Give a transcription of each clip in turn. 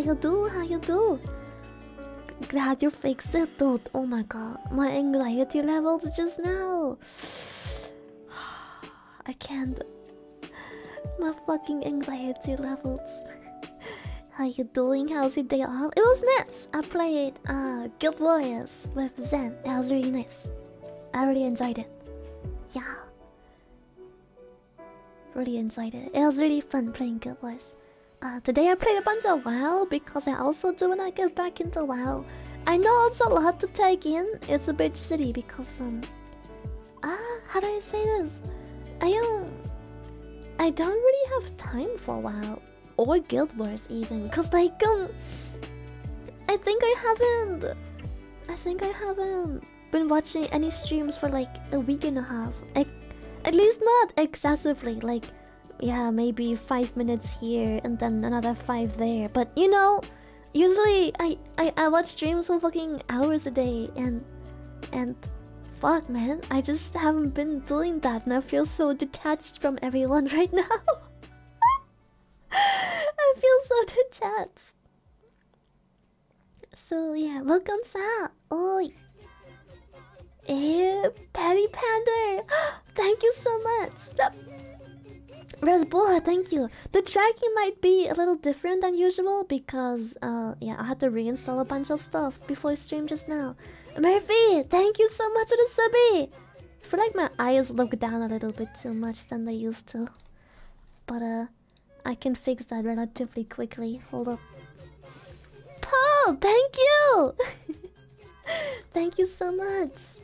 you do? How you do? Glad you fixed it, dude. Oh my god, my anxiety levels just now. I can't. My fucking anxiety levels. How you doing? How's your day off? It was nice. I played uh, Guild Wars with Zen. That was really nice. I really enjoyed it. Yeah. Really enjoyed it. It was really fun playing Guild Wars. Uh, today I played a bunch of WoW because I also do when I get back into WoW. I know it's a lot to take in. It's a bit shitty because um ah how do I say this? I um I don't really have time for WoW or Guild Wars even cause like um I think I haven't I think I haven't been watching any streams for like a week and a half. I, at least not excessively like yeah, maybe five minutes here and then another five there. But you know, usually I, I, I watch streams for fucking hours a day and and fuck man, I just haven't been doing that and I feel so detached from everyone right now. I feel so detached. So yeah, welcome Sa. Oi. Eh, Patty Panda. Thank you so much. Stop. Rasbola, thank you. The tracking might be a little different than usual because, uh, yeah, I had to reinstall a bunch of stuff before stream just now. Murphy, thank you so much for the subby. I feel like my eyes look down a little bit too much than they used to, but uh, I can fix that relatively quickly. Hold up. Paul, thank you. thank you so much.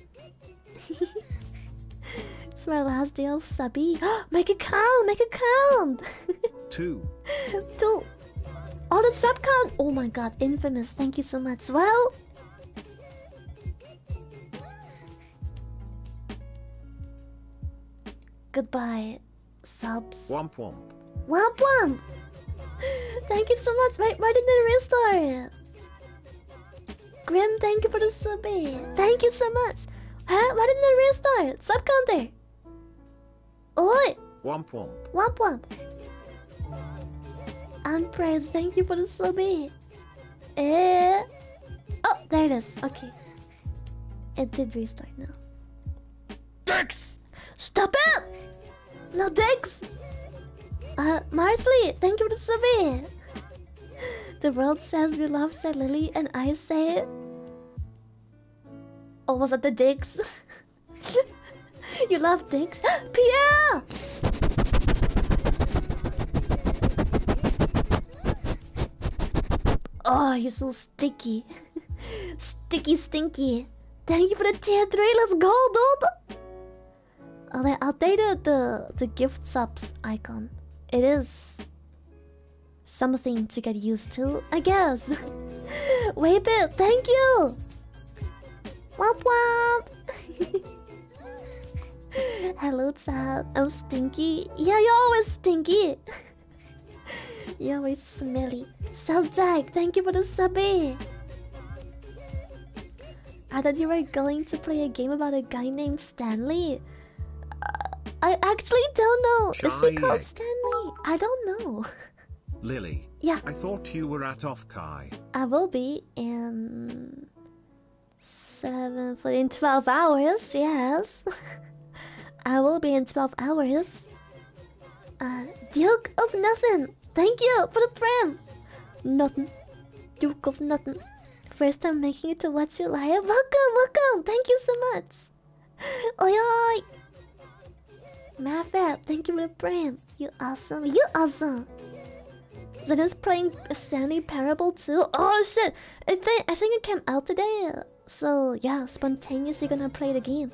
it's my last day of subby. make it count, make it count. Two. Two. Oh, the sub count. Oh my god, infamous. Thank you so much. Well. Goodbye, subs. Womp womp. Womp womp. Thank you so much. Why, why didn't it restart? Grim, thank you for the sub. Thank you so much. Huh? Why didn't it restart? Sub counter. Oi. Womp womp. Womp womp. And praise, thank you for the sub. Eh. Oh, there it is. Okay. It did restart now. Dicks! Stop it! No dicks! Uh, Marsley, thank you for the sub. The world says we love Sir Lily, and I say. Oh, was it the dicks? you love dicks? Pierre! Oh, you're so sticky. sticky, stinky. Thank you for the tier 3. Let's go, dude! I'll, I updated the, the gift subs icon. It is something to get used to, I guess. Wait it, thank you! Womp womp! Hello, chat. I'm stinky. Yeah, you're always stinky. you're always smelly. Subject, thank you for the subby. I thought you were going to play a game about a guy named Stanley. Uh, I actually don't know. Is he called. Stanley? I don't know. Lily. Yeah. I thought you were at Offkai. I will be in seven in twelve hours. Yes, I will be in twelve hours. Uh, Duke of nothing. Thank you for the frame. Nothing. Duke of nothing. First time making it to watch you live. Welcome, welcome. Thank you so much. Oi oi. Mafab, thank you for the frame. You awesome. You awesome. Is playing a Stanley Parable too. Oh shit! I think I think it came out today. So yeah, spontaneously gonna play the game.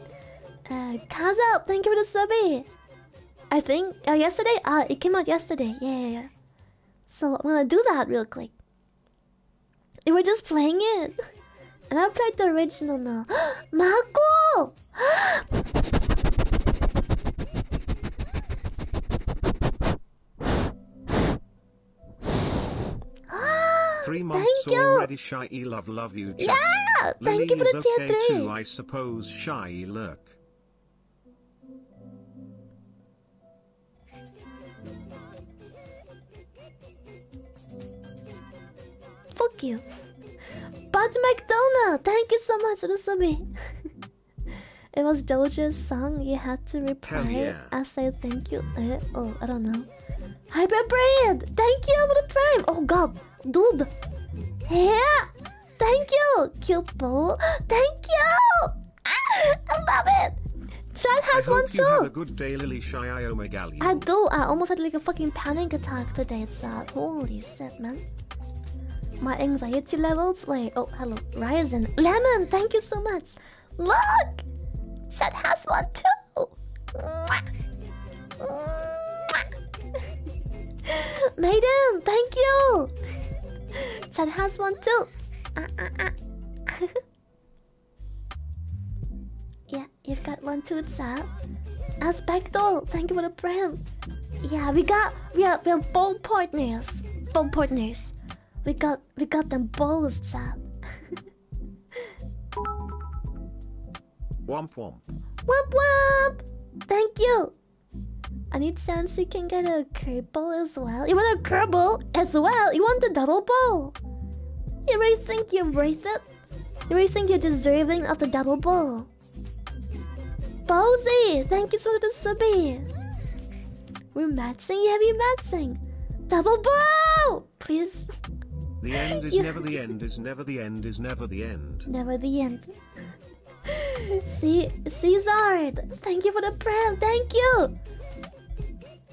Uh, Kaza, thank you for the subby. I think uh, yesterday. Ah, it came out yesterday. Yeah, yeah, yeah. So I'm gonna do that real quick. We were just playing it, and I played the original now. Mako! Three months Thank you. already, Shy love love you. Chat. Yeah, thank Lily you for the tier okay three. too, I suppose. Shy lurk. Fuck you. Bud McDonald, thank you so much for the subby. it was Doja's song. You had to reply. yeah. I said thank you. Uh, oh, I don't know. Hyper Brand, thank you for the prime. Oh god, dude. Yeah, thank you. Cute Bull, thank you. Ah, I love it. Chad has one you had a too. good day, Lily Shy. I do. I almost had like a fucking panic attack today, chat. Holy shit, man. My anxiety levels. Wait, oh, hello. Ryzen. Lemon, thank you so much. Look! Chat has one too. Mwah. Mwah. Maiden, thank you. Chat has one too. Ah, ah, ah. yeah, you've got one too, chat. Aspecto, thank you for the brand. Yeah, we got we are we are both partners. Both partners. We got we got them balls chat. Womp womp. Womp womp! Thank you! I need chance you can get a cribble as well. You want a cribble as well? You want the double ball? You really think you're worth it? You really think you're deserving of the double ball? Posey, thank you for the subby. We're matching, yeah, we're matching. Double ball! Please. The end is You- never the end is never the end is never the end. Never the end. See, Caesar, thank you for the brand. Thank you.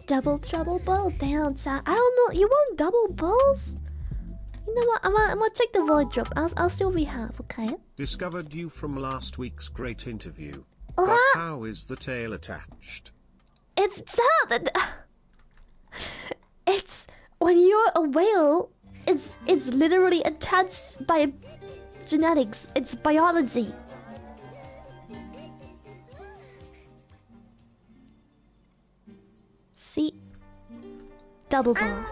Double trouble ball. Damn. I don't know. You want double balls? You know what? I'm gonna, I'm gonna check the wardrobe. I'll, I'll see what we have. Okay. Discovered you from last week's great interview. Oh, But ah. how is the tail attached? It's chat. It's when you're a whale. It's it's literally attached by genetics. It's biology. See, double ball.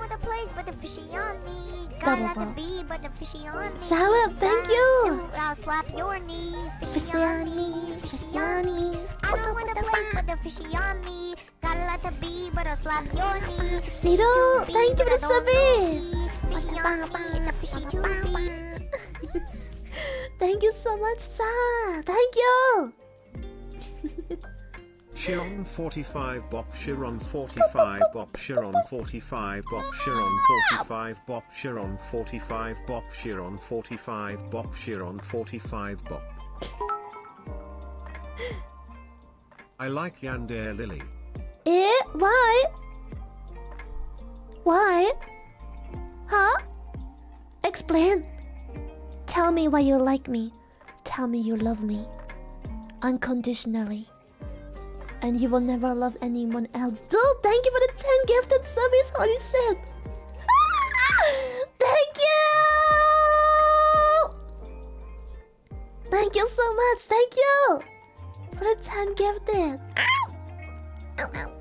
Don't know what the place, but the fishy on me. Double ball. the bee, but the fishy on me. Salad, thank you. I'll slap your knee. Fishy, on me, fishy on me. I don't what the place, but the fishy on me. Got like the bee, but I'll slap your knee. Fishy Ciro, to be, thank you for the don't know subby. be. Fishy on me, it's a fishy to. Thank you so much, Sa. Thank you. Chiron 45 Bop Chiron 45 Bop Chiron 45 Bop Chiron 45 Bop Chiron 45 Bop Chiron 45 Bop Chiron 45 Bop I like Yandere Lily. Eh? Why? Why? Huh? Explain. Tell me why you like me. Tell me you love me. Unconditionally. And you will never love anyone else. Dude, thank you for the 10 gifted subbies. Holy shit. Thank you! Thank you so much. Thank you for the 10 gifted. Ow! Ow, ow.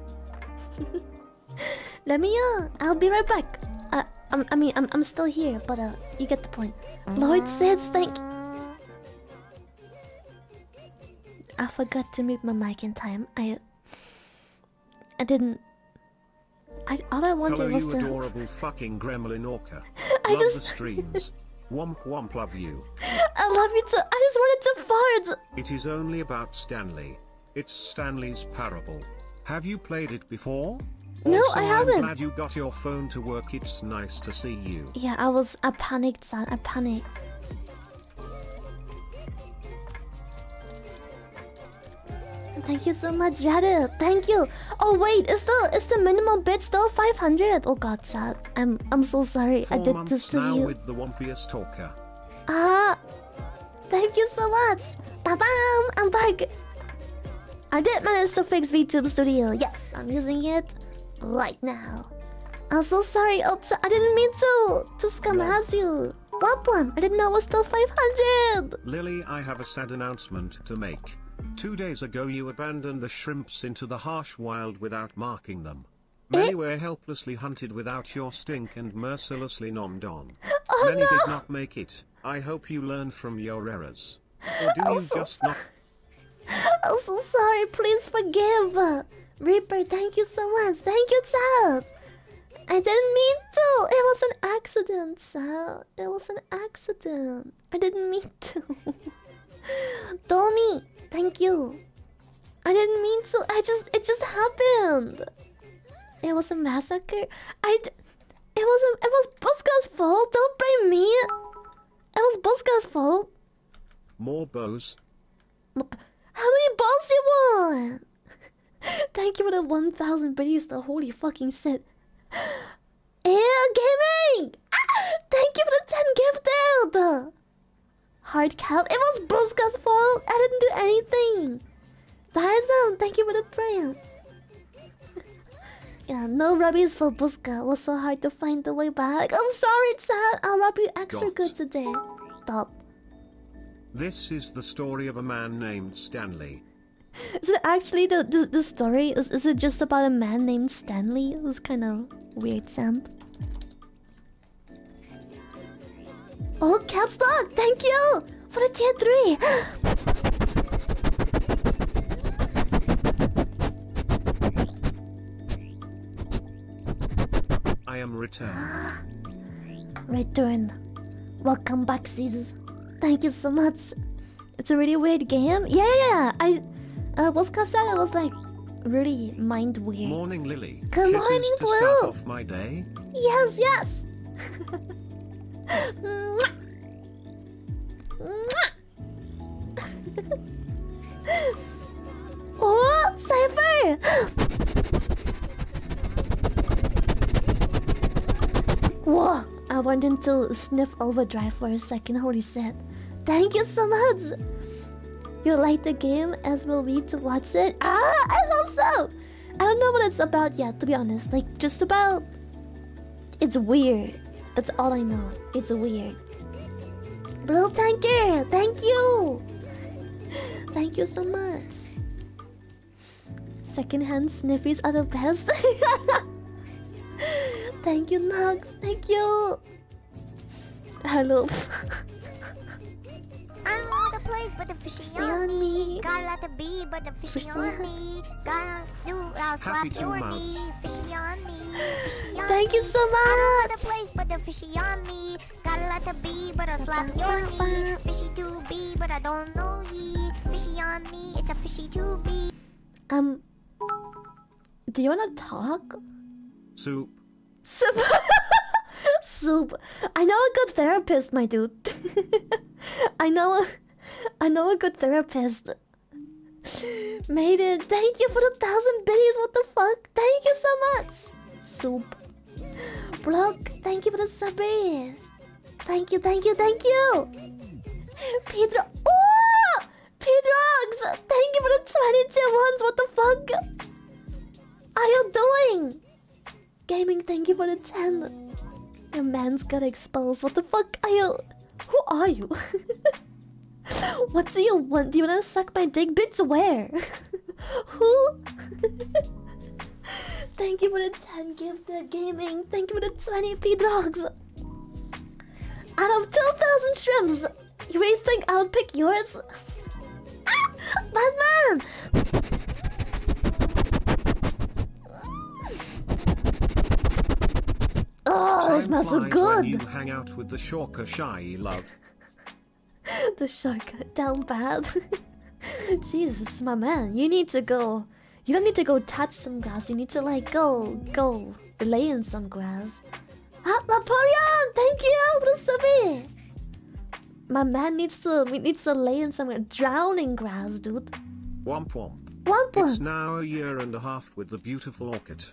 Let me uh I'll be right back. Uh, I'm, I mean I'm I'm still here, but uh you get the point. Lord says thank I forgot to mute my mic in time. I I didn't I all I wanted Hello was you to adorable fucking gremlin orca. I love just- the streams. Womp womp love you. I love you too. I just wanted to fart. It is only about Stanley. It's Stanley's Parable. Have you played it before? No, Also, I I'm haven't. glad you got your phone to work. It's nice to see you. Yeah, I was I panicked, son. I panicked. Thank you so much, Reddit. Thank you. Oh wait, is the is the minimum bid still 500? Oh god, chat. I'm I'm so sorry. I did this to you. with the Wompiest Talker. Ah, thank you so much. Bam, bam, I'm back. I did manage to fix VTube Studio. Yes, I'm using it right now. I'm so sorry, Ultra. I didn't mean to to scam you. Welcome. I didn't know it was still 500. Lily, I have a sad announcement to make. Two days ago, you abandoned the shrimps into the harsh wild without marking them. Eh? Many were helplessly hunted without your stink and mercilessly nommed on. Oh Many did not make it. I hope you learn from your errors. Or do you Also- just not? I'm so sorry. Please forgive. Reaper, thank you so much. Thank you, Chad. I didn't mean to. It was an accident, Chad. It was an accident. I didn't mean to. Tommy, thank you. I didn't mean to. I just, it just happened. It was a massacre. I. D- it wasn't. It was Buska's fault. Don't blame me. It was Buska's fault. More bows? How many balls you want? Thank you for the 1000 biddies, the holy fucking shit. Air gaming! Ah, thank you for the 10 gifted! Hard cap, it was Buska's fault! I didn't do anything! Dizem, thank you for the prayer. yeah, no rubbies for Buska. It was so hard to find the way back. I'm sorry, Chad. I'll rub you extra Got. good today. Stop. This is the story of a man named Stanley. Is it actually the the, the story? Is, is it just about a man named Stanley? It's kind of weird, Sam. Oh, caps lock! Thank you for the tier three. I am returned. Return. Welcome back, Caesar. Thank you so much. It's a really weird game. Yeah, yeah. yeah. I uh, was said I was like really mind weird. Morning, Lily. Good Kisses morning, to Blue. start off my day. Yes, yes. Oh, Cypher! Whoa! I wanted to sniff overdrive for a second. Holy shit! Thank you so much. You like the game as will we to watch it? Ah, I hope so. I don't know what it's about yet, to be honest. Like just about it's weird. That's all I know. It's weird. Blue Tanker, thank you. Thank you so much. Secondhand sniffies are the best. thank you, Nugs. Thank you. Hello. I don't know the place, but the fishy Fishy on on me. me. Got a lot to be, but the fishy Fishy on on- me. Got a new, I'll slap Happy two your months. knee. Fishy on me. Fishy on Thank you me. so I don't know much. the place, but the fishy on me. Got a lot to be, but I'll slap your knee. Fishy to be, but I don't know ye. Fishy on me, it's a fishy to be. Um. Do you wanna talk? Soup. Soup. Soup. I know a good therapist, my dude. I know a, I know a good therapist. Made it. Thank you for the thousand biddies. What the fuck? Thank you so much. Soup. Block. Thank you for the sub. Thank you. Thank you. Thank you. Pedro. Oh, Pedrox. Thank you for the twenty-two ones. What the fuck? Are you doing? Gaming, thank you for the 10. Your man's got exposed. What the fuck are you? Who are you? what do you want? Do you wanna suck my dick? Bits where? Who? thank you for the 10 gifted gaming. Thank you for the 20 P dogs. Out of 2,000 shrimps, you really think I would pick yours? Batman! Oh, Time it smells so good. When you hang out with the Shorker Shy love. the shark down bad. Jesus, my man, you need to go. You don't need to go touch some grass. You need to like go, go lay in some grass. Ah, Vaporeon, thank you for. My man needs to needs to lay in some drowning grass, dude. Womp womp. It's now a year and a half with the beautiful orchid.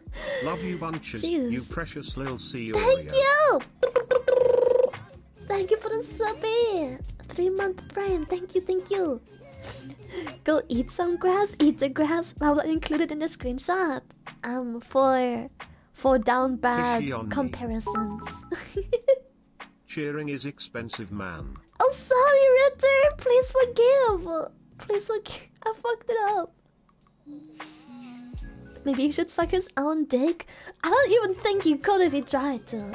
Love you bunches, Jesus. you precious little sea Thank you. Thank you for the subby. Three month prime. Thank you, thank you. Go eat some grass. Eat the grass. I will include it in the screenshot. Um, for for down bad Fishy on me. comparisons. Cheering is expensive, man. oh, sorry, Ritter. Please forgive. Please forgive. I fucked it up. Maybe he should suck his own dick. I don't even think you could if he tried to.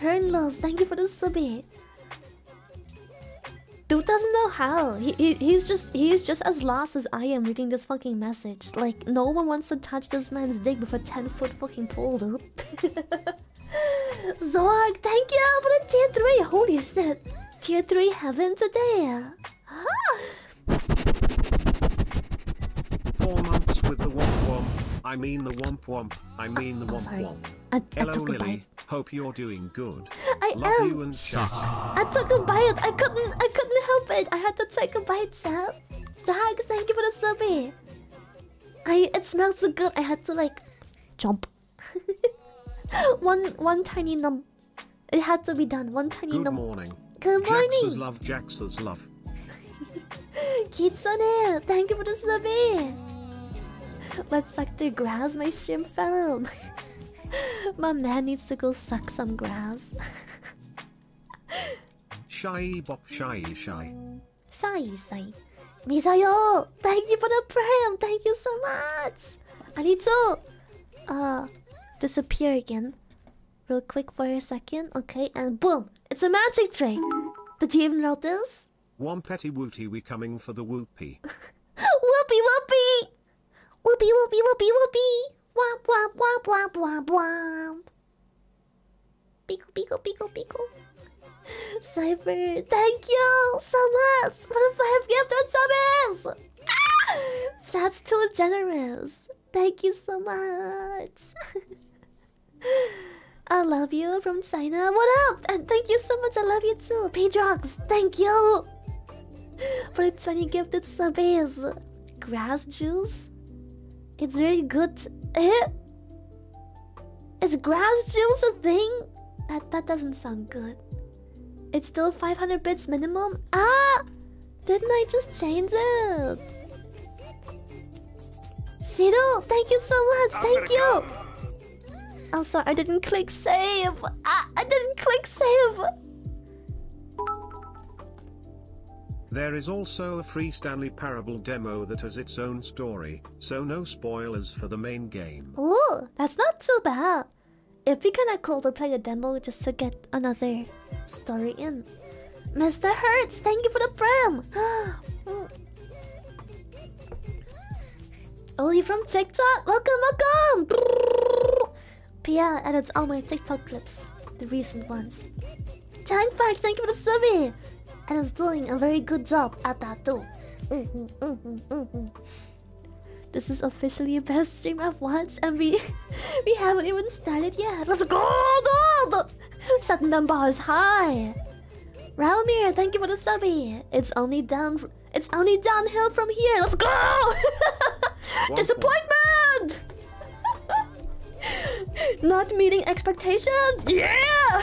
Hernlos, thank you for the subby. Dude doesn't know how. He, he he's just he's just as lost as I am reading this fucking message. Like no one wants to touch this man's dick with a ten foot fucking pole, dude. Thank you for the tier three. Holy shit, tier three heaven today. Months with the womp womp. I mean the womp womp. I mean the Oh, womp sorry. womp. I, I Hello, took a Lily. bite. Hope you're doing good. I Love am. you and chat. I took a bite. I couldn't. I couldn't help it. I had to take a bite, Sal. Dogs, thank you for the subby. I. It smelled so good. I had to like jump. one one tiny num. It had to be done. One tiny Good num. morning. Good morning. Jax's morning. love, Jax's love. Kitsune, thank you for the subby. Let's suck the grass, my shrimp fellow. my man needs to go suck some grass. Shy bop shy shy. Sai, Sai. Misayo, thank you for the prime. Thank you so much. I need to uh disappear again, real quick for a second. Okay, and boom, it's a magic trick. Did you even know notice? Wompetty wooty we coming for the whoopee. Whoopee whoopee, whoopee whoopee whoopee whoopee. Womp womp womp womp womp womp. Pico pico pico pico. Cypher, thank you so much for the five gifted subs. Ah! That's too generous. Thank you so much. I love you from China. What up? And thank you so much. I love you too. Pedrox, thank you for the 20 gifted subs. Grass juice? It's really good. Eh? Is grass juice a thing? That that doesn't sound good. It's still 500 bits minimum. Ah! Didn't I just change it? Shiro, thank you so much. Thank you. Oh, sorry, I didn't click save. Ah, I didn't click save. There is also a free Stanley Parable demo that has its own story, so no spoilers for the main game. Oh, that's not too bad. It'd be kinda cool to play a demo just to get another story in. Mr. Hertz, thank you for the prem! Only from TikTok. Welcome, welcome. Pia edits all my TikTok clips, the recent ones. Tank Fact, thank you for the subby. And is doing a very good job at that too. Mhm, mhm, mhm. This is officially the best stream I've watched, and we we haven't even started yet. Let's go, dude! Setting them bars high. Raumir, thank you for the subby. It's only down. It's only downhill from here. Let's go! Disappointment! Not meeting expectations. Yeah!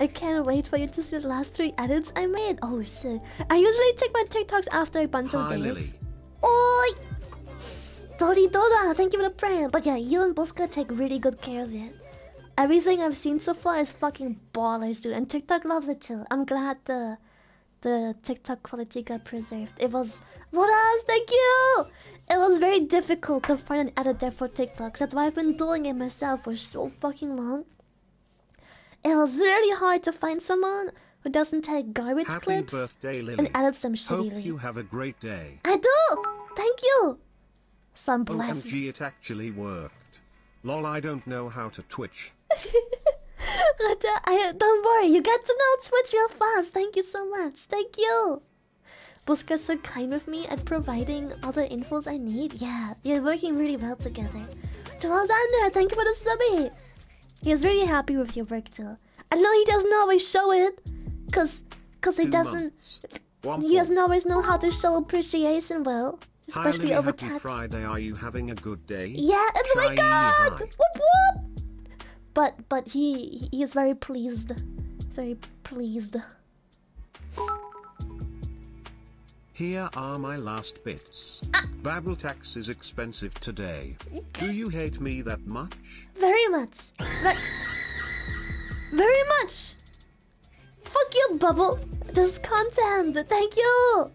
I can't wait for you to see the last three edits I made. Oh shit. I usually take my TikToks after a bunch of Hi days. Lily. Oi! Dori Dora, thank you for the prayer. But yeah, you and Buska take really good care of it. Everything I've seen so far is fucking ballers, dude. And TikTok loves it too. I'm glad the the TikTok quality got preserved. It was what else? Thank you. It was very difficult to find an editor for TikToks. That's why I've been doing it myself for so fucking long. It was really hard to find someone who doesn't take garbage Happy clips birthday, Lily. and edits them Hope shittily. you have a great day. I do. Thank you. Some bless. OMG, it actually worked. Lol, I don't know how to Twitch. I, don't worry, you get to know Twitch real fast. Thank you so much. Thank you. Buska's so kind with me at providing all the infos I need. Yeah, you're working really well together. Joel's under, thank you for the subby. He's really happy with your work too. I know he doesn't always show it, cause, cause he doesn't. He doesn't always know how to show appreciation well, especially over happy text. Friday. Are you having a good day? Yeah, it's my god! Whoop whoop! But but he he is very pleased. He's very pleased. Here are my last bits. Ah. Babble tax is expensive today. Do you hate me that much? Very much. Very, very much. Fuck you, Bubble. This content. Thank you.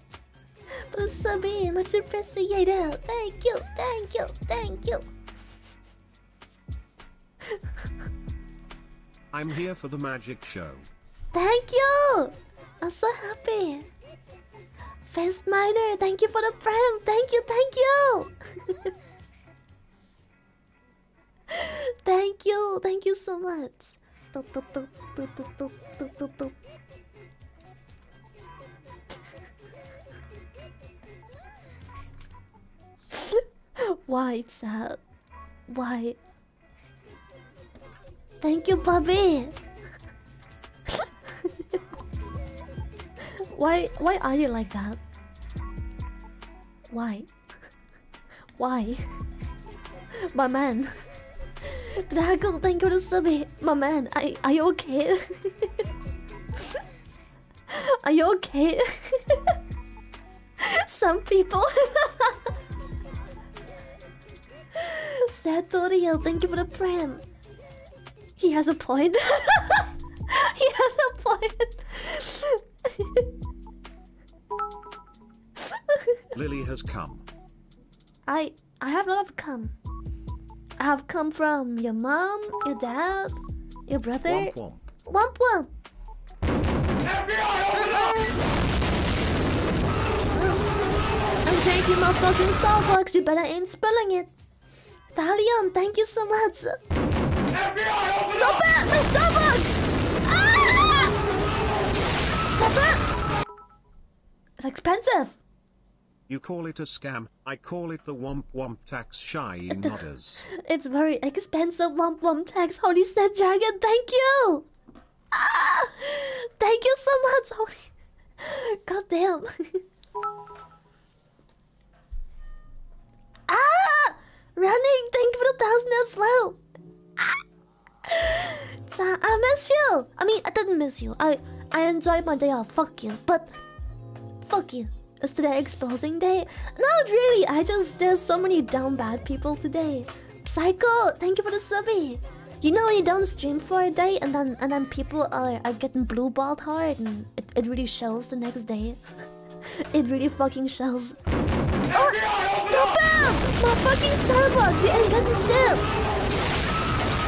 The subby, much appreciated. Thank you, thank you, thank you. I'm here for the magic show. Thank you. I'm so happy. Fest Miner, thank you for the prime. Thank you, thank you. thank you, thank you so much. Why sad? Why? Thank you, Bobby. why? Why are you like that? Why? Why? My man. Draggle, thank you the subby. Eh? My man, are, are you okay? are you okay? Some people. Satorio, thank you for the pram. He has a point. he has a point. Lily has come. I I have not come. I have come from your mom, your dad, your brother. Womp womp. Womp womp. I'm drinking my fucking Starbucks. You better ain't spilling it. Dalian, thank you so much. Stop it! My Starbucks! Ah! Stop it! It's expensive. You call it a scam, I call it the womp womp tax shy modders. It's very expensive Womp Womp tax. Holy said dragon, thank you! Ah! Thank you so much, Holy. God damn. ah! Running, thank you for the thousand as well. Ah! So, I miss you. I mean, I didn't miss you. I I enjoyed my day off. Fuck you. But fuck you. Is today exposing day? Not really. I just there's so many down bad people today. Psycho, thank you for the subby. You know when you don't stream for a day and then and then people are, are getting blue balled hard and it, it really shows the next day. it really fucking shows. Oh, stop it! My fucking Starbucks, you ain't getting shit.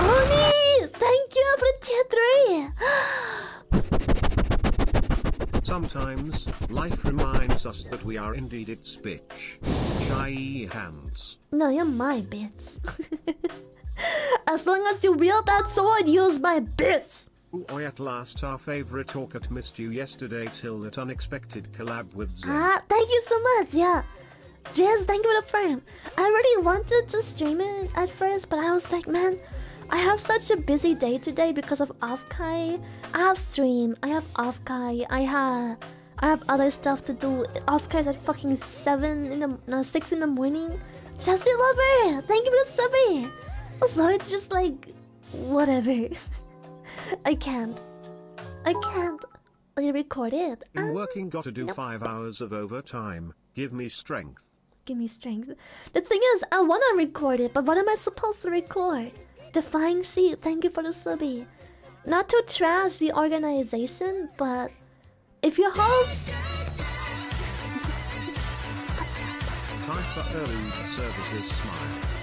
Oni, thank you for the tier three. Sometimes, life reminds us that we are indeed its bitch. Shy hands. No, you're my bits. as long as you wield that sword, use my bits. Ooh, oi, at last our favorite orchid missed you yesterday till that unexpected collab with Zen. Ah, thank you so much. Yeah, Jazz, thank you for the frame. I really wanted to stream it at first, but I was like, man, I have such a busy day today because of Offkai. I have stream. I have Offkai. I have. I have other stuff to do. Offkai's at fucking seven in the no six in the morning. Chelsea lover, thank you for the subby. Also, it's just like whatever. I can't. I can't. I record it. In Ah, working gotta do 5 hours of overtime. Give me strength. give me strength. The thing is, I wanna record it, but what am I supposed to record? Defying Sheep, thank you for the subby. Not to trash the organization, but if you host, Time for early services smile.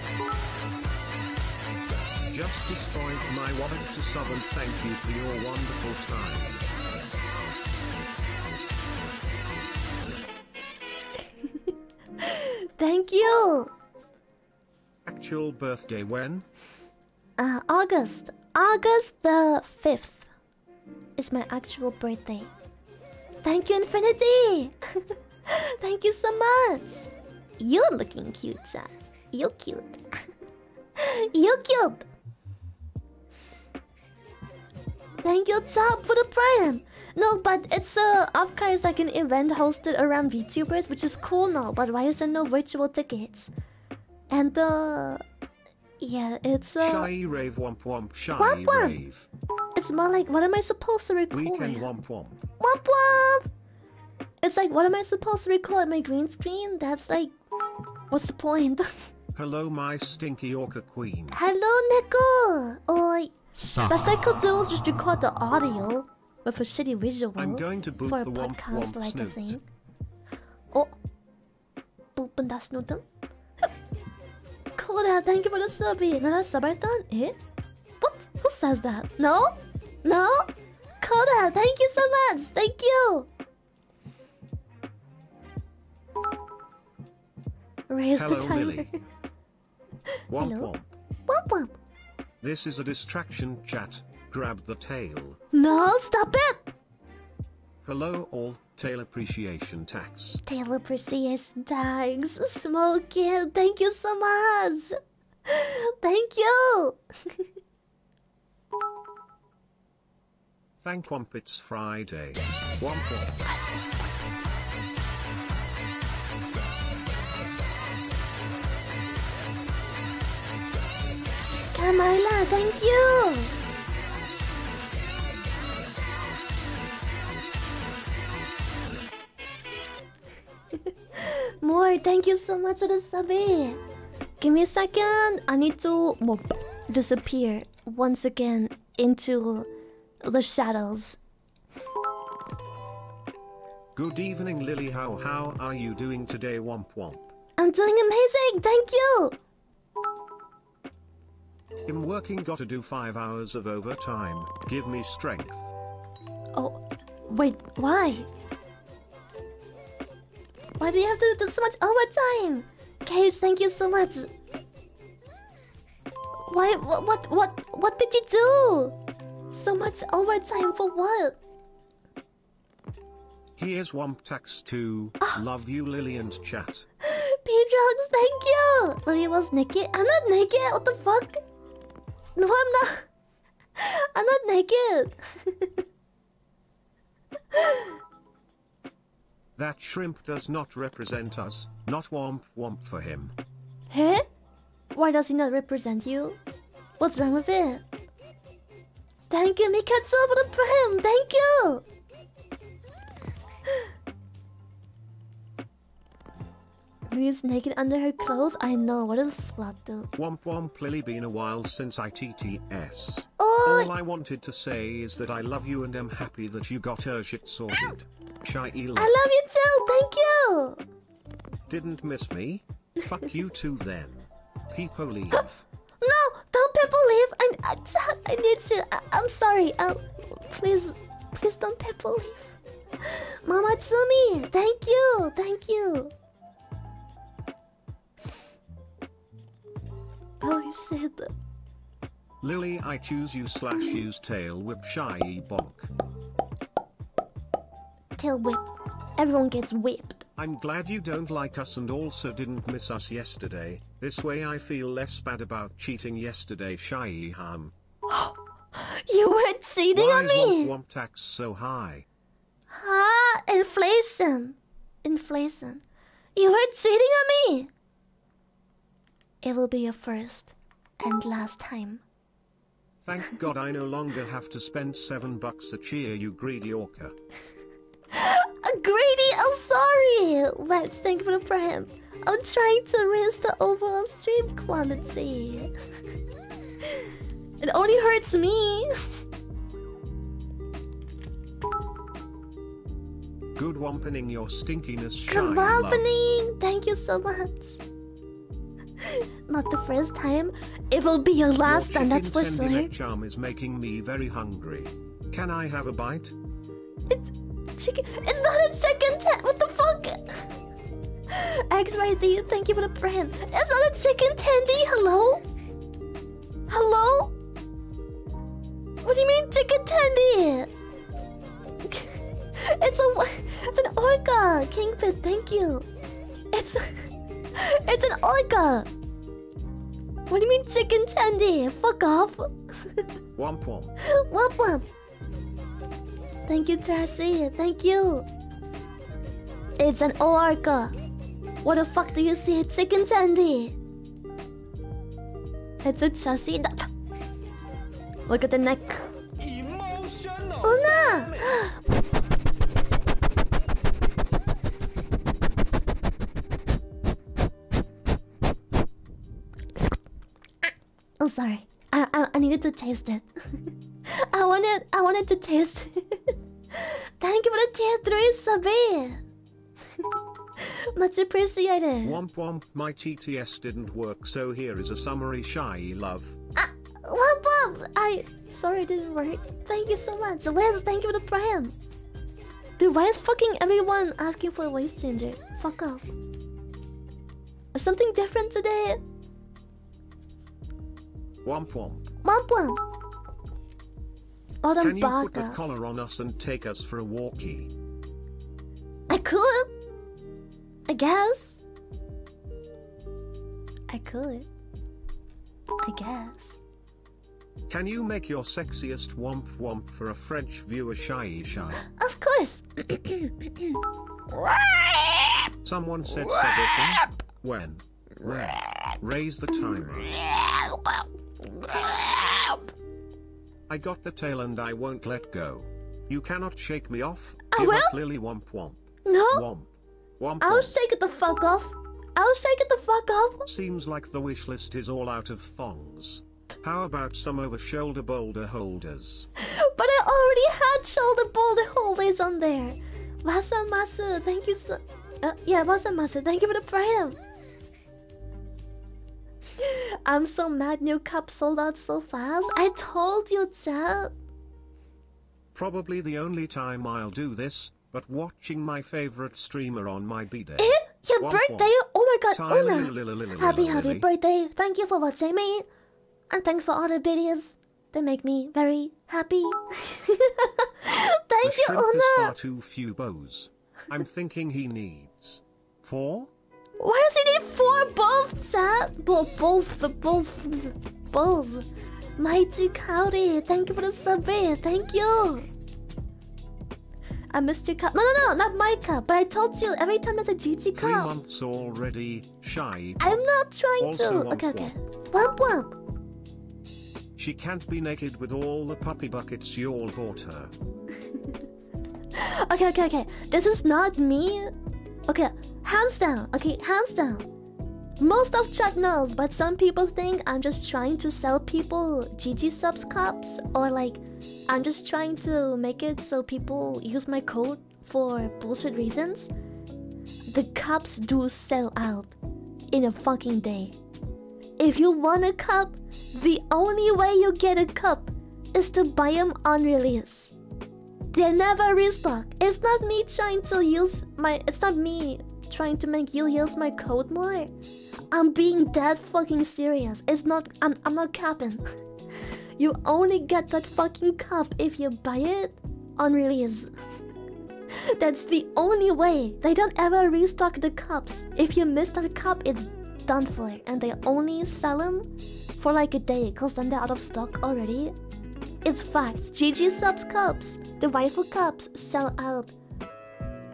Just destroyed my wallet to sub and thank you for your wonderful time. thank you. Actual birthday when? Uh, August, August the fifth is my actual birthday. Thank you, Infinity. thank you so much. You're looking cute, Jack. You're cute. You're cute. Thank you, Chop, for the prime. No, but it's uh, Offkai is like an event hosted around VTubers, which is cool now. But why is there no virtual tickets? And uh, yeah, it's uh, Shy rave womp womp shy Womp womp. rave. it's more like what am I supposed to record? Weekend womp womp. Womp womp! It's like, what am I supposed to record my green screen? That's like, what's the point? Hello, my stinky orca queen. Hello, Nico! Oi. Best I could do was just record the audio with a shitty visual I'm going to boot for a the womp podcast womp like a thing. Oh. Boopin' da snootin'. Cool thank you for the subby. Now that's sub I done? Eh? What? Who says that? No? No? Koda, thank you so much. Thank you. Raise the Hello, timer. Lily. Womp Hello? womp. Womp womp. This is a distraction chat. Grab the tail. No, stop it. Hello, all. Tail appreciation tax. Tail appreciation tags. kid, Thank you so much. Thank you. Thank Womp it's Friday. Womp womp. Kamala, thank you. More, thank you so much for the subby. Give me a second. I need to disappear once again into the shadows. Good evening, Lily. How how are you doing today? Womp womp. I'm doing amazing. Thank you. I'm working. Got to do five hours of overtime. Give me strength. Oh, wait, why? Why do you have to do so much overtime? Cage, thank you so much. Why? What? What? What? What did you do? So much overtime for what? Here's Womp tax 2. Ah. Love you, Lily and chat. P-Drugs, thank you! Lily was naked? I'm not naked, what the fuck? No, I'm not. I'm not naked. That shrimp does not represent us. Not Womp Womp for him. Huh? Why does he not represent you? What's wrong with it? Thank you, Mikatsu, for the prime! Thank you! Mia's naked under her clothes? I know, what a slut, dude. Womp Womp Lily been a while since I TTS. Oh, All I wanted to say is that I love you and am happy that you got her shit sorted. Ela. I love you too, thank you! Didn't miss me? Fuck you too then. People leave. No, don't people leave. I, I, I need to. I, I'm sorry. Uh, please, please don't people leave. Mama Tsumi, thank you, thank you. Shit. Lily I choose you slash use tail whip shy bonk. Tail whip. Everyone gets whipped. I'm glad you don't like us and also didn't miss us yesterday. This way I feel less bad about cheating yesterday shy hum. You were cheating Why on is me. Womp Womp tax so high? Ah, inflation. Inflation. You were cheating on me. It will be your first and last time. Thank God I no longer have to spend seven bucks a cheer you greedy orca. Greedy, I'm sorry. Let's thank you for the prime. I'm trying to raise the overall stream quality. it only hurts me. Good wampening your stinkiness Good wampening! Thank you so much. Not the first time. It will be your Your last time, that's for sure. charm is making me very hungry. Can I have a bite? It's chicken. It's not a chicken ten. What the fuck? X right there. Thank you for the brand. It's not a chicken tendy. Hello? Hello? What do you mean chicken tendy? it's a it's an orca. Kingpin. Thank you. It's it's an orca. What do you mean chicken tendy? Fuck off. Womp womp. Womp womp. Thank you, Trashy. Thank you. It's an orca. What the fuck do you see? It's chicken tendy. It's a chassis. Look at the neck. Emotional. Una! Sorry. I I, I needed to taste it. I wanted I wanted to taste. it. Thank you for the tier three subby. Much appreciated. Womp womp, my TTS didn't work, so here is a summary shy love. Ah, womp womp. I sorry it didn't work. Thank you so much. Wiz, thank you for the prime. Dude, why is fucking everyone asking for a voice changer? Fuck off. Something different today. Womp womp. Womp womp. Autumn Can you put the collar on us and take us for a walkie? I could. I guess. I could. I guess. Can you make your sexiest womp womp for a French viewer shy shy? Of course. Someone said submission. When? Where? Raise the timer. I got the tail and I won't let go. You cannot shake me off. I Give will. up Lily womp womp. No. Womp. Womp I'll womp. shake it the fuck off. I'll shake it the fuck off. Seems like the wish list is all out of thongs. How about some over shoulder boulder holders? But I already had shoulder boulder holders on there. Wasa Masu, thank you so. Uh, yeah, Wasa Masu, thank you for the prime. I'm so mad new cup sold out so fast. I told you, chat. Probably the only time I'll do this, but watching my favorite streamer on my B-day. Eh? Your Womp birthday? womp. Oh my god, Una! Happy, happy birthday. Thank you for watching me. And thanks for all the videos. They make me very happy. Thank The you, shrimp is far too few bows. I'm thinking he needs four. Why does he need four both, chat? Bo both, the both, both. Mighty Cloudy, thank you for the sub. Thank you. I missed your cup. No, no, no, not my cup. But I told you every time there's a GG cup. Three months already. Shy. I'm not trying Also to. Okay, okay. Womp womp. She can't be naked with all the puppy buckets you all bought her. Okay, okay, okay. This is not me. Okay, hands down. Okay, hands down. Most of Chuck knows, but some people think I'm just trying to sell people GG subs cups, or like I'm just trying to make it so people use my code for bullshit reasons. The cups do sell out in a fucking day. If you want a cup, the only way you get a cup is to buy them on release. They never restock. It's not me trying to use my. It's not me trying to make you use my code more. I'm being dead fucking serious. It's not. I'm. I'm not capping. you only get that fucking cup if you buy it on release. That's the only way. They don't ever restock the cups. If you miss that cup, it's done for, and they only sell them for like a day, cause then they're out of stock already. It's facts. GG subs cups, the rifle cups sell out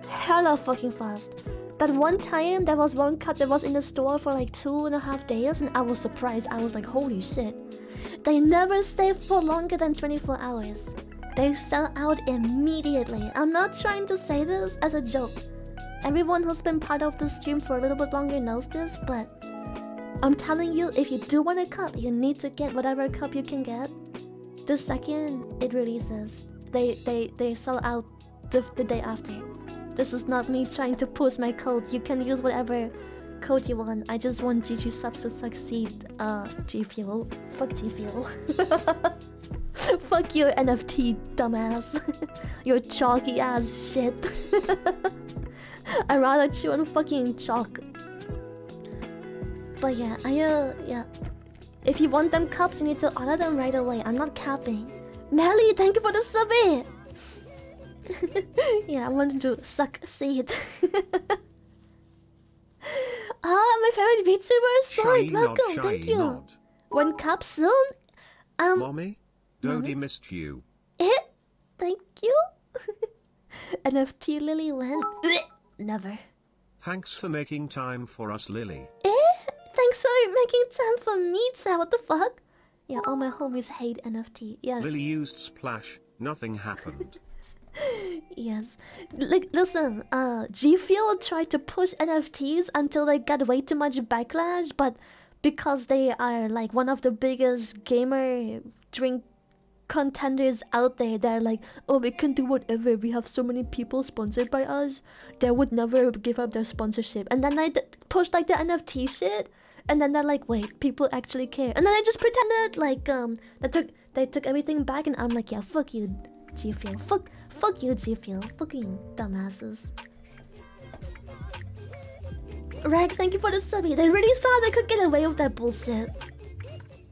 hella fucking fast. That one time there was one cup that was in the store for like two and a half days and I was surprised. I was like, holy shit. They never stay for longer than 24 hours. They sell out immediately. I'm not trying to say this as a joke. Everyone who's been part of the stream for a little bit longer knows this, but I'm telling you, if you do want a cup, you need to get whatever cup you can get the second it releases, they they they sell out the, the day after. This is not me trying to push my code. You can use whatever code you want. I just want GG subs to succeed. Uh, G Fuel. Fuck G Fuel. Fuck your NFT, dumbass. your chalky ass shit. I'd rather chew on fucking chalk. But yeah, I uh yeah. If you want them cups, you need to order them right away. I'm not capping. Melly, thank you for the sub. yeah, I wanted to suck seed. ah, my favorite VTuber, Sword. Welcome, shy thank you. nod. One cup soon. Um, Mommy? Dodie missed you. eh, thank you. NFT Lily went. Never. Thanks for making time for us, Lily. Eh? Thanks for making time for me, Chat. What the fuck? Yeah, all my homies hate NFT. Yeah, Lily used Splash, nothing happened. yes. Like, listen, uh, G Fuel tried to push NFTs until they got way too much backlash, but because they are like one of the biggest gamer drink contenders out there they're like oh we can do whatever. We have so many people sponsored by us. They would never give up their sponsorship. And then i pushed like the nft shit and then they're like wait people actually care. And then i just pretended like um they took they took everything back and i'm like yeah fuck you g fuel fuck fuck you g fuel fucking dumbasses. Rex, thank you for the subby. They really thought they could get away with that bullshit.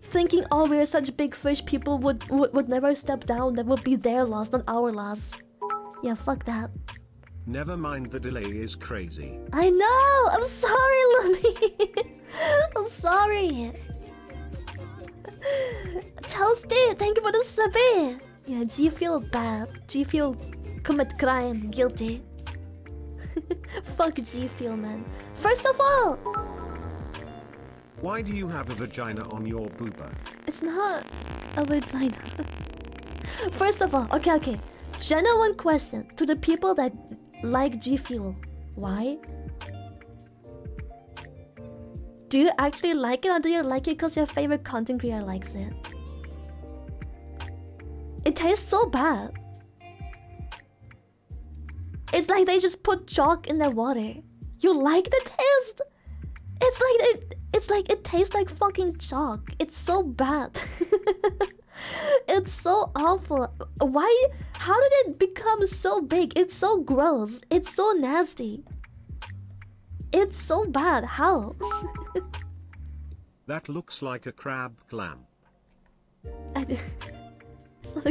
Thinking oh we're such big fish people would, would would never step down. That would be their loss not our loss yeah fuck that. Never mind the delay is crazy. i know! I'm sorry Lumi. i'm sorry. Toasty thank you for the subby yeah do you feel bad do you feel commit crime guilty fuck G Fuel man first of all Why do you have a vagina on your booba? It's not a vagina. First of all, okay, okay. Genuine question to the people that like G Fuel. Why? Do you actually like it or do you like it because your favorite content creator likes it? It tastes so bad. It's like they just put chalk in their water. You like the taste? It's like it it's like it tastes like fucking chalk. It's so bad. it's so awful. Why? How did it become so big? It's so gross. It's so nasty. It's so bad. How? That looks like a crab clamp.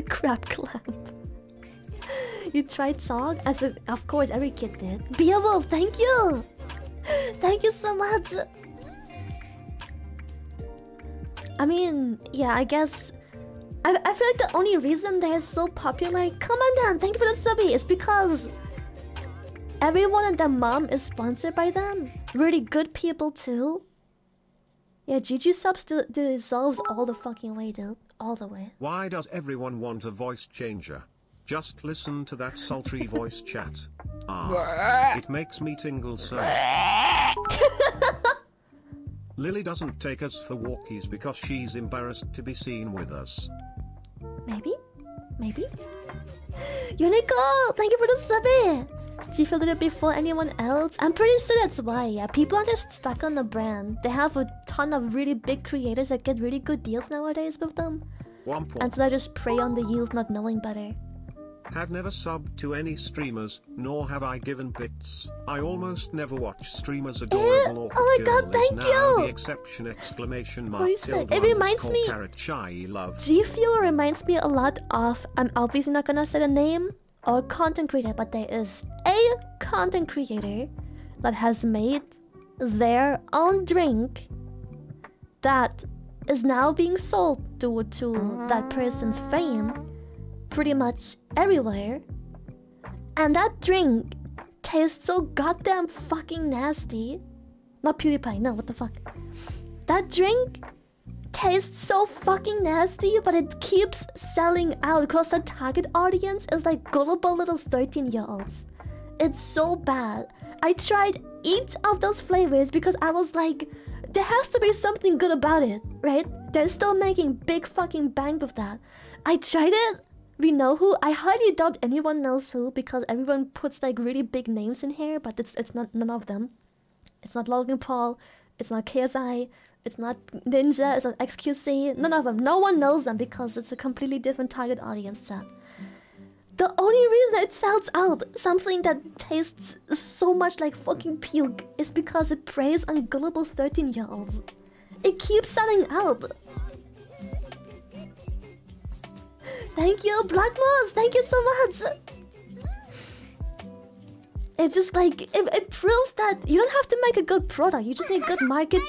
Crab clamp. You tried song? As a, of course, every kid did. Beowulf, thank you. Thank you so much. I mean, yeah, I guess. I, I feel like the only reason they're so popular, come on down, thank you for the subby, It's because everyone and their mom is sponsored by them. Really good people too. Yeah, GG subs dissolves all the fucking way, dude. All the way. Why does everyone want a voice changer? Just listen to that sultry voice chat. Ah, it makes me tingle so. Lily doesn't take us for walkies because she's embarrassed to be seen with us. Maybe? Maybe? Unico! Thank you for the subby! She filled it before anyone else. I'm pretty sure that's why, yeah. People are just stuck on the brand. They have a ton of really big creators that get really good deals nowadays with them. Womp And so they just prey on the youth not knowing better. Have never subbed to any streamers, nor have I given bits. I almost never watch streamers. Adorable Orchid oh my God, thank you! the exception! Exclamation mark. You? It reminds me- Carrot chai love. G Fuel reminds me a lot of. I'm obviously not gonna say the name or content creator, but there is a content creator that has made their own drink that is now being sold due to that person's fame pretty much everywhere. And that drink tastes so goddamn fucking nasty. Not PewDiePie, no, what the fuck. That drink tastes so fucking nasty, but it keeps selling out because the target audience is like gullible little 13 year olds. It's so bad. I tried each of those flavors because I was like, there has to be something good about it, right? They're still making big fucking bank with that. I tried it. We know who. I highly doubt anyone knows who because everyone puts like really big names in here, but it's it's not none of them. It's not Logan Paul. It's not KSI. It's not Ninja. It's not XQC. None of them. No one knows them because it's a completely different target audience. The only reason it sells out something that tastes so much like fucking puke is because it preys on gullible 13 year olds. It keeps selling out. Thank you, Black Moss. Thank you so much. It's just like it, it proves that you don't have to make a good product. You just need good marketing.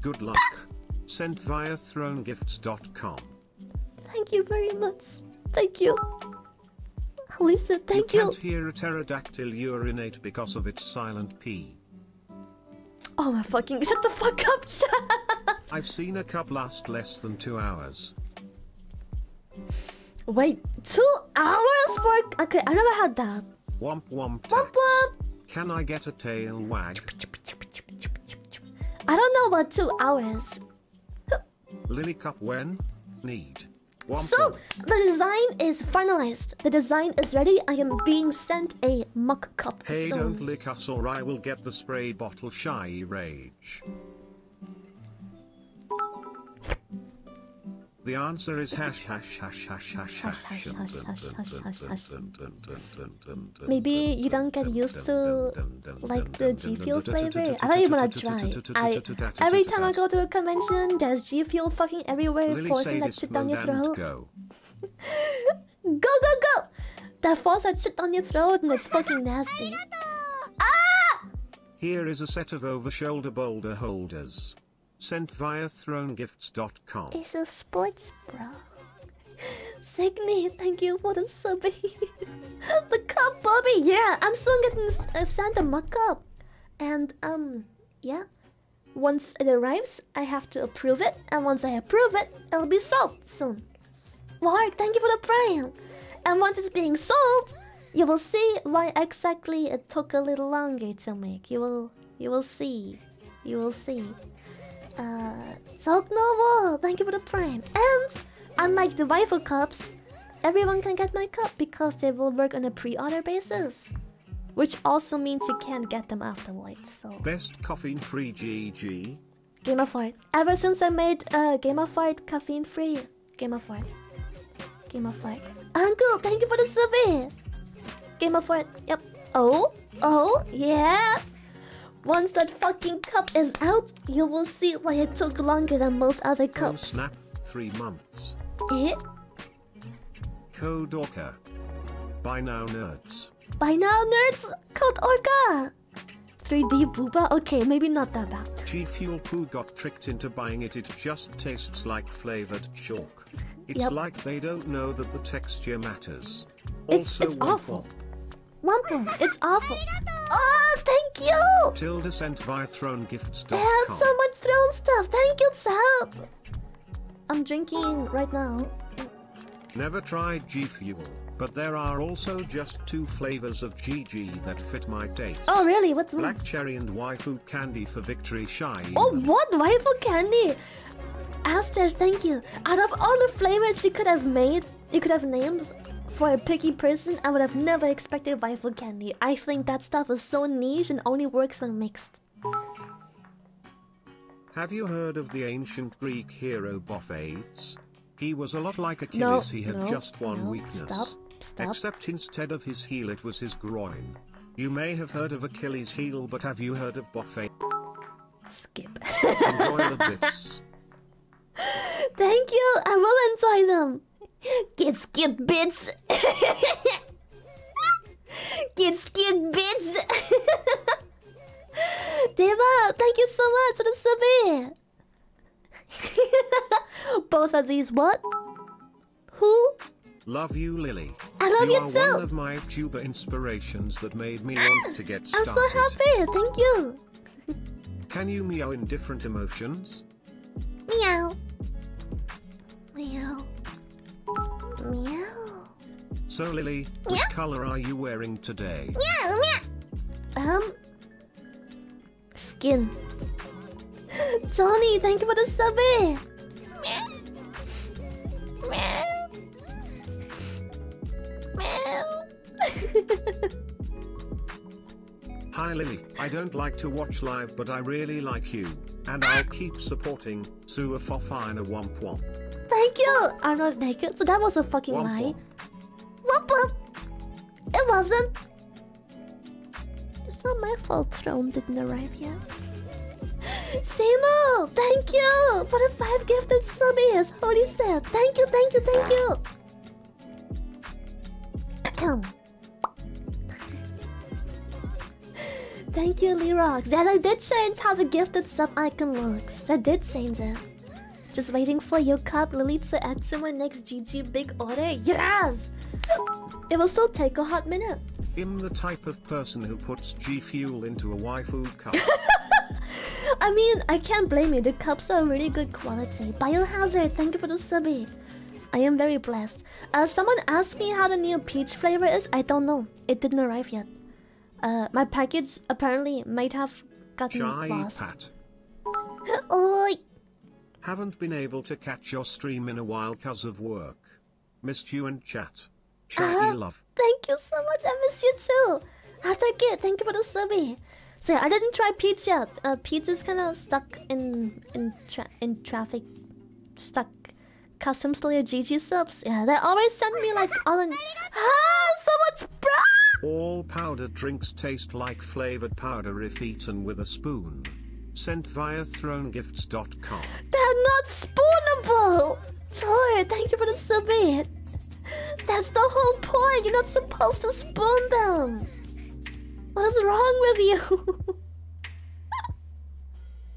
Good luck. Sent via thronegifts.com. Thank you very much. Thank you. Alicia, thank you you. can't hear a pterodactyl urinate because of its silent P. Oh my fucking shut the fuck up, chat. I've seen a cup last less than two hours. Wait, two hours for okay, I never had that. Womp womp Womp womp. Can I get a tail wag? I don't know about two hours. Lily Cup when? Need. Womp So womp. the design is finalized. The design is ready. I am being sent a mock cup Hey, soon. don't lick us or I will get the spray bottle shy rage. The answer is hash hash hash hash hash Hash, hash. hash, hash, hash, hash, hash, hash. Maybe Maybe you don't get used to like the G Fuel flavor. I don't even wanna try. I every time I go to a convention, there's G Fuel fucking everywhere, forcing that shit down your throat. go. Go go go! That force that shit down your throat and it's fucking nasty. Ah! Here is a set of over-shoulder boulder holders. Sent via thronegifts.com. It's a sports bra. Signy, thank you for the subby. the cup, Bobby. Yeah, I'm soon getting s- uh, sent a mock up, and um, yeah. Once it arrives, I have to approve it, and once I approve it, it'll be sold soon. Wark, thank you for the prime. And once it's being sold, you will see why exactly it took a little longer to make. You will, you will see, you will see. Uh, Talk Novel, thank you for the prime. And unlike the waifu cups, everyone can get my cup because they will work on a pre-order basis, which also means you can't get them afterwards. So Best caffeine-free GG. Game of Art. Ever since I made uh, Game of Art caffeine free. Game of Art. Game of Art. Uncle, thank you for the survey. Game of Art. Yep. Oh, oh, yeah. Once that fucking cup is out, you will see why it took longer than most other Oh cups. snap, 3 months. Eh? Code Orca. By now nerds. By now, nerds, code Orca. 3D booba. Okay, maybe not that bad. G Fuel Poo got tricked into buying it. It just tastes like flavored chalk. It's Yep. like they don't know that the texture matters. It's- Also, it's awful. Wampa, it's awful. Oh, thank you. Tilda sent via thronegifts.com. I had so much throne stuff. Thank you, Chad. I'm drinking right now. Never tried G Fuel, but there are also just two flavors of GG that fit my taste. Oh, really? What's? Black cherry and waifu candy for victory shy. Oh, what? Waifu candy? Asters, thank you. Out of all the flavors you could have made, you could have named for a picky person, I would have never expected waifu candy. I think that stuff is so niche and only works when mixed. Have you heard of the ancient Greek hero Bophades? He was a lot like No, Achilles, he had no, just one no, weakness. stop, stop. Except instead of his heel, it was his groin. You may have heard of Achilles' heel, but have you heard of Bophades? Skip. Enjoy the bits. Thank you. I will enjoy them. Get skip bits. Get skip bits. Deva, thank you so much for the sub. Both of these what? Who? Love you, Lily. I love you are too. one of my tuber inspirations that made me want to get started. I'm so happy. Thank you. Can you meow in different emotions? Meow. Meow. Meow. So, Lily, which Meow. color are you wearing today? Meow, meow. Um, skin. Tony, thank you for the sub. Meow. Meow. Meow. Hi Lily, I don't like to watch live but I really like you, and I'll keep supporting Sua Fofina Womp Womp. Thank you. I'm not naked, so that was a fucking Womp lie. Womp. Whoop. It wasn't. It's not my fault Throne didn't arrive yet. Simo, thank you for the five gifted subbies. Holy said, thank you, thank you, thank you. thank you, Lerox. That I did change how the gifted sub icon looks. That did change it. Just waiting for your cup, Lily, to add to my next GG big order. Yes! It will still take a hot minute. I'm the type of person who puts G Fuel into a waifu cup. I mean, I can't blame you. The cups are really good quality. Biohazard, thank you for the subby. I am very blessed. Uh, someone asked me how the new peach flavor is. I don't know. It didn't arrive yet. Uh, my package apparently might have gotten Shy lost. Pat. Oi! Haven't been able to catch your stream in a while cause of work. Missed you and chat. Chatty Uh, love. Thank you so much. I missed you too. How's that good? Thank you for the subby. So yeah, I didn't try Pete's yet. Uh, is kind of stuck in in tra in traffic, stuck. Custom Slayer GG subs. Yeah, they always send me like all in. Ah, so much bra. All powdered drinks taste like flavored powder if eaten with a spoon. Sent via thronegifts.com. They're not spoonable. Tor, thank you for the submit. That's the whole point. You're not supposed to spoon them. What is wrong with you?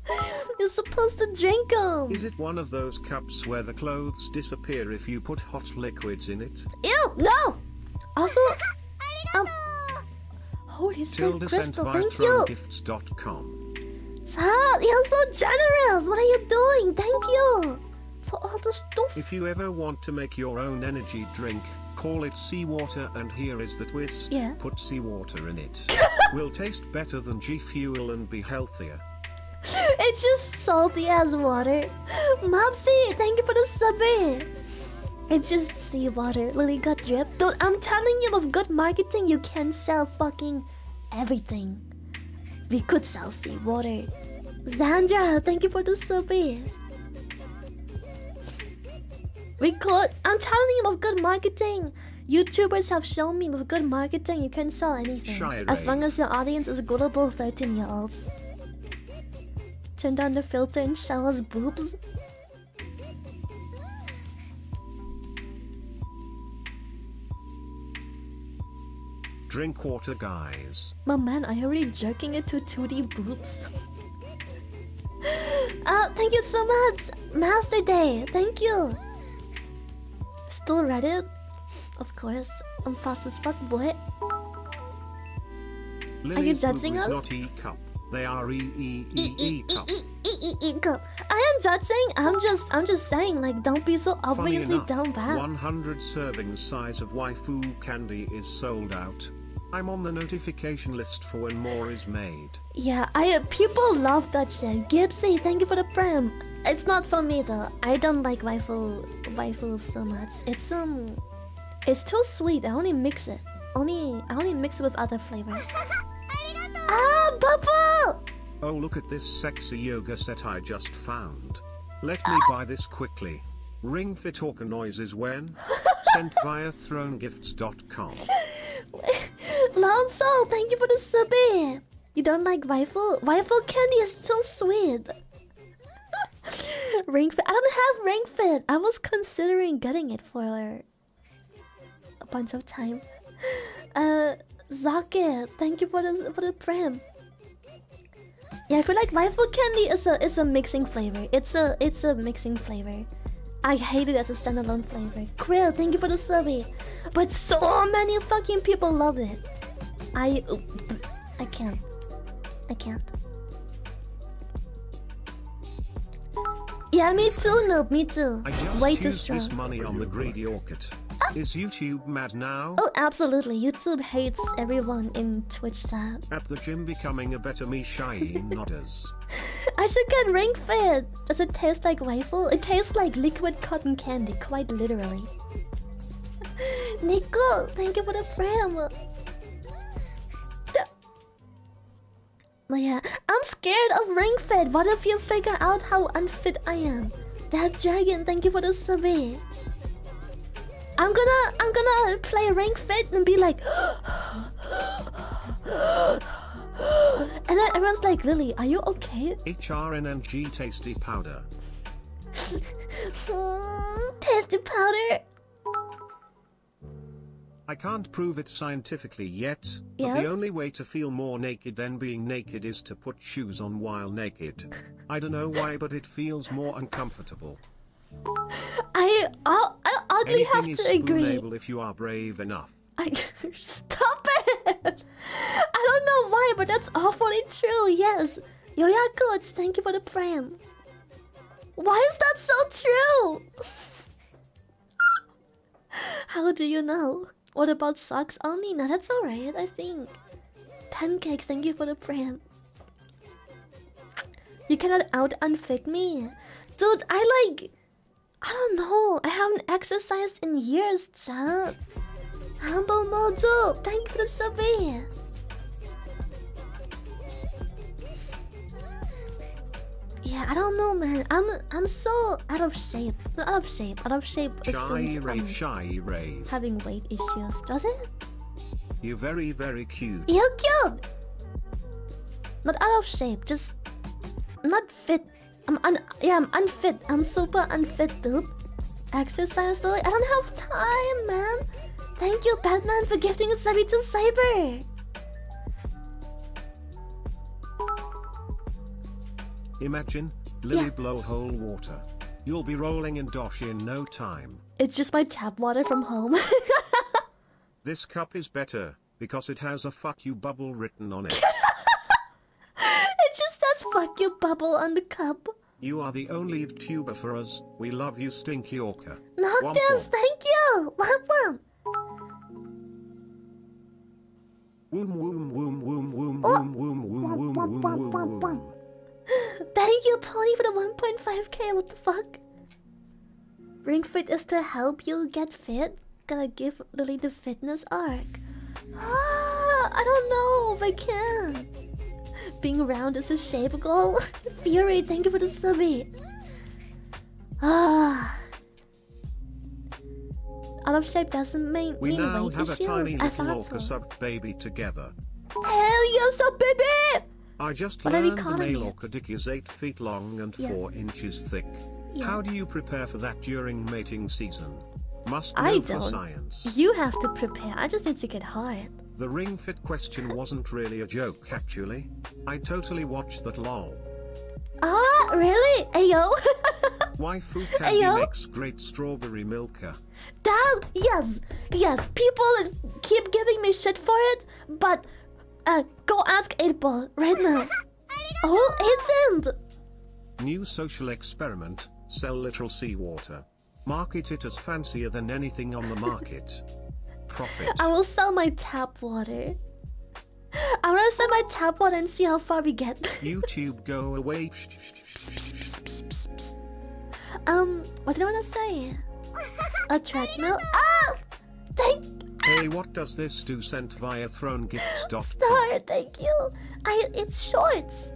You're supposed to drink them. Is it one of those cups where the clothes disappear if you put hot liquids in it? Ew, no. Also, um, holy shit, Tilda sent Crystal, via thank you. thronegifts.com. Tad, you're so generous. What are you doing? Thank you for all the stuff. If you ever want to make your own energy drink, call it seawater and here is the twist. Yeah. Put seawater in it. Will taste better than G Fuel and be healthier. It's just salty as water. Mopsy, thank you for the subby. It's just seawater. Lily got drip. Dude, I'm telling you, with good marketing, you can sell fucking everything. We could sell seawater. Zandra, thank you for the subby. We could. I'm telling you, with good marketing. YouTubers have shown me with good marketing, you can sell anything. As long as your audience is gullible 13 year olds. Turn down the filter and show us boobs. Drink water, guys. My man, are you already jerking it to 2D boobs? uh, thank you so much! Master Day, thank you! Still Reddit? Of course. I'm fast as fuck, boy. Lily's judging boo-boos us? not E cup. They are E E E E cup. Go. I am judging. I'm just, I'm just saying. Like, don't be so obviously enough, down bad. 100 servings size of waifu candy is sold out. I'm on the notification list for when more is made. Yeah, I people love that shit. Gipsy, thank you for the prem. It's not for me though. I don't like waifu waifu so much. It's um, it's too sweet. I only mix it. Only I only mix it with other flavors. ah, bubble! Oh look at this sexy yoga set I just found. Let me buy this quickly. Ring fit orca noises when? Sent via thronegifts.com. Lone Soul, thank you for the sub. You don't like waifu? Waifu candy is so sweet. ring fit. I don't have ring fit. I was considering getting it for a bunch of time. Uh, Zake, thank you for the for the prem. Yeah, I feel like waifu candy is a is a mixing flavor. It's a it's a mixing flavor. I hate it as a standalone flavor. Krill, thank you for the survey. But so many fucking people love it. I I can't. I can't. Yeah, me too, noob, me too. Way too strong. this money on the greedy orchid. Oh. Is YouTube mad now? Oh, absolutely. YouTube hates everyone in Twitch chat. At the gym becoming a better me shy nodders. I should get Ring Fit. Does it taste like waffle? It tastes like liquid cotton candy, quite literally. Nico, thank you for the frame. Oh yeah, I'm scared of Ring Fit. What if you figure out how unfit I am? That dragon, thank you for the subby. I'm gonna, I'm gonna play a Ring Fit and be like, and then everyone's like, Lily, are you okay? HRNNG tasty powder. Mm, tasty powder. I can't prove it scientifically yet, but Yes? the only way to feel more naked than being naked is to put shoes on while naked. I don't know why, but it feels more uncomfortable. I, I'll, I oddly Anything have to agree. if you are brave enough. I stop it. I don't know why, but that's awfully true. Yes, Yoya Coach, thank you for the pram. Why is that so true? How do you know? What about socks only? No, that's alright, I think. Pancakes, thank you for the pram. You cannot out unfit me. Dude, I like. I don't know. I haven't exercised in years, chat. Humble model, thank you for the subby. Yeah, I don't know, man. I'm I'm so out of shape. Not out of shape. Out of shape. Shy rave, shy rave. having weight issues. Does it? You're very, very cute. You're cute. Not out of shape. Just not fit. I'm un. Yeah, I'm unfit. I'm super unfit, dude. Exercise though. I don't have time, man. Thank you, Batman, for gifting a subby to Cyber. Imagine, Lily Yeah. blowhole water. You'll be rolling in dosh in no time. It's just my tap water from home. This cup is better, because it has a fuck you bubble written on it. it just says "fuck you" bubble on the cup. You are the only tuber for us. We love you, Stinky Orca. Noctis, thank you. Womp womp. Woom woom woom woom woom Oh. woom woom woom Womp, woom woom woom woom. Thank you, Pony, for the 1.5k. What the fuck? Ring Fit is to help you get fit. Gotta give Lily the fitness arc. Ah, I don't know if I can. Being round is a shape goal. Fury, thank you for the subby. Ah. Out of shape doesn't mean, We mean now weight have a tiny I little thought so. sub baby together. Hell yes, a baby! I just we learned the male orca dick is 8 feet long and Yeah. 4 inches thick. Yeah. How do you prepare for that during mating season? Must know I for don't. science. You have to prepare. I just need to get hard. The ring fit question wasn't really a joke actually. I totally watched that lol. Ah, really? Ayo? Waifu candy Ayo? makes great strawberry milker. that, yes, yes. People keep giving me shit for it, but uh, go ask 8-Ball right now. oh, it's in. New social experiment, sell literal seawater. Market it as fancier than anything on the market. Profit. I will sell my tap water. I want to sell my tap water and see how far we get. YouTube go away. um, what did I want to say? A treadmill? Ah! Thank Hey, what does this do sent via thronegifts.com? Star, thank you. I it's shorts.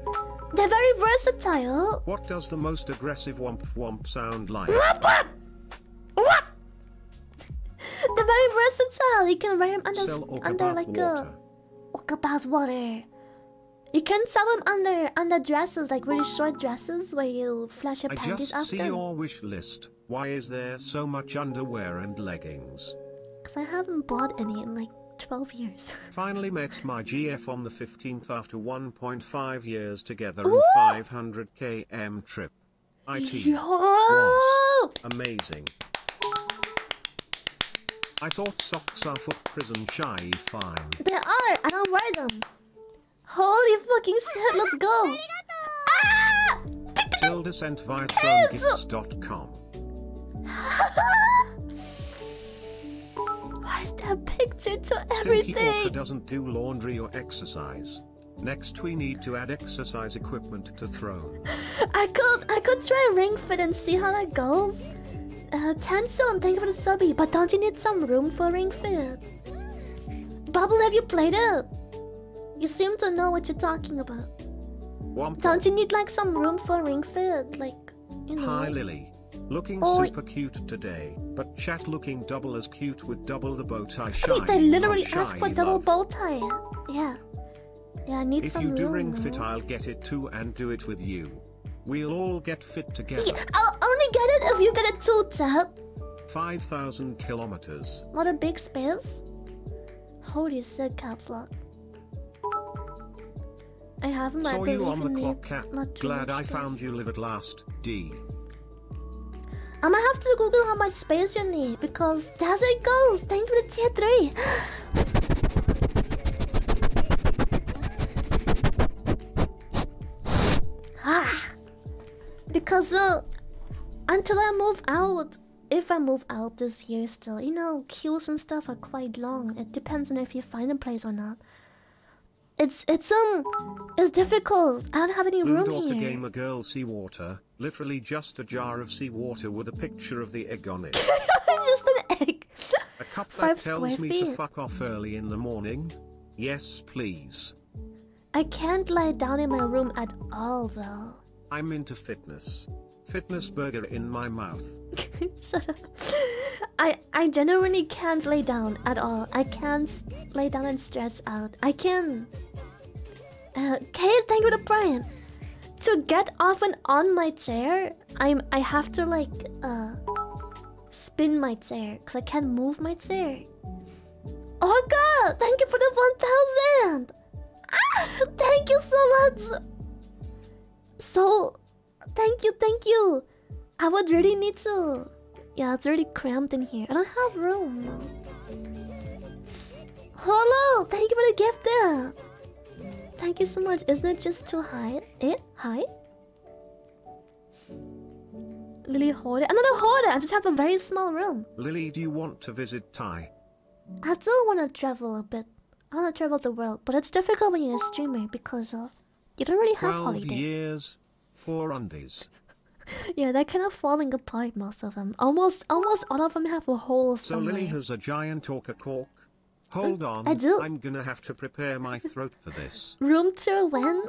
They're very versatile. What does the most aggressive womp womp sound like? What? They're very versatile. You can wear them under under like water. a bath water. You can sell them under under dresses, like really short dresses, where you flash your I panties just see after. your wish list. Why is there so much underwear and leggings? Cause I haven't bought any in like twelve years. Finally met my GF on the 15th after 1.5 years together Ooh. and 500 km trip. IT Yo! amazing. I thought socks are for prison shy fine. They are. I don't wear them. Holy fucking shit! Let's go. Ah! Tilda sent via thronegifts.com. Why is a picture to Pinky Orca doesn't do laundry or exercise. Next we need to add exercise equipment to throne. I could I could try Ring Fit and see how that goes. Uh, Tenson, thank you for the subby, but don't you need some room for Ring Fit? Bubble, have you played it? You seem to know what you're talking about. Womp Don't you need like some room for Ring Fit? Like, you know. Hi Lily. Looking Oh, super cute today, but chat looking double as cute with double the bow tie I shy. mean, they literally asked for double bow tie. Yeah. Yeah, I need If some you do room. ring fit. I'll get it too and do it with you. We'll all get fit together. Yeah, I'll only get it if you get it too, chat. 5,000 kilometers. What a big space. Holy shit, caps lock. I have I Saw you on the clock, cat. Not Glad I space. found you live at last. D. I'm gonna have to Google how much space you need because that's how it goes. Thank you for the tier 3. ah. Because uh, until I move out, if I move out this year still, you know, queues and stuff are quite long. It depends on if you find a place or not. It's it's um It's difficult. I don't have any room Boondorka here. Gamer Girl Seawater, literally just a jar of seawater with a picture of the egg on it. Just an egg. A cup that Five tells me to fuck off early in the morning? Yes, please. I can't lie down in my room at all, though. I'm into fitness. Fitness burger in my mouth. Shut up. I I genuinely can't lay down at all. I can't lay down and stretch out. I can. Uh, thank you to Brian. To get off and on my chair, I'm I have to like uh spin my chair because I can't move my chair. Oh God! Thank you for the one thousand. Ah, thank you so much. So, thank you, thank you. I would really need to. Yeah, it's really cramped in here. I don't have room. Hello, thank you for the gift there. Thank you so much. Isn't it just too high? It high? Lily Horde. Another Horde. I just have a very small room. Lily, do you want to visit Thai? I do want to travel a bit. I want to travel the world, but it's difficult when you're a streamer because uh, you don't really have 12 holiday. years, four undies. Yeah, they're kind of falling apart. Most of them, almost, almost all of them have a hole So somewhere. Lily has a giant orca cork. Hold on, I do. I'm gonna have to prepare my throat for this. room tour when?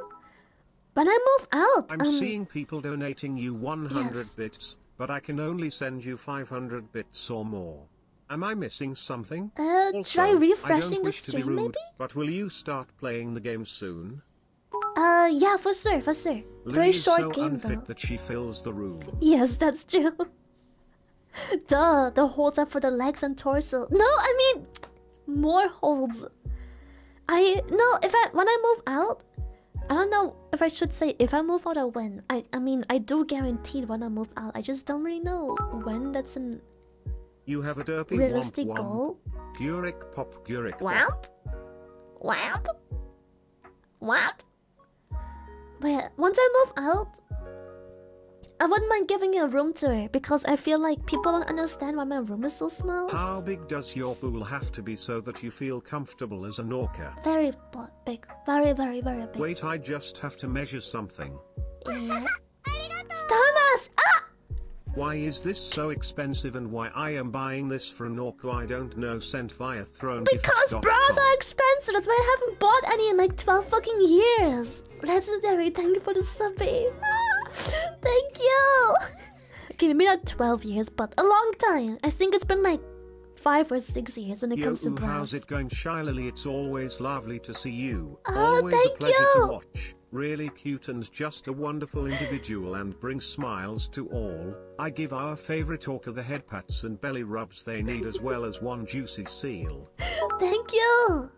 When I move out. I'm um, seeing people donating you 100 yes. bits, but I can only send you 500 bits or more. Am I missing something? Uh, Also, try I refreshing don't the wish to be stream, rude, maybe? but will you start playing the game soon? Uh, yeah, for sure, for sure. Lily Very short so game though. that she fills the room. Yes, that's true. Duh, the holds are for the legs and torso. No, I mean more holds. I no, if I when I move out, I don't know if I should say if I move out or when. I I mean I do guaranteed when I move out. I just don't really know when that's an You have a derpy realistic womp womp. goal. Pop Guric pop. Wamp, wamp, wamp. But once I move out, I wouldn't mind giving a room tour because I feel like people don't understand why my room is so small. How big does your pool have to be so that you feel comfortable as an orca? Very big, very, very, very big. Wait, I just have to measure something. Yeah. Stardust! Ah! Why is this so expensive and why I am buying this for an orca I don't know sent via throne Because bras are expensive. That's why I haven't bought any in like 12 fucking years. Legendary, thank you for the. Ah, thank you. Okay, maybe not 12 years, but a long time. I think it's been like 5 or 6 years when it Yo, comes to ooh, how's it going, Shy It's always lovely to see you. Oh, always a thank pleasure you. to watch. Really cute and just a wonderful individual and brings smiles to all. I give our favorite orca the head pats and belly rubs they need as well as one juicy seal. Thank you.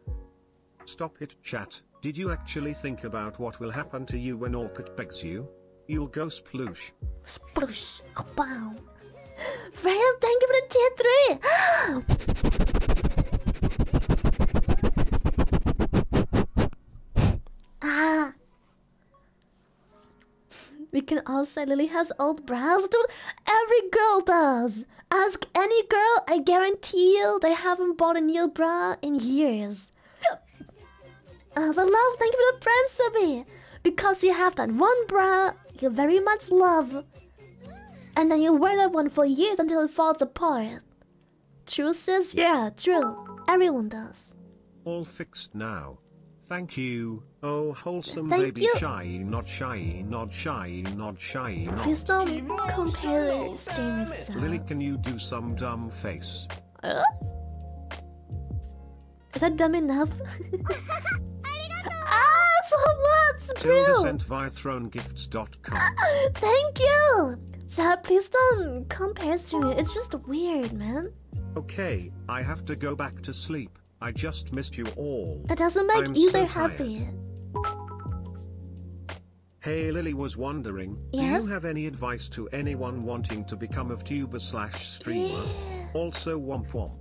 Stop it, chat. Did you actually think about what will happen to you when Orchid begs you? You'll go sploosh. Sploosh. Kapow. Ryan, thank you for the tier 3. We can all say Lily has old brows. Dude, every girl does. Ask any girl, I guarantee you they haven't bought a new bra in years. Uh, the love, thank you for the friend subby. Because you have that one bra you very much love. And then you wear that one for years until it falls apart. True sis? Yeah, true. Everyone does. All fixed now. Thank you. Oh, wholesome Thank baby you. shy, not shy, not shy, not shy, not. Please don't compare streamers to. Lily, can you do some dumb face? Uh? Is that dumb enough? ah, so much, Tilda bro! sent via thronegifts.com. Thank you! So please don't compare streamers. It's just weird, man. Okay, I have to go back to sleep. I just missed you all. It doesn't make I'm either so happy. Hey Lily was wondering, do you have any advice to anyone wanting to become a tuber slash streamer? Yeah. Also womp womp.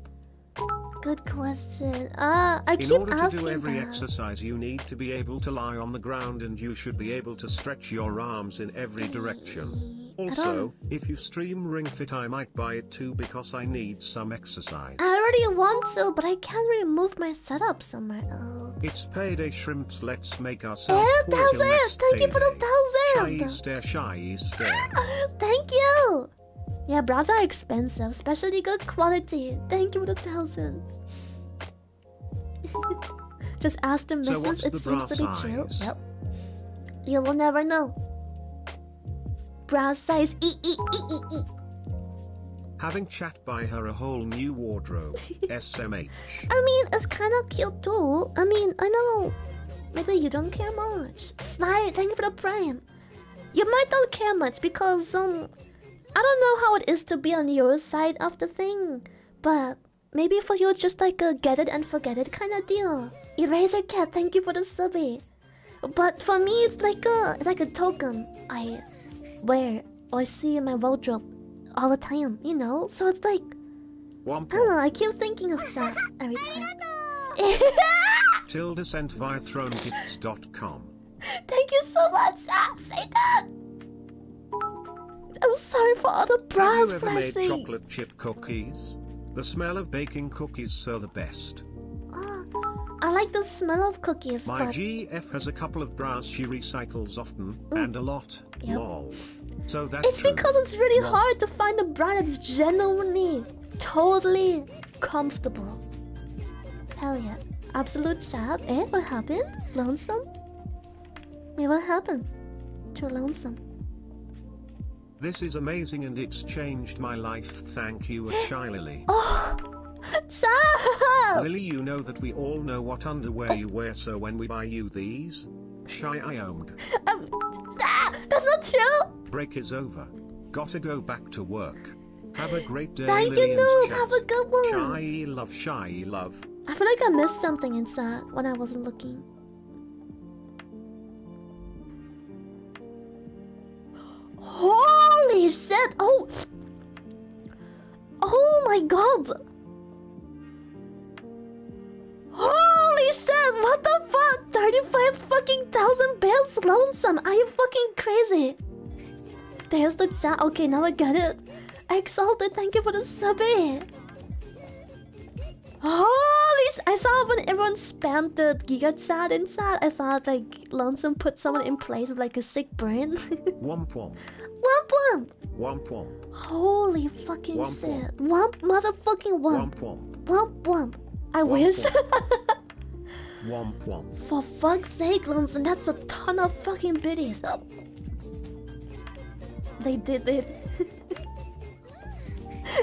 Good question. Ah, I In keep order to do every that. exercise you need to be able to lie on the ground and you should be able to stretch your arms in every direction. Also, if you stream Ring Fit I might buy it too because I need some exercise. I already want to, but I can't really move my setup somewhere else. It's payday shrimps. Let's make ourselves till thousand! Thank you for the payday. thousand! Shy stare, shy stare. Thank you! Yeah, bras are expensive, especially good quality. Thank you for the thousand. Just ask the So missus, what's it seems to be true. Yep. You will never know. Bra size E E E E E. Having chat buy her a whole new wardrobe. SMH. I mean, it's kind of cute too. I mean, I know. Maybe you don't care much. Slide, thank you for the prime. You might not care much because, um, I don't know how it is to be on your side of the thing. But maybe for you, it's just like a get it and forget it kind of deal. Eraser Cat, thank you for the subby. But for me, it's like a, it's like a token I wear or see in my wardrobe all the time, you know? So it's like, Womp I don't know. I keep thinking of that every time. Tilda sent via thronegifts.com. Thank you so much, ah, Satan! I'm sorry for all the Have you ever made chocolate chip cookies? The smell of baking cookies so the best. I like the smell of cookies, My but GF has a couple of bras she recycles often and a lot. Yep. Lol. So that's it's true. because it's really Lol. hard to find a bra that's genuinely, totally comfortable. Hell yeah. Absolute sad. Eh? What happened? Lonesome? Wait, what happened? Too lonesome. This is amazing and it's changed my life. Thank you, a shy Lily. Oh! Stop! Lily, you know that we all know what underwear you wear, so when we buy you these, shy I owned. Um, ah, that's not true! Break is over. Gotta go back to work. Have a great day, Thank Lily you, Noob! chat. Have a good one! Shy love, shy love. I feel like I missed something inside when I wasn't looking. Holy shit! Oh! Oh my god! Holy shit! What the fuck? 35 fucking thousand bells lonesome! Are you fucking crazy? There's the chat. Okay, now I get it. Exalted, thank you for the subby. Holy sh- I thought when everyone spammed the Giga chat inside, I thought like Lonesome put someone in place with like a sick brain. Womp womp. womp womp! Womp womp. Holy fucking Womp shit. Womp motherfucking womp. Womp womp. Womp womp. I Womp wish. Womp womp. For fuck's sake, Lonesome, that's a ton of fucking biddies. Oh. They did it.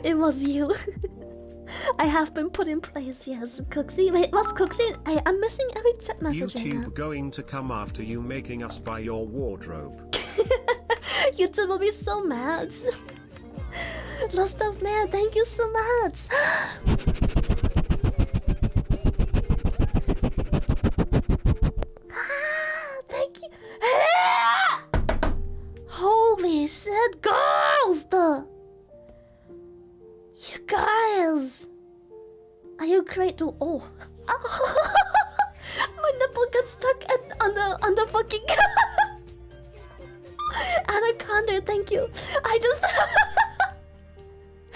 it was you. I have been put in place, yes. Cooksy. Wait, what's Cooksy? I, I'm missing every chat message right now. YouTube going to come after you making us buy your wardrobe. YouTube will be so mad. Lost of man, thank you so much. Shit, girls! The you guys, are you great to oh? oh. My nipple got stuck at, on the on the fucking. Anaconda, thank you. I just.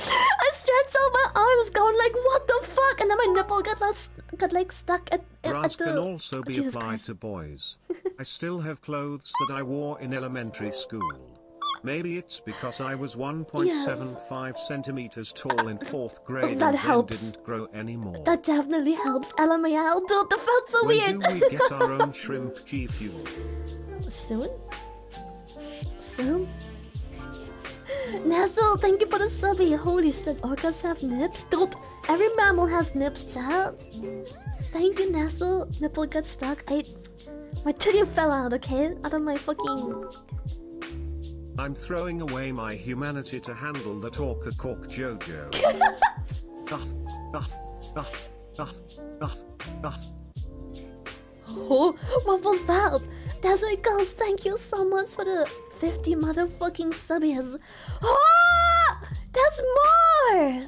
I stretched out my arms, going like, "What the fuck?" And then my nipple got like, got like stuck at, at Bras the. can also be Jesus applied Christ. to boys. I still have clothes that I wore in elementary school. Maybe it's because I was 1.75 centimeters tall in fourth grade That and helps. didn't grow anymore. That definitely helps. LMAO, dude, that felt so when weird. do we get our own shrimp G fuel? Soon? Soon? Nazzle, thank you for the subby. Holy shit, orcas have nips? Dude, every mammal has nips, child. Thank you, Nazzle. Nipple got stuck. I. My titty fell out, okay? Out of my fucking. I'm throwing away my humanity to handle the talker cork Jojo. Oh, what was that? Desert Girls, thank you so much for the 50 motherfucking subbies. Ah, oh, there's more!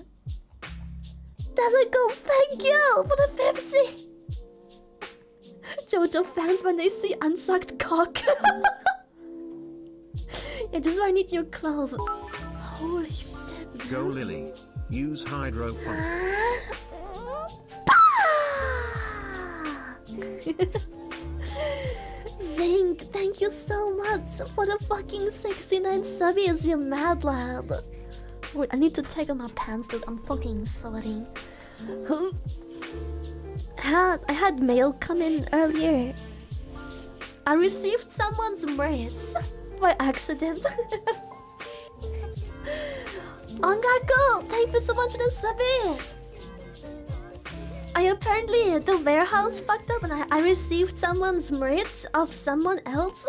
Desert Girls, thank you for the 50! JoJo fans when they see unsucked cock. yeah, this is why need new clothes. Holy shit. Go Lily. Use hydro pump. Zing, thank you so much for the fucking 69 subbies, you mad lad. Wait, I need to take off my pants, dude. I'm fucking sweating. had I had mail come in earlier. I received someone's merch by accident. Ongaku, thank you so much for the subby. I apparently the warehouse fucked up and I, I received someone's merch of someone else.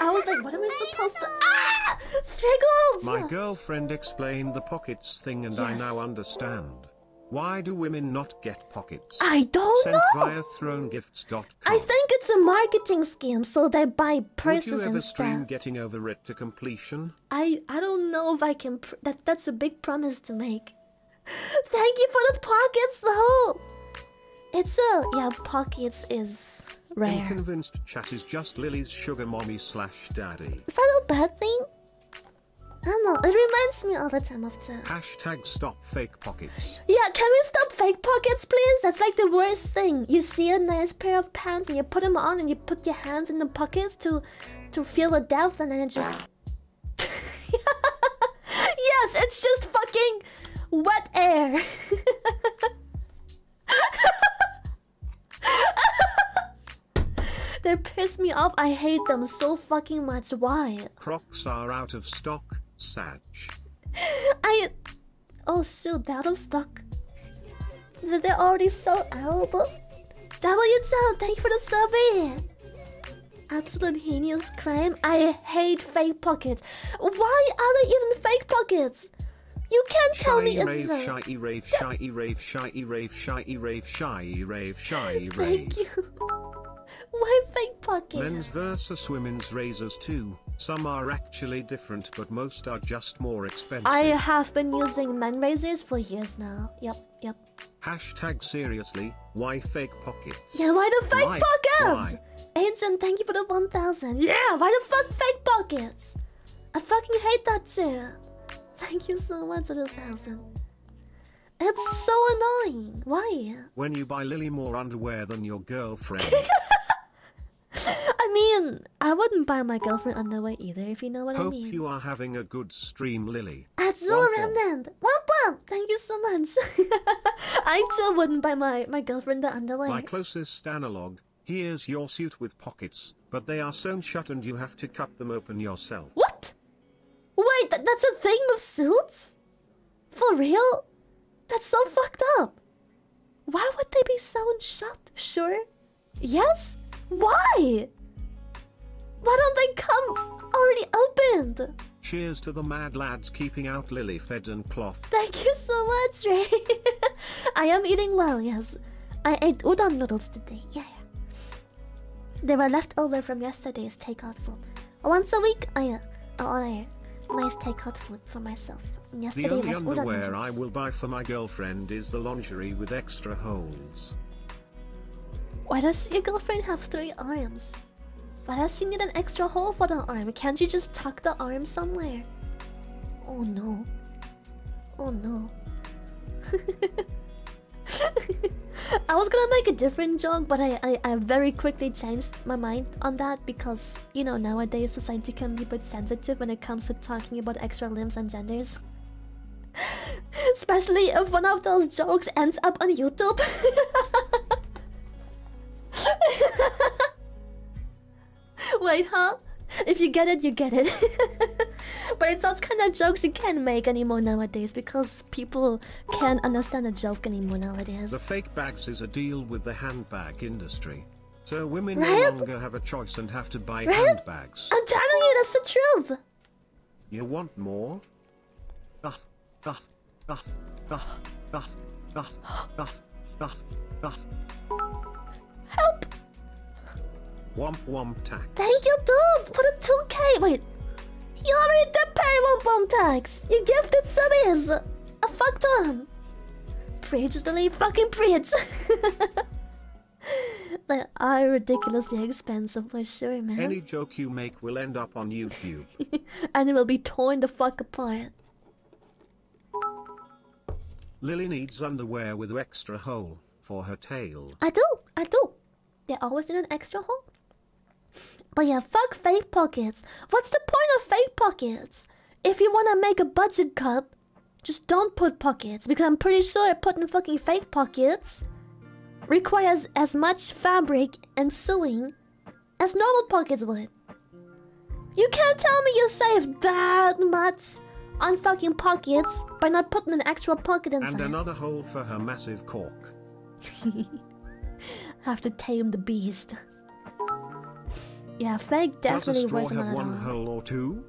I was like, what am I supposed to? Ah, Striggles! My girlfriend explained the pockets thing and I now understand. Why do women not get pockets? I don't Sent know. via thronegifts.com. I think it's a marketing scheme, so they buy purses Would you ever and stream stuff. getting over it to completion? I I don't know if I can. Pr- that that's a big promise to make. Thank you for the pockets, though. It's a yeah. Pockets is rare. I'm convinced chat is just Lily's sugar mommy slash daddy. Is that a bad thing? It reminds me all the time of the. Hashtag stop fake pockets. Yeah, can we stop fake pockets, please? That's like the worst thing. You see a nice pair of pants and you put them on and you put your hands in the pockets to to feel the depth and then it just Yes, it's just fucking wet air. they piss me off. I hate them so fucking much. Why? Crocs are out of stock. Sag. I. Oh shoot, of stock. They're already sold out. W Chan, thank you for the survey. Absolute heinous crime. I hate fake pockets. Why are they even fake pockets? You can't tell me Shy it's. Uh, a- shy rave, shy rave, shy rave, shy rave, shy rave, shy rave. Thank you. Why fake pockets? Men's versus women's razors too. Some are actually different, but most are just more expensive. I have been using men razors for years now. Yep, yep. Hashtag seriously, why fake pockets? Yeah, why the fake Why? pockets? Agent, thank you for the 1000. Yeah, why the fuck fake pockets? I fucking hate that too. Thank you so much for the 1000. It's so annoying. Why? When you buy Lily more underwear than your girlfriend. I mean, I wouldn't buy my girlfriend underwear either, if you know what I mean. Hope you are having a good stream, Lily. Azul. Remnant! Womp womp! Thank you so much. I too wouldn't buy my, my girlfriend the underwear. My closest analog. Here's your suit with pockets, but they are sewn shut and you have to cut them open yourself. What? Wait, th- that's a thing with suits? For real? That's so fucked up. Why would they be sewn shut? Sure. Yes? Why? Why don't they come already opened? Cheers to the mad lads keeping out Lily fed and cloth. Thank you so much, Ray. I am eating well, yes. I ate udon noodles today. Yeah, yeah. They were left over from yesterday's takeout food. Once a week, I uh, I order nice takeout food for myself. And The Yesterday only was udon underwear I will buy for my girlfriend is the lingerie with extra holes. Why does your girlfriend have three arms? Why does she need an extra hole for the arm? Can't you just tuck the arm somewhere? Oh no. Oh no. I was gonna make a different joke, but I, I, I very quickly changed my mind on that because, you know, nowadays society can be a bit sensitive when it comes to talking about extra limbs and genders. Especially if one of those jokes ends up on YouTube. Wait, huh? If you get it, you get it. but it's those kind of jokes you can't make anymore nowadays because people can't understand a joke anymore nowadays. The fake bags is a deal with the handbag industry. So women Right? no longer have a choice and have to buy Right? handbags. I'm telling you, that's the truth. You want more? Doth, doth, doth, doth, doth, doth, doth, doth, doth. Help! Womp womp tax. Thank you, dude, for the 2k. Wait, you already did pay one bomb tax. You gifted subbies. I fucked on. Preach, Lily, fucking preach. they are ridiculously expensive for sure, man. Any joke you make will end up on YouTube. and it will be torn the fuck apart. Lily needs underwear with extra hole for her tail. I do. I do. They always need an extra hole. But yeah, fuck fake pockets. What's the point of fake pockets? If you wanna make a budget cut, just don't put pockets because I'm pretty sure putting fucking fake pockets requires as much fabric and sewing as normal pockets would. You can't tell me you saved that much on fucking pockets by not putting an actual pocket inside. And another hole for her massive cork. Have to tame the beast. Yeah, fake definitely Does a straw wasn't have one hole or two?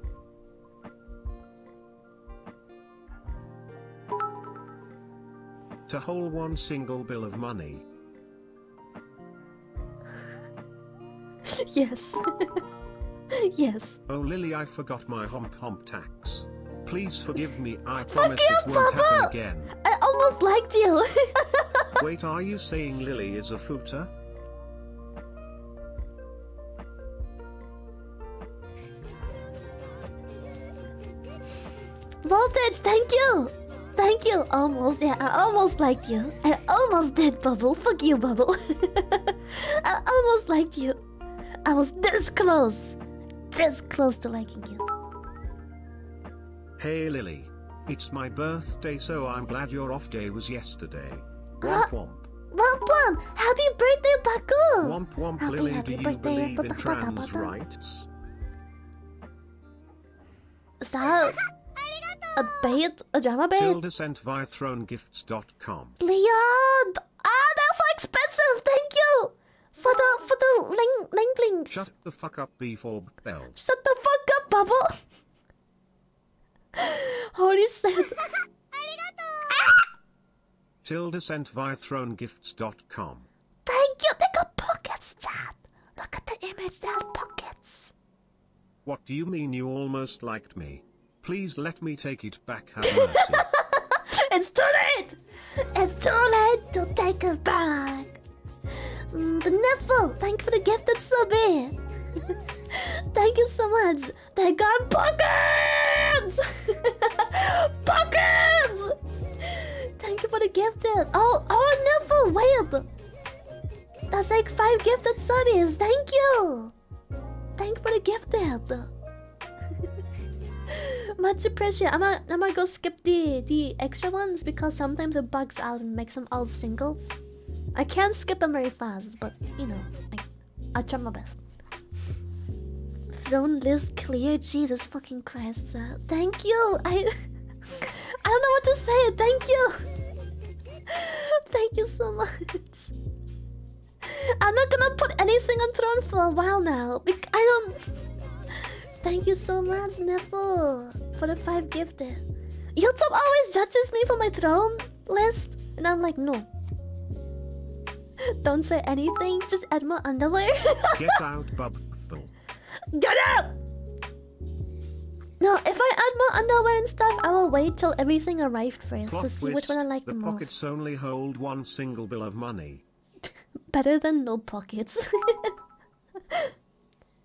To hold one single bill of money. yes. yes. Oh Lily, I forgot my hump hump tax. Please forgive me, I promise you, it won't happen again. I almost liked you. Wait, are you saying Lily is a footer? Voltage, thank you. Thank you. Almost, yeah, I almost liked you. I almost did, Bubble. Fuck you, Bubble. I almost liked you. I was this close. This close to liking you. Hey Lily. It's my birthday, so I'm glad your off day was yesterday. Womp womp. Womp womp! Happy birthday, Baku! Womp womp Happy, Lily, happy do you birthday, believe in trans rights? Is that a bait? A drama bait? Tilda sent via thronegifts.com. Leon! Ah, that's so expensive! Thank you! For the, for the ling, linklings. Shut the fuck up before bell. Shut the fuck up, Bubble! Holy shit. Tilda sent via thronegifts.com. Thank you! They got pockets, Chad! Look at the image, there's pockets! What do you mean you almost liked me? Please let me take it back, have mercy. It's too late! It's too late to take it back! Mm, the Niffle, thank you for the gifted subby! thank you so much! They got pockets! pockets! Thank you for the gifted! Oh, oh, Niffle, wait! That's like five gifted subbies, thank you! Thank you for the gifted! Much appreciated. I'm gonna, I'm gonna go skip the the extra ones because sometimes it bugs out and makes them all singles. I can't skip them very fast, but you know, I, I'll try my best. Throne list clear. Jesus fucking Christ! uh, thank you. I I don't know what to say. Thank you. Thank you so much. I'm not gonna put anything on throne for a while now. bec- I don't. Thank you so much, Neville, for the five gifted. YouTube always judges me for my throne list, and I'm like, no. Don't say anything, just add my underwear. Get out, bubble. Get out! No, if I add more underwear and stuff, I will wait till everything arrived first Plot to see which one I like the the, pockets most. only hold one single bill of money. Better than no pockets.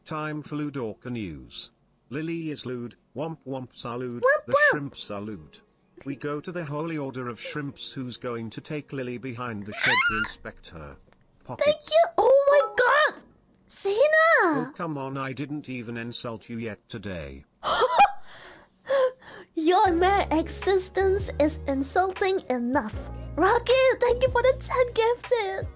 Time for Ludorka news. Lily is Lud, Womp Womp Salute, Womp the womp. Shrimp Salute. We go to the Holy Order of Shrimps who's going to take Lily behind the shed to inspect her. Pockets. Thank you! Oh my god! Oh, Sina! come on, I didn't even insult you yet today. Your mere existence is insulting enough. Rocky, thank you for the 10 gifted.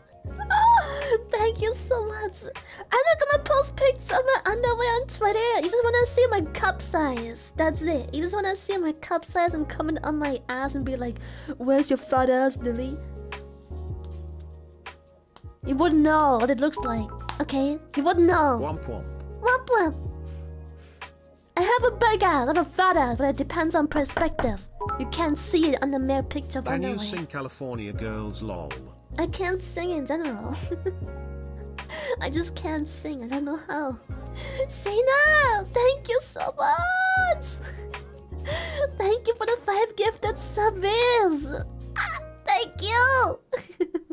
Ah, thank you so much. I'm not gonna post pics of my underwear on Twitter. You just wanna see my cup size. That's it. You just wanna see my cup size and comment on my ass and be like, Where's your fat ass, Lily? You wouldn't know what it looks like. Okay? You wouldn't know. Womp Womp. Womp womp. I have a big I have a fat ass, but it depends on perspective. You can't see it on the mere picture of Can you sing California Girls lol? I can't sing in general. I just can't sing. I don't know how. Sina, thank you so much. Thank you for the five gifted subs. Ah, thank you.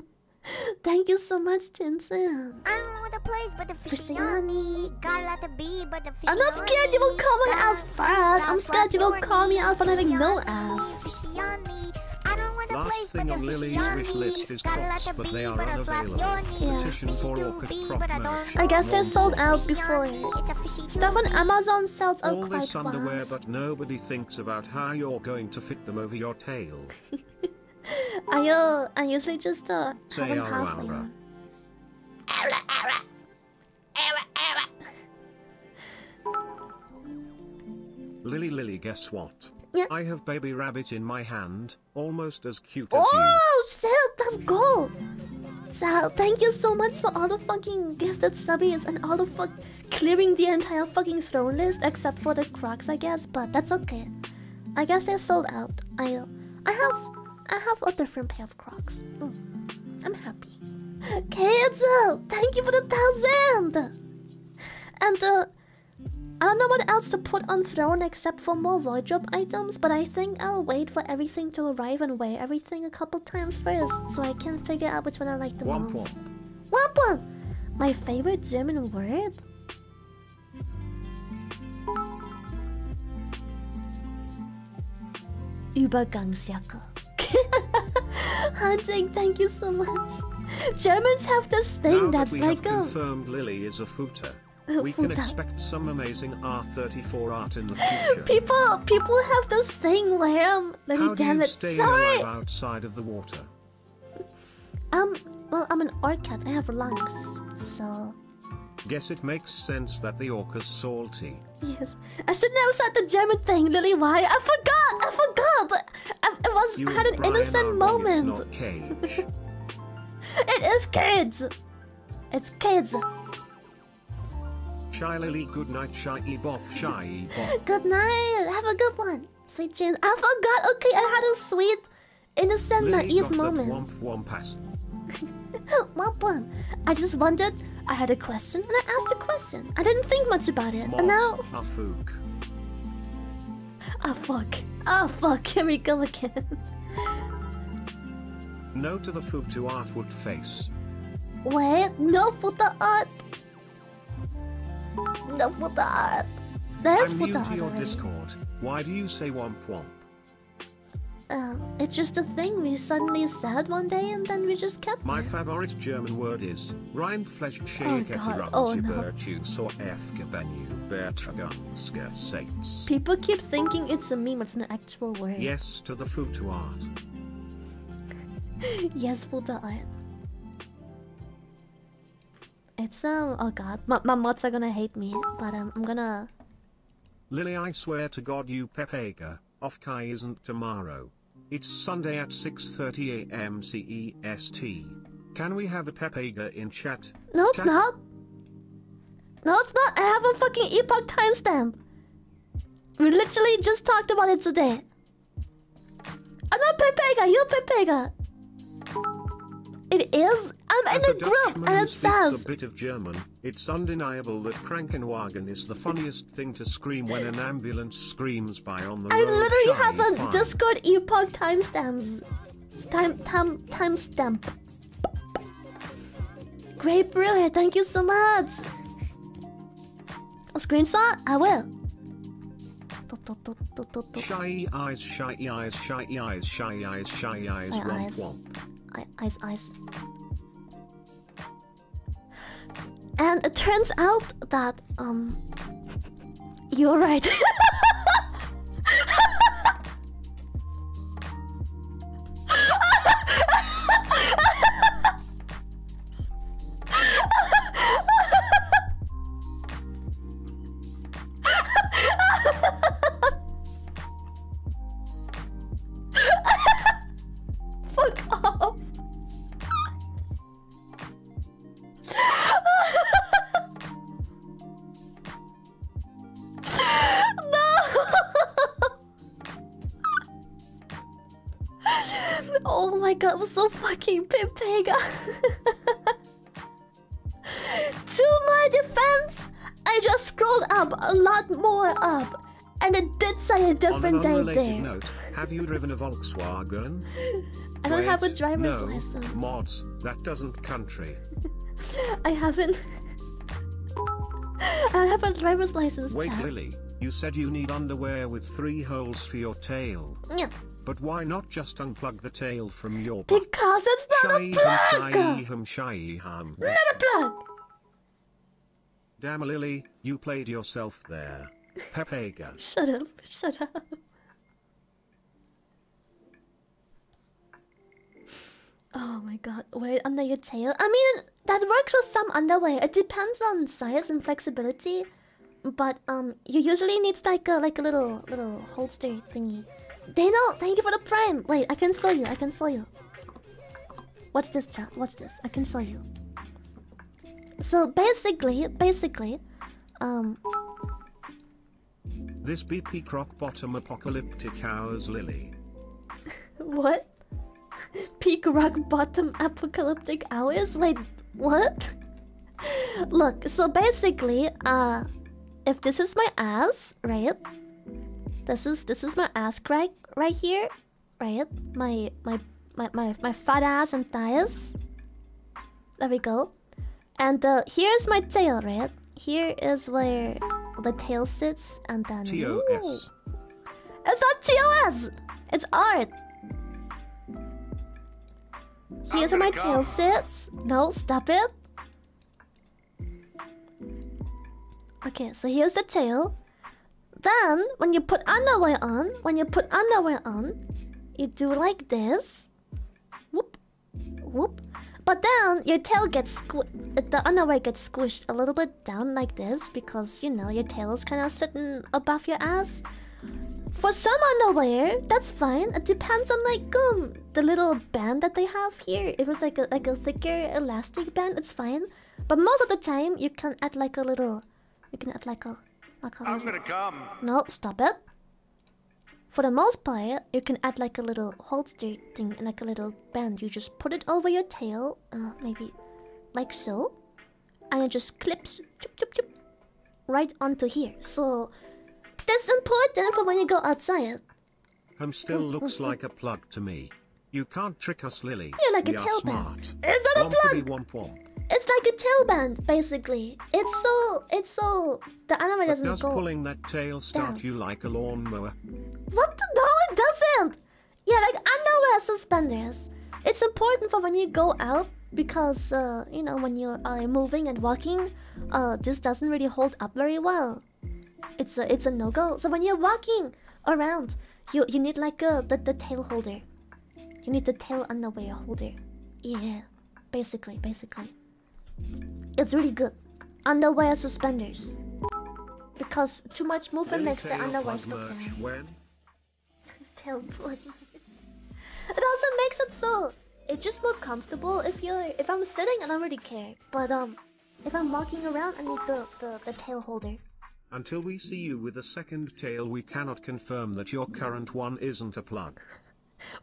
thank you so much, Tinsin. I don't know the place, but the fishy Fishy on me. Got a lot to be, but the fishy I'm not scared you will call my ass fat. I'm scared you will call me out for having no Fishy on me, ass. Fishy on me. I don't want the Last thing on Lily's wish list is Got a crocs, lot of but they are but I slap unavailable. Yeah. Petition for orchid be, I merch. I guess they're sold point. out before. on me, it's a fishy to Stuff on. Amazon sells out All quite this underwear, fast. but nobody thinks about how you're going to fit them over your tail. I uh, I usually just uh have Say them ara halfway. Lily Lily, guess what? Yeah. I have baby rabbit in my hand, almost as cute as you. Oh, shit, let's go! So, thank you so much for all the fucking gifted subbies and all the fuck clearing the entire fucking throne list except for the Crocs, I guess. But that's okay. I guess they're sold out. I, I have, I have a different pair of Crocs. Mm, I'm happy. Uh, thank you for the thousand. And uh, I don't know what else to put on throne except for more wardrobe items, but I think I'll wait for everything to arrive and wear everything a couple times first so I can figure out which one I like the Womp most. womp! My favorite German word? Übergangsjacke. Hunting, thank you so much. Germans have this thing now that's that we like have a. confirmed Lily is a footer, A we can expect some amazing R34 art in the future. People, people have this thing where um, let me How do damn you it. stay Sorry. alive outside of the water? Um, well, I'm an orchid. I have lungs, so Guess it makes sense that the orca's salty. yes. I shouldn't have said the German thing, Lily. Why? I forgot. I forgot. I, I was You had an Brian innocent moment. It's not cage. It is kids. It's kids. Shy Lily, good night, Shy Bop, Shy Bop. Good night. Have a good one. Sweet dreams. I forgot. Okay, I had a sweet, innocent, Lily naive moment. Womp womp pass. Womp womp. I just wondered. I had a question and I asked a question. I didn't think much about it, and now Afook. ah fuck. Ah fuck. Here we go again. No to the food to artwood face. Wait, no for the art. No footer art. There's footer to art. your already. Discord. Why do you say womp womp? Uh, it's just a thing we suddenly said one day and then we just kept My favorite German word is Reinfleisch Oh. Oh, no. F-Gebenu People keep thinking it's a meme, it's an actual word. Yes to the food to art. yes, footer art. It's um oh god, my, my mods are gonna hate me, but um I'm gonna Lily, I swear to God, you Pepega, Offkai isn't tomorrow. It's Sunday at 6:30 a.m. CEST. Can we have a Pepega in chat? No it's Chat- not. No it's not. I have a fucking epoch timestamp. We literally just talked about it today. I'm not Pepega, you're Pepega. It is? Um, I'm As in a group Dutchman and who speaks a bit of German, it's undeniable that Krankenwagen is the funniest thing to scream when an ambulance screams by on the I road. literally Shy have a fine. Discord epoch timestamps. Time time timestamp. Great brewer, thank you so much. A screenshot? I will. Shy eyes, shy eyes, shy eyes, shy eyes, shy eyes, Shy womp eyes. womp. I- Eyes, eyes. And it turns out that um, you're right. I don't have a driver's no, license. Mods, that doesn't country. I haven't. I don't have a driver's license. Wait. Lily, you said you need underwear with three holes for your tail. Yeah. But why not just unplug the tail from your butt? Because it's not a Shy plug! hum, shy hum, shy hum. Not a plug! Damn Lily, you played yourself there. Pepega. Shut up, shut up. Oh my god, wear it under your tail. I mean, that works with some underwear. It depends on size and flexibility. But um you usually need like a like a little little holster thingy. Dano, thank you for the prime. Wait, I can show you, I can show you. Watch this chat, watch this. I can show you. So basically, basically, um This BP crock bottom apocalyptic hours Lily. What? Peak rock bottom apocalyptic hours? Wait, what? Look, so basically, uh if this is my ass, right? This is this is my ass crack right here, right? My my my my, my fat ass and thighs. There we go. And uh, here's my tail, right? Here is where the tail sits, and then TOS. Ooh. It's not TOS! It's art! Here's where my tail sits. No, stop it. Okay, so here's the tail. Then, when you put underwear on, when you put underwear on, you do like this. Whoop, whoop. But then your tail gets squ- the underwear gets squished a little bit down like this because you know your tail is kind of sitting above your ass. For some underwear, that's fine. It depends on like um the little band that they have here. If it's like a like a thicker elastic band, it's fine. But most of the time, you can add like a little. You can add like a like a. I'm little- gonna come. no, stop it. For the most part, you can add like a little holster thing and like a little band. You just put it over your tail, uh, maybe like so, and it just clips chup, chup, chup, right onto here. So that's important for when you go outside. Hum still looks like a plug to me. You can't trick us, Lily. You're like a we are tail smart. band. It's not a plug. womp womp. It's like a tail band, basically. It's so, it's so the anime But doesn't does go. pulling that tail start down. you like a lawnmower? What? The? No, it doesn't. Yeah, like underwear suspenders. It's important for when you go out because uh, you know when you are moving and walking, uh, this doesn't really hold up very well. It's a it's a no go. So when you're walking around, you you need like a the, the tail holder. You need the tail underwear holder. Yeah, basically, basically. It's really good. Underwear suspenders. Because too much movement makes the underwear merch going when? tail plug. It also makes it so it's just more comfortable if you're if I'm sitting I don't really care. But um if I'm walking around I need the, the, the tail holder. Until we see you with a second tail we cannot confirm that your current one isn't a plug.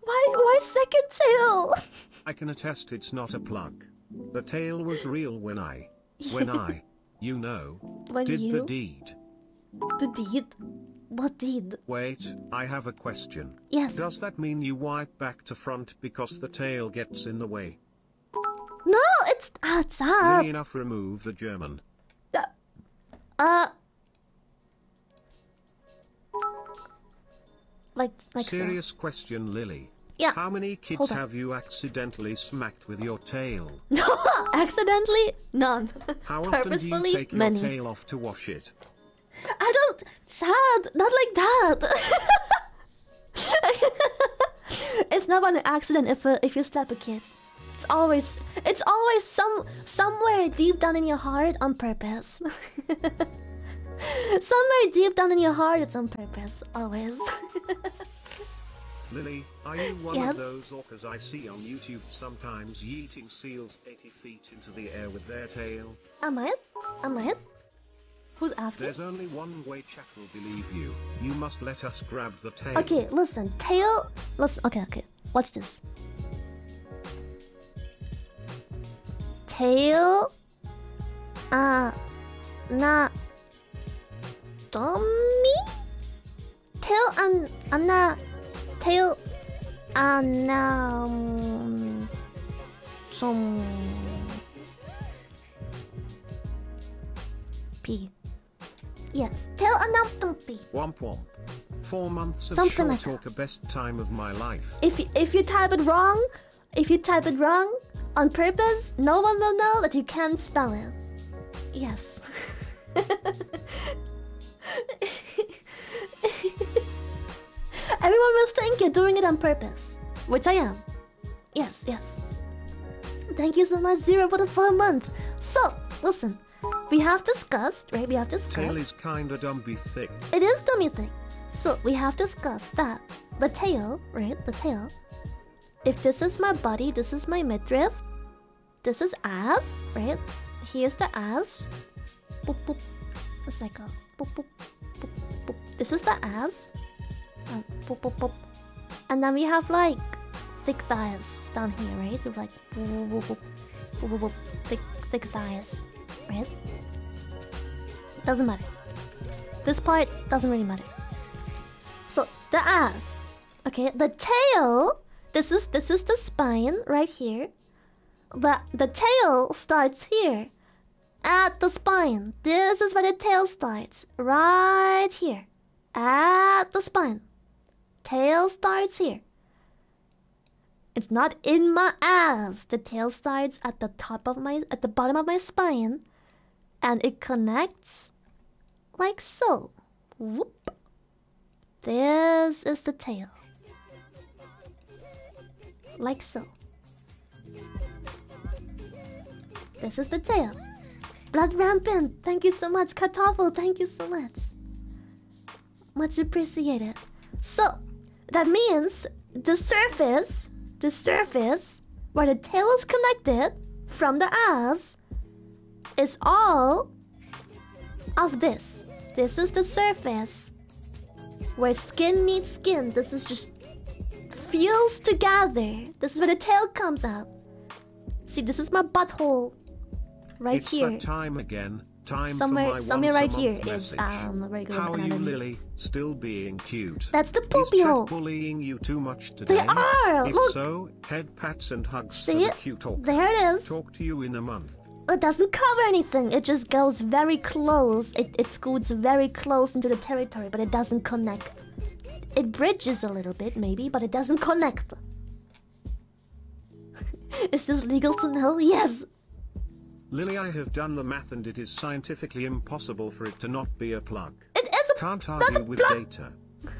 Why why second tail? I can attest it's not a plug. The tail was real when I, when I, you know, When did the deed. the deed? What deed? Wait, I have a question. Yes. Does that mean you wipe back to front because the tail gets in the way? No, it's ah, it's up. Really enough remove the German. Uh like like so. Serious question, Lily. Yeah. How many kids have you accidentally smacked with your tail? No, accidentally none. How often do you Purposefully take your many. tail off to wash it? I don't. Sad. Not like that. it's never an accident if uh, if you slap a kid. It's always it's always some somewhere deep down in your heart on purpose. somewhere deep down in your heart, it's on purpose. Always. Lily, are you one Yep. of those orcas I see on YouTube sometimes yeeting seals 80 feet into the air with their tail? Am I? Am I? Who's asking? There's only one way chat will believe you. You must let us grab the tail. Okay, listen. Tail. Listen. Okay, okay. Watch this. Tail. Ah. na. Tommy. Tell an anna. Tail. Anna. Some. P. Yes. tell Tail anatomy. Womp womp. Four months of Something short like talk, a best time of my life. If y- if you type it wrong, if you type it wrong on purpose, no one will know that you can't spell it. Yes. Everyone will think you're doing it on purpose, which I am. Yes, yes. Thank you so much, Zero, for the fun month. So, listen, we have discussed, right? We have discussed. Tail is kinda dumpy thick. It is dummy thing. So we have discussed that the tail, right? The tail. If this is my body, this is my midriff. This is ass, right? Here's the ass. Boop boop. It's like a boop boop boop boop. This is the ass. Uh, boop boop boop. And then we have like thick thighs down here, right? We're like boop boop boop boop boop boop, right? Doesn't matter. This part doesn't really matter. So the ass, okay, the tail. This is this is the spine right here. The the tail starts here, at the spine. This is where the tail starts, right here, at the spine. Tail starts here. It's not in my ass. The tail starts at the top of my at the bottom of my spine, and it connects like so. Whoop. This is the tail. Like so. This is the tail. Blood rampant. Thank you so much. Kartoffel. Thank you so much. Much appreciated. So, that means the surface, the surface where the tail is connected from the ass is all of this. This is the surface where skin meets skin. This is just fused together. This is where the tail comes out. See, this is my butthole right it's here. time again. Time Somewhere- for my somewhere right here is, message. um, regular How are you. Lily? Still being cute. That's the poopy chat hole. bullying you too much today? are, If look. so, head pats and hugs See the it? cute talk. There it is. Talk to you in a month. It doesn't cover anything. It just goes very close. It, it scoots very close into the territory, but it doesn't connect. It bridges a little bit, maybe, but it doesn't connect. Is this legal to know? Yes. Lily, I have done the math and it is scientifically impossible for it to not be a plug. It is a. Can't argue with data.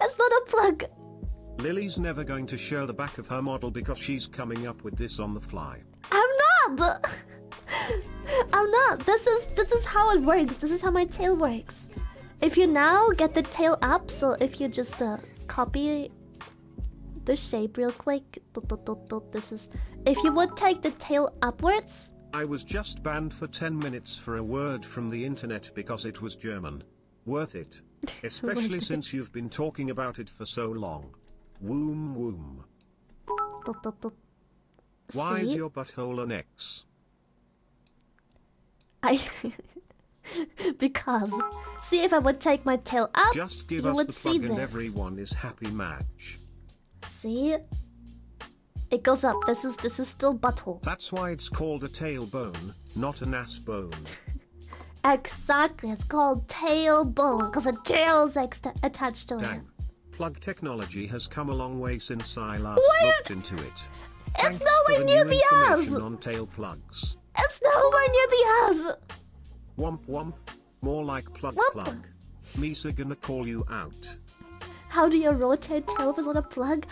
It's not a plug. Lily's never going to show the back of her model because she's coming up with this on the fly. I'm not. I'm not. This is this is how it works. This is how my tail works. If you now get the tail up, so if you just uh, copy the shape real quick, this is. If you would take the tail upwards, I was just banned for 10 minutes for a word from the internet because it was German. Worth it. Especially since you've been talking about it for so long. Womb womb. dot, dot, dot. Why is your butthole an X? I because see if I would take my tail up, Just give you us would the see plug and this. everyone is happy match. See, it goes up. This is this is still butthole. That's why it's called a tailbone, not an ass bone. Exactly, it's called tailbone because the tail is ex- attached to it. Damn. Plug technology has come a long way since I last What? looked into it. It's Thanks nowhere the near the ass. on tail plugs. It's nowhere near the ass. Womp womp. More like plug Womp. plug. Misa gonna call you out. How do you rotate tail if it's on a plug?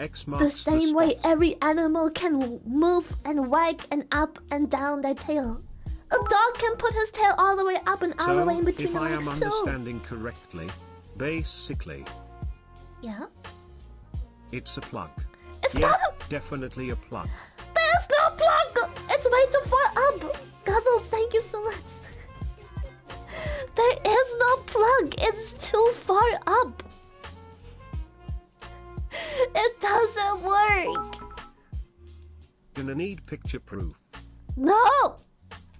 X The marks same way every animal can move and wag and up and down their tail. A dog can put his tail all the way up and all the way in between if the I am legs too. understanding correctly, basically, Yeah. it's a plug. It's yeah, not a definitely a plug. There's no plug! It's way too far up! Guzzles, thank you so much. There is no plug! It's too far up! It doesn't work! Gonna need picture proof. No!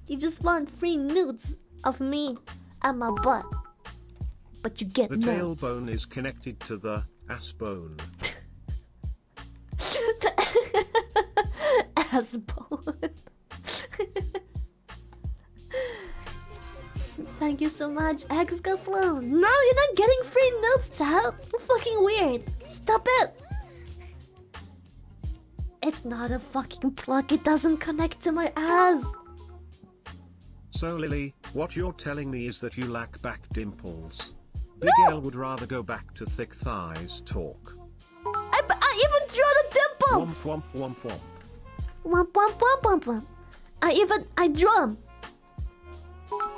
You just want free nudes of me and my butt. But you get The no. tailbone is connected to the ass bone. Ass bone. thank you so much. Eggs got flown. No, you're not getting free notes, child. Fucking weird. Stop it. It's not a fucking plug. It doesn't connect to my ass. So Lily, what you're telling me is that you lack back dimples. Big L would rather go back to thick thighs talk. I, I even drew the dimples. Womp womp womp womp. Womp womp womp womp womp. I even I drew them.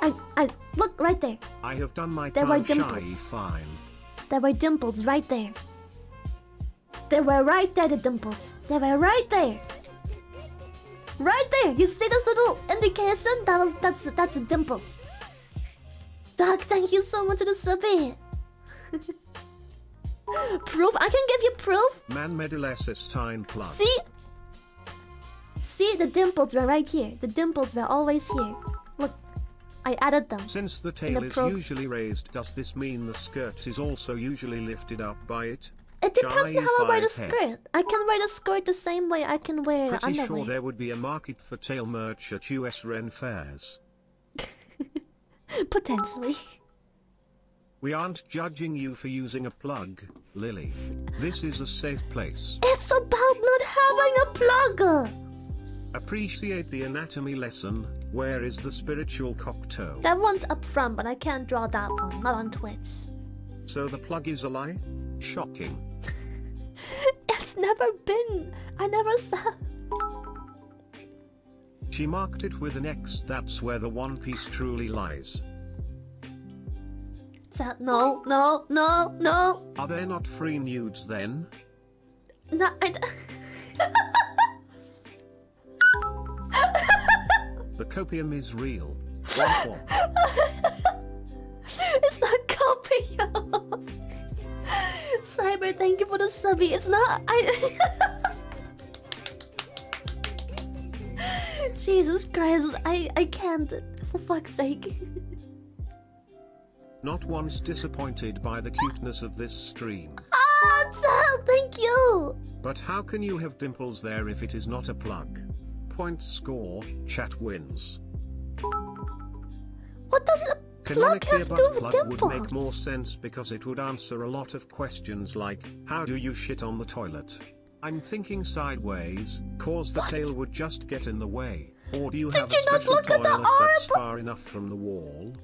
I I look right there. I have done my There were time shy dimples. fine. There were dimples right there. They were right there, the dimples. They were right there. Right there. You see this little indication? That was that's that's a dimple. Doc, thank you so much for the subby. proof? I can give you proof. Man medalasis time plus. See? See the dimples were right here. The dimples were always here. Look, I added them. Since the tail the is usually raised, does this mean the skirt is also usually lifted up by it? It depends on how I wear the Shy skirt. I can wear the skirt the same way I can wear Pretty underwear. sure there would be a market for tail merch at US Ren fairs. Potentially. We aren't judging you for using a plug, Lily. This is a safe place. It's about not having a plug. Appreciate the anatomy lesson. Where is the spiritual cocktail? That one's up front, but I can't draw that one. Not on Twitch. So the plug is a lie? Shocking. It's never been. I never saw. She marked it with an X, that's where the One Piece truly lies. That no, no, no, no, Are there not free nudes then? no. I, The copium is real. Womp womp. it's not copy. Thank you for the subby. It's not. I. Jesus Christ, I I can't. For fuck's sake. Not once disappointed by the cuteness of this stream. Ah, child, thank you. But how can you have dimples there if it is not a plug? Point score, chat wins. What does plug Canonically, a have to butt plug dimples? would make more sense because it would answer a lot of questions like, how do you shit on the toilet? I'm thinking sideways, cause the tail would just get in the way. Or do you have you a not special look at the toilet that's art? far enough from the wall?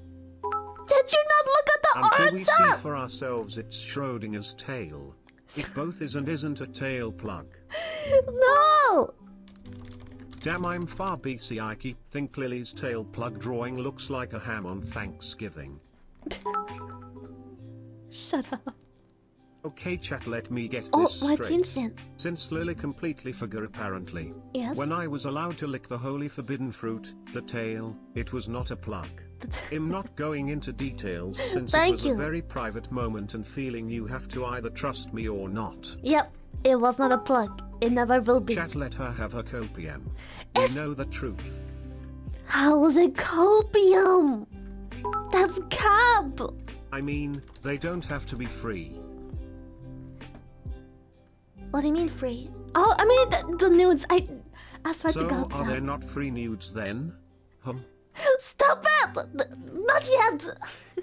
Did you not look at the Until art? we see child? for ourselves it's Schrodinger's tail. It both is and isn't a tail plug. No. Damn, I'm far BC. I keep think Lily's tail plug drawing looks like a ham on Thanksgiving. Shut up. Okay, chat, let me get Oh, this straight. Vincent. Since Lily completely forgot apparently. Yes. When I was allowed to lick the holy forbidden fruit, the tail, it was not a plug. I'm not going into details since Thank it was you. a very private moment and feeling you have to either trust me or not. Yep, it was not a plug. It never will be. Chat let her have her copium. We know the truth. How was it copium? That's cab. I mean, they don't have to be free. What do you mean free? Oh, I mean the, the nudes. I, I swear to God. So, are there not free nudes then? Hum. Stop it! Not yet.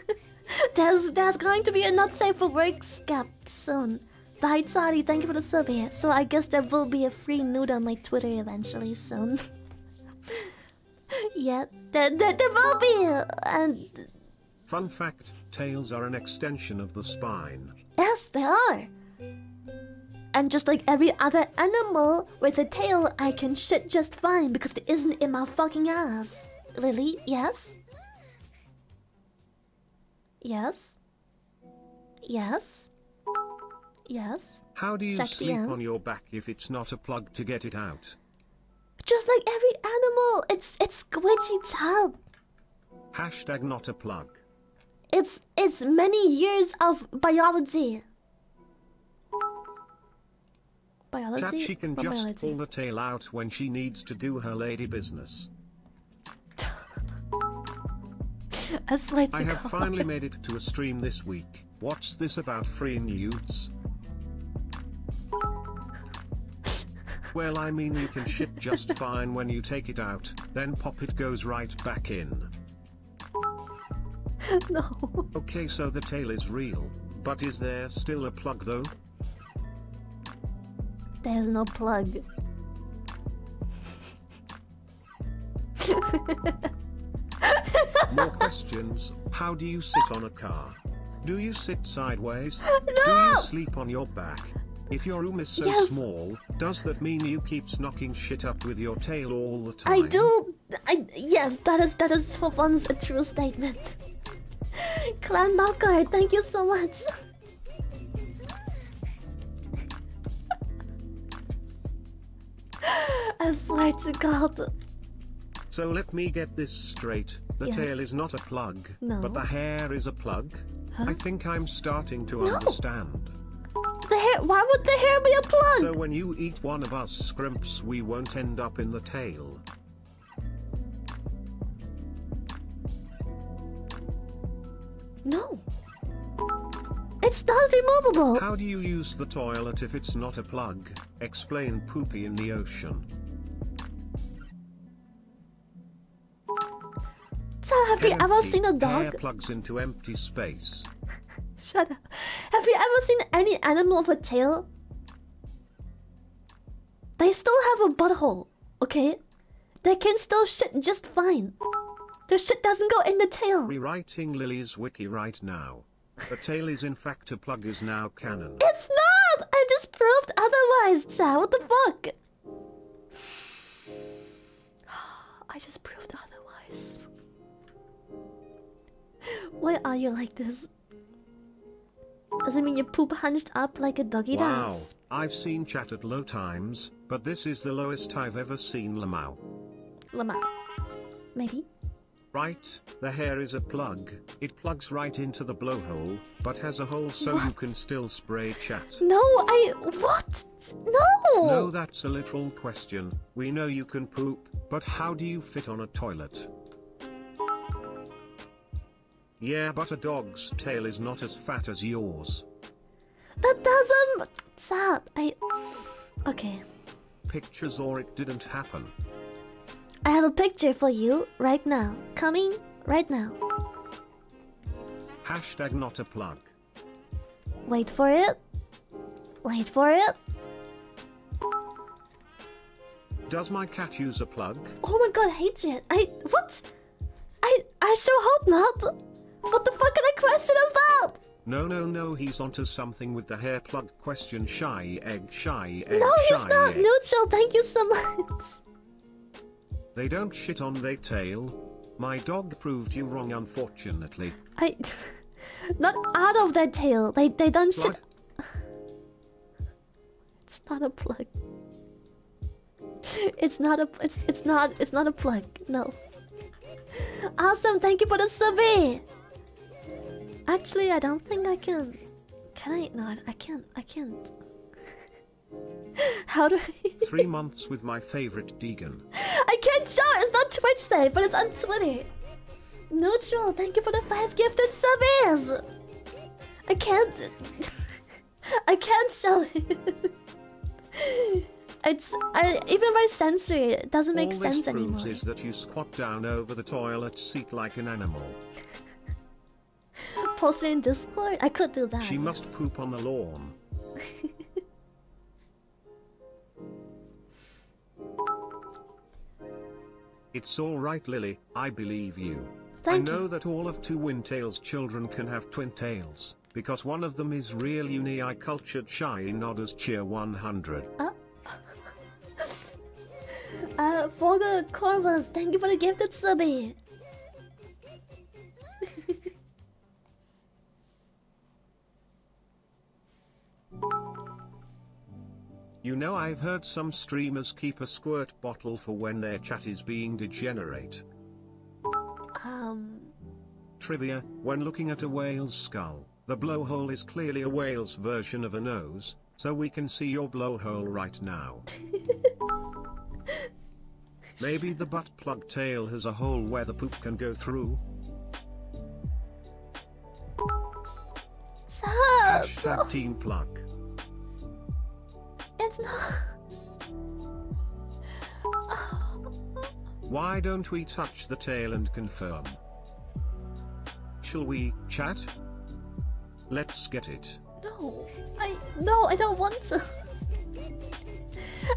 there's there's going to be a not safe for work scap soon. Bye, Toddy. Thank you for the sub here. So I guess there will be a free nude on my Twitter eventually soon. yeah, there, there, there will be. And Fun fact, tails are an extension of the spine. yes, they are. And just like every other animal with a tail, I can shit just fine because it isn't in my fucking ass. Lily, yes? Yes? Yes? Yes? How do you Check sleep on your back if it's not a plug to get it out? Just like every animal, it's it's squidgy tub. Hashtag not a plug. It's it's many years of biology. Biology? Chat she can What just biology? pull the tail out when she needs to do her lady business. I swear to I have God. finally made it to a stream this week. What's this about free nudes? Well, I mean, you can shit just fine when you take it out, then pop it goes right back in. no. Okay, so the tail is real. But is there still a plug though? There's no plug. More questions. How do you sit on a car? Do you sit sideways? Do you sleep on your back? If your room is so Yes. small, does that mean you keeps knocking shit up with your tail all the time? I do. I yes, that is that is for once a true statement. Clan Knockout, thank you so much. I swear to God. So let me get this straight. The Yes. tail is not a plug, No. but the hair is a plug. I think I'm starting to No. understand. The hair. Why would the hair be a plug? So when you eat one of us scrimps, we won't end up in the tail. no. It's not removable. How do you use the toilet if it's not a plug? Explain poopy in the ocean. So have you ever seen a Hair dog? plugs into empty space. Shut up. Have you ever seen any animal with a tail? They still have a butthole, okay? They can still shit just fine. The shit doesn't go in the tail. Rewriting Lily's wiki right now. The tail is in fact a plug is now canon. It's not! I just proved otherwise, Cha. What the fuck? I just proved otherwise. Why are you like this? Does it mean you poop hunched up like a doggy Wow, does? I've seen chat at low times, but this is the lowest I've ever seen Lamau. Lamau. Maybe. Right, the hair is a plug. It plugs right into the blowhole, but has a hole so you can still spray chat. No, I. What? No! No, that's a literal question. We know you can poop, but how do you fit on a toilet? Yeah, but a dog's tail is not as fat as yours. That doesn't. Stop. I. Okay. Pictures or it didn't happen. I have a picture for you right now. Coming right now. Hashtag not a plug. Wait for it. Wait for it. Does my cat use a plug? Oh my god, I hate it. I. What? I. I sure hope not. What the fuck kind of question is that? No, no, no, he's onto something with the hair plug question. Shy egg, shy egg, No, he's not. egg. Neutral, thank you so much. They don't shit on their tail. My dog proved you wrong, unfortunately. I. Not out of their tail. They they don't shit. It's not a plug. It's not a. It's it's not. It's not a plug. No. Awesome. Thank you for the survey. Actually, I don't think I can. Can I? not? I can't. I can't. How do I? Three months with my favorite Deegan. I can't show. It's not Twitch Day, but it's on Twitter. Neutral. Thank you for the five gifted surveys. I can't. I can't show it. It's I, even by sensory, it doesn't make All sense this proves anymore. is that you squat down over the toilet seat like an animal. Post it in Discord. I could do that. She must poop on the lawn. It's alright, Lily, I believe you. Thank I know you. that all of Two Wintail's children can have twin tails, because one of them is real uni I cultured shy nodders cheer 100. Uh, for the Corvus, thank you for the gift, gifted survey. You know I've heard some streamers keep a squirt bottle for when their chat is being degenerate. Um, Trivia, when looking at a whale's skull, the blowhole is clearly a whale's version of a nose, so we can see your blowhole right now. Maybe the butt plug tail has a hole where the poop can go through? stop. Hashtag team plug. It's not. Why don't we touch the tail and confirm? Shall we chat? Let's get it. No, I no, I don't want to.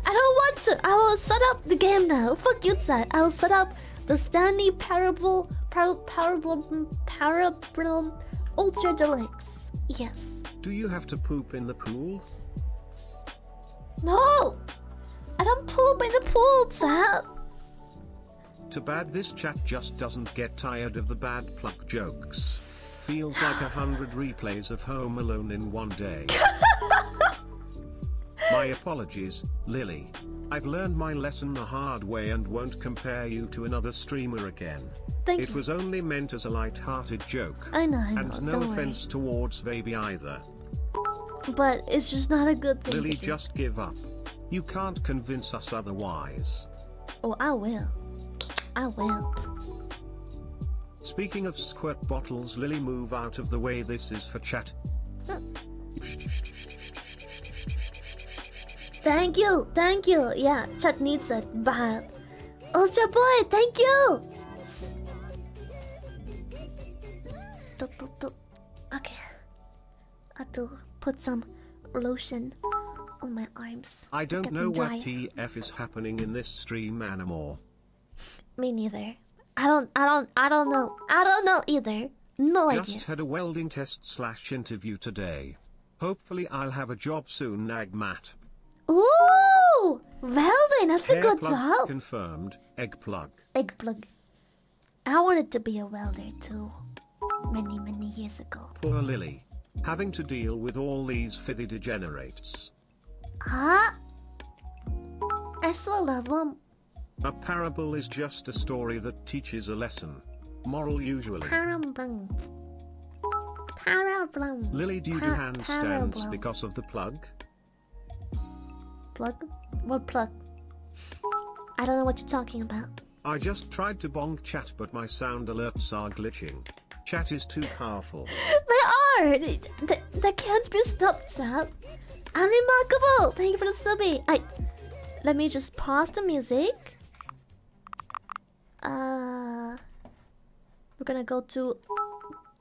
I don't want to. I will set up the game now. Fuck you, chat. I will set up the Stanley Parable, Par Parable, Parable, Ultra Deluxe. Yes. Do you have to poop in the pool? No, I don't pull by the pool, chat. Too bad this chat just doesn't get tired of the bad pluck jokes. Feels like a hundred replays of Home Alone in one day. my apologies, Lily. I've learned my lesson the hard way and won't compare you to another streamer again. Thank it you. was only meant as a light-hearted joke. I know, I know. and no offense towards Baby either. But it's just not a good thing. Lily, just give up. You can't convince us otherwise. Oh, I will. I will. Speaking of squirt bottles, Lily, move out of the way. This is for chat. Thank you, thank you. Yeah, chat needs it bad. Ultra boy, thank you. Okay. To put some lotion on my arms. I don't know what. TF is happening in this stream anymore. Me neither. I don't. I don't. I don't know. I don't know either. No idea. Just had a welding test slash interview today. Hopefully I'll have a job soon, Nagmat. Ooh, welding. That's a Hair good plug job. confirmed. Egg plug. Egg plug. I wanted to be a welder too. Many, many years ago. Poor Lily. Having to deal with all these fithy degenerates. Huh? I still love them. A parable is just a story that teaches a lesson. Moral usually. Parablum. Parablum. Lily, do you do Pa- handstands parablum. because of the plug? Plug? What plug? I don't know what you're talking about. I just tried to bonk chat but my sound alerts are glitching. Chat is too powerful. Are! They, they can't be stopped, chat. Unremarkable! Thank you for the subby. I. Let me just pause the music. Uh. We're gonna go to.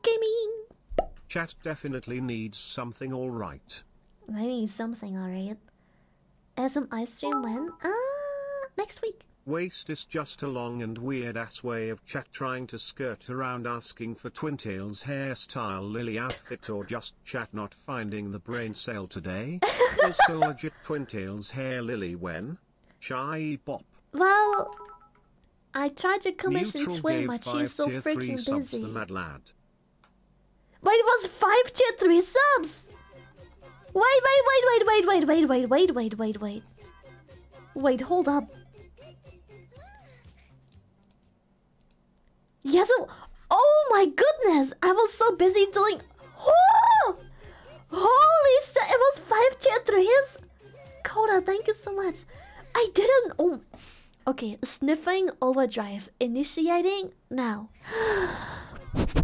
Gaming! Chat definitely needs something alright. I need something, alright. As some ice stream when? Uh. Next week. Waste is just a long and weird ass way of chat trying to skirt around asking for Twintails hairstyle Lily outfit or just chat not finding the brain cell today. also legit Twintails hair Lily when? Shy bop. Well. I tried to commission Neutral Twin, but she's so freaking busy. the mad lad. Wait, it was five tier three subs. Wait, wait, wait, wait, wait, wait, wait, wait, wait, wait, wait, wait. Wait, hold up. Yes. it- Oh my goodness! I was so busy doing. Oh! Holy shit! It was five tier threes. Coda, thank you so much. I didn't. Oh. Okay, sniffing overdrive initiating now.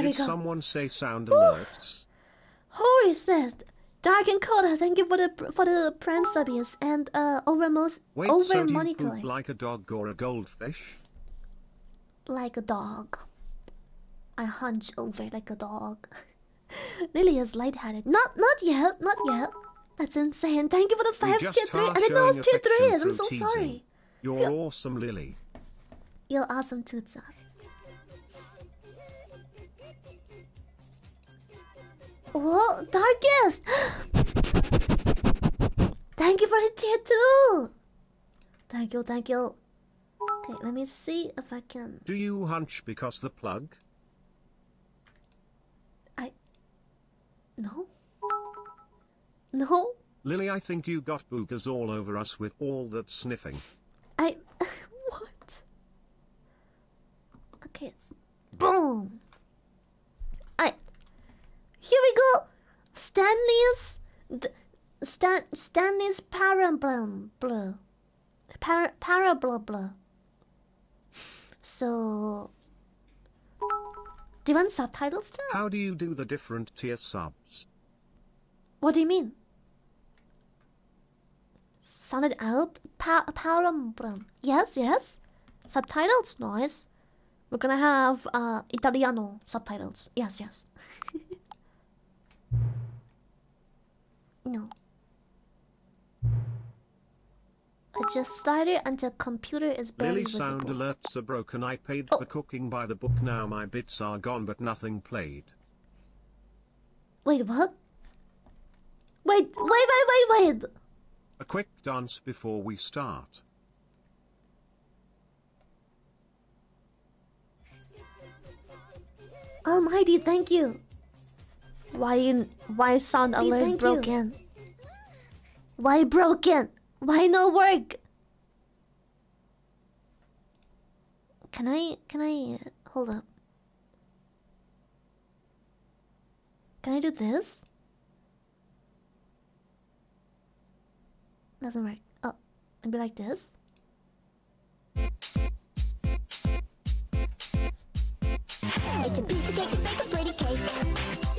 There we Did go. someone say sound alerts? Holy shit! Dark and Coda, thank you for the for the prime subbies and uh over most Wait, over so do you poop like a dog or a goldfish? like a dog. I hunch over like a dog. Lily is lightheaded. Not not yet, not yet. That's insane. Thank you for the We five tier three. I didn't know it was tier three. I'm so teasing. sorry. You're awesome, Lily. You're awesome too, Zaf. Oh, darkest! thank you for the tier two! Thank you, thank you. Okay, let me see if I can. Do you hunch because the plug? I. No? No? Lily, I think you got boogers all over us with all that sniffing. I. what? Okay. Boom! Here we go! Stanley's. th- Stan, Stanley's Parablum Blue. Para, Parabla Blue. So. Do you want subtitles too? How do you do the different tier subs? What do you mean? Sound it out? Pa Param. Yes, yes. Subtitles, nice. We're gonna have uh, Italiano subtitles. Yes, yes. no. I just started the computer is barely Lily visible. sound alerts are broken. I paid Oh. for cooking by the book. Now my bits are gone, but nothing played. Wait, what? Wait, wait, wait, wait, wait! A quick dance before we start. Almighty, thank you. Why you, why sound Hey, alert thank you. broken? Why broken? Why no work? Can I can I hold up? Can I do this? Doesn't work. Oh, maybe like this. It's a piece of cake to bake a pretty cake.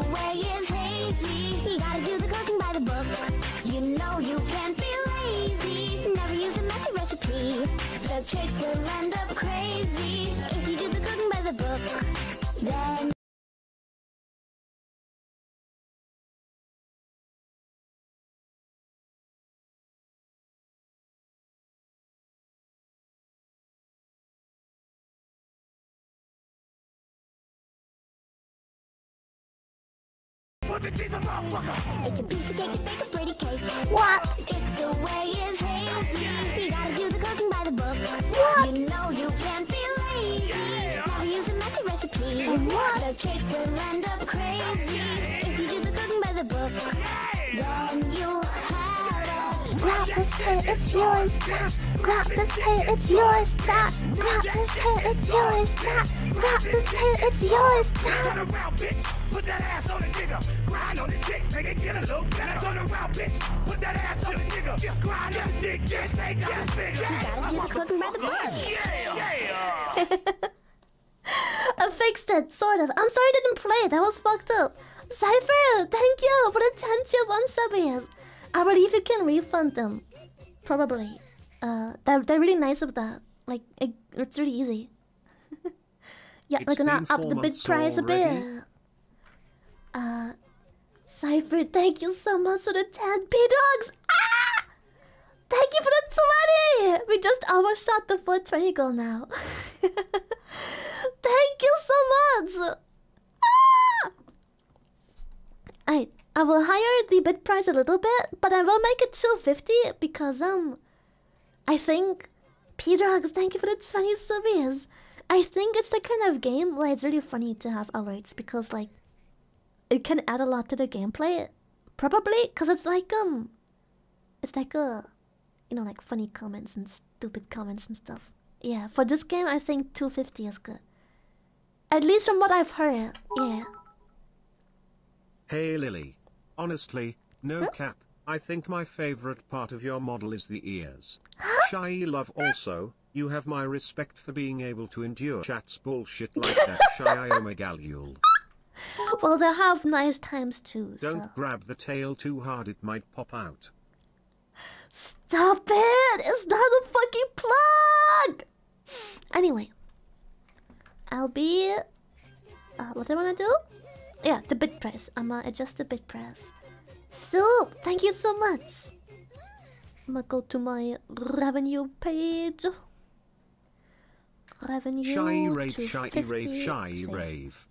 Way it's hazy. You gotta do the cooking by the book. You know you can't be lazy. Never use a messy recipe. The cake will end up crazy. If you do the cooking by the book, then. It's a piece of cake to bake a pretty cake. What? It's the way it's hazy. You gotta do the cooking by the book. What? You know you can't be lazy. Never use a messy recipe. What? The cake will end up crazy. If you do the cooking by the book, then you'll Grab this tail, it's yours, tap. Grab this tail, it's yours, tap. Grab this tail, it's yours, tap. Grab this tail, it's yours, tap. Turn around, bitch. Put that ass on the nigga. Grind on the dick, make it get a little better. Turn around, bitch. Put that ass on the nigga. Grind on the dick, get take out the bigger. gotta do the cooking by the book. Yeah, yeah. I fixed it, sort of. I'm sorry I didn't play. That was fucked up. Cypher, thank you for the 10 to 1 subbies. I believe you can refund them. Probably. Uh, they're, they're really nice with that. Like, it, it's really easy. yeah, It's we're gonna up the bid months price a bit. Uh, Cypher, thank you so much for the 10 P-Dogs! Ah! Thank you for the 20! We just almost shot the 420 goal now. Thank you so much! Ah! I I will higher the bid price a little bit, but I will make it 250 because um I think P-Dogs, thank you for the 20 subbies. I think it's the kind of game where it's really funny to have alerts because like it can add a lot to the gameplay. Probably because it's like um it's like a you know like funny comments and stupid comments and stuff. Yeah, for this game I think 250 is good. At least from what I've heard. Yeah. Hey Lily. Honestly, no cap. I think my favorite part of your model is the ears. Shy love also. You have my respect for being able to endure chat's bullshit like that. Shy Omegalule. Well, they have nice times too. Don't So grab the tail too hard, it might pop out. stop it! It's not a fucking plug. Anyway, I'll be. Uh, what do I wanna do? Yeah, the bit price. I'm gonna adjust the bit price. So, thank you so much. I'm gonna go to my revenue page. Revenue. Shy rave, shy 50, rave, shy rave.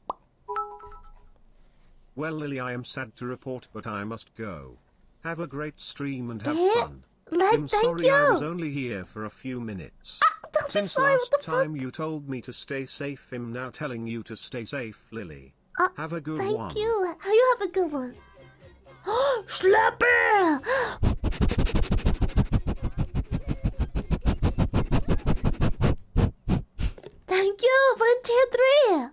Well, Lily, I am sad to report, but I must go. Have a great stream and have fun. Like, I'm thank sorry you. I was only here for a few minutes. Be Since sorry, last the fuck? time you told me to stay safe, I'm now telling you to stay safe, Lily. Uh, Have a good Thank one. Thank you. How you have a good one? Slapper! Thank you for the tier three.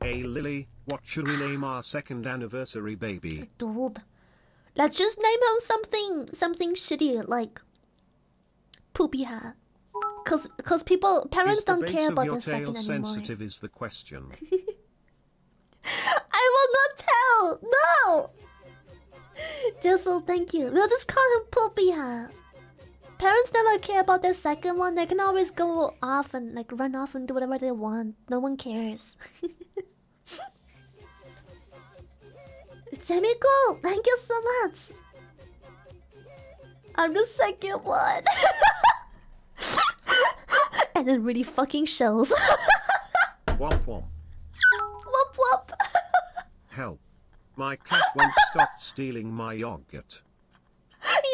Hey Lily, what should we name our second anniversary baby? Dude, let's just name him something, something shitty like poopy hat. Cause, cause people, parents the don't care about tail second anymore. sensitive is the question. I will not tell. No. Dizzle, oh, thank you. We'll just call him Poopia. Parents never care about their second one. They can always go off and like run off and do whatever they want. No one cares. Semi cool. Thank you so much. I'm the second one. and then really fucking shells. Womp womp. whoop whoop. Help. My cat won't stop stealing my yogurt.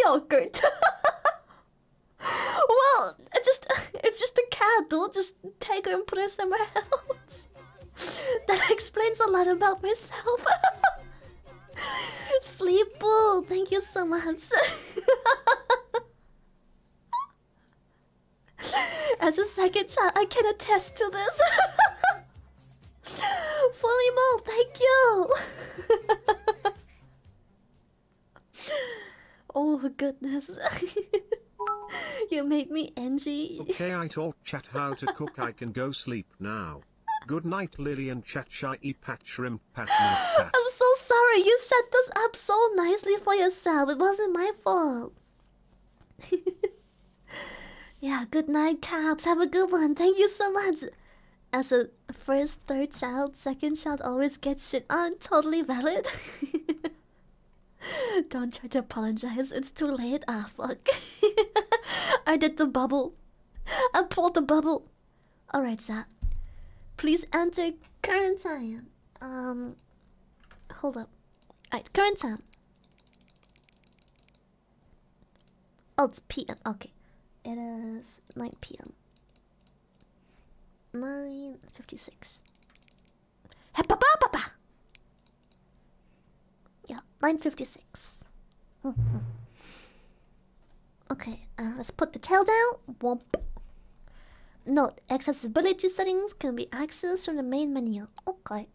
Yogurt. well, it just it's just a cat, dude. Just take her and put her somewhere else. That explains a lot about myself. Sleep bull, thank you so much. As a second child, I can attest to this. Fully mold, thank you. oh goodness. you made me Angie. Okay, I taught chat how to cook. I can go sleep now. Good night, chat shy pat shrimp pat. I'm so sorry. You set this up so nicely for yourself. It wasn't my fault. yeah, good night, Caps. Have a good one. Thank you so much. As a first, third child, second child always gets shit on. Totally valid. Don't try to apologize. It's too late. Ah, fuck. I did the bubble. I pulled the bubble. Alright, Zap. Please enter current time. Um, hold up. Alright, current time. Oh, it's PM. Okay. It is 9 PM. 9.56. Hepapapapa! Yeah, 9.56. okay, uh, let's put the tail down. Womp. Note, accessibility settings can be accessed from the main menu. Okay.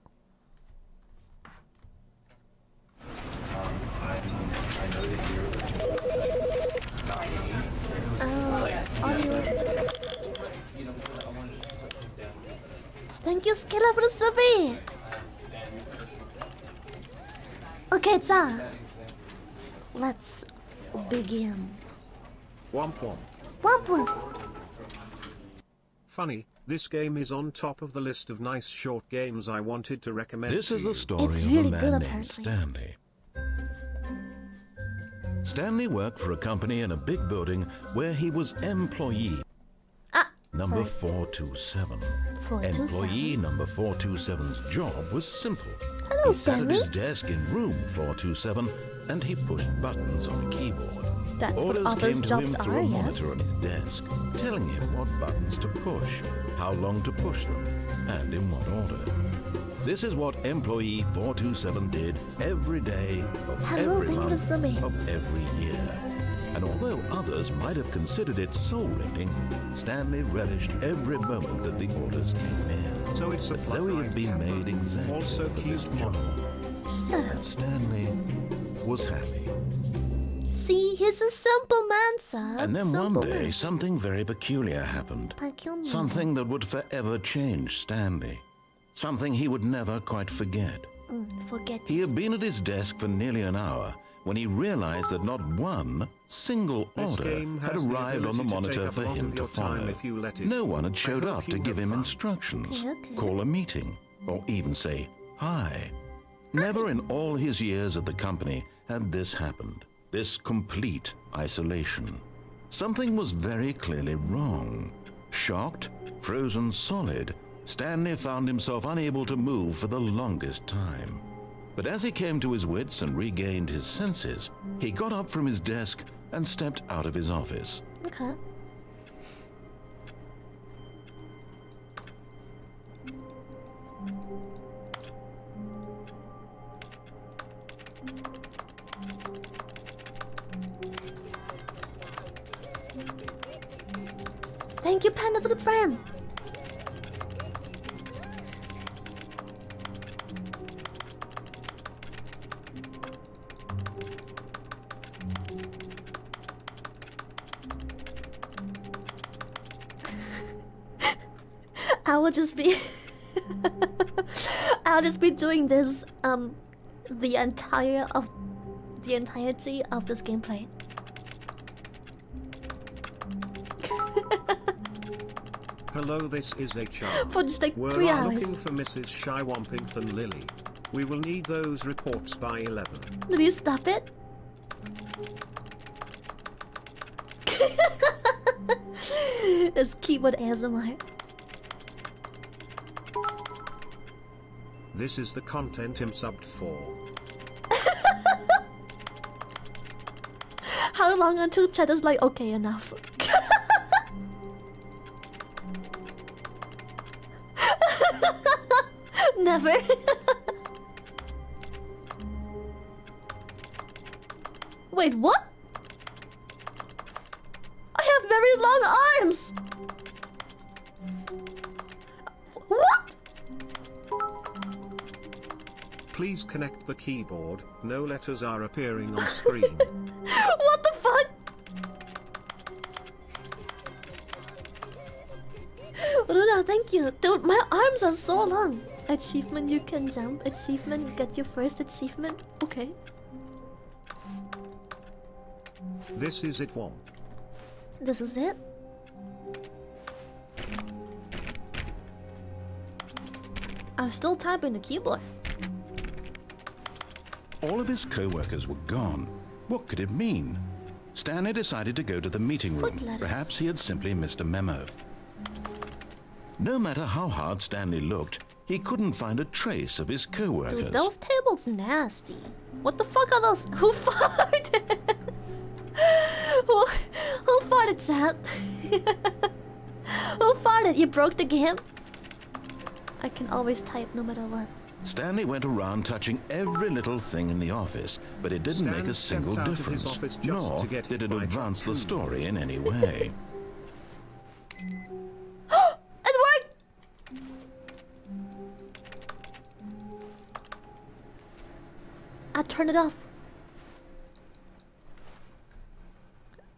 Uh, audio. Thank you, Skilla, for the subby. Okay, Za. Let's begin. Womp womp. Womp womp. Funny, this game is on top of the list of nice short games I wanted to recommend. This to is you. the story It's of really a man good, named apparently. Stanley. Stanley worked for a company in a big building where he was employee Ah, number sorry. 427. 427. Employee number 427's job was simple. Hello, he sat at his desk in room 427 and he pushed buttons on a keyboard. That's what Orders all came to jobs him through are, a yes. monitor on his desk, telling him what buttons to push, how long to push them, and in what order. This is what employee 427 did every day of Hello, every month of every year. And although others might have considered it soul-rending, Stanley relished every moment that the orders came in. So it's a as though he had been made exactly Also for this model. job. So, Stanley was happy. See, he's a simple man, sir. And then simple one day, man. something very peculiar happened. Peculiar. Something that would forever change Stanley. Something he would never quite forget. Mm, forget. He had been at his desk for nearly an hour when he realized that not one single This order had has the arrived on the monitor for him to your time follow. if you let it. No one had showed up to give him fun. instructions, Okay, okay. call a meeting, or even say hi. Never in all his years at the company had this happened. This complete isolation. Something was very clearly wrong. Shocked, frozen solid, Stanley found himself unable to move for the longest time. But as he came to his wits and regained his senses, he got up from his desk and stepped out of his office. Okay. Thank you, Panda, for the prem. I will just be. I'll just be doing this um the entire of the entirety of this gameplay. Hello, this is HR. For just like We're three hours. looking for Mrs. Shy Wampington Lily. We will need those reports by 11. Please stop it. it's keyboard ASMR. This is the content I'm subbed for. How long until is like, okay, enough? Never. Wait, what? I have very long arms! What? Please connect the keyboard. No letters are appearing on screen. What the fuck? Runa, thank you. Dude, my arms are so long. Achievement, you can jump. Achievement, get your first achievement. Okay. this is it, Womp. This is it. I'm still typing the keyboard. All of his co-workers were gone. What could it mean? Stanley decided to go to the meeting room. Perhaps he had simply missed a memo. No matter how hard Stanley looked, he couldn't find a trace of his co-workers. Dude, those tables nasty. What the fuck are those? Who farted? who, who farted, Chat? who farted? You broke the game? I can always type no matter what. Stanley went around touching every little thing in the office, but it didn't Stan make a single out of his difference, nor did it advance the story in any way. I turned it off.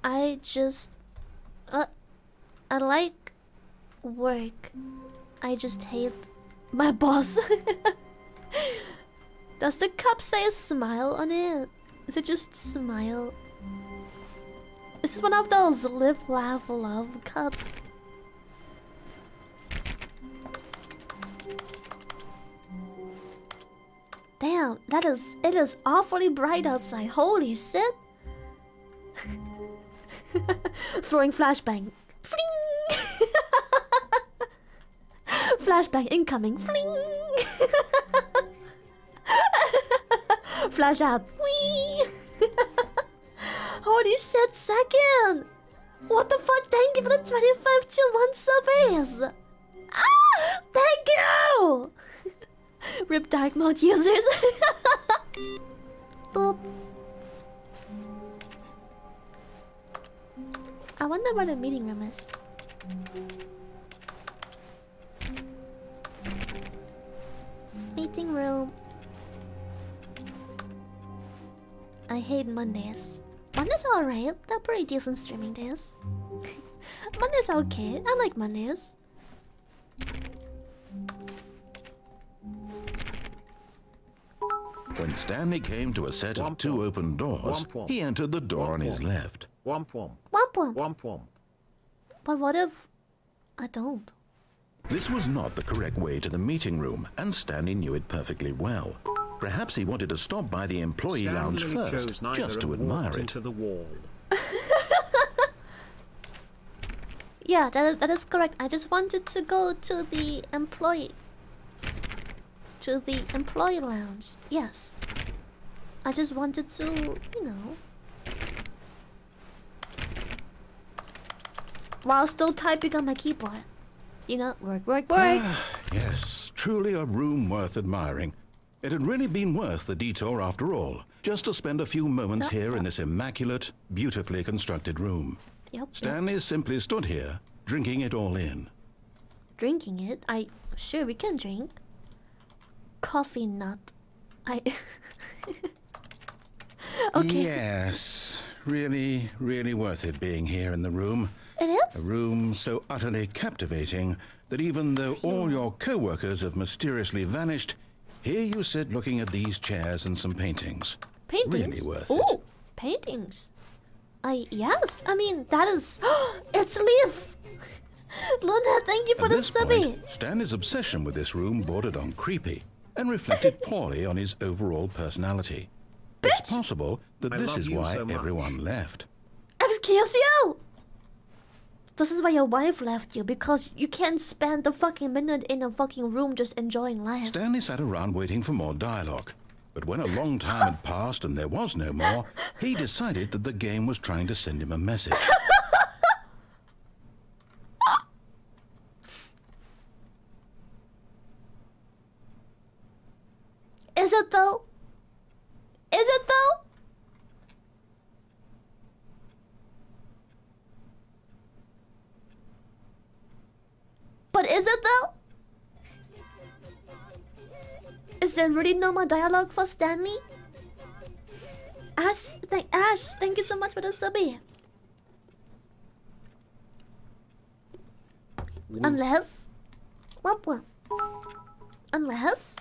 I just. Uh, I like work. I just hate my boss. Does the cup say smile on it? Is it just smile? This is one of those live, laugh, love cups. Damn, that is it is awfully bright outside. Holy shit! Throwing flashbang. Fling! flashbang incoming. Fling! Flash out. Whee! Holy shit, second! What the fuck? Thank you for the 25 to 1 subbies! Ah! Thank you! Rip dark mode users. I wonder where the meeting room is. Meeting room. I hate Mondays. Mondays are alright. They're pretty decent streaming days. Mondays are okay. I like Mondays. When Stanley came to a set of two open doors, Womp womp. he entered the door on his left. Womp womp. Womp womp. Womp womp. But what if I don't? This was not the correct way to the meeting room, and Stanley knew it perfectly well. Perhaps he wanted to stop by the employee lounge first, just to admire it. the wall. Yeah, that, that is correct. I just wanted to go to the employee. To the employee lounge. Yes. I just wanted to, you know. While still typing on my keyboard. You know, work, work, work. Ah, yes, truly a room worth admiring. It had really been worth the detour after all, just to spend a few moments here in this immaculate, beautifully constructed room. yep, yep. Stanley simply stood here, drinking it all in. Drinking it? I. Sure, we can drink. Coffee nut. I. okay. Yes, really, really worth it being here in the room. It is? A room so utterly captivating that even though all your co workers have mysteriously vanished, Here you sit looking at these chairs and some paintings. Paintings. Really worth it. oh, paintings. I yes. I mean that is. it's Leaf. Luna, thank you for At the this subby. point, Stanley's obsession with this room bordered on creepy and reflected poorly on his overall personality. It's possible that I this is why so everyone left. Excuse you. This is why your wife left you because you can't spend a fucking minute in a fucking room just enjoying life. Stanley sat around waiting for more dialogue. But when a long time had passed and there was no more, he decided that the game was trying to send him a message. Is it though? Is it though? But is it though? Is there really no more dialogue for Stanley? Ash, thank Ash, thank you so much for the subby. Eh? Unless, what what? Unless.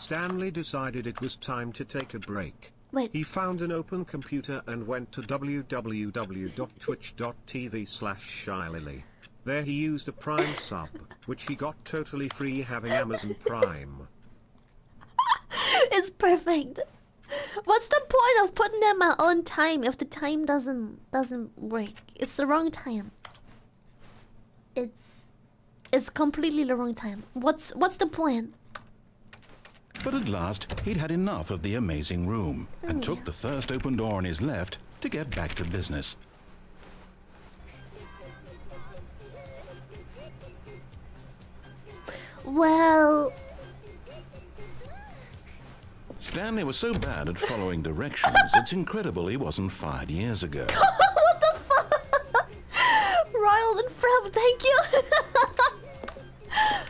Stanley decided it was time to take a break. Wait. He found an open computer and went to www.twitch.tv slash shylily. There he used a Prime sub, which he got totally free having Amazon Prime. it's perfect. What's the point of putting in my own time if the time doesn't doesn't work? It's the wrong time. It's it's completely the wrong time. What's what's the point? But at last, he'd had enough of the amazing room and oh, took the first open door on his left to get back to business. Well, Stanley was so bad at following directions, it's incredible he wasn't fired years ago. what the fuck? Royal and Freb, thank you.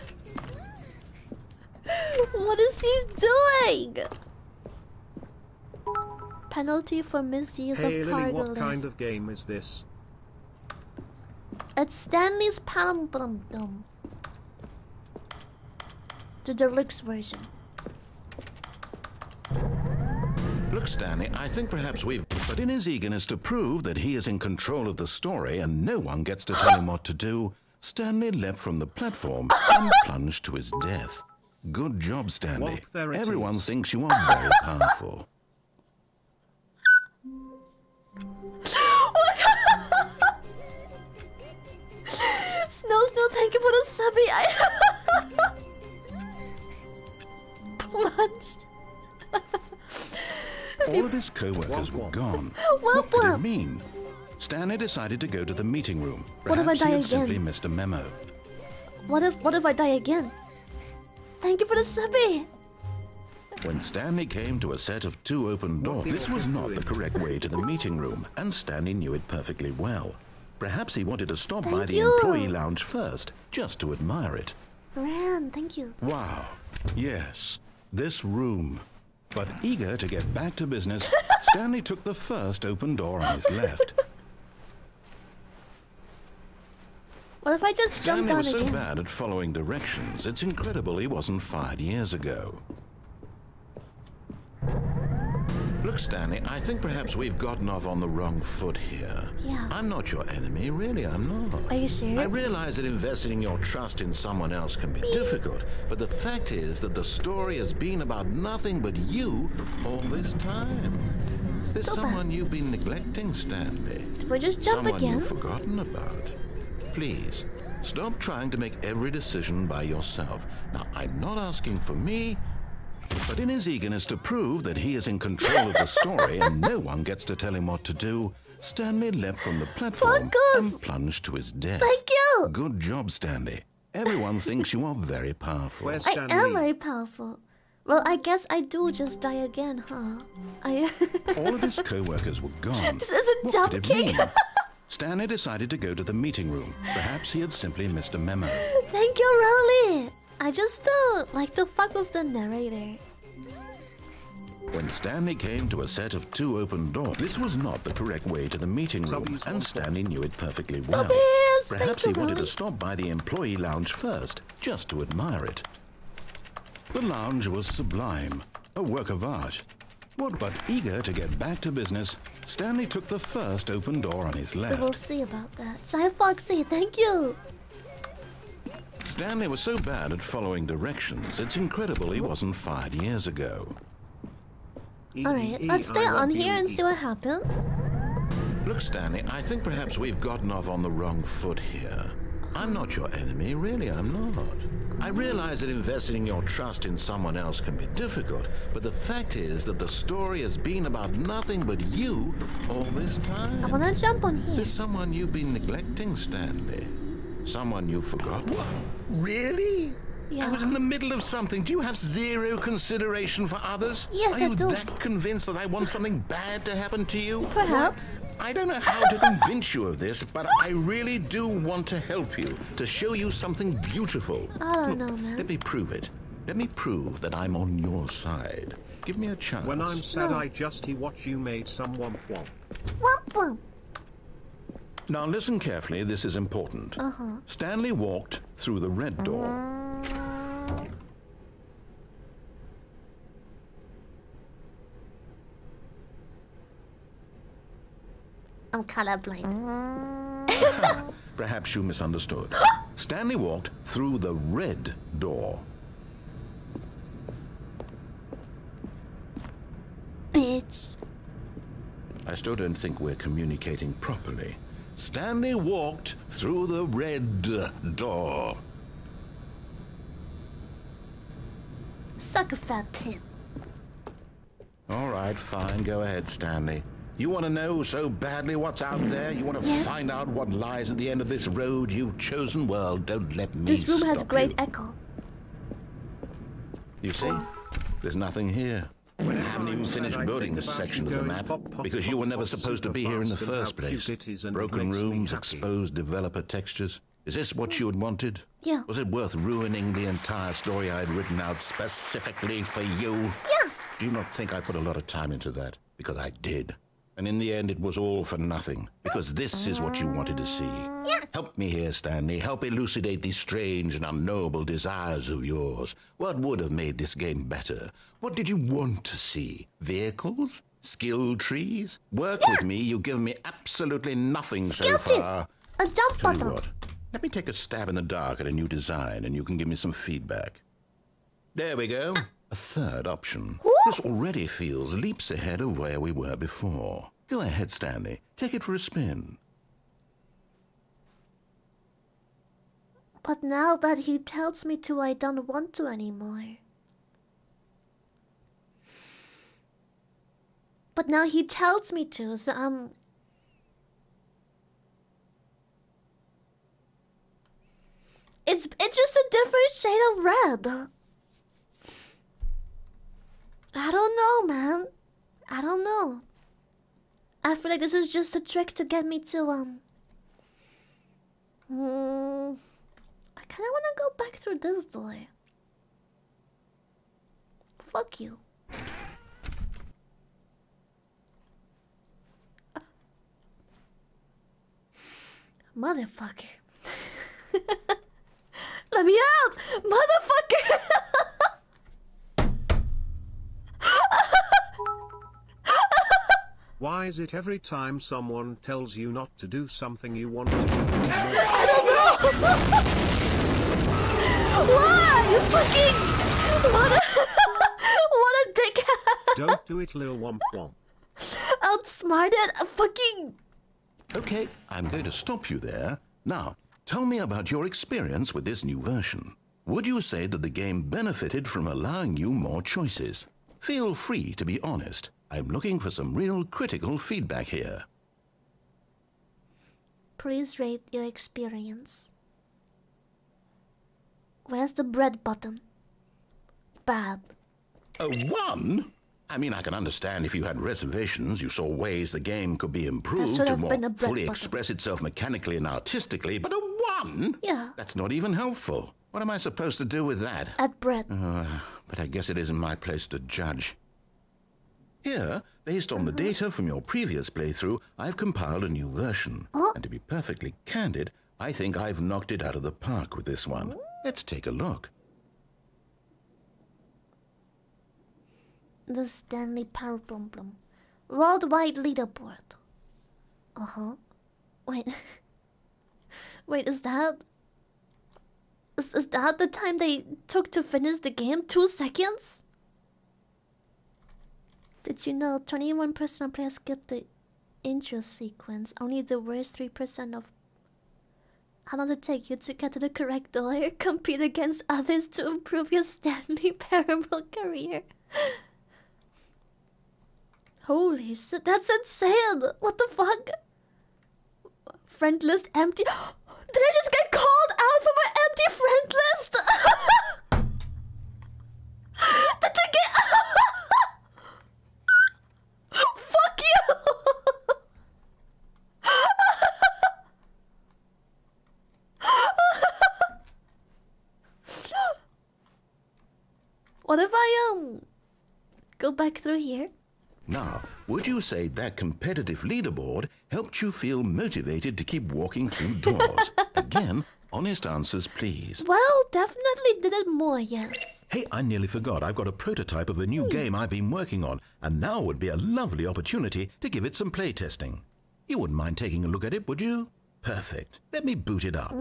what is he doing? Penalty for misuse Hey of Lily, cargo what lift. kind of game is this? It's Stanley's Palm Dum Dum. The deluxe version. Look, Stanley, I think perhaps we've. But in his eagerness to prove that he is in control of the story and no one gets to tell him what to do, Stanley leapt from the platform and plunged to his death. Good job, Stanley. Womp, there it Everyone is. thinks you are very powerful. Snow Snow, thank you for the subby. I plunged. All of his co-workers were gone. Womp What could it mean? Stanley decided to go to the meeting room. What if I Perhaps he die had simply missed a memo. What if what if I die again? Thank you for the subby. When Stanley came to a set of two open doors, this was not the correct way to the meeting room, and Stanley knew it perfectly well. Perhaps he wanted to stop by the you. employee lounge first, just to admire it. Ran, thank you. Wow. Yes, this room. But eager to get back to business, Stanley took the first open door on his left. What if I just jump Stanley down was so again? bad at following directions, it's incredible he wasn't fired years ago. Look, Stanley, I think perhaps we've gotten off on the wrong foot here. Yeah. I'm not your enemy, really, I'm not. Are you serious? I realize that investing your trust in someone else can be difficult, but the fact is that the story has been about nothing but you all this time. There's someone you've been neglecting, Stanley. Did we just jump Someone again? you've forgotten about. Please, stop trying to make every decision by yourself. Now, I'm not asking for me, but in his eagerness to prove that he is in control of the story and no one gets to tell him what to do, Stanley leapt from the platform Focus! and plunged to his death. Thank you. Good job, Stanley. Everyone thinks you are very powerful. Where's I Stanley? am very powerful. Well, I guess I do just die again, huh? I. All of his co-workers were gone. This is a What jump it kick. Mean? Stanley decided to go to the meeting room. Perhaps he had simply missed a memo. Thank you, Rowley. I just don't like to fuck with the narrator. When Stanley came to a set of two open doors, this was not the correct way to the meeting room, Somebody's and Stanley knew it perfectly well. Puppies, Perhaps he you, wanted to stop by the employee lounge first, just to admire it. The lounge was sublime, a work of art. What but eager to get back to business, Stanley took the first open door on his left. We will see about that. Shy Foxy, thank you. Stanley was so bad at following directions, it's incredible he wasn't fired years ago. Alright, let's stay on here and see what happens. Look, Stanley, I think perhaps we've gotten off on the wrong foot here. I'm not your enemy, really, I'm not. I realize that investing your trust in someone else can be difficult, but the fact is that the story has been about nothing but you all this time. I time. wanna jump on here. There's someone you've been neglecting, Stanley. Someone you've forgotten. Really? Yeah. I was in the middle of something. Do you have zero consideration for others? Yes, Are I you do. that convinced that I want something bad to happen to you? Perhaps. I don't know how to convince you of this, but I really do want to help you, to show you something beautiful. I don't know, man. Let me prove it. Let me prove that I'm on your side. Give me a chance. When I'm sad, No. I just he watch you made some womp womp. Womp womp. Now listen carefully, this is important. Uh-huh. Stanley walked through the red door. I'm colorblind. Perhaps you misunderstood. Stanley walked through the red door. Bitch. I still don't think we're communicating properly. Stanley walked through the red door. Suck a fat tit. All right, fine. Go ahead, Stanley. You want to know so badly what's out there? You want to Yes. find out what lies at the end of this road you've chosen? Well, don't let me This room has stop great you. echo. You see, there's nothing here. I haven't even finished building this section of the map pop, pop, because you were never supposed to be here in the first place. it is and it Broken rooms, exposed developer textures. Is this what you had wanted? Yeah. Was it worth ruining the entire story I had written out specifically for you? Yeah. Do you not think I put a lot of time into that? Because I did. And in the end, it was all for nothing. Because this is what you wanted to see. Yeah. Help me here, Stanley. Help elucidate these strange and unknowable desires of yours. What would have made this game better? What did you want to see? Vehicles? Skill trees? Work with me. You've given me absolutely nothing so Skill trees. far. A jump Tell you button. Let me take a stab in the dark at a new design and you can give me some feedback. There we go. A third option. This already feels leaps ahead of where we were before. Go ahead, Stanley. Take it for a spin. But now that he tells me to, I don't want to anymore. But now he tells me to, so I'm. It's it's just a different shade of red. I don't know, man. I don't know. I feel like this is just a trick to get me to um. Hmm. I kind of want to go back through this door. Fuck you. Motherfucker. Let me out! Motherfucker! Why is it every time someone tells you not to do something you want to do? it know! Why? You fucking. What a. what a dickhead! Don't do it, lil womp womp. Outsmarted a fucking. Okay, I'm going to stop you there. Now, tell me about your experience with this new version. Would you say that the game benefited from allowing you more choices? Feel free to be honest. I'm looking for some real critical feedback here. Please rate your experience. Where's the bread button? Bad. A one? I mean, I can understand if you had reservations, you saw ways the game could be improved to more been a bread fully express itself mechanically and artistically, but a one? Yeah. That's not even helpful. What am I supposed to do with that? At bread. Uh, but I guess it isn't my place to judge. Here, based on the data from your previous playthrough, I've compiled a new version. Oh. And to be perfectly candid, I think I've knocked it out of the park with this one. Let's take a look. The Stanley Power Worldwide Leaderboard. Uh huh. Wait. Wait, is that. Is, is that the time they took to finish the game? Two seconds? Did you know 21% of players skipped the intro sequence? Only the worst 3% of. How long did it take you to get to the correct door? Compete against others to improve your Stanley Parable career. Holy shit, that's insane! What the fuck? Friend list empty. Did I just get called out for my empty friend list? Did they get. Fuck you! what if I um go back through here? Now, would you say that competitive leaderboard helped you feel motivated to keep walking through doors? Again, honest answers, please. Well, definitely did it more, yes. Hey, I nearly forgot. I've got a prototype of a new game I've been working on, and now would be a lovely opportunity to give it some playtesting. You wouldn't mind taking a look at it, would you? Perfect. Let me boot it up.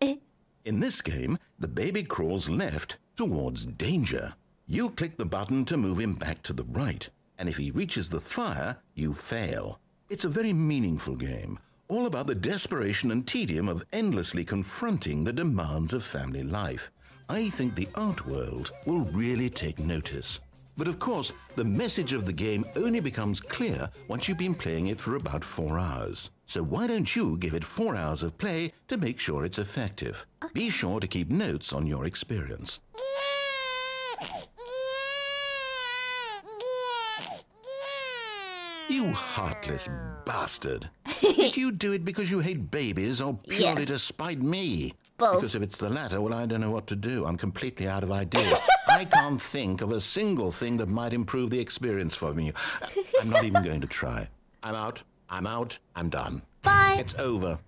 Eh, In this game, the baby crawls left towards danger. You click the button to move him back to the right, and if he reaches the fire, you fail. It's a very meaningful game, all about the desperation and tedium of endlessly confronting the demands of family life. I think the art world will really take notice. But of course, the message of the game only becomes clear once you've been playing it for about four hours. So why don't you give it four hours of play to make sure it's effective? Be sure to keep notes on your experience. You heartless bastard. Did you do it because you hate babies or purely Yes. to spite me? Both. Because if it's the latter, well, I don't know what to do. I'm completely out of ideas. I can't think of a single thing that might improve the experience for me. Uh, I'm not even going to try. I'm out. I'm out. I'm done. Bye. It's over.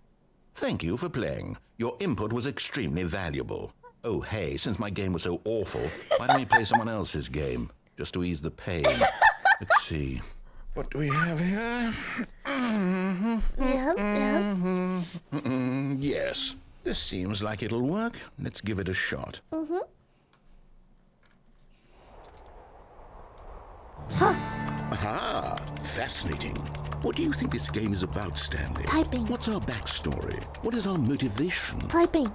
Thank you for playing. Your input was extremely valuable. Oh, hey, since my game was so awful, why don't we play someone else's game? Just to ease the pain. Let's see. What do we have here? Yes, yes. Mm, yes. This seems like it'll work. Let's give it a shot. Mm-hmm. Huh. Aha! Fascinating. What do you think this game is about, Stanley? Typing. What's our backstory? What is our motivation? Typing.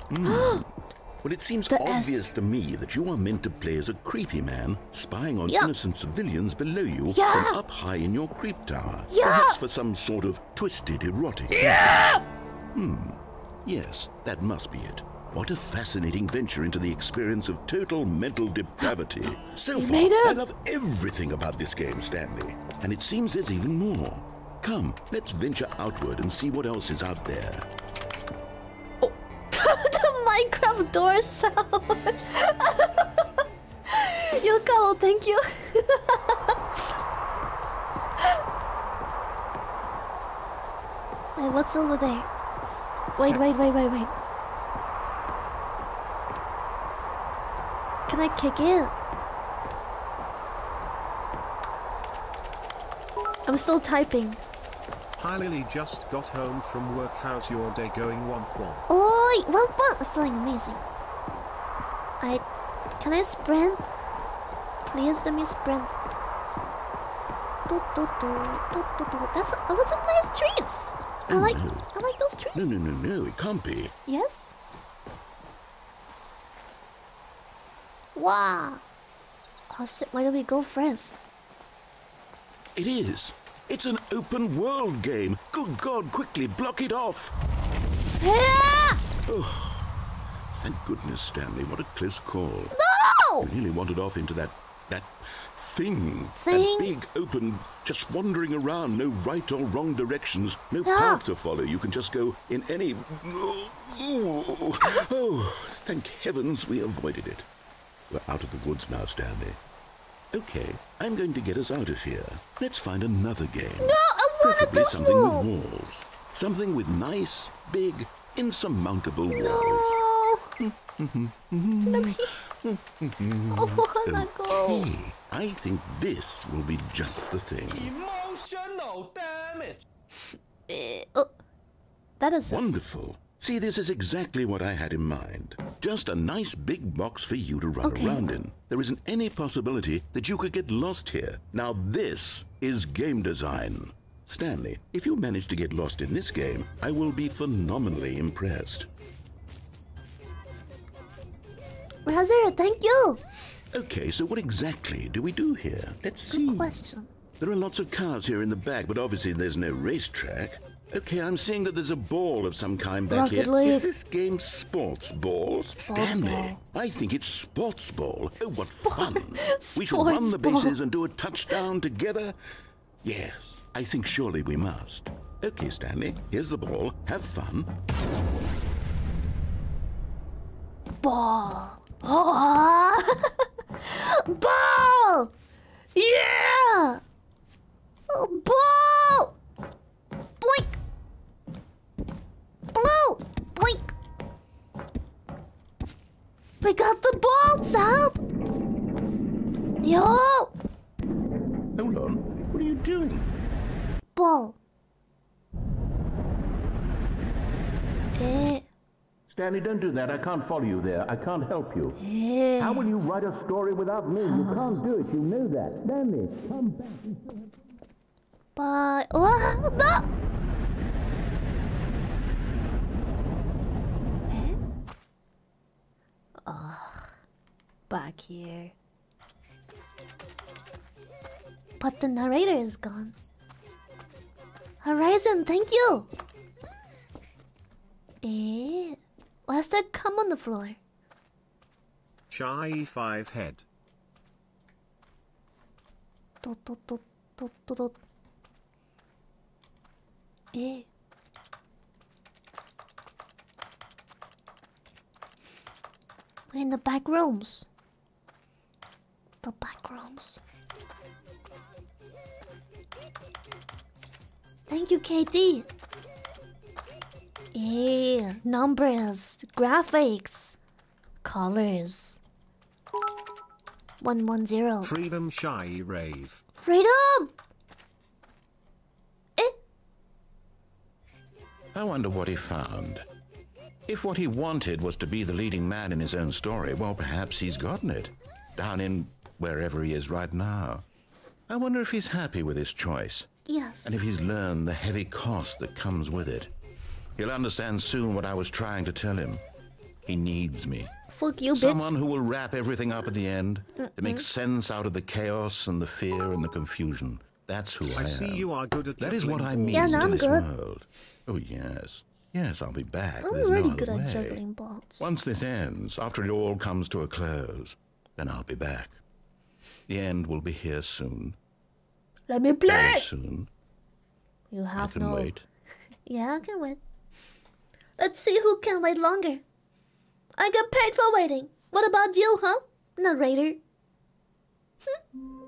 Well, it seems The S. obvious to me that you are meant to play as a creepy man spying on Yeah. innocent civilians below you Yeah. from up high in your creep tower. Yeah. Perhaps for some sort of twisted erotic. Yeah! Hmm. Yes, that must be it. What a fascinating venture into the experience of total mental depravity. So far, made it. I love everything about this game, Stanley. And it seems there's even more. Come, let's venture outward and see what else is out there. Minecraft door sound. Yo, thank you. Hey, what's over there? Wait, wait, wait, wait, wait. Can I kick it? I'm still typing. Hi Lily just got home from work. How's your day going? Womp womp. Oi, one one. It's like amazing. I can I sprint? Please let me sprint. Do, do, do, do, do, do. That's oh, those are some nice trees. I Oh, like no. I like those trees. No, no, no, no, it can't be. Yes. Wow. Oh shit! Where don't we go first? It is. It's an open world game. Good God, quickly block it off. Yeah! Thank goodness, Stanley. What a close call. No! You nearly wandered off into that that thing. Thing? That big open, just wandering around, no right or wrong directions, no Yeah. path to follow. You can just go in any. Oh, oh, thank heavens we avoided it. We're out of the woods now, Stanley. Okay, I'm going to get us out of here. Let's find another game. No, I wanted Preferably something one. with walls. Something with nice, big, insurmountable walls. No. Let me. I go. I think this will be just the thing. Emotional damage. Eh, oh, that is Wonderful. See, this is exactly what I had in mind. Just a nice big box for you to run Okay. around in. There isn't any possibility that you could get lost here. Now, this is game design. Stanley, if you manage to get lost in this game, I will be phenomenally impressed. Razor. Thank you. Okay, so what exactly do we do here? Let's see. Good question. There are lots of cars here in the back, but obviously there's no racetrack. Okay, I'm seeing that there's a ball of some kind back Rocket here. League. Is this game sports balls? Stanley, ball. I think it's sports ball. Oh, what fun! we shall run the ball. bases and do a touchdown together. Yes, I think surely we must. Okay, Stanley, here's the ball. Have fun. Ball. Oh. Ball. Yeah. Ball. Boink. Blue. Boink. We got the balls out. Yo. Hold on. What are you doing? Ball. Eh. Stanley, don't do that. I can't follow you there. I can't help you. Eh. How will you write a story without me? You can't do it. You know that. Stanley, come back. Bye. Oh, no. Back here. But the narrator is gone. Horizon, thank you. Eh? Why's that come on the floor? Shy 5 head. Dot, dot, dot, dot, dot, dot. Eh. We're in the back rooms. The back rooms. Thank you, KT. Yeah, numbers, graphics, colors. 110. Freedom Shy Rave. Freedom! Eh? I wonder what he found. If what he wanted was to be the leading man in his own story, well, perhaps he's gotten it. Down in wherever he is right now. I wonder if he's happy with his choice, Yes. and if he's learned the heavy cost that comes with it. He'll understand soon what I was trying to tell him. He needs me. Fuck you, bitch. Someone who will wrap everything up at the end to make sense out of the chaos and the fear and the confusion. That's who I, I see am. you are good at That is what I juggling mean Yeah, to no, I'm this good. world. Oh yes, yes, I'll be back. I'm There's already no good other at way. juggling balls. Once this ends, after it all comes to a close, then I'll be back. The end will be here soon. Let me play! Very soon. You have I can no. wait. Yeah, I can wait. Let's see who can wait longer. I get paid for waiting. What about you, huh? Narrator. Hmm?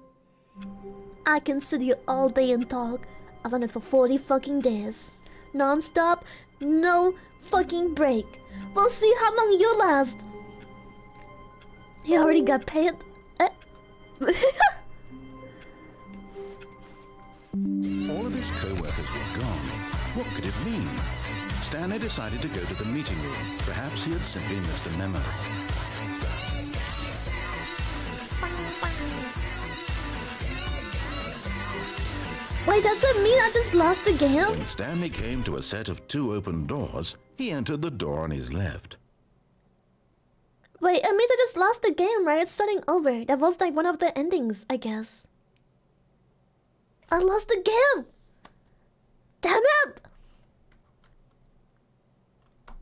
I can sit here all day and talk. I've done it for 40 fucking days. Non-stop, no fucking break. We'll see how long you last. He already got paid. All of his co-workers were gone. What could it mean? Stanley decided to go to the meeting room. Perhaps he had simply missed a memo. Wait, does that mean I just lost the game? When Stanley came to a set of two open doors, he entered the door on his left. Wait, it means I just lost the game, right? It's starting over. That was like one of the endings, I guess. I lost the game! Damn it!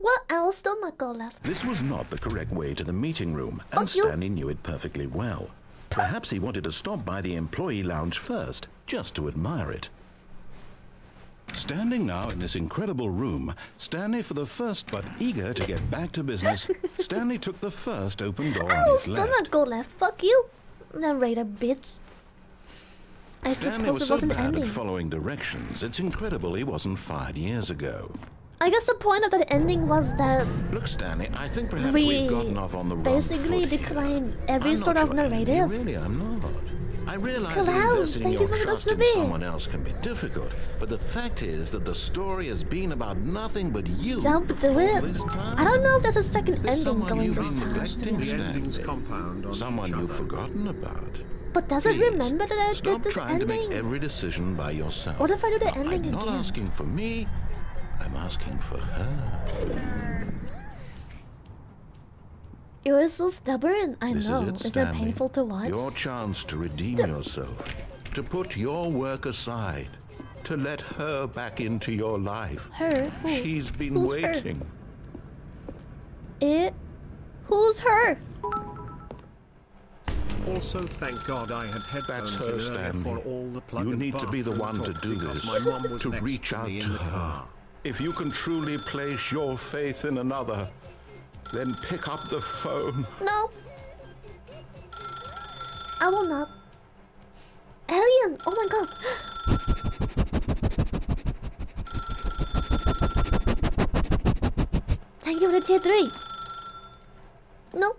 Well, I'll still not go left. This was not the correct way to the meeting room, and you. Stanley knew it perfectly well. Perhaps he wanted to stop by the employee lounge first, just to admire it. Standing now in this incredible room, Stanley for the first but eager to get back to business, Stanley took the first open door I on his left. not go left. Fuck you, narrator bitch. I Stanley suppose was it so was an bad ending. at following directions, it's incredible he wasn't fired years ago. I guess the point of that ending was that Look, Stanley, I think perhaps we we've gotten off on the wrong basically foot here. decline every I'm sort of enemy, narrative. Really, I'm not. I realize Klaus, that investing thank your you for the trust in someone else can be difficult, but the fact is that the story has been about nothing but you. Don't do all it. I don't know if there's a second There's ending going you've this been time. neglecting, The honest. compound on Someone you've forgotten about. But does it remember that I Stop did this trying to make ending? every decision by yourself. What if I do the Now, ending I'm not asking for me. I'm asking for her. You're so stubborn. I This know. is it, Is it Stanley. painful to watch? Your chance to redeem yourself, to put your work aside, to let her back into your life. Her? Who? She's been Who's her? waiting. It? Who's her? Also, thank God I had headphones That's her, in earlier Stanley. for all the plug You need to be the one to do this, My mom was to reach out me to her. car. If you can truly place your faith in another, then pick up the phone. No. I will not. Alien! Oh my god! Thank you for the tier 3! No!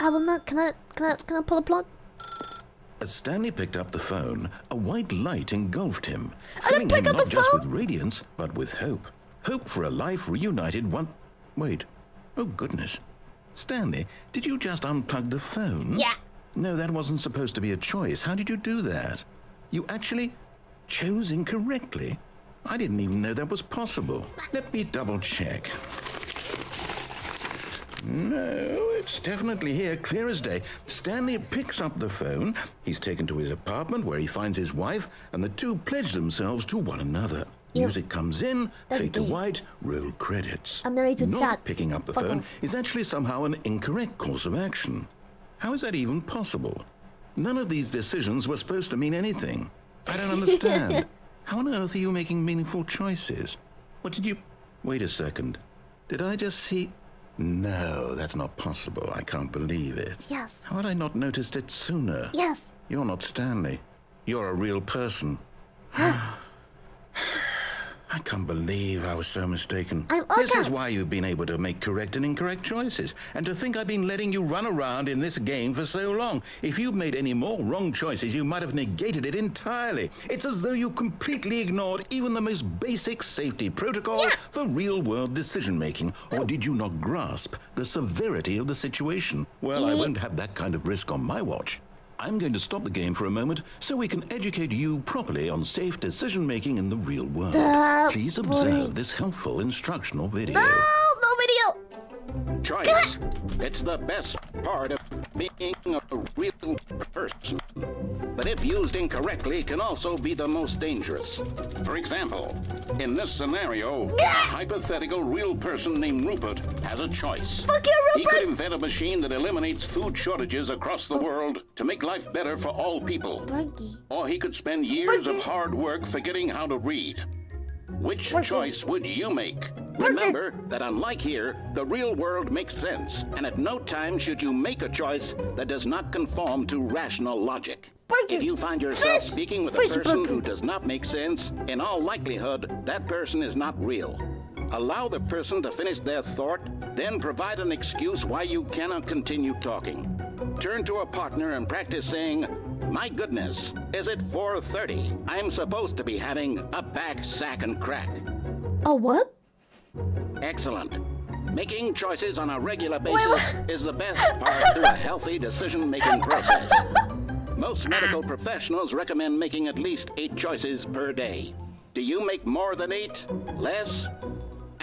I will not. Can I. Can I. Can I pull a plug? As Stanley picked up the phone, a white light engulfed him, I filling didn't him pick up not the just with radiance, but with hope. Hope for a life reunited one. Wait. Oh, goodness. Stanley, did you just unplug the phone? Yeah. No, that wasn't supposed to be a choice. How did you do that? You actually chose incorrectly. I didn't even know that was possible. Let me double check. No, it's definitely here, clear as day. Stanley picks up the phone. He's taken to his apartment where he finds his wife, and the two pledge themselves to one another. Music comes in, fade to white, roll credits. I'm ready to Not chat. picking up the phone is actually somehow an incorrect course of action. How is that even possible? None of these decisions were supposed to mean anything. I don't understand. How on earth are you making meaningful choices? What did you. Wait a second. Did I just see. No, that's not possible. I can't believe it. Yes. How had I not noticed it sooner? Yes. You're not Stanley. You're a real person. I can't believe I was so mistaken. I'm This is why you've been able to make correct and incorrect choices. And to think I've been letting you run around in this game for so long. If you'd made any more wrong choices, you might have negated it entirely. It's as though you completely ignored even the most basic safety protocol Yeah. for real world decision making. Or did you not grasp the severity of the situation? Well, I won't have that kind of risk on my watch. I'm going to stop the game for a moment so we can educate you properly on safe decision making in the real world. The Please boy- observe this helpful instructional video. No! No video! choice. It's the best part of being a real person. But if used incorrectly, can also be the most dangerous. For example, in this scenario, a hypothetical real person named Rupert has a choice. Fuck you, Rupert! He could invent a machine that eliminates food shortages across the world to make life better for all people. Frankie. Or he could spend years of hard work forgetting how to read. Which choice would you make? Remember that unlike here, the real world makes sense, and at no time should you make a choice that does not conform to rational logic. If you find yourself Fish. speaking with Fish a person who does not make sense, in all likelihood, that person is not real. Allow the person to finish their thought, then provide an excuse why you cannot continue talking. Turn to a partner and practice saying, My goodness, is it 4.30? I'm supposed to be having a back sack and crack. A what? Excellent. Making choices on a regular basis is the best part through a healthy decision-making process. Most medical professionals recommend making at least eight choices per day. Do you make more than eight? Less?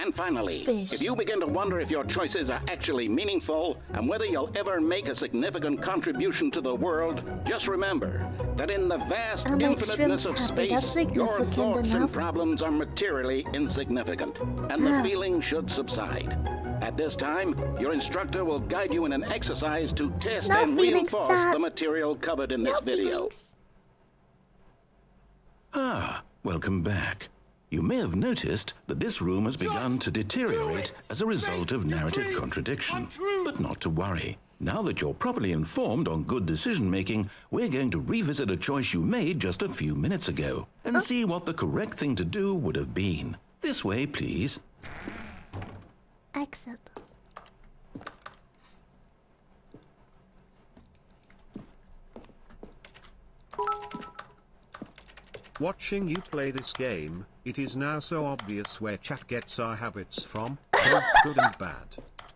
And finally, Fish. if you begin to wonder if your choices are actually meaningful and whether you'll ever make a significant contribution to the world, just remember that in the vast I'll infiniteness of happy. Space, your significant thoughts and problems are materially insignificant, and the feeling should subside. At this time, your instructor will guide you in an exercise to test No and feelings, reinforce Dad. the material covered in this video. feelings. Ah, welcome back. You may have noticed that this room has begun to deteriorate as a result of narrative contradiction. But not to worry. Now that you're properly informed on good decision making, we're going to revisit a choice you made just a few minutes ago and see what the correct thing to do would have been. This way, please. Exit. Watching you play this game, it is now so obvious where chat gets our habits from, both good and bad.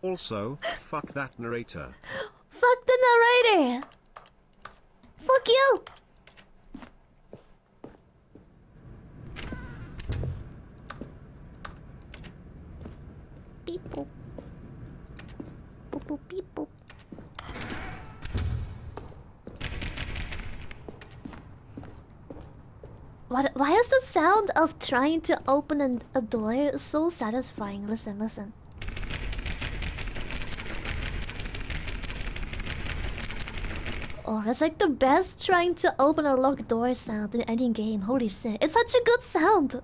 Also, fuck that narrator. Fuck the narrator! Fuck you! Beep boop. Boop boop beep boop. What, why is the sound of trying to open an, a door so satisfying? Listen, listen. Oh, that's like the best trying to open a locked door sound in any game. Holy shit. It's such a good sound.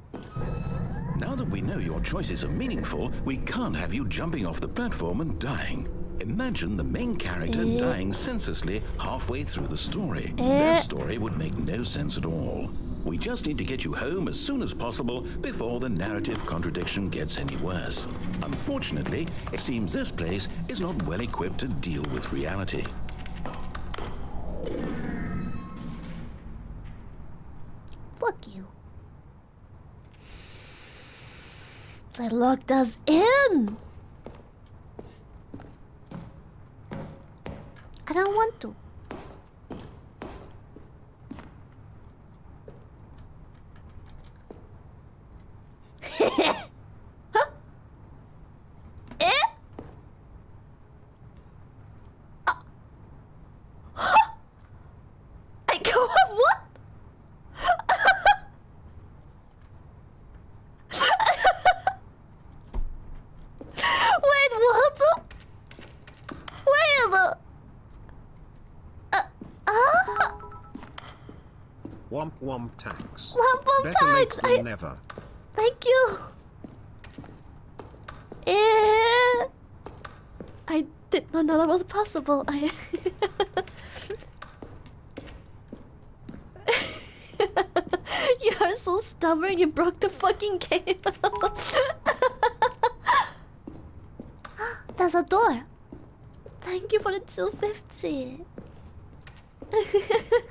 Now that we know your choices are meaningful, we can't have you jumping off the platform and dying. Imagine the main character Eh. dying senselessly halfway through the story. Eh. That story would make no sense at all. We just need to get you home as soon as possible before the narrative contradiction gets any worse. Unfortunately, it seems this place is not well equipped to deal with reality. Fuck you. They locked us in. I don't want to. Huh? Eh? Uh. Huh? I go what? Wait, what? Wait. Uh, Womp womp tax. Womp womp Better late tax, than I- never. thank you. Eh, I no, that was possible. I. you are so stubborn. You broke the fucking game. There's a door. Thank you for the 250. Heaven.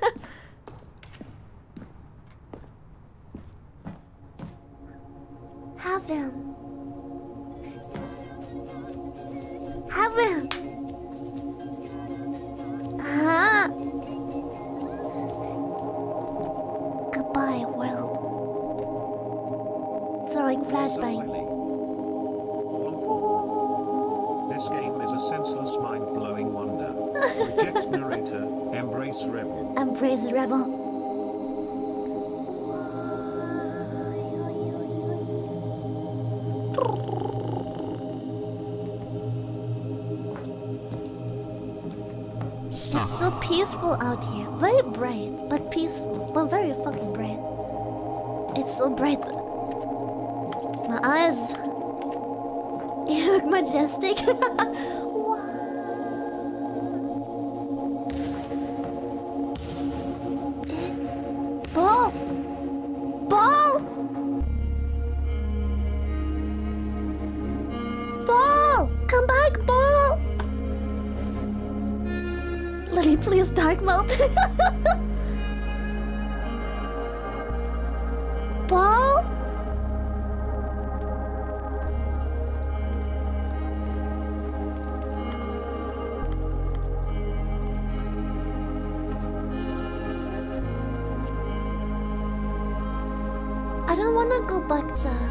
back. Uh,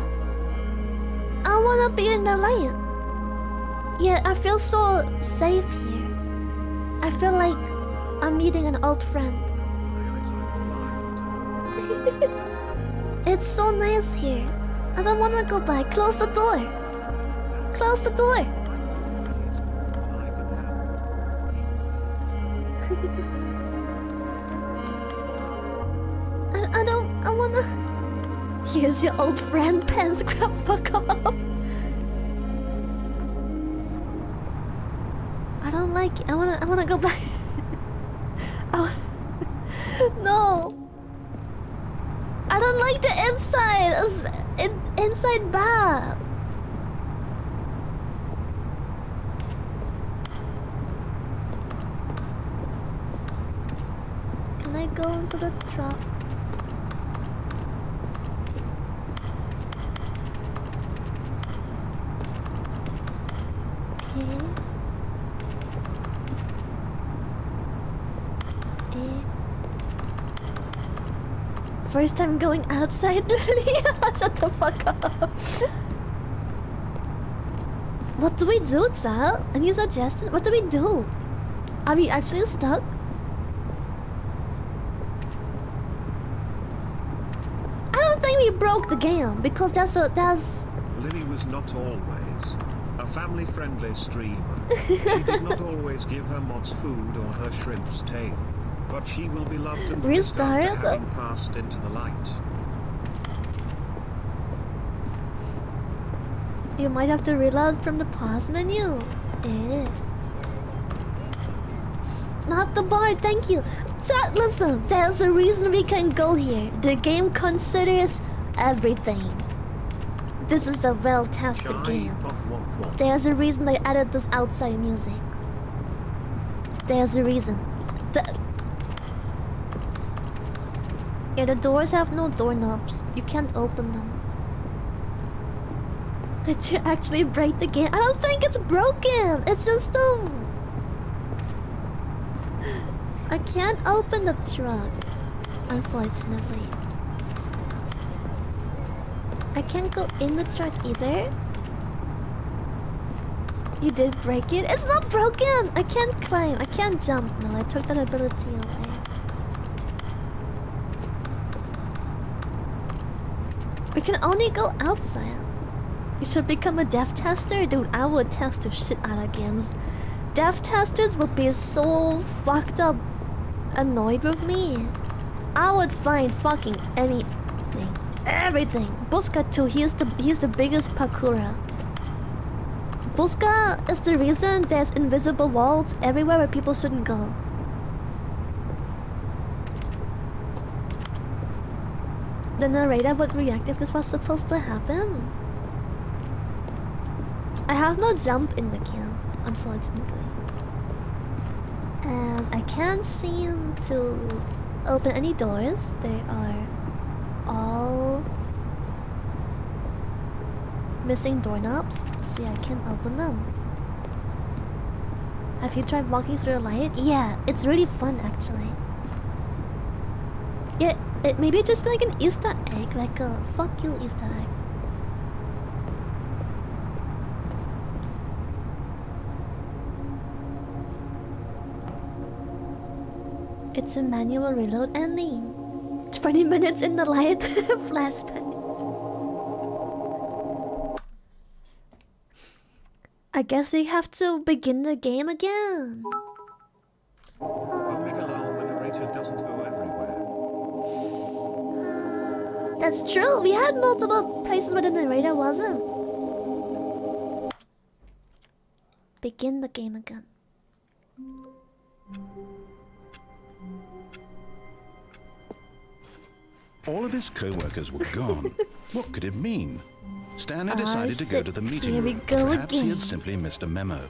I wanna be in the light. Yeah, I feel so safe here. I feel like I'm meeting an old friend. It's so nice here. I don't wanna go back. Close the door. Close the door. Here's your old friend, Pants Crab. Fuck off. I don't like it. I wanna. I wanna go back. Wa- oh, no. I don't like the inside. Uh, it's in, inside bad. Can I go into the truck? First time going outside, Lily. Shut the fuck up. What do we do, child? Any suggestion? What do we do? Are we actually stuck? I don't think we broke the game because that's a that's Lily was not always a family-friendly streamer. she did not always give her mods food or her shrimps tail. But she will be loved and missed after passed into the light. You might have to reload from the pause menu. Eh. Not the bar, thank you. Chat, listen, there's a reason we can go here. The game considers everything. This is a well tested game. pop wop wop. There's a reason they added this outside music. There's a reason. The- yeah, the doors have no doorknobs. You can't open them. Did you actually break the game? I don't think it's broken. It's just um. I can't open the truck, unfortunately. I can't go in the truck either. You did break it? It's not broken! I can't climb. I can't jump. No, I took that ability away. We can only go outside. You should become a dev tester? Dude, I would test the shit out of games. Dev testers would be so fucked up annoyed with me. I would find fucking anything. Everything. Buska too, He's the he is the biggest parkourer. Buska is the reason there's invisible walls everywhere where people shouldn't go. The narrator would react if this was supposed to happen. I have no jump in the camp, unfortunately. And I can't seem to open any doors. They are all missing doorknobs. See, I can't open them. Have you tried walking through the light? Yeah, it's really fun actually. It maybe just like an Easter egg, like a fuck you Easter egg. It's a manual reload ending. 20 minutes in the light, flashback. I guess we have to begin the game again. Omega That's true. We had multiple places where the narrator wasn't. Begin the game again. All of his co-workers were gone. what could it mean? Stanley decided to go to the meeting Here we room. go Perhaps he had simply missed a memo.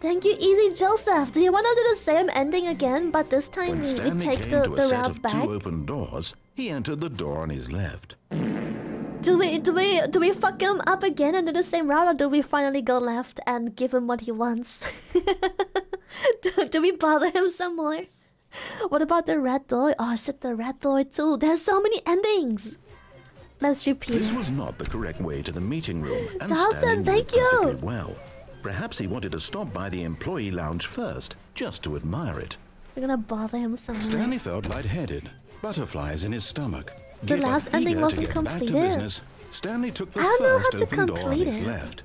Thank you, Easy Joseph. Do you want to do the same ending again, but this time When we, Stanley take came the, to a the set route of back? two open doors, he entered the door on his left. Do we do we do we fuck him up again and do the same route, or do we finally go left and give him what he wants? do, do we bother him some more? What about the red door? Oh shit, the red door too. There's so many endings. Let's repeat This was not the correct way to the meeting room, and Dawson, thank you. well. Perhaps he wanted to stop by the employee lounge first, just to admire it. We're gonna bother him some more. Stanley felt lightheaded, butterflies in his stomach. The Yet, last ending wasn't get completed. business, Stanley took the I don't know how to open door on complete his it. left.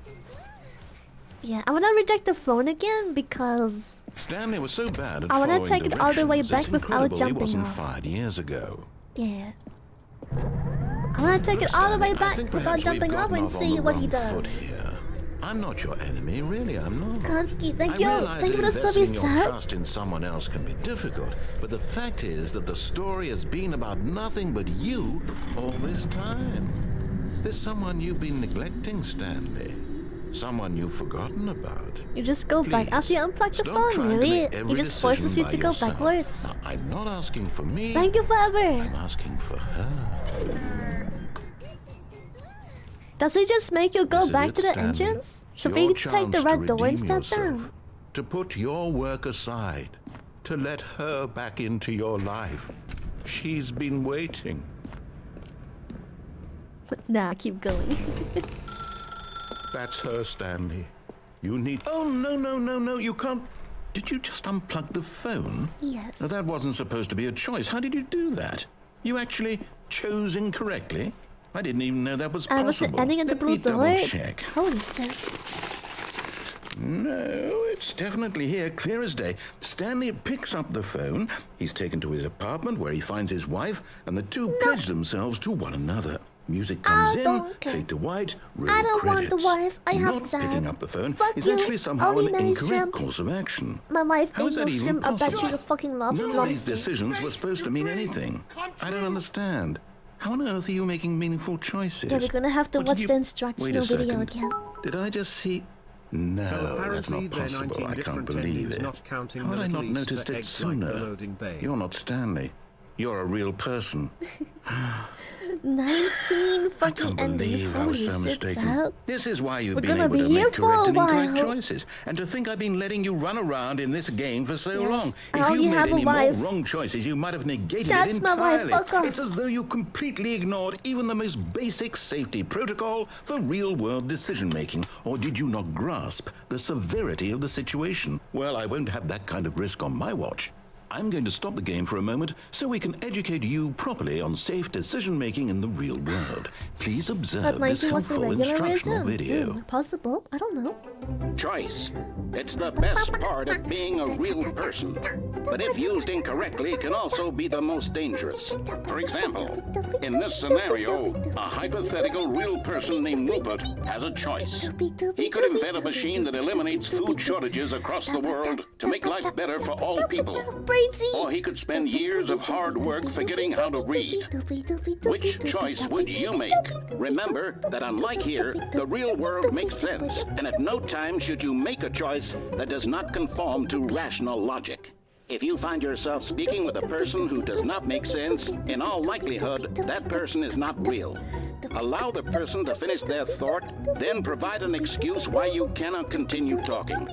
Yeah, I wanna reject the phone again because Stanley was so bad at I wanna take it all the way back without jumping he wasn't off. fired years ago. yeah. I wanna take it all the way back without jumping off and see what he does. I'm not your enemy, really. I'm not. Kansky, thank I you. Thank you for the your trust in someone else can be difficult, but the fact is that the story has been about nothing but you all this time. There's someone you've been neglecting, Stanley. Someone you've forgotten about. You just go back after you unplug the phone, really. He just forces you to go yourself. backwards. Now, I'm not asking for me. Thank you forever. I'm asking for her. Does it just make you go This back to the Stanley. entrance? Should Your we take the chance red door redeem instead yourself, then? To put your work aside, to let her back into your life. She's been waiting. nah, keep going. That's her, Stanley. You need. Oh, no, no, no, no, you can't. Did you just unplug the phone? yes. Now, that wasn't supposed to be a choice. How did you do that? You actually chose incorrectly? I didn't even know that was I was possible. ending at the Let blue me door. double check. Holy shit. No, it's definitely here, clear as day. Stanley picks up the phone. He's taken to his apartment where he finds his wife, and the two pledge themselves to one another. Music comes in, fade to white, roll I don't want the credits. wife, I have Not Dad. picking up the phone Fuck is you, actually somehow an incorrect course of action. My wife How ain't that even shrimp. I bet possible? you the fucking love None of these decisions were supposed to mean anything. I don't understand. How on earth are you making meaningful choices? Yeah, we're gonna have to What watch you- the Wait a instructional video second. again. Did I just see? No, So that's not possible. I can't different believe endings, it. not counting How had I little not noticed it eggs like sooner? You're not Stanley. You're a real person. 19 I fucking can't endings. believe I Holy was so mistaken. This is why you've We're been able be to here make correct and incorrect choices. And to think I've been letting you run around in this game for so Yes, long. If you only made any more wrong choices, you might have negated That's it entirely. It's as though you completely ignored even the most basic safety protocol for real-world decision-making. Or did you not grasp the severity of the situation? Well, I won't have that kind of risk on my watch. I'm going to stop the game for a moment so we can educate you properly on safe decision making in the real world. Please observe this 19 was the helpful instructional version. video. Hmm, possible. I don't know. Choice. It's the best part of being a real person. But if used incorrectly, can also be the most dangerous. For example, in this scenario, a hypothetical real person named Rupert has a choice. He could invent a machine that eliminates food shortages across the world to make life better for all people. Crazy. Or he could spend years of hard work forgetting how to read. Which choice would you make? Remember that unlike here, the real world makes sense, and at no time should you make a choice that does not conform to rational logic. If you find yourself speaking with a person who does not make sense, in all likelihood, that person is not real. Allow the person to finish their thought, then provide an excuse why you cannot continue talking.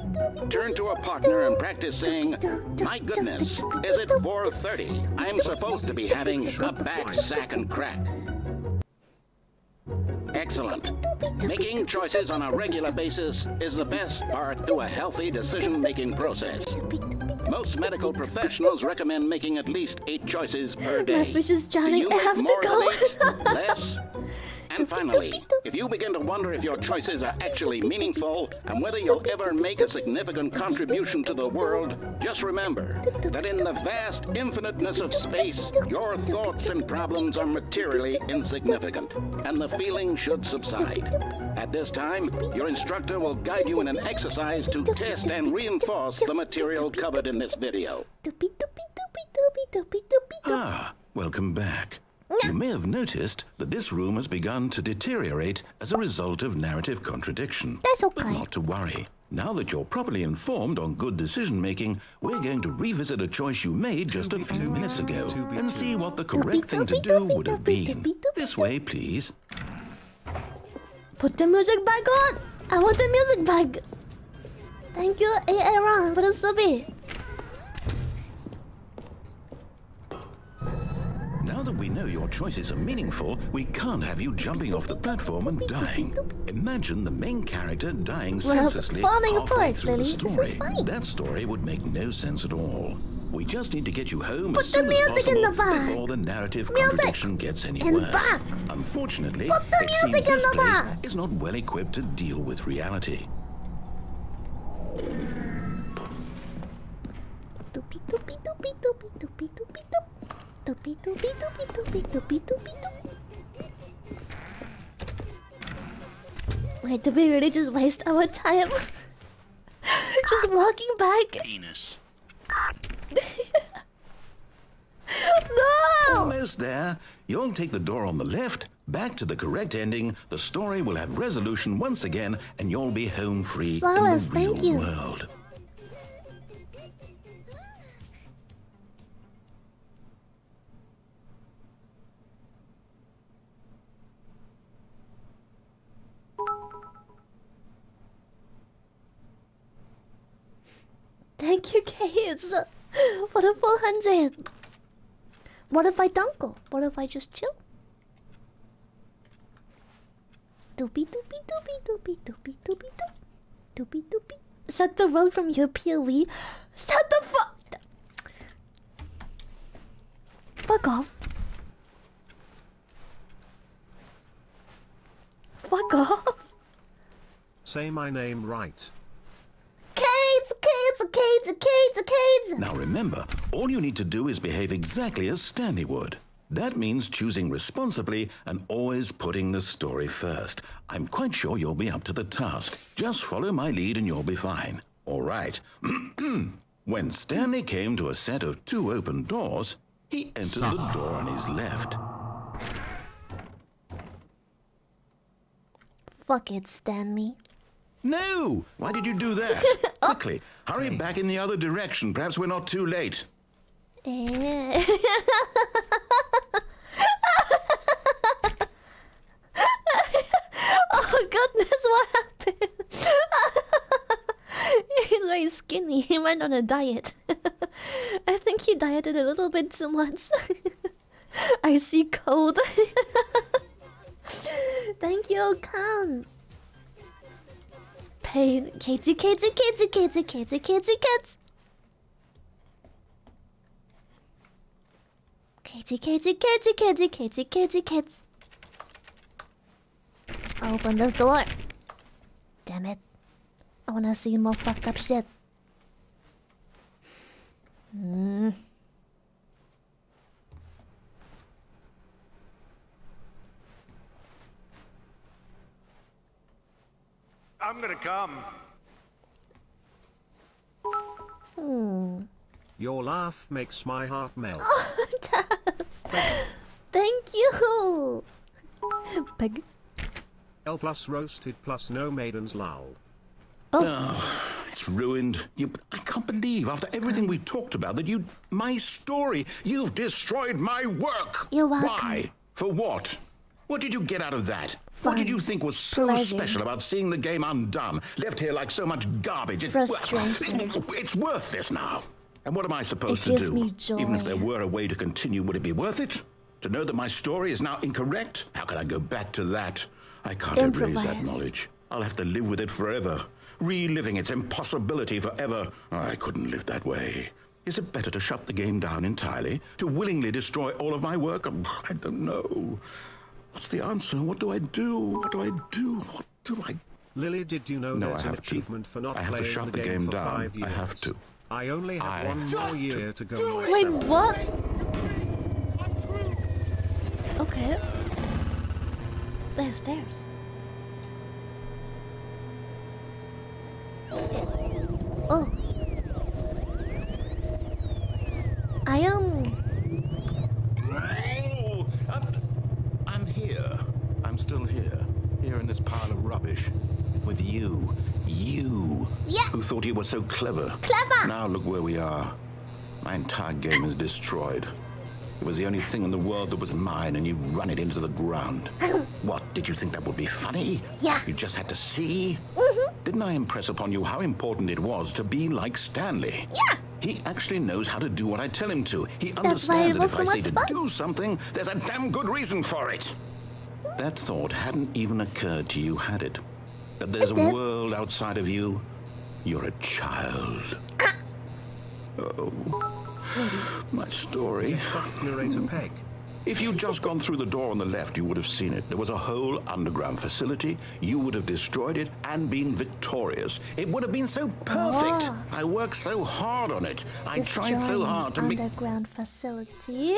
Turn to a partner and practice saying, My goodness, is it 4.30? I'm supposed to be having a back sack and crack. Excellent. Making choices on a regular basis is the best part to a healthy decision-making process. Most medical professionals recommend making at least eight choices per day. My fish is drowning. I have to go. eight? Less? And finally, if you begin to wonder if your choices are actually meaningful and whether you'll ever make a significant contribution to the world, just remember that in the vast infiniteness of space, your thoughts and problems are materially insignificant, and the feeling should subside. At this time, your instructor will guide you in an exercise to test and reinforce the material covered in this video. Ah, welcome back. You may have noticed that this room has begun to deteriorate as a result of narrative contradiction. That's okay. But not to worry. Now that you're properly informed on good decision making, we're going to revisit a choice you made just a few minutes ago and see what the correct thing to do would have two be two been. be two be This way, please. Put the music back on. I want the music back. Thank you, Aaron, for the subby. Now that we know your choices are meaningful, we can't have you jumping off the platform and dying. Imagine the main character dying Well, senselessly falling apart, through the Lily. Is story. That story would make no sense at all. We just need to get you home Put as the soon as music in possible the before the narrative Music contradiction gets any worse. back. Unfortunately, the it seems in this the place back. is not well equipped to deal with reality. Doopy doopy doopy doopy doopy doopy doop. Doopy doopy doopy doopy doopy doopy doop. Wait, did we really just waste our time? just walking back? Penis. No! Almost there. You'll take the door on the left, back to the correct ending. The story will have resolution once again, and you'll be home free Flawless, in the real thank you. world. Thank you, kids, for the 400. What if I don't? What if I just chill? Doopy doopy doopy doopy doopy doopy doop. Doopy doopy. Set the road from your POV. Set the fuck. Fuck off. Fuck off. Say my name right. Cades, Cades, Cades, Cades, Cades. Now remember, all you need to do is behave exactly as Stanley would. That means choosing responsibly and always putting the story first. I'm quite sure you'll be up to the task. Just follow my lead and you'll be fine. All right. when Stanley came to a set of two open doors, he entered the door on his left. Fuck it, Stanley. No! Why did you do that? Quickly, hurry back in the other direction. Perhaps we're not too late. Eh. oh goodness, what happened? He's very skinny. He went on a diet. I think he dieted a little bit too much. I see cold. Thank you, Khan. Pain. Katie, Katie, Katie, Katie, Katie, Katie, Katie. Katie, Katie, Katie, Katie, Katie, Katie, Katie. Open the door. Damn it. I wanna see more fucked up shit. Mm. I'm gonna come. Hmm. Your laugh makes my heart melt. Oh, Tabs. Thank you. Peg. L plus roasted plus no maidens lull. Oh it's ruined. You, I can't believe, after everything we talked about, that you. My story. You've destroyed my work. You're welcome. Why? For what? What did you get out of that? What did you think was so Pleasure. special about seeing the game undone, left here like so much garbage? It- well, it's worthless now. And what am I supposed It to do? Even if there were a way to continue, would it be worth it? To know that my story is now incorrect? How can I go back to that? I can't erase that knowledge. I'll have to live with it forever, reliving its impossibility forever. I couldn't live that way. Is it better to shut the game down entirely? To willingly destroy all of my work? I don't know. What's the answer? What do I do? What do I do? What do I Lily, did you know No, there's I an have to. achievement for not I have to shut the, the game, game for down. five I have to. I only have I one more have year to go. Wait, myself. what? Okay. There's stairs. Who thought you were so clever. Clever. Now look where we are. My entire game is destroyed. It was the only thing in the world that was mine, and you've run it into the ground. what? Did you think that would be funny? Yeah. You just had to see? Mm-hmm. Didn't I impress upon you how important it was to be like Stanley? Yeah. He actually knows how to do what I tell him to. He understands that if so I say much to fun. do something, there's a damn good reason for it. That thought hadn't even occurred to you, had it? That there's a It did. world outside of you? You're a child. Oh, my story. Narrator Peg. If you'd just gone through the door on the left, you would have seen it. There was a whole underground facility. You would have destroyed it and been victorious. It would have been so perfect. Oh. I worked so hard on it. I tried so hard to make. underground facility.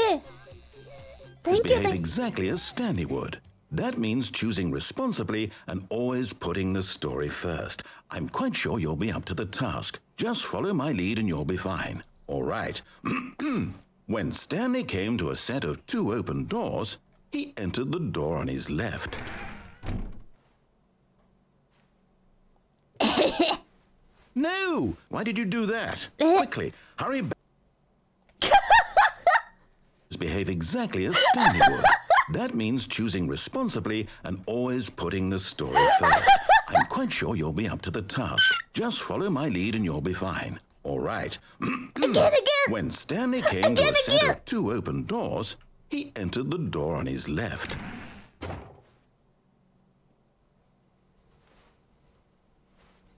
Thank you. behave Thank exactly as Stanley would. That means choosing responsibly and always putting the story first. I'm quite sure you'll be up to the task. Just follow my lead and you'll be fine. All right. when Stanley came to a set of two open doors, he entered the door on his left. no! Why did you do that? Quickly, hurry back. behave exactly as Stanley would. That means choosing responsibly and always putting the story first. I'm quite sure you'll be up to the task. Just follow my lead and you'll be fine. All right. Again, again. When Stanley came to Again, set again. of two open doors, he entered the door on his left.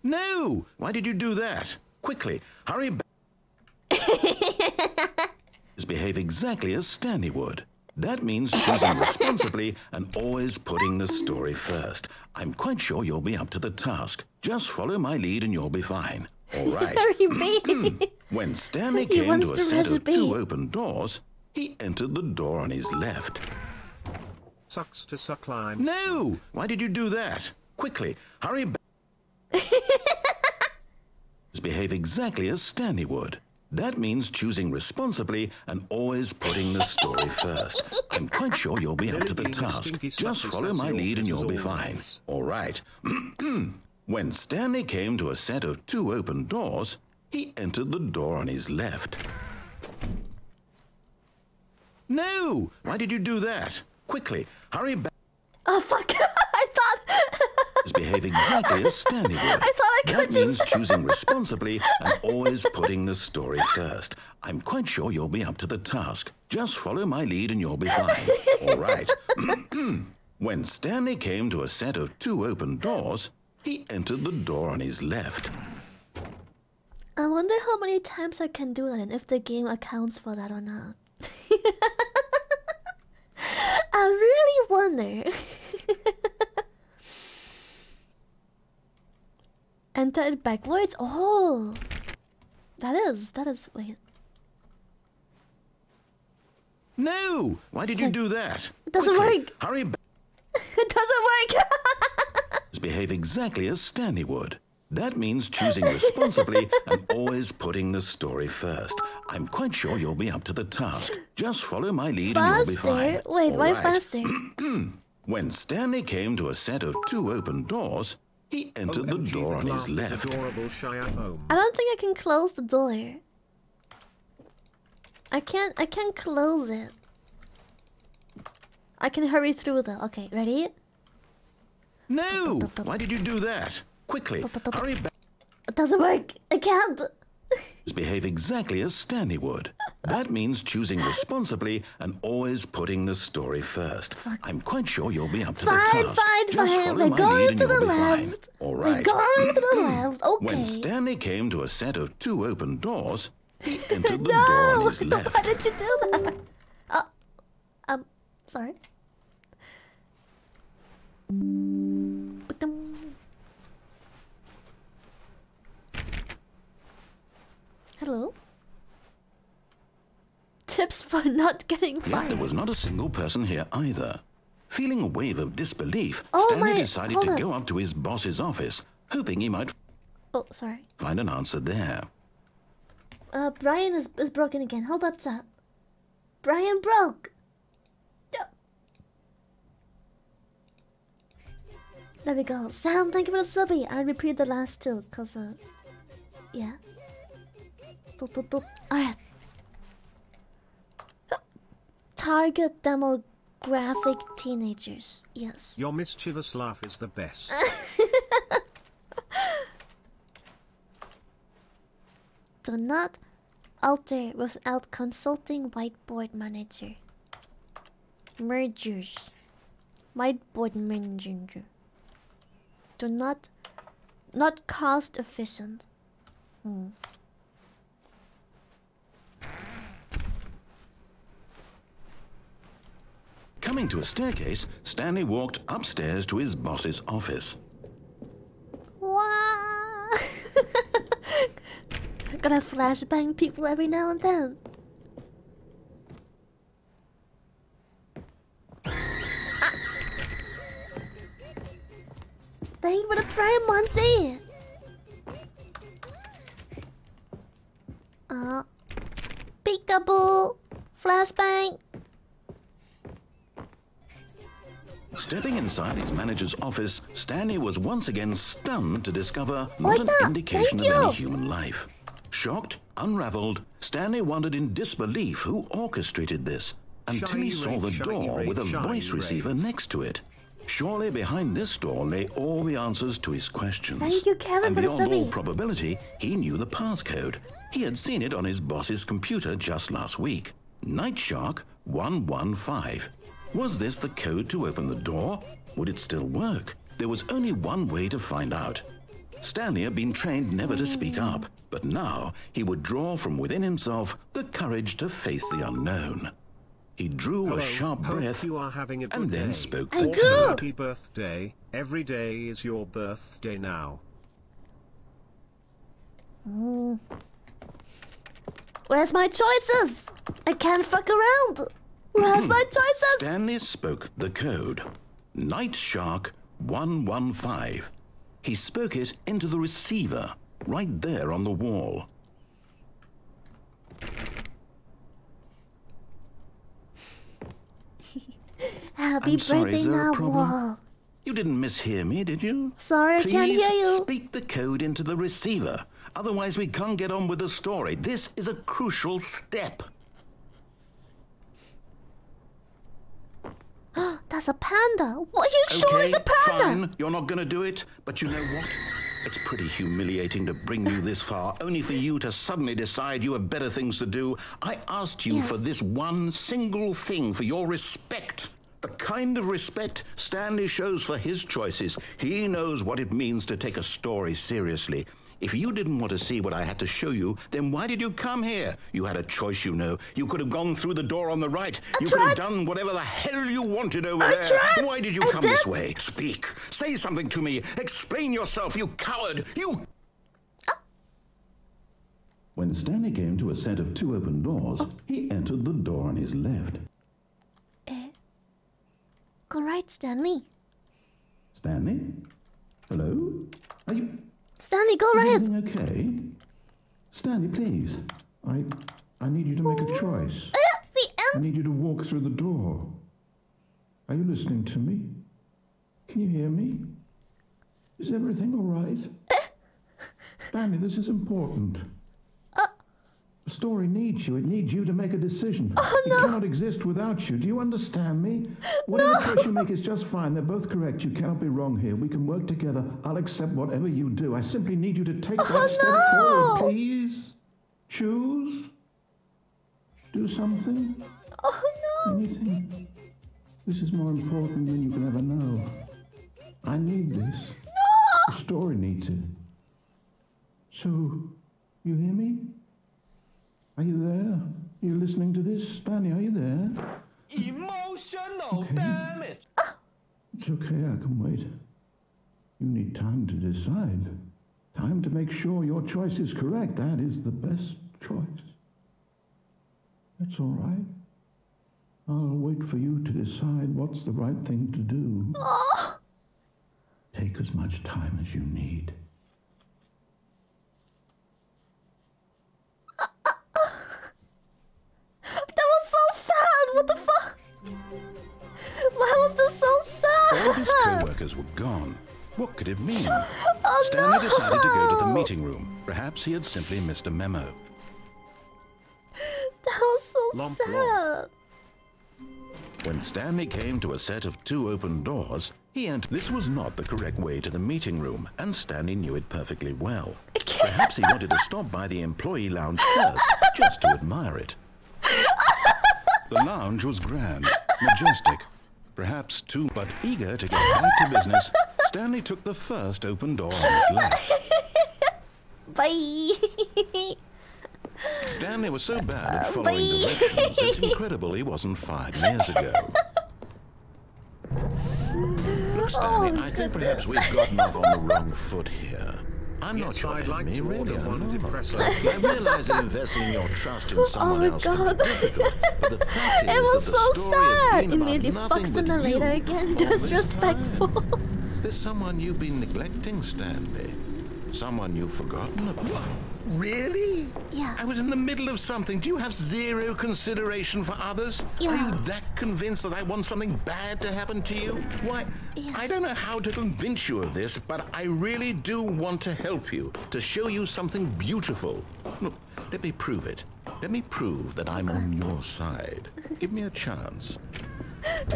No! Why did you do that? Quickly, hurry back. Behave exactly as Stanley would. That means choosing responsibly and always putting the story first. I'm quite sure you'll be up to the task. Just follow my lead and you'll be fine. All right. Hurry, B. When Stanley He came to a the set of two open doors, he entered the door on his left. Sucks to suck lime. No! Why did you do that? Quickly, hurry back. Behave exactly as Stanley would. That means choosing responsibly and always putting the story first. I'm quite sure you'll be up to the task. Just follow my lead and you'll be fine. All right. when Stanley came to a set of two open doors, he entered the door on his left. No! Why did you do that? Quickly, hurry back. oh fuck! I thought. Behave exactly as Stanley would. I thought I could That just- means choosing responsibly and always putting the story first. I'm quite sure you'll be up to the task. Just follow my lead and you'll be fine. All right. when Stanley came to a set of two open doors, he entered the door on his left. I wonder how many times I can do that and if the game accounts for that or not. I really wonder. Enter it backwards? Oh! That is, that is, wait. No! Why did you do that? It doesn't Quickly, work. Hurry back. It doesn't work! Behave exactly as Stanley would. That means choosing responsibly and always putting the story first. I'm quite sure you'll be up to the task. Just follow my lead and you'll be fine. faster? Wait, All why right. faster? When Stanley came to a set of two open doors, he entered the door on his left. Adorable Shire home. I don't think I can close the door. I can't I can't close it. I can hurry through though. Okay, ready? No! Why did you do that? Quickly, hurry back. It doesn't work. I can't. Behave exactly as Stanley would. That means choosing responsibly and always putting the story first. I'm quite sure you'll be up to Fine, the task. fine, Just fine. We're going to the left. All We're right. going to the left. Okay. When Stanley came to a set of two open doors, he entered the door no! on his left. Why did you do that? Uh, um, sorry. Hello. Tips for not getting Yet fired. there was not a single person here either. Feeling a wave of disbelief, Oh Stanley my- decided to on. go up to his boss's office, hoping he might Oh, sorry. find an answer there. Uh, Brian is, is broken again. Hold up, chat. Brian broke. There we go. Sam, thank you for the subby. I repeated the last two, cause uh, yeah. Doop, doop, doop. Alright. Target demographic teenagers. Yes. Your mischievous laugh is the best. Do not alter without consulting whiteboard manager. Mergers. Whiteboard manager. Do not not cost efficient. Hmm. Coming to a staircase, Stanley walked upstairs to his boss's office. Wow. Gotta flashbang people every now and then. Ah. Thank for the prime Monty. Uh, peekaboo, flashbang. Stepping inside his manager's office, Stanley was once again stunned to discover not an indication of any human life. Shocked, unraveled, Stanley wondered in disbelief who orchestrated this until he Shiny saw the door rave, with a shiny voice receiver next to it. Surely behind this door lay all the answers to his questions. Thank you, Kevin, and beyond all probability, he knew the passcode. He had seen it on his boss's computer just last week. Nightshark 115. Was this the code to open the door? Would it still work? There was only one way to find out. Stanley had been trained never to speak up, but now he would draw from within himself the courage to face the unknown. He drew Hello, a sharp hope breath you are having a good and then day. spoke I'm Also, happy birthday. Every day is your birthday now. Mm. Where's my choices? I can't fuck around. Where's my hmm. choices? Stanley spoke the code. Night Shark 115. He spoke it into the receiver, right there on the wall. Happy I'm sorry, birthday is there a now, problem? Wall. You didn't mishear me, did you? Sorry, I can't hear you. speak the code into the receiver. Otherwise, we can't get on with the story. This is a crucial step. That's a panda. What are you showing okay, the panda? fine. You're not going to do it. But you know what? It's pretty humiliating to bring you this far, only for you to suddenly decide you have better things to do. I asked you Yes. for this one single thing, for your respect. The kind of respect Stanley shows for his choices. He knows what it means to take a story seriously. If you didn't want to see what I had to show you, then why did you come here? You had a choice, you know. You could have gone through the door on the right. you could have done whatever the hell you wanted over I there. tried. Why did you I come this way? Speak. Say something to me. Explain yourself, you coward. You. When Stanley came to a set of two open doors, he entered the door on his left. Eh? All right, Stanley. Stanley? Hello? Are you Stanley, go right. everything mm, okay? Stanley, please. I I need you to make a mm-hmm. choice. Uh, the I need you to walk through the door. Are you listening to me? Can you hear me? Is everything all right? Uh. Stanley, this is important. The story needs you. It needs you to make a decision. Oh, It cannot exist without you. Do you understand me? Whatever choice you make is just fine. They're both correct. You cannot be wrong here. We can work together. I'll accept whatever you do. I simply need you to take that oh, step Oh, no. forward, please. Choose. Do something. Oh no. Anything. This is more important than you can ever know. I need this. No! The story needs it. So, you hear me? Are you there? Are you listening to this? Stanley, are you there? Emotional Okay. damage. It's okay, I can wait. You need time to decide. Time to make sure your choice is correct. That is the best choice. That's all right. I'll wait for you to decide what's the right thing to do. Take as much time as you need. His co-workers were gone. What could it mean? Oh Stanley decided to go to the meeting room. Perhaps he had simply missed a memo. That was so Lump, sad. lump. When Stanley came to a set of two open doors, he entered. This was not the correct way to the meeting room, and Stanley knew it perfectly well. Perhaps he wanted to stop by the employee lounge first, just to admire it. The lounge was grand, majestic, perhaps too, but eager to get back to business, Stanley took the first open door on his left. Bye. Stanley was so bad at following Bye. directions, it's incredible he wasn't five years ago. Look, Stanley, Oh, I think perhaps we've gotten off on the wrong foot here. I'm not Yes, your I'd like to really. order I'm one not. depresso. I realize that investing your trust in oh, someone my else can be difficult, but the fact is It was that so the story has sad. been It about made nothing fucks the but narrator you again. all this Disrespectful. time. There's someone you've been neglecting, Stanley. Someone you've forgotten about. Really? Yeah. I was in the middle of something. Do you have zero consideration for others? Are you that convinced that I want something bad to happen to you? Why, Yes. I don't know how to convince you of this, but I really do want to help you, to show you something beautiful. Look, let me prove it. Let me prove that I'm on your side. Give me a chance.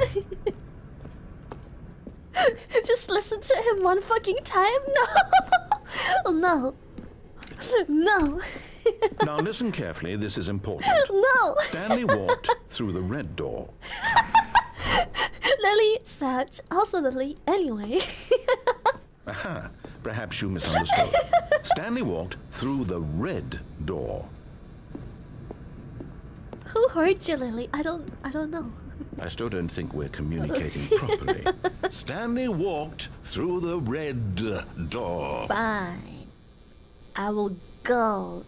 Just listen to him one fucking time? No! oh, no. No. Now listen carefully, this is important. No! Stanley walked through the red door. Lily said, also Lily, anyway. Aha, perhaps you misunderstood. Stanley walked through the red door. Who hurt you, Lily? I don't, I don't know. I still don't think we're communicating properly. Stanley walked through the red door. Fine. I will go.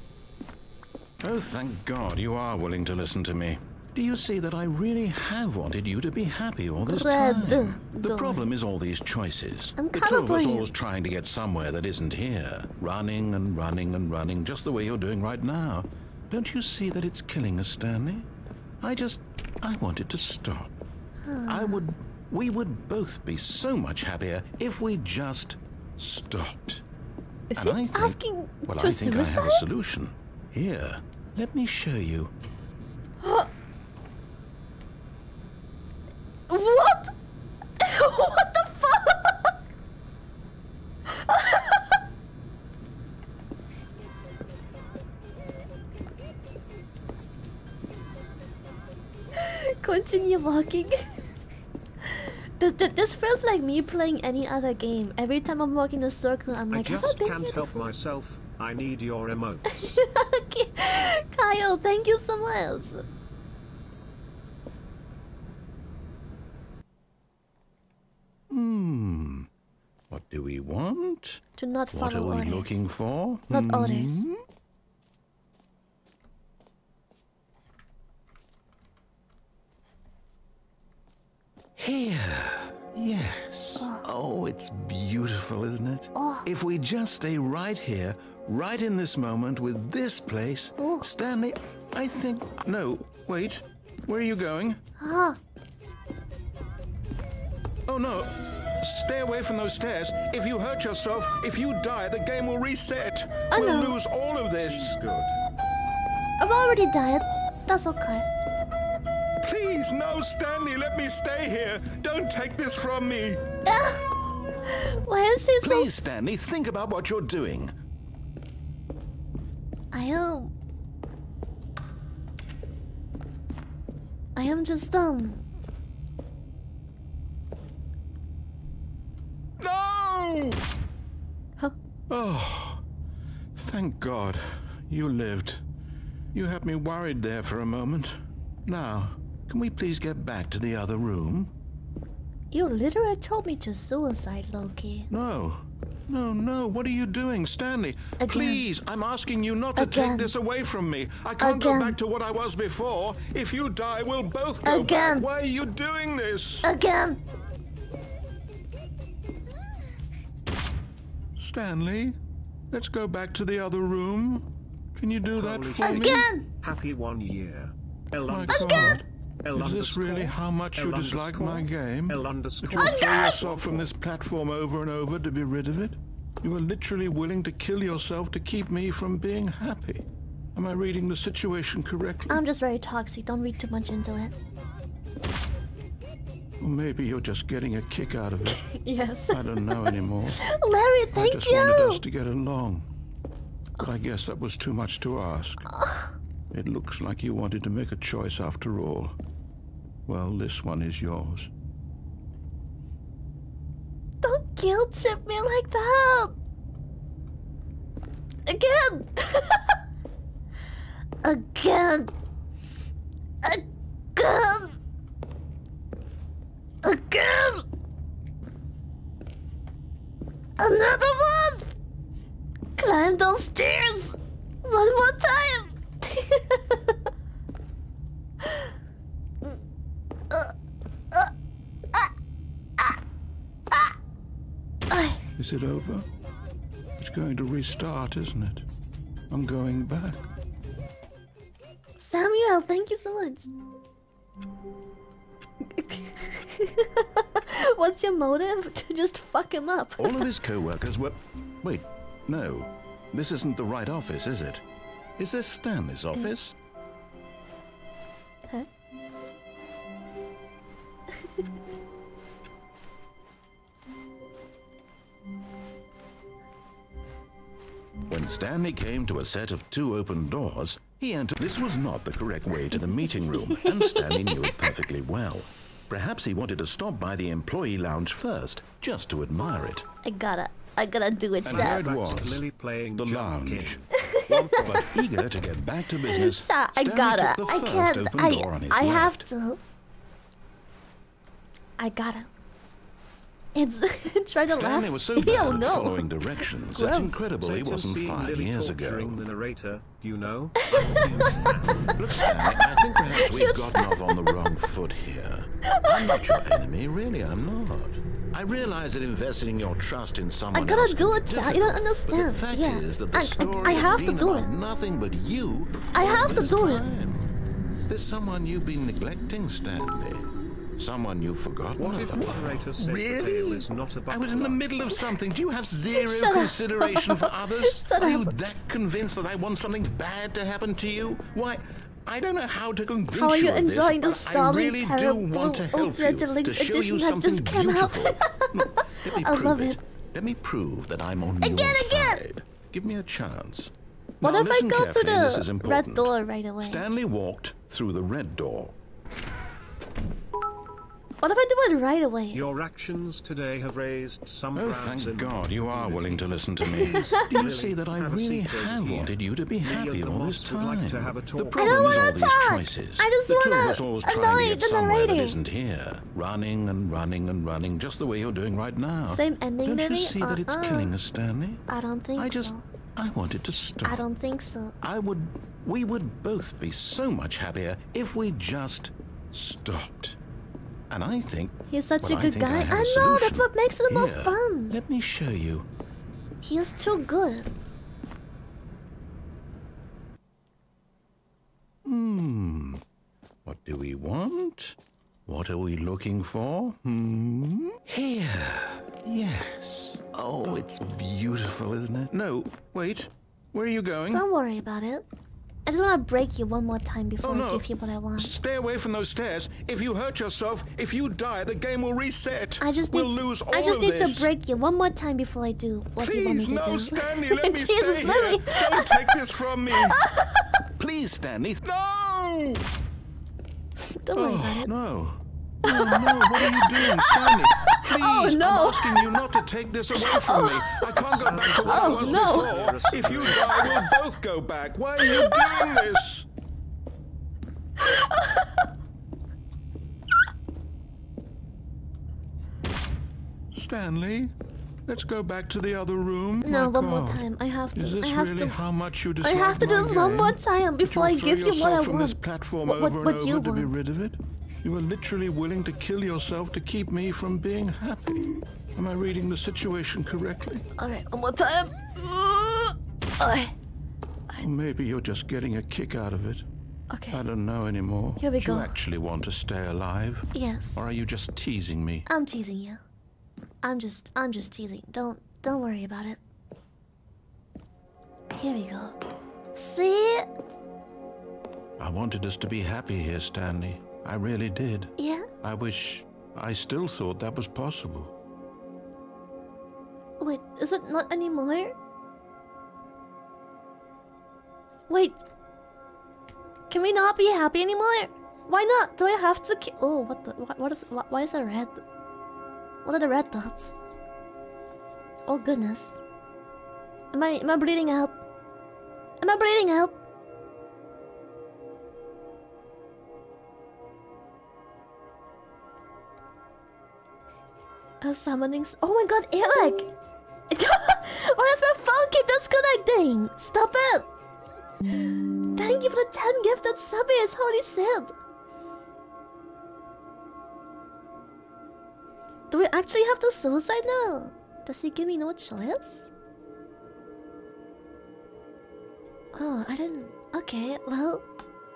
Oh, thank God you are willing to listen to me. Do you see that I really have wanted you to be happy all this Red time? The problem is all these choices. I'm the two of us always trying to get somewhere that isn't here. Running and running and running, just the way you're doing right now. Don't you see that it's killing us, Stanley? I just... I wanted to stop. I would... We would both be so much happier if we just stopped. Is And he I think, asking well, to I think I have a solution. Here, let me show you. What? what the fuck? Continue walking. Th- th- This feels like me playing any other game. Every time I'm walking a circle, I'm like, I just been can't here help myself. I need your emotes. Okay. Kyle, thank you so much. Hmm. What do we want? Do not follow What are we orders. looking for? Not Hmm. orders. Here. Yes. Oh, it's beautiful, isn't it? If we just stay right here, right in this moment with this place, Oh. Stanley, I think. No, wait. Where are you going? Ah, Oh no. Stay away from those stairs. If you hurt yourself, if you die, the game will reset. I we'll know. lose all of this. Good. I've already died. That's okay. Please, no, Stanley, let me stay here. Don't take this from me. Why is he so? Please, Stanley, think about what you're doing. I am. I am just um. No! Huh? Oh, thank God you lived. You had me worried there for a moment. Now, can we please get back to the other room? You literally told me to suicide, Loki. No. No, no, what are you doing, Stanley? Again. Please, I'm asking you not to Again. take this away from me. I can't Again. go back to what I was before. If you die, we'll both go Again. back. Why are you doing this? Again. Stanley, let's go back to the other room. Can you do that for shit. me? Again. Happy one year. L My. God. L Is this really how much you dislike my underscore. game? L That underscore. you will throw yourself from this platform over and over to be rid of it? You are literally willing to kill yourself to keep me from being happy. Am I reading the situation correctly? I'm just very toxic. Don't read too much into it. or maybe you're just getting a kick out of it. Yes. I don't know anymore. Larry, thank you. I thank just wanted you. us to get along. But I guess that was too much to ask. It looks like you wanted to make a choice after all. Well, this one is yours. Don't guilt trip me like that. Again. Again. Again. Again. Another one. Climb those stairs. One more time. Ay. Is it over? It's going to restart, isn't it? I'm going back. Samuel, thank you so much. What's your motive? To just fuck him up. All of his co-workers were... Wait, no. This isn't the right office, is it? Is this Stanley's office? Stanley came to a set of two open doors. He entered. This was not the correct way to the meeting room, and Stanley knew it perfectly well. Perhaps he wanted to stop by the employee lounge first, just to admire it. I gotta, I gotta do it, And there Sat. it back to was, Lily playing the lounge. but eager to get back to business, Sat, I Stanley gotta. took the I first can't. open I, door on his I have left. to. I gotta. It's, it's right to Stanley left. was so Ew, bad at no. following directions. Gross. It's incredible he wasn't seen five Lily years ago. torturing the narrator, you know? Look, Stanley, I think perhaps we've gotten off on the wrong foot here. I'm not your enemy, really, I'm not. I realize that investing your trust in someone I gotta else do it, be Sal. You don't difficult, But understand. the fact Yeah. is that the I- I- story I has have to do it. nothing but you. I have to this do it. There's someone you've been neglecting, Stanley. Someone you've forgotten What if the about. narrator says the tale is not about I was in the middle of something. Do you have zero Shut up. consideration for others? Shut Are you that convinced that I want something bad to happen to you? Why, I don't know how to convince How are you of this, enjoying the but Stanley I really do Parable want to help Ultra you, Deluxe to show Edition you that something just came out. beautiful. Look, hmm. let me I prove love it. it. Let me prove that I'm on Again, your again. side. Give me a chance. What Now, if I listen go through carefully, this the red door right away? Stanley walked through the red door. What if I do it right away? Your actions today have raised some Oh, thank in God you are willing to listen to me. Do you see that I have really have here. wanted you to be happy all this moss would like time? to have a The problem I don't is all wanna these talk. choices. I just the two of wanna us always trying to annoy get the somewhere that narrator. isn't here, running and running and running, just the way you're doing right now. Same ending, Don't Lily? you see that it's Uh-uh. killing us, Stanley? I don't think I just, so. I wanted to stop. I don't think so. I would, we would both be so much happier if we just stopped. And I think He's such well, a I good think guy. I, I know, that's what makes it more fun. Let me show you. He is too good. Hmm. What do we want? What are we looking for? Hmm? Here. Yes. Oh, it's beautiful, isn't it? No, wait. Where are you going? Don't worry about it. I just want to break you one more time before Oh, no. I give you what I want. Stay away from those stairs. If you hurt yourself, if you die, the game will reset. I just we'll need to, lose all I just need this. to break you one more time before I do what you want me Please, to no, do. Stanley, let me Jesus, stay Lily. here. Don't take this from me. Please, Stanley. No! Don't worry Oh, about it. no. No, no, what are you doing, Stanley? Oh, Please, Oh, no. I'm asking you not to take this away from me. I can't go back to where I Oh, was no. before. If you die, we'll both go back. Why are you doing this? Stanley, let's go back to the other room. No, My one more time. I have to. Is this I have really to. how much you I have to do this one more time before I give you what I want. this platform What- what- over what and you over to be want. rid of it? You are literally willing to kill yourself to keep me from being happy. Am I reading the situation correctly? All right, one more time. I. Or maybe you're just getting a kick out of it. okay. I don't know anymore. Here we Do you actually want to stay alive? Yes. Or are you just teasing me? I'm teasing you. I'm just I'm just teasing. Don't don't worry about it. Here we go. See? I wanted us to be happy here, Stanley. I really did. Yeah? I wish I still thought that was possible. Wait, is it not anymore? Wait. Can we not be happy anymore? Why not? Do I have to ki- Oh, what the what, what is why, why is it red? What are the red dots? Oh goodness. Am I am I bleeding out? Am I bleeding out? A summoning. Oh my god, Eric! Why does my phone keep disconnecting? Stop it! Thank you for the 10 gifted subbies, holy shit! Do we actually have to suicide now? Does he give me no choice? Oh, I didn't. Okay, well,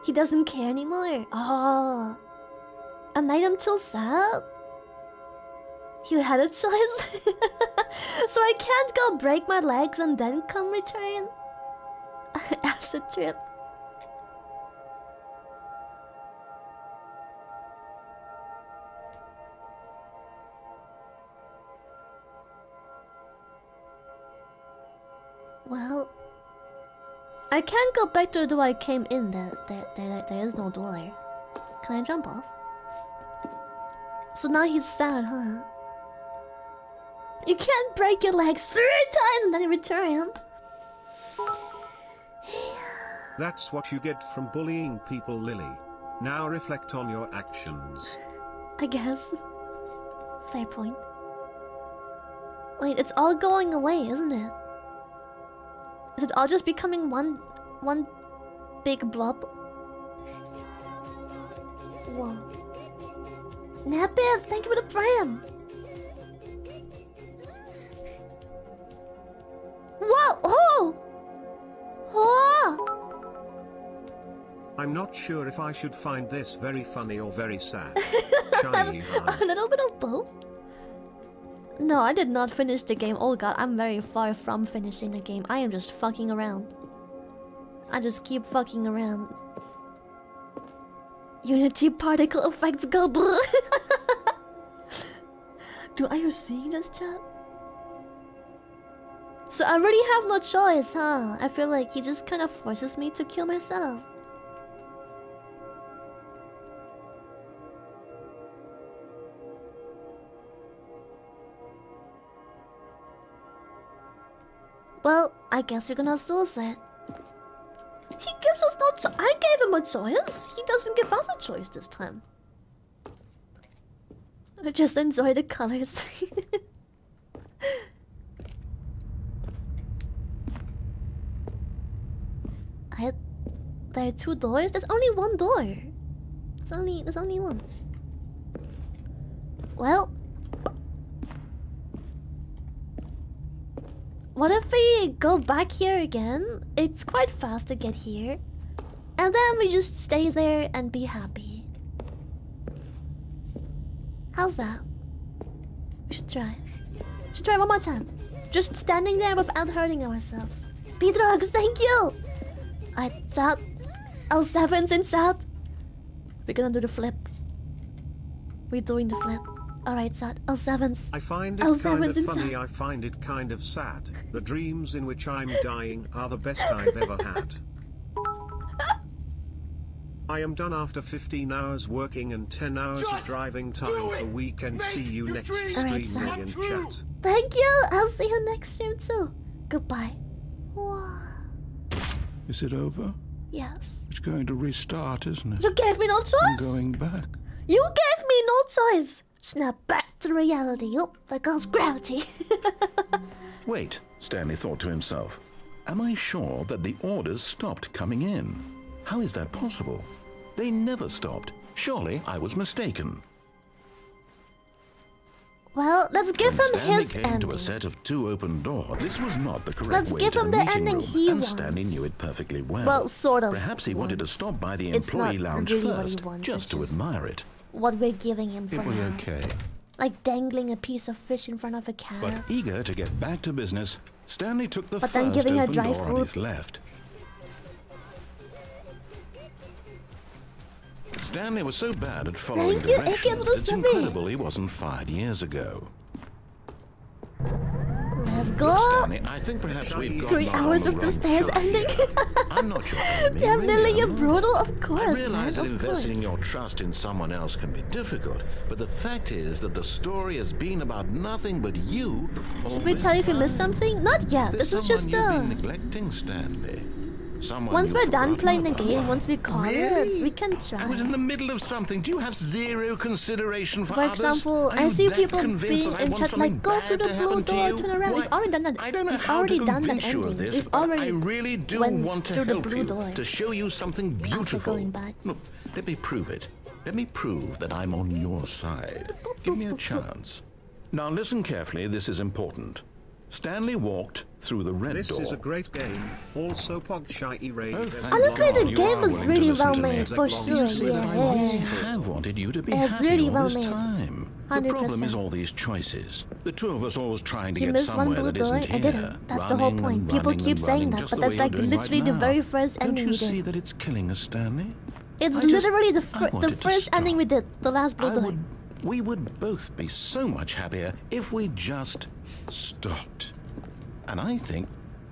he doesn't care anymore. Oh, I made him too sad. You had a choice, so I can't go break my legs and then come return. Acid trip. Well, I can't go back to the door I came in. There, there, there, there is no door. Can I jump off? So now he's sad, huh? You can't break your legs three times and then return. That's what you get from bullying people, Lily. Now reflect on your actions. I guess. Fair point. Wait, it's all going away, isn't it? Is it all just becoming one one big blob? Whoa. Napiv, thank you for the prime! Whoa! Oh! Oh! I'm not sure if I should find this very funny or very sad. A little bit of both. No, I did not finish the game. Oh god, I'm very far from finishing the game. I am just fucking around. I just keep fucking around. Unity particle effects go blue. Do are you seeing this chat? So I really have no choice, huh? I feel like he just kind of forces me to kill myself. Well, I guess we're gonna suicide. He gives us no choice. I gave him a choice. He doesn't give us a choice this time. I just enjoy the colors. I there are two doors. There's only one door. There's only there's only one. Well, What if we go back here again? It's quite fast to get here. And then we just stay there and be happy. How's that? We should try. We should try one more time. Just standing there without hurting ourselves. Drugs, thank you! I chat. L7's in chat. We're gonna do the flip. We're doing the flip. Alright, Sat. L7's. I find it L7's kind of inside. funny, I find it kind of sad. The dreams in which I'm dying are the best I've ever had. I am done after 15 hours working and 10 hours of driving time do per it. week and Make see you next dreams stream Alright, son. And Come chat. Thank you. I'll see you next stream too. Goodbye. Wow. Is it over? Yes. It's going to restart, isn't it? You gave me no choice. I'm going back. You gave me no choice. Snap back to reality. Oh, there goes gravity. Wait, Stanley thought to himself. Am I sure that the orders stopped coming in? How is that possible? They never stopped. Surely I was mistaken. Well, let's give him Stanley his came ending. to a set of two open doors, this was not the correct Let's way give to him the the ending room, he and Stanley wants. knew it perfectly well. Well, sort of Perhaps he wanted to stop by the It's employee lounge really first, wants, just to just- admire it. What we're giving him for It was now. okay. Like dangling a piece of fish in front of a cat. But eager to get back to business, Stanley took the But then first open dry door on his left. Stanley was so bad at following Thank you, directions, it's incredible he wasn't fired years ago. Let's Look, go. Stanley, I think perhaps we've got Three hours of the stairs ending. I'm not your enemy, Damn, really, Lily, you're brutal. Of course, I man. realize that investing course. your trust in someone else can be difficult, but the fact is that the story has been about nothing but you. Should we tell you if you missed something? Not yet. There's This is just you've uh. neglecting, Stanley. Someone Once we're done playing the game, once we call Really? it, we can try. I was in the middle of something. Do you have zero consideration for, For others? example, I see people being in chat like, go through the blue to door, turn around. We've already done that. I don't know We've already done that ending. this, We've already I really do want to help blue you door. to show you something beautiful. Look, let me prove it. Let me prove that I'm on your side. Give me a chance. Now listen carefully. This is important. Stanley walked through the red This door. is a great game. Also, Pog Shy Raid. Is thank Honestly, the game are is really well made, for sure. You see Yeah, I really have wanted you to be It's happy really all well this made. time. The problem is all these choices. The two of us always trying to He get missed one somewhere blue that door. isn't I here. didn't. That's the whole point. People keep saying that, but that's like literally right the very first Don't ending you we did. see that it's killing us, Stanley? It's I just- literally the fir- the first ending we did. The last blue door. would, we would both be so much happier if we just stopped. And I think,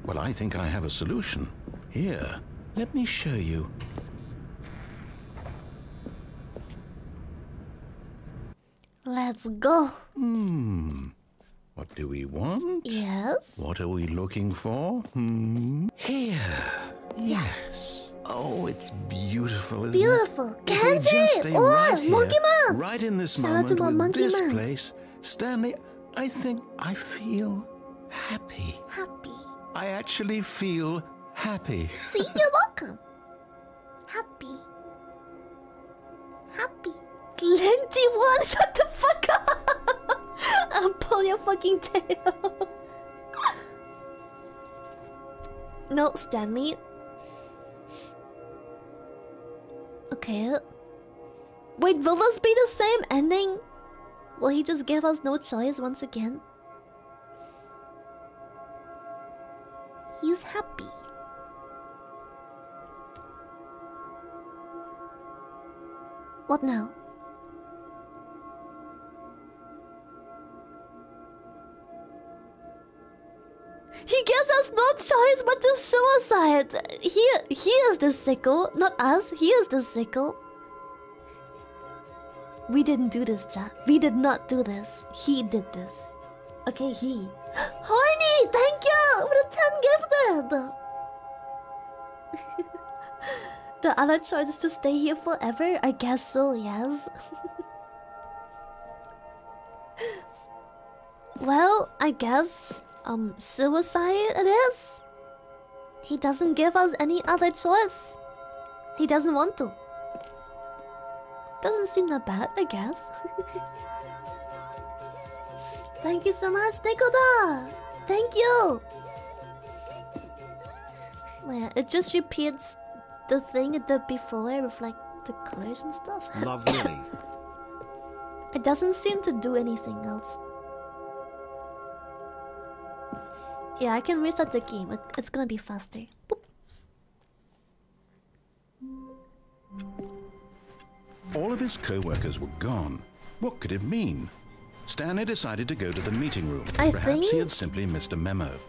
well, I think I have a solution. Here, let me show you. Let's go. Hmm. What do we want? Yes. What are we looking for? Hmm? Here. Yes. Oh, it's beautiful, isn't Beautiful. it? If we Candy! just stay Oh, right here, Monkey Man! right in this moment with this place, Stanley, I think I feel happy. Happy. I actually feel happy. See, you're welcome. Happy. Happy. Plenty one, shut the fuck up! I'll pull your fucking tail. no, Stanley. Okay. Wait, will this be the same ending? Will he just give us no choice once again? He's happy. What now? He gives us no choice but to suicide. He he is the sickle, not us. He is the sickle. We didn't do this, chat. We did not do this. He did this. Okay, he. Horny, thank you for the 10 gifted. the other choice is to stay here forever? I guess so, yes. well, I guess, um, suicide it is. He doesn't give us any other choice. He doesn't want to. Doesn't seem that bad, I guess. Thank you so much, Nicoda! Thank you! Yeah, it just repeats the thing it did before with like the colors and stuff. Love Willy. It doesn't seem to do anything else. Yeah, I can restart the game. It, it's gonna be faster. Boop. All of his co-workers were gone. What could it mean? Stanley decided to go to the meeting room. I Perhaps he had simply missed a memo.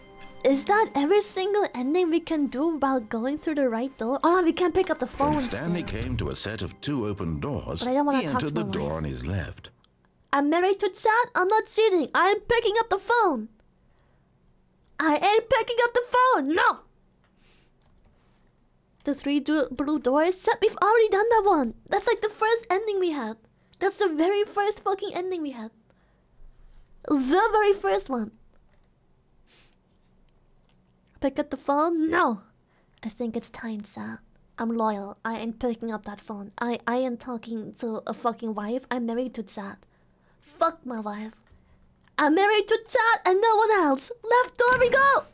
Is that every single ending we can do while going through the right door? Oh, we can pick up the phone. When Stanley still. came to a set of two open doors, But I don't he entered the door wife. on his left. I'm married to chat. I'm not cheating. I'm picking up the phone. I ain't picking up the phone. No. The three blue doors. Chat, we've already done that one. That's like the first ending we had. That's the very first fucking ending we had. The very first one. Pick up the phone? No. I think it's time, chat. I'm loyal. I ain't picking up that phone. I, I ain't talking to a fucking wife. I'm married to chat. Fuck my wife. I'm married to chat and no one else. Left door we go.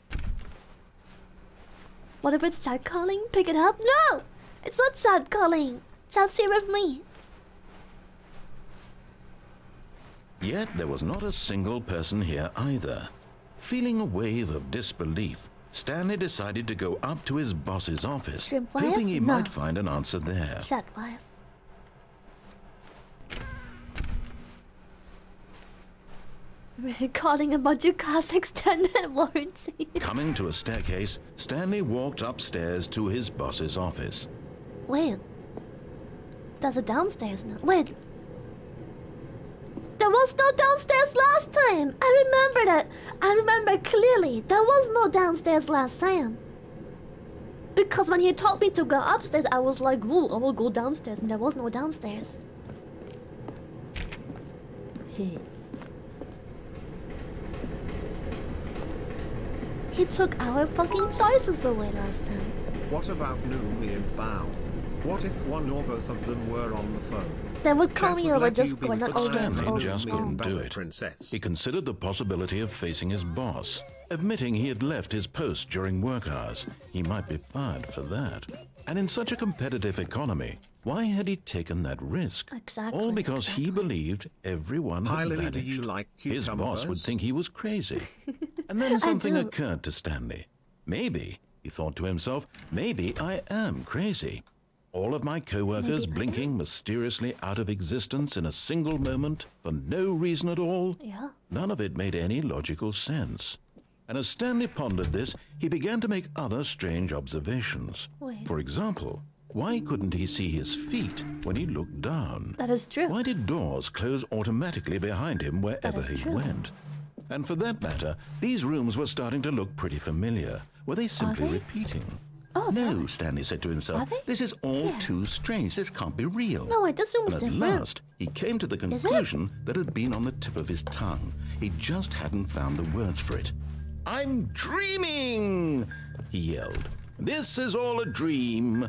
What if it's chat calling? Pick it up? No! It's not chat calling. Chat's here with me. Yet there was not a single person here either. Feeling a wave of disbelief, Stanley decided to go up to his boss's office, Shrimp wife? hoping he No. might find an answer there. Chat wife. Recording about your car's extended warranty. Coming to a staircase, Stanley walked upstairs to his boss's office. Wait. There's a downstairs now. Wait. There was no downstairs last time. I remember that. I remember clearly. There was no downstairs last time. Because when he told me to go upstairs, I was like, "Whoa, I will go downstairs," and there was no downstairs. He took our fucking choices away last time. What about Numi and Bao? What if one or both of them were on the phone? They would call Chat me over just you Discord, be not the over Stanley over just Numi phone. and couldn't do it. Princess. He considered the possibility of facing his boss. Admitting he had left his post during work hours, he might be fired for that. And in such a competitive economy, why had he taken that risk? Exactly, All because he believed everyone Hi, had Lily, vanished. do you like his boss would think he was crazy. and then something occurred to Stanley. Maybe, he thought to himself, maybe I am crazy. All of my co-workers blinking mysteriously out of existence in a single moment for no reason at all. Yeah. None of it made any logical sense. And as Stanley pondered this, he began to make other strange observations. Wait. For example, why couldn't he see his feet when he looked down? That is true. Why did doors close automatically behind him wherever he true. went? And for that matter, these rooms were starting to look pretty familiar. Were they simply they? repeating? Oh, no, Stanley said to himself. This is all Yeah. too strange. This can't be real. No, room is And at last, he came to the conclusion that had been on the tip of his tongue. He just hadn't found the words for it. I'm dreaming! He yelled. This is all a dream.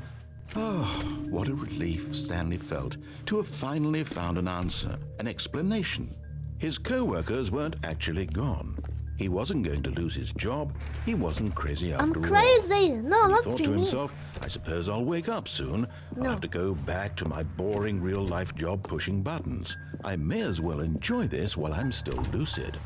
Oh, what a relief Stanley felt to have finally found an answer, an explanation. His co-workers weren't actually gone. He wasn't going to lose his job. He wasn't crazy after I'm after all. crazy. No, He not thought to himself, I suppose I'll wake up soon. I'll have to go back to my boring real life job pushing buttons. I may as well enjoy this while I'm still lucid.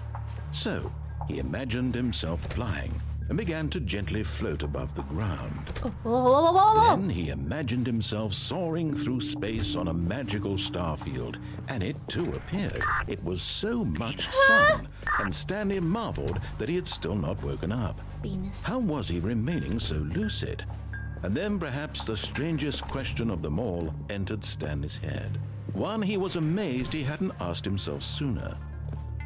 So, he imagined himself flying and began to gently float above the ground. Whoa, whoa, whoa, whoa, whoa. Then he imagined himself soaring through space on a magical star field, and it too appeared. It was so much fun, and Stanley marveled that he had still not woken up. Venus. How was he remaining so lucid? And then perhaps the strangest question of them all entered Stanley's head. One he was amazed he hadn't asked himself sooner.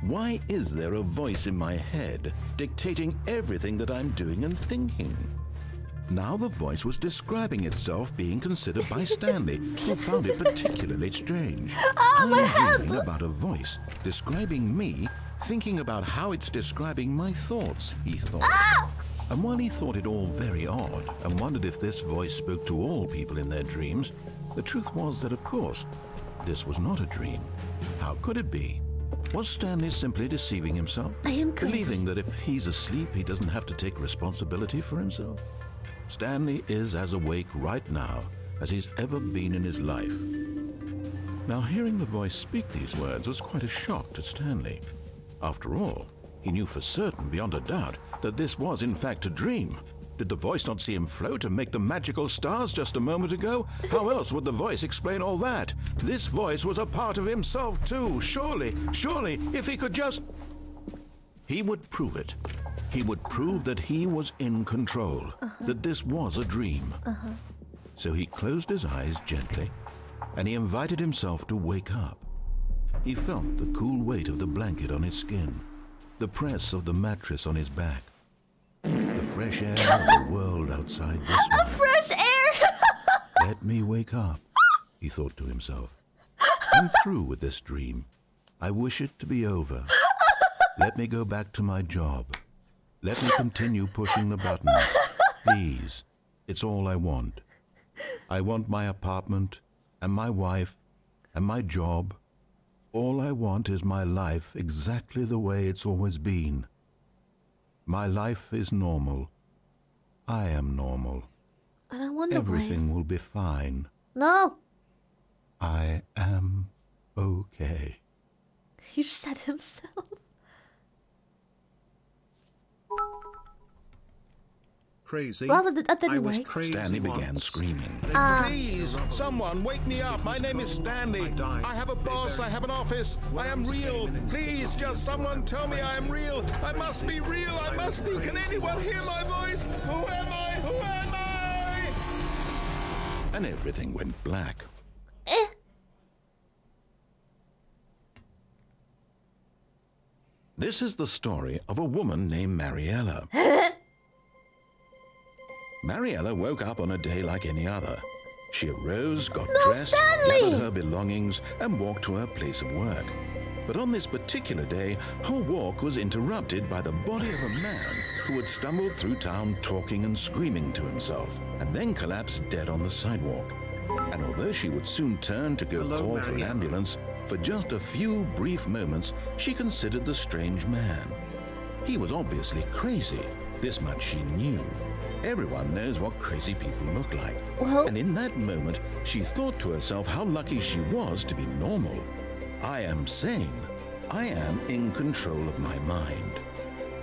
Why is there a voice in my head dictating everything that I'm doing and thinking? Now the voice was describing itself being considered by Stanley, who found it particularly strange. I'm dreaming about a voice describing me, thinking about how it's describing my thoughts, he thought. And while he thought it all very odd and wondered if this voice spoke to all people in their dreams, the truth was that, of course, this was not a dream. How could it be? Was Stanley simply deceiving himself? I am crazy. Believing that if he's asleep, he doesn't have to take responsibility for himself? Stanley is as awake right now as he's ever been in his life. Now, hearing the voice speak these words was quite a shock to Stanley. After all, he knew for certain, beyond a doubt, that this was in fact a dream. Did the voice not see him float and make the magical stars just a moment ago? How else would the voice explain all that? This voice was a part of himself too. Surely, surely, if he could just. He would prove it. He would prove that he was in control, uh-huh. that this was a dream. Uh-huh. So he closed his eyes gently and he invited himself to wake up. He felt the cool weight of the blanket on his skin, the press of the mattress on his back, the fresh air of the world outside this one. Fresh air. Let me wake up, he thought to himself. I'm through with this dream. I wish it to be over. Let me go back to my job. Let me continue pushing the buttons. Please, it's all I want. I want my apartment and my wife and my job. All I want is my life exactly the way it's always been. My life is normal. I am normal. and I wonder Everything will be fine. No. I am okay. He shut himself. Crazy. Well, that, that didn't I was work. crazy Stanley began once. screaming. Ah. Please, someone wake me up. My name is Stanley. I. I have a boss. I have an office. I am real. Please, just someone tell me I am real. I must be real. I must be. Can anyone hear my voice? Who am I? Who am I? And everything went black. Eh. This is the story of a woman named Mariella. Mariella woke up on a day like any other. She arose, got No, dressed, Stanley! gathered her belongings, and walked to her place of work. But on this particular day, her walk was interrupted by the body of a man who had stumbled through town talking and screaming to himself, and then collapsed dead on the sidewalk. And although she would soon turn to go Hello, call for an ambulance, for just a few brief moments, she considered the strange man. He was obviously crazy. This much she knew. Everyone knows what crazy people look like. Well- and in that moment, she thought to herself how lucky she was to be normal. I am sane. I am in control of my mind.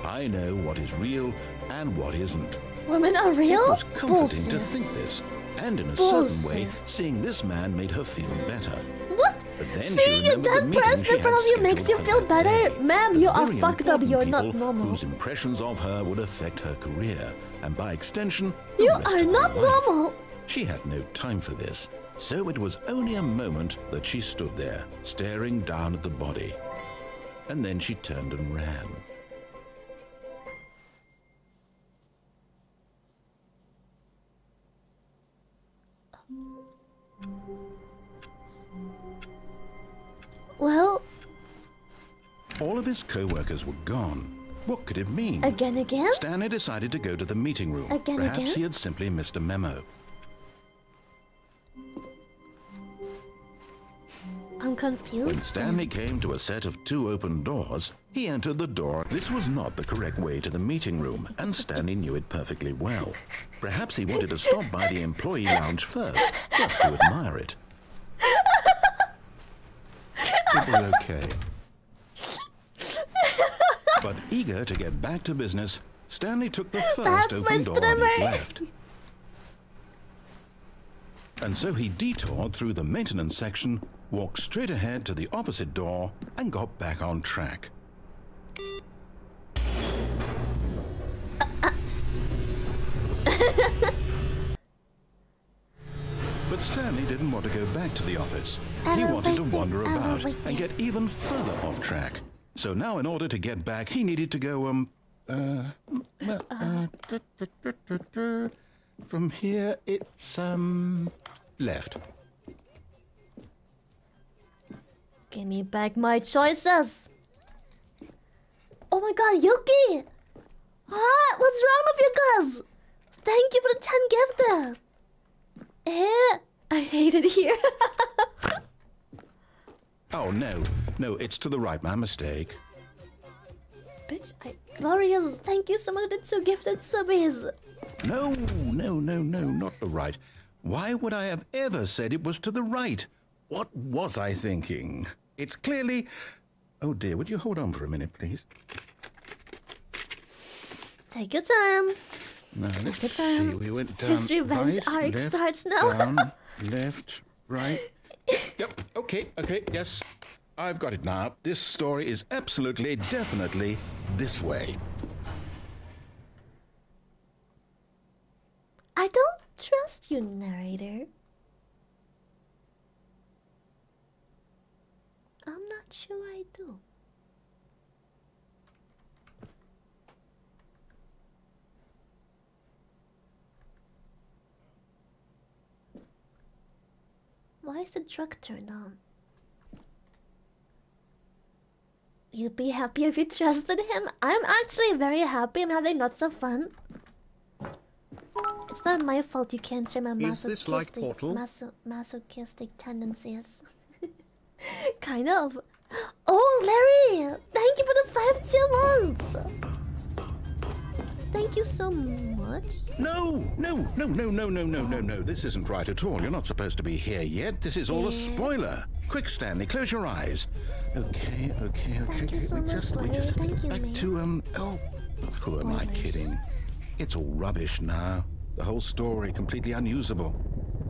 I know what is real and what isn't. Women are real? It was comforting to Bullshit. think this. And in a certain way, Bullshit. seeing this man made her feel better. What? But then she Seeing a dead person in front of you makes you feel better. Ma'am, you are fucked up. You're not normal. Whose impressions of her would affect her career, and by extension, You are not normal. She had no time for this, so it was only a moment that she stood there, staring down at the body. And then she turned and ran. Well, All of his co-workers were gone. What could it mean? again, again? Stanley decided to go to the meeting room. Again, Perhaps again? he had simply missed a memo. I'm confused. When Stanley came to a set of two open doors, he entered the door. This was not the correct way to the meeting room, and Stanley knew it perfectly well. Perhaps he wanted to stop by the employee lounge first, just to admire it. It was okay. But eager to get back to business, Stanley took the first open door on his left. And so he detoured through the maintenance section, walked straight ahead to the opposite door, and got back on track. But Stanley didn't want to go back to the office. He wanted to wander about and get even further off track. So now, in order to get back, he needed to go, um, uh, uh, from here, it's, um, left. Give me back my choices. Oh my god, Yuki! What? What's wrong with you guys? Thank you for the 10 gifted. Eh? I hate it here. Oh, no, no, it's to the right, my mistake. Bitch, I... Glorious, thank you so much the two gifted subbies. No, no, no, no, not the right. Why would I have ever said it was to the right? What was I thinking? It's clearly. Oh dear, would you hold on for a minute, please? Take your time. No, let's see. time. We went down. His revenge right, arc left, starts now. Down, left, right. Yep. Okay. Okay. Yes, I've got it now. This story is absolutely, definitely this way. I don't trust you, narrator. I'm not sure I do. Why is the truck turned on? You'd be happy if you trusted him. I'm actually very happy. I'm having lots of fun. It's not my fault you can't share my Is masochistic, this like Portal? maso- masochistic tendencies. kind of. Oh, Larry! Thank you for the five tier ones! Thank you so much. No, no, no, no, no, no, no, no, no. This isn't right at all. You're not supposed to be here yet. This is all a spoiler. Quick, Stanley, close your eyes. Okay, okay, okay. Thank you okay. so we much, just, we just Thank get you, back to um. Oh, who am I kidding? It's all rubbish now. The whole story completely unusable.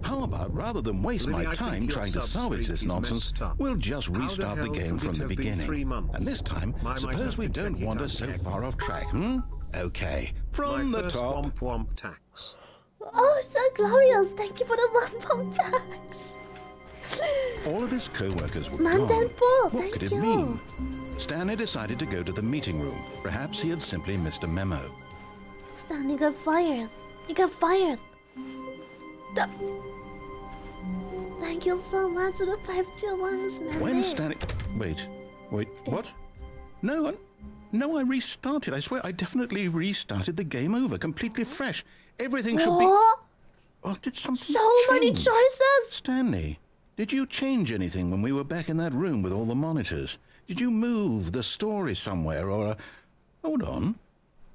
How about rather than waste Lily, my time trying to salvage this nonsense, we'll just How the restart the, game from the beginning. And this time, I might suppose we don't wander so far off track, hmm? Okay, from My the first top. womp womp tax. Oh, so glorious! Thank you for the one pump tax. All of his co-workers were Man, gone. then Paul, what thank could it you. mean? Stanley decided to go to the meeting room. Perhaps he had simply missed a memo. Stanley got fired. He got fired. The- Thank you so much for the five tier ones, man. When Stanley... Wait, wait, what? No, I... No, I restarted. I swear, I definitely restarted the game over, completely fresh. Everything should be... What? Oh, did something So many choices! Stanley, did you change anything when we were back in that room with all the monitors? Did you move the story somewhere or... Uh... Hold on.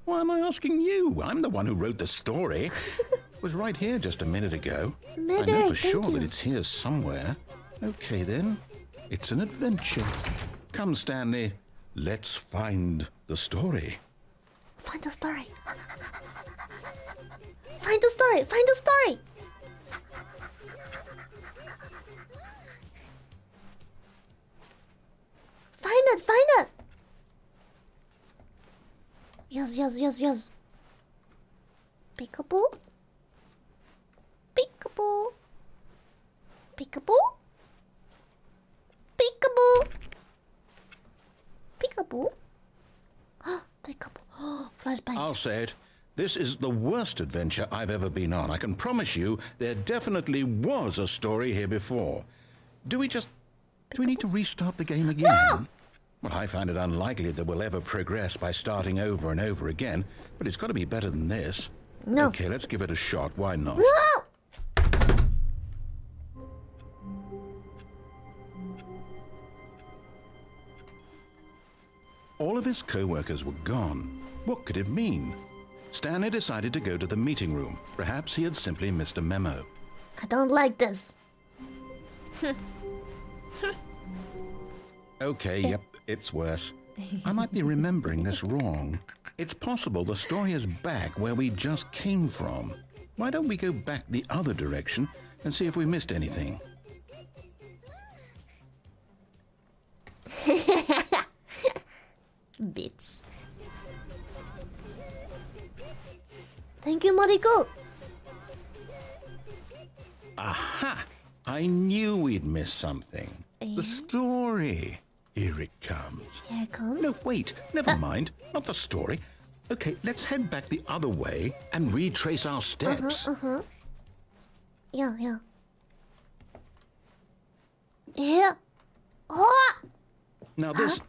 Why am I asking you? I'm the one who wrote the story. it was right here just a minute ago. I know for sure thank that it's here somewhere. Okay then. It's an adventure. Come, Stanley. Let's find the story. Find the story. Find the story. Find the story. Find it. Find it. Yes, yes, yes, yes. Pickable. Pickable. Pickable. Pickable. Peekaboo. Peekaboo. Flashbang. I'll say it. This is the worst adventure I've ever been on. I can promise you there definitely was a story here before. Do we just. Do we need to restart the game again? No! Well, I find it unlikely that we'll ever progress by starting over and over again, but it's got to be better than this. No. Okay, let's give it a shot. Why not? No! All of his co-workers were gone. What could it mean? Stanley decided to go to the meeting room. Perhaps he had simply missed a memo. I don't like this. Okay, yep, it's worse. I might be remembering this wrong. It's possible the story is back where we just came from. Why don't we go back the other direction and see if we missed anything? Bits. Thank you, Mariko. Aha! I knew we'd miss something. Eh? The story. Here it comes. Here it comes. No, wait, never mind. Not the story. Okay, let's head back the other way and retrace our steps. Uh-huh. Yeah, yeah. Yeah. Oh! Now, this.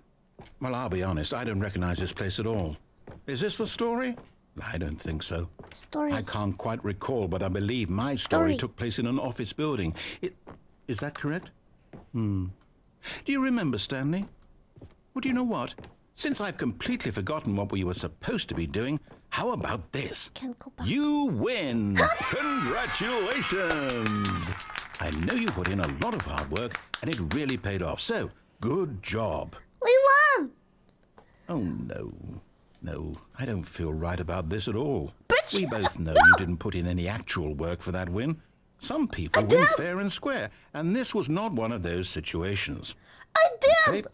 Well, I'll be honest, I don't recognize this place at all. Is this the story? I don't think so. Story. I can't quite recall, but I believe my story Story. took place in an office building. It, is that correct? Hmm. Do you remember, Stanley? Well, do you know what? Since I've completely forgotten what we were supposed to be doing, how about this? Can't go back. You win! Congratulations! I know you put in a lot of hard work, and it really paid off, so good job. We won! Oh, no. No, I don't feel right about this at all. But we both know you didn't put in any actual work for that win. Some people I win did. fair and square, and this was not one of those situations. I did! Okay?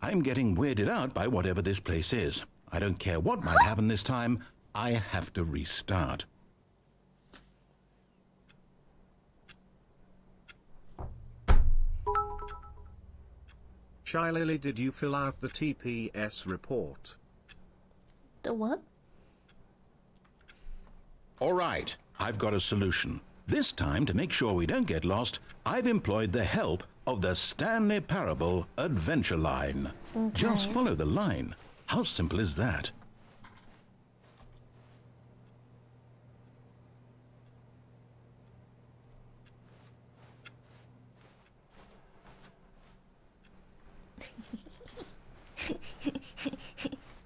I'm getting weirded out by whatever this place is. I don't care what might happen this time, I have to restart. Shy Lily, did you fill out the TPS report? The what? All right, I've got a solution. This time, to make sure we don't get lost, I've employed the help of the Stanley Parable Adventure Line. Just follow the line. How simple is that?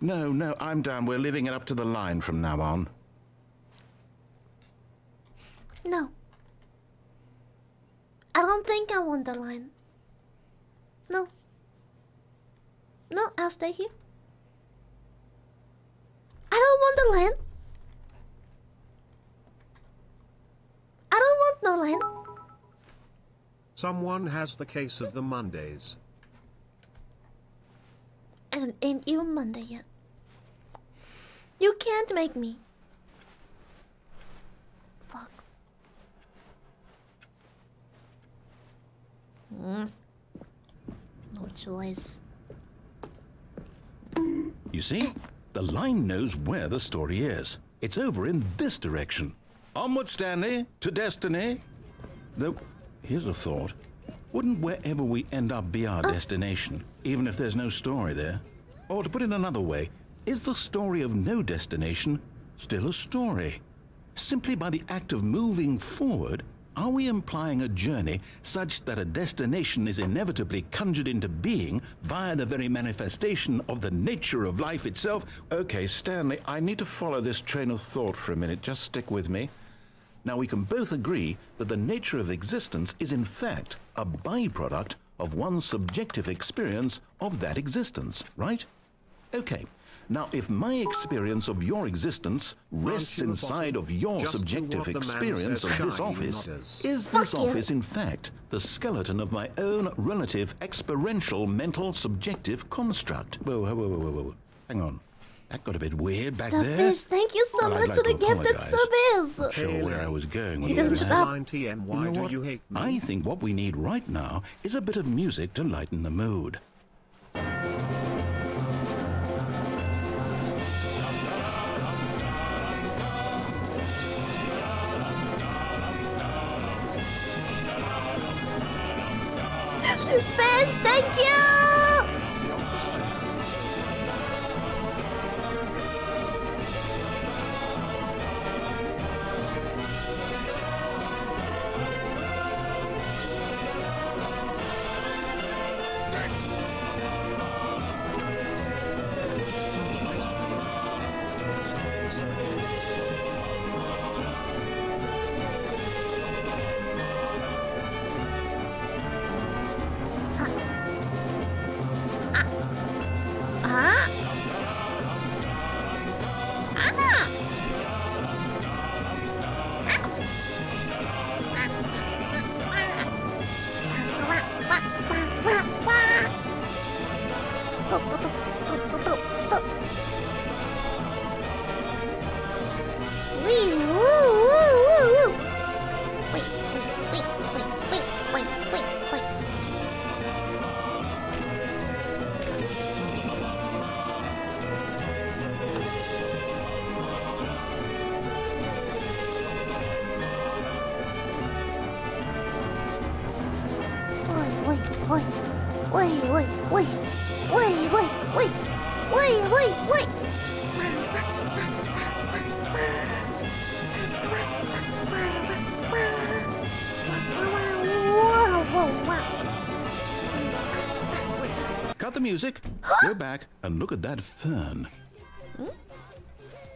No, no, I'm down. We're living it up to the line from now on. No. I don't think I want the line. No. No, I'll stay here. I don't want the line. I don't want no line. Someone has the case of the Mondays. And it ain't even Monday yet. You can't make me. Fuck. Mm. No choice. You see? The line knows where the story is. It's over in this direction. Onward, Stanley, to destiny. Though, here's a thought. Wouldn't wherever we end up be our destination, even if there's no story there? Or to put it another way, is the story of no destination still a story? Simply by the act of moving forward, are we implying a journey such that a destination is inevitably conjured into being via the very manifestation of the nature of life itself? Okay, Stanley, I need to follow this train of thought for a minute. Just stick with me. Now, we can both agree that the nature of existence is, in fact, a byproduct of one's subjective experience of that existence, right? Okay. Now, if my experience of your existence rests inside of your Just subjective what the man experience of this office, nodders. is Fuck this you. office, in fact, the skeleton of my own relative experiential mental subjective construct? Whoa, whoa, whoa, whoa, whoa, whoa. Hang on. That got a bit weird back The there. fish, thank you so Well, I'd much like for the to gifted apologise. sub Sure where I was going He with doesn't shut up. 9tm, why You know do what? you hate me? I think what we need right now is a bit of music to lighten the mood. Music, go back, and look at that fern.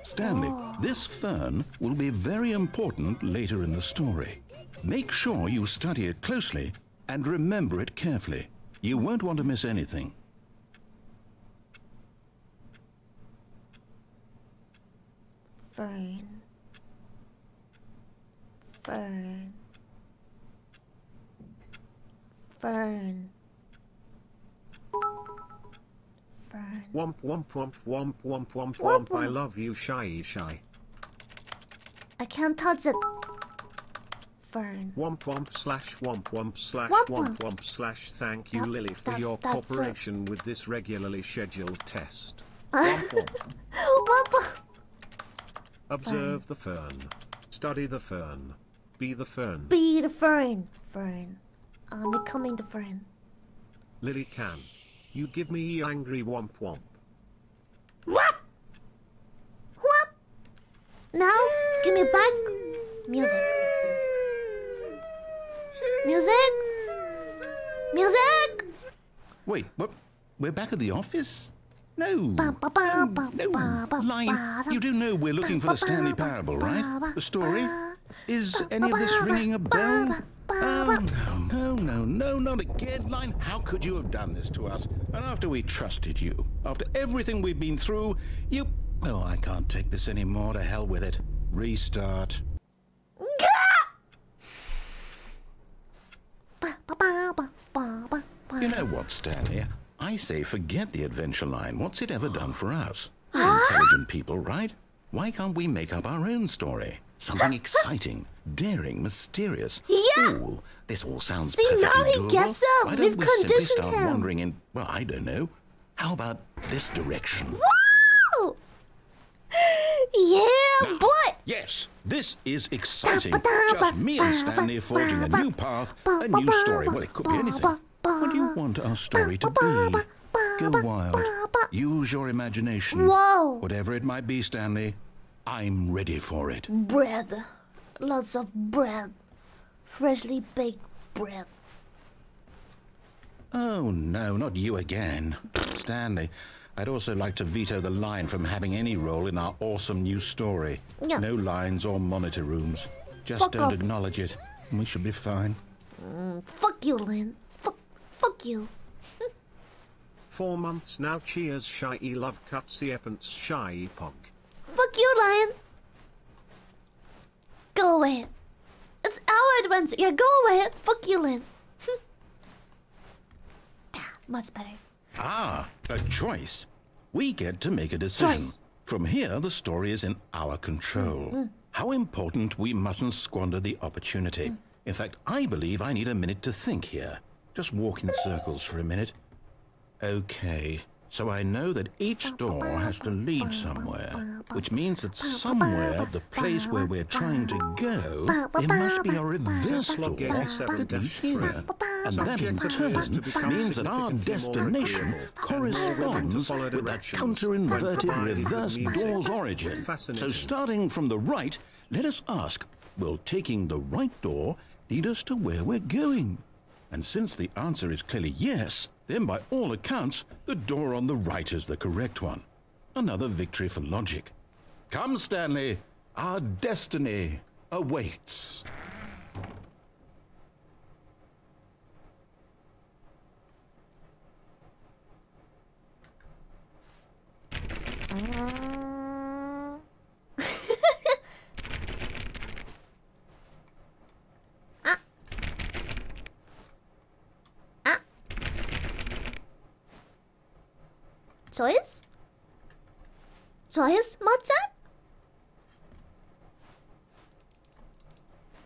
Stanley, oh. this fern will be very important later in the story. Make sure you study it closely and remember it carefully. You won't want to miss anything. Fern. Fern. Fern. Womp womp womp womp womp womp Womp. I love you, shy shy. I can't touch it. Fern. Womp womp slash womp womp slash Womp womp womp. slash thank you Yep, Lily for your that's it. cooperation with this regularly scheduled test. Womp womp. Womp. Observe the fern. Study the fern. Be the fern. Be the fern. Fern. I'm becoming the fern. Lily can. You give me angry womp womp. What? What? Now, give me back music. Music. Music. Wait, what? We're back at the office? No. Ba, ba, ba, ba, No, Line, you do know we're looking for the Stanley Parable, right? The story? Is any of this ringing a bell? Oh, no, um, no, no, no, not again, Line. How could you have done this to us? And after we trusted you, after everything we've been through, you... Oh, I can't take this anymore. To hell with it. Restart. You know what, Stanley? I say forget the adventure line. What's it ever done for us? We're ah. intelligent people, right? Why can't we make up our own story? Something exciting, daring, mysterious. Yeah. Ooh, this all sounds See, perfectly now he doable. gets it. Why don't We've we simply conditioned start him. wandering in? Well, I don't know. How about this direction? Woo! Yeah, boy. Yes, this is exciting. Just me and Stanley forging a new path, a new story. Well, it could be anything. What do you want our story to be? Go wild. Use your imagination. Whoa. Whatever it might be, Stanley, I'm ready for it. Bread. Lots of bread. Freshly baked bread. Oh, no, not you again. Stanley, I'd also like to veto the line from having any role in our awesome new story. Yeah. No lines or monitor rooms. Just Fuck don't off. acknowledge it. and We should be fine. Mm, fuck you, Lynn. Fuck, fuck you. Four months now. Cheers, shy love cuts the Eppens shy pog. Fuck you, Lion. Go away. It's our adventure. Yeah, go away. Fuck you, Lynn. yeah, much better. Ah, a choice. We get to make a decision. Choice. From here, the story is in our control. Mm, mm. How important we mustn't squander the opportunity. Mm. In fact, I believe I need a minute to think here. Just walk in circles for a minute. Okay, so I know that each door has to lead somewhere, which means that somewhere, the place where we're trying to go, there must be a reverse door that leads here. And that in Subject appears to turn means that our destination agreeable and more corresponds willing to follow with that counter-inverted when provided with reverse door's origin. So starting from the right, let us ask, will taking the right door lead us to where we're going? And since the answer is clearly yes, then by all accounts, the door on the right is the correct one. Another victory for logic. Come, Stanley, our destiny awaits. Ah. Joyce, Joyce, Machan?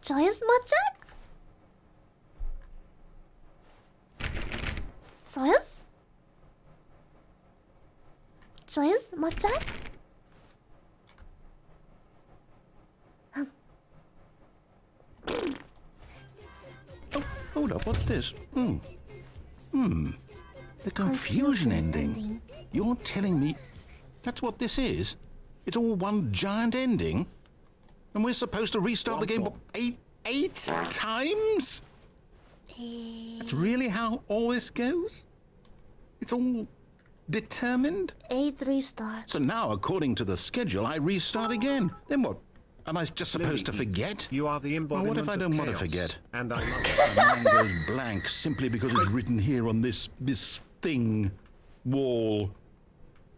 Joyce, Machan? Joyce? Choice, Machan? oh, hold up, what's this? Hmm. Hmm. The confusion, confusion ending. ending. You're telling me that's what this is? It's all one giant ending? And we're supposed to restart the game what, eight eight times? Eh. That's really how all this goes? It's all determined? Eight three stars. So now, according to the schedule, I restart oh. again. Then what? Am I just supposed to forget? You are the embodiment Well, what if I don't want to forget? And I love My mind goes blank simply because it's written here on this this thing wall.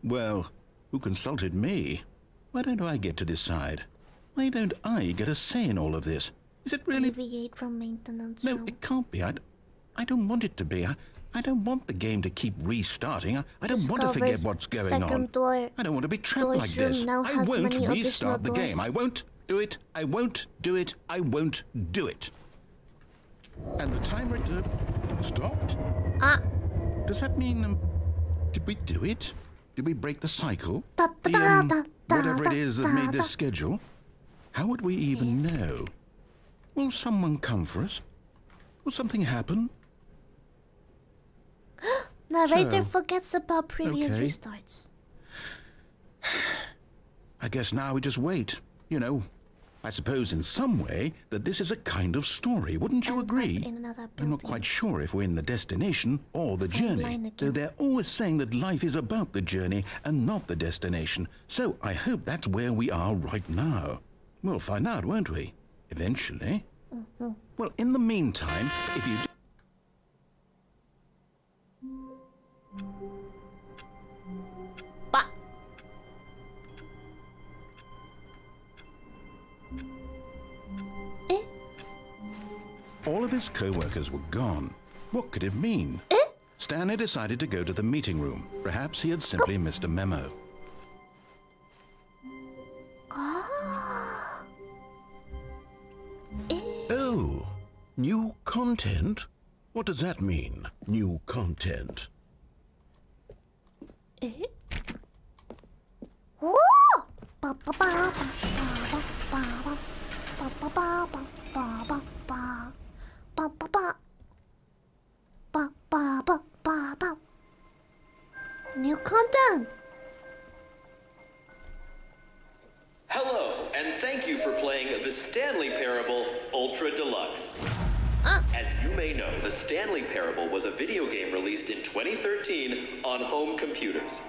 Well, who consulted me? Why don't I get to decide? Why don't I get a say in all of this? Is it really? Deviate from maintenance No, room. it can't be. I, I don't want it to be. I, I don't want the game to keep restarting. I, I don't want to forget what's going on. door- I don't want to be trapped like this. I won't restart the game. I won't do it. I won't do it. I won't do it. And the timer stopped. Ah, Does that mean um, did we do it? Did we break the cycle? The, um, whatever it is that made this schedule? How would we even know? Will someone come for us? Will something happen? narrator So, forgets about previous okay. restarts. I guess now we just wait. You know, I suppose in some way that this is a kind of story, wouldn't you And agree? up in another I'm not quite sure if we're in the destination or the journey, though they're always saying that life is about the journey and not the destination. So I hope that's where we are right now. We'll find out, won't we? Eventually. Mm-hmm. Well, in the meantime, if you. Do All of his co-workers were gone. What could it mean? Eh? Stanley decided to go to the meeting room. Perhaps he had simply oh. missed a memo. Oh, new content? What does that mean, new content? Eh? Ba ba ba ba ba ba ba ba New content. Hello, and thank you for playing the Stanley Parable Ultra Deluxe. Ah. As you may know, the Stanley Parable was a video game released in 2013 on home computers.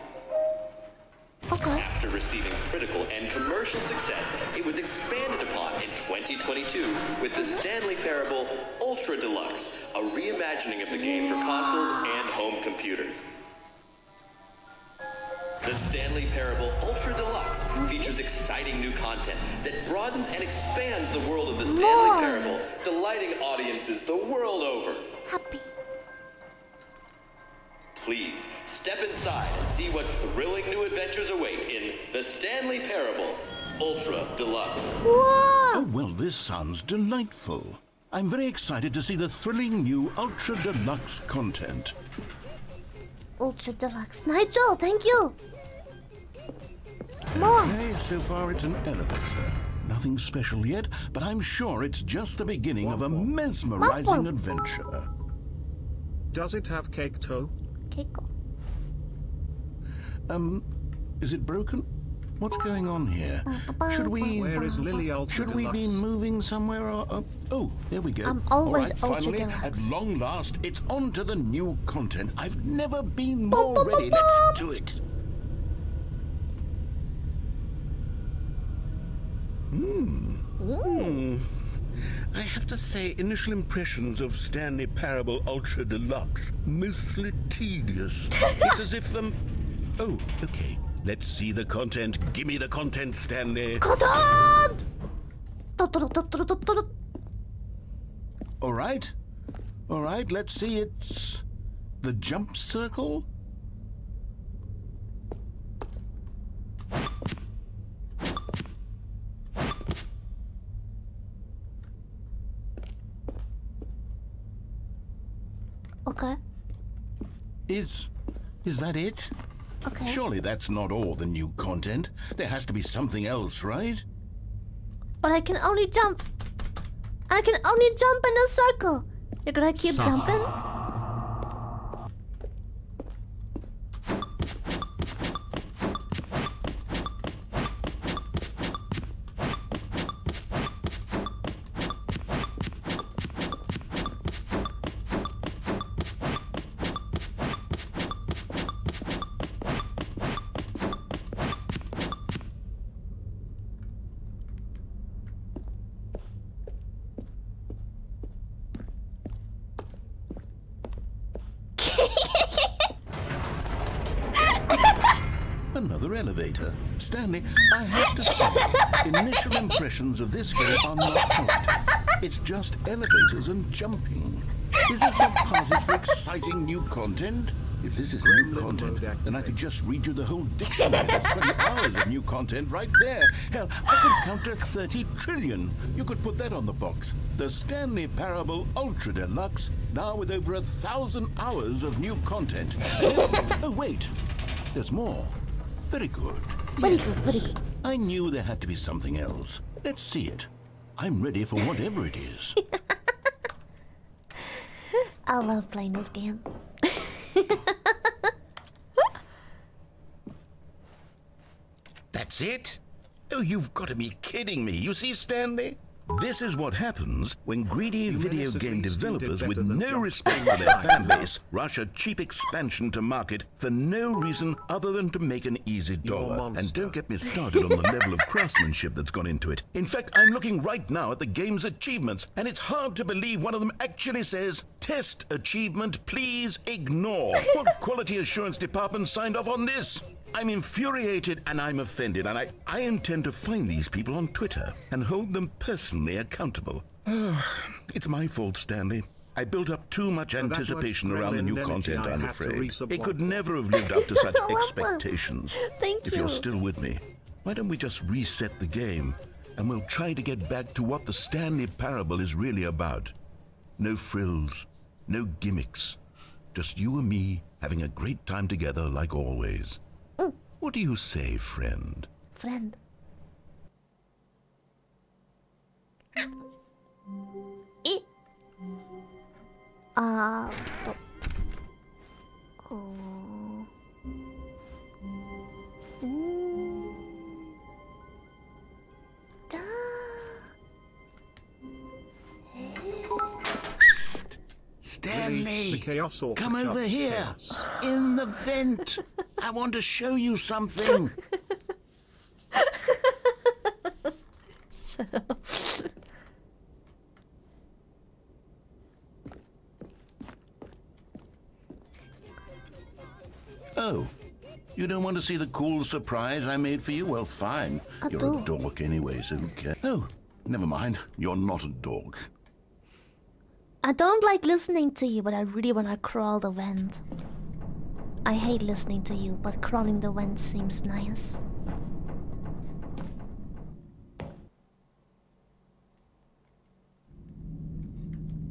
Okay. After receiving critical and commercial success, it was expanded upon in 2022 with the Stanley Parable Ultra Deluxe, a reimagining of the game for consoles and home computers. The Stanley Parable Ultra Deluxe features exciting new content that broadens and expands the world of the Stanley More. Parable, delighting audiences the world over. Happy. Please step inside and see what thrilling new adventures await in The Stanley Parable Ultra Deluxe. Whoa! Oh, well, this sounds delightful. I'm very excited to see the thrilling new Ultra Deluxe content. Ultra Deluxe. Nigel, thank you. More. Okay, so far it's an elevator. Nothing special yet, but I'm sure it's just the beginning of a mesmerizing adventure. Does it have cake toe? Keiko. Um, is it broken? What's going on here? Should we... Where is Lily Ultra Should we be moving somewhere or... Uh, oh, there we go. I'm always right, Ultra finally, Deluxe. at long last, it's on to the new content. I've never been more bum, ready. bum, Let's do it. Hmm. I have to say, initial impressions of Stanley Parable Ultra Deluxe mostly tedious. it's as if um. Oh, okay. Let's see the content. Give me the content, Stanley. Content! All right. All right. Let's see. It's the jump circle. Okay. Is is that it? Okay. Surely that's not all the new content. There has to be something else, right? But I can only jump. I can only jump in a circle. You're gonna keep jumping? Impressions of this game are not positive. It's just elevators and jumping. Is this what passes for exciting new content? If this is new content, then I could just read you the whole dictionary. That's 20 hours of new content right there. Hell, I could count to 30 trillion. You could put that on the box. The Stanley Parable Ultra Deluxe, now with over a thousand hours of new content. oh, wait. There's more. Very good. Very good, very good. I knew there had to be something else. Let's see it. I'm ready for whatever it is. I love playing this game. That's it? Oh, you've got to be kidding me. You see, Stanley? This is what happens when greedy video game you developers with no respect for their fan base rush a cheap expansion to market for no reason other than to make an easy dollar. And don't get me started on the level of craftsmanship that's gone into it. In fact, I'm looking right now at the game's achievements, and it's hard to believe one of them actually says, Test achievement, please ignore. What quality assurance department signed off on this? I'm infuriated and I'm offended, and I, I intend to find these people on Twitter and hold them personally accountable. it's my fault, Stanley. I built up too much that anticipation around the new content, I I'm had to afraid. resub It could never have lived up to such I love that. expectations. Thank If you. you're still with me, why don't we just reset the game and we'll try to get back to what the Stanley Parable is really about? No frills, no gimmicks. Just you and me having a great time together like always. What do you say, friend? Friend. E. Ah. Oh. Stanley! The chaos Come over here! chaos. In the vent! I want to show you something! Oh, you don't want to see the cool surprise I made for you? Well, fine. I You're do. a dork anyway, so who cares? Oh, never mind. You're not a dork. I don't like listening to you, but I really want to crawl the vent. I hate listening to you, but crawling the vent seems nice.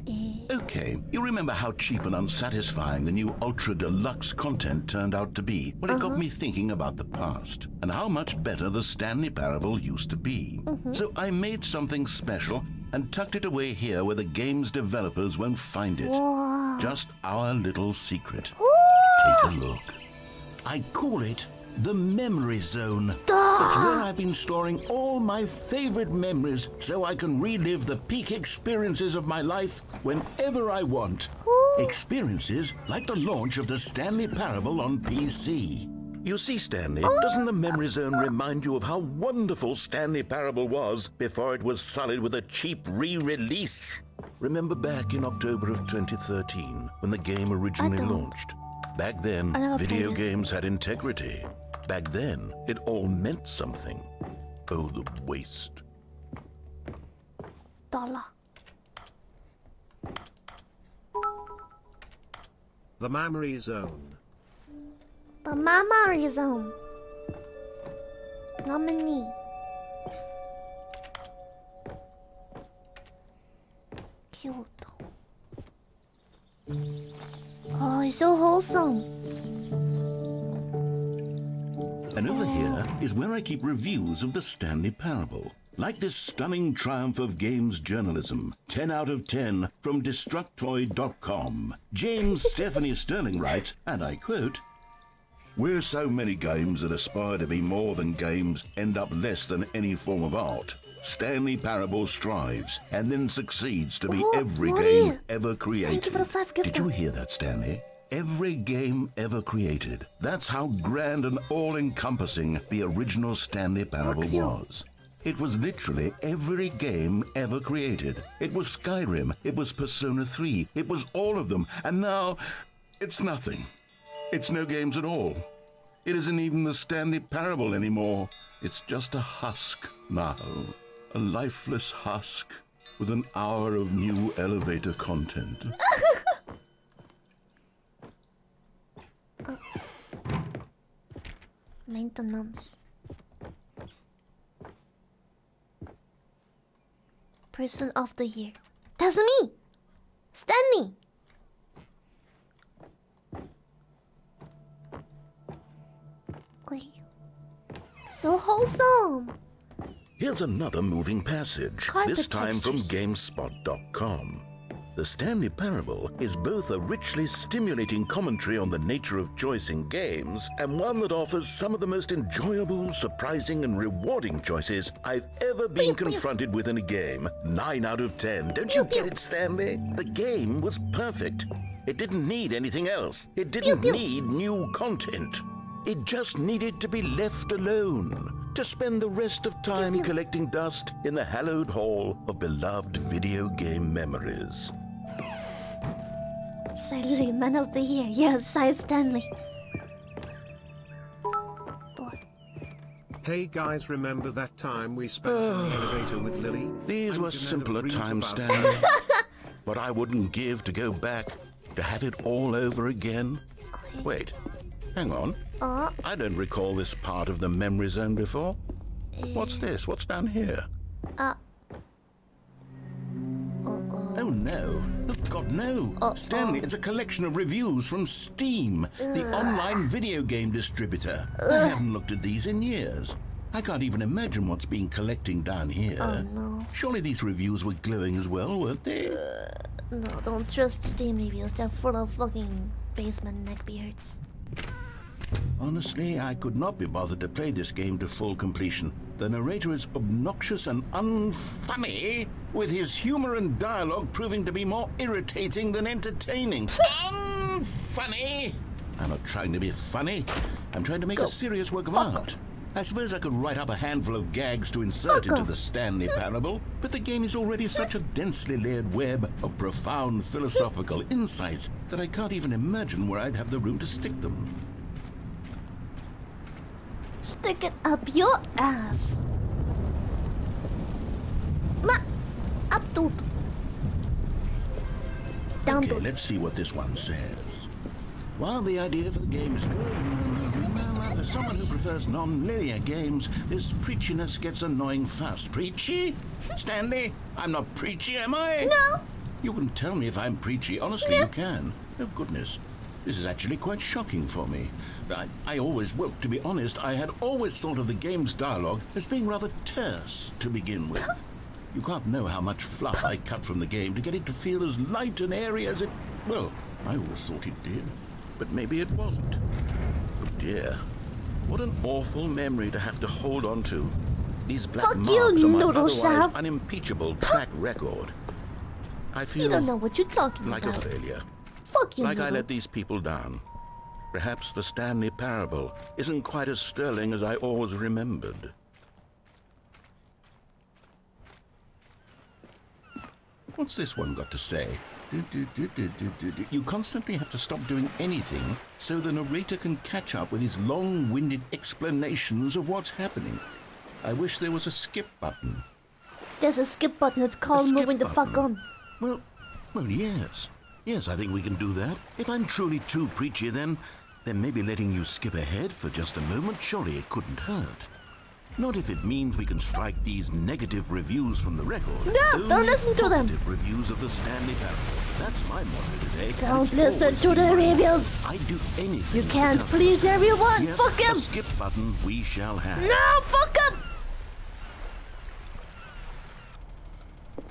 Eh. Okay, you remember how cheap and unsatisfying the new Ultra Deluxe content turned out to be? Well, it got uh-huh. me thinking about the past and how much better the Stanley Parable used to be. Mm-hmm. So I made something special and tucked it away here where the game's developers won't find it. Whoa. Just our little secret. Ooh. Take a look. I call it the Memory Zone. It's where I've been storing all my favorite memories so I can relive the peak experiences of my life whenever I want. Experiences like the launch of the Stanley Parable on PC. You see, Stanley, doesn't the Memory Zone remind you of how wonderful Stanley Parable was before it was sullied with a cheap re-release? Remember back in October of 2013 when the game originally launched? Back then, video played games had integrity. Back then, it all meant something. Oh, the waste. Dollar. The Memory Zone. The memory zone. Nominee. Cute. Oh, it's so wholesome. And over here is where I keep reviews of the Stanley Parable. Like this stunning triumph of games journalism, 10 out of 10 from Destructoid.com. James Stephanie Sterling writes, and I quote, Where so many games that aspire to be more than games end up less than any form of art, Stanley Parable strives and then succeeds to be Oh, every game ever created. You for the five Did you hear that, Stanley? Every game ever created. That's how grand and all encompassing the original Stanley Parable was. It was literally every game ever created. It was Skyrim, it was Persona 3, it was all of them, and now it's nothing. It's no games at all. It isn't even the Stanley Parable anymore. It's just a husk now. A lifeless husk with an hour of new elevator content. Maintenance. Person of the year. That's me! Stanley! So wholesome! Here's another moving passage, Carpet this time from. GameSpot.com. The Stanley Parable is both a richly stimulating commentary on the nature of choice in games and one that offers some of the most enjoyable, surprising, and rewarding choices I've ever been Pew, pew. confronted with in a game. 9 out of 10. Don't you Pew, pew. get it, Stanley? The game was perfect. It didn't need anything else. It didn't pew. need new content. It just needed to be left alone to spend the rest of time collecting dust in the hallowed hall of beloved video game memories. Silently Man of the Year. Yes, Cy Stanley. Hey guys, remember that time we spent in the elevator with Lily? These I'm were simpler dreams times, about- Stanley. but I wouldn't give to go back to have it all over again. Wait, hang on. Oh, I don't recall this part of the memory zone before. What's this? What's down here? uh. Oh no. Oh god, no. Uh-oh. Stanley, it's a collection of reviews from Steam, the online video game distributor. I haven't looked at these in years. I can't even imagine what's been collecting down here. Oh no. Surely these reviews were glowing as well, weren't they? No, don't trust Steam reviews. They're full of fucking basement neckbeards. Honestly, I could not be bothered to play this game to full completion. The narrator is obnoxious and unfunny, with his humor and dialogue proving to be more irritating than entertaining. Unfunny! I'm not trying to be funny. I'm trying to make a serious work of art. I suppose I could write up a handful of gags to insert Fuck into off. the Stanley Parable, but the game is already such a densely layered web of profound philosophical insights that I can't even imagine where I'd have the room to stick them. Stick it up your ass. Ma, up dude. Down Okay, let's see what this one says. While the idea for the game is good, for someone who prefers non-linear games, this preachiness gets annoying fast. Preachy? Stanley? I'm not preachy, am I? No. You can tell me if I'm preachy. Honestly, you can. Oh, goodness. This is actually quite shocking for me. I, I always, well, to be honest, I had always thought of the game's dialogue as being rather terse to begin with. You can't know how much fluff I cut from the game to get it to feel as light and airy as it. Well, I always thought it did. But maybe it wasn't. Oh dear. What an awful memory to have to hold on to. These black Fuck marks you, on my otherwise unimpeachable track record. I feel You don't know what you're talking like a failure. Fuck you, Like I let these people down. Perhaps the Stanley Parable isn't quite as sterling as I always remembered. What's this one got to say? Do, do, do. You constantly have to stop doing anything so the narrator can catch up with his long-winded explanations of what's happening. I wish there was a skip button. There's a skip button. It's called moving the fuck on. Well, well, yes. Yes, I think we can do that. If I'm truly too preachy, then, then maybe letting you skip ahead for just a moment, surely it couldn't hurt. Not if it means we can strike these negative reviews from the record. No, don't listen to them. positive reviews of the Stanley Parable. That's my motto today. Don't listen to the reviews. I'd do anything. You can't please everyone. Yes, Fuck him. skip button we shall have. No, fuck him.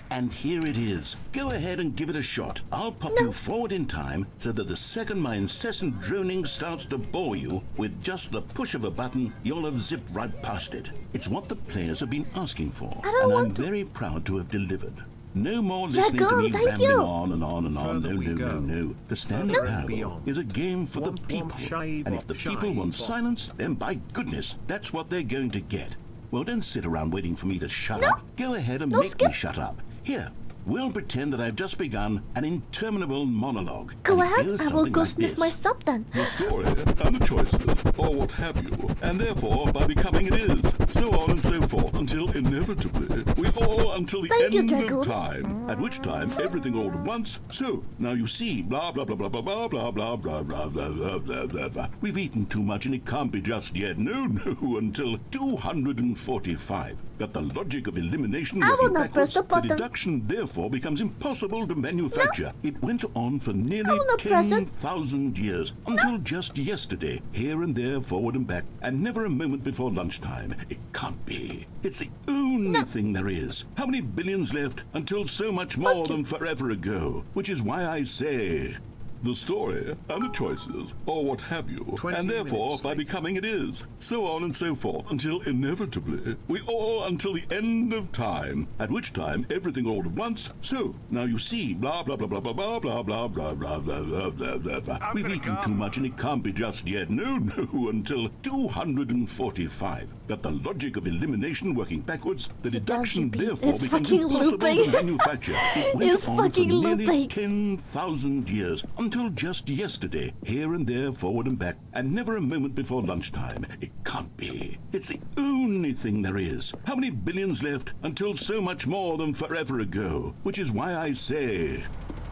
And here it is. Go ahead and give it a shot. I'll pop you forward in time so that the second my incessant droning starts to bore you, with just the push of a button, you'll have zipped right past it. It's what the players have been asking for, I don't and I'm to- very proud to have delivered. No more listening to Jackal, me thank rambling you. on and on and on. Further No, we no, no, go. no. The Stanley Further Parable is a game for the Womp womp people. shy And if bop the people want silence, then by goodness, that's what they're going to get. Well, don't sit around waiting for me to shut No. up. Go ahead and No, make me shut up. Here, we'll pretend that I've just begun an interminable monologue. Go ahead. I will go like sniff this. my sub then. The story and the choices, or what have you, and therefore by becoming it is, so on and so forth, until inevitably we all until the Thank end Dragoon. of time, at which time everything all at once. So now you see, blah blah blah blah blah blah blah blah blah blah blah blah blah blah blah. We've eaten too much and it can't be just yet. No, no, until 245. But the logic of elimination I will not press the button. deduction therefore becomes impossible to manufacture. It went on for nearly will not 10,000 years until just yesterday, here and there, forward and back, and never a moment before lunchtime. It can't be. It's the only thing there is. How many billions left until so much more than forever ago? Which is why I say. The story and the choices, or what have you, and therefore by later. becoming it is, so on and so forth, until inevitably we all until the end of time, at which time everything all at once. So now you see, blah blah blah blah blah blah blah blah blah blah blah blah blah blah blah. We've eaten too much and it can't be just yet. No, no, until 245. But the logic of elimination working backwards, the deduction repeat. therefore It's becomes fucking impossible looping. to manufacture. It went It's on fucking for nearly looping. 10,000 years, until just yesterday, here and there, forward and back, and never a moment before lunchtime. It can't be. It's the only thing there is. How many billions left until so much more than forever ago? Which is why I say.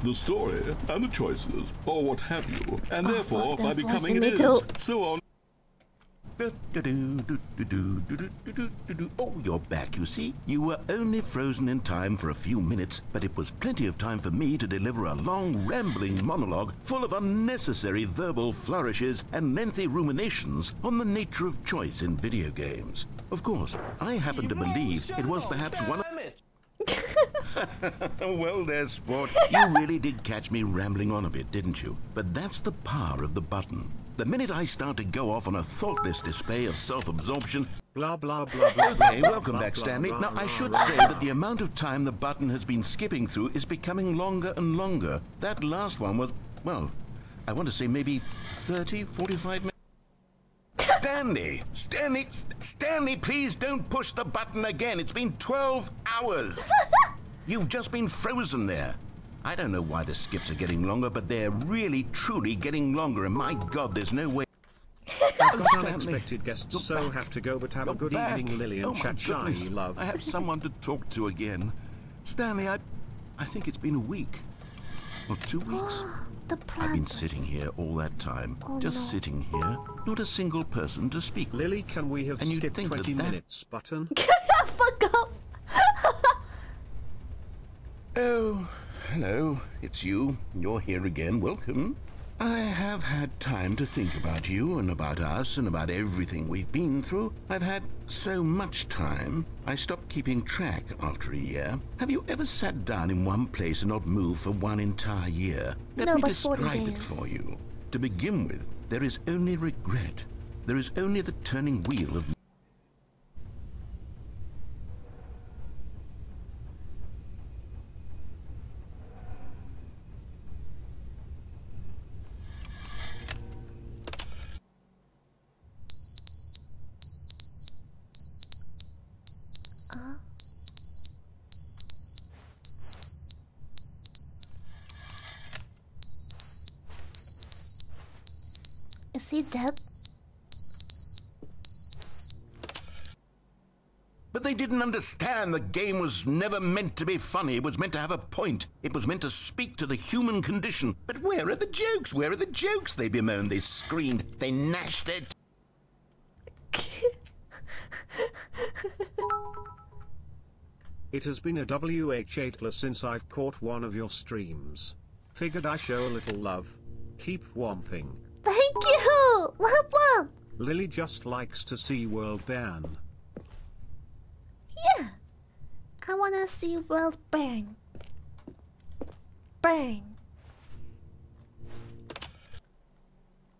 The story and the choices, or what have you, and therefore by becoming it me so on. Oh, you're back, you see? You were only frozen in time for a few minutes, but it was plenty of time for me to deliver a long, rambling monologue full of unnecessary verbal flourishes and lengthy ruminations on the nature of choice in video games. Of course, I happen to believe it was perhaps one of. well, there, sport. You really did catch me rambling on a bit, didn't you? But that's the power of the button. The minute I start to go off on a thoughtless display of self absorption, Blah blah blah blah. blah, Okay, welcome back, Stanley. blah, Now, I should blah, say blah. that the amount of time the button has been skipping through is becoming longer and longer. That last one was, well, I want to say maybe 30, 45 minutes. Stanley! Stanley! Stanley, please don't push the button again. It's been 12 hours. You've just been frozen there. I don't know why the skips are getting longer, but they're really, truly getting longer, and my God, there's no way. I've got unexpected guests, you're so back. have to go. But have a You're good back. evening, Lily and oh, my chat shy, love. I have someone to talk to again. Stanley, I, I think it's been a week. Or two weeks? the I've been sitting here all that time, Oh, just no. sitting here, not a single person to speak with. Lily, can we have And you'd skipped think that 20 that- minutes button? Fuck off. Oh, hello. It's you. You're here again. Welcome. I have had time to think about you and about us and about everything we've been through. I've had so much time, I stopped keeping track after a year. Have you ever sat down in one place and not moved for one entire year? Let No, me but 40 describe it for you. To begin with, there is only regret. There is only the turning wheel of Is he dead? But they didn't understand the game was never meant to be funny. It was meant to have a point. It was meant to speak to the human condition. But where are the jokes? Where are the jokes? They bemoaned, they screamed, they gnashed their It has been a WH8 since I've caught one of your streams. Figured I show a little love. Keep whomping. Thank you! Womp womp! Lily just likes to see world ban. Yeah. I wanna see world burn. Burn.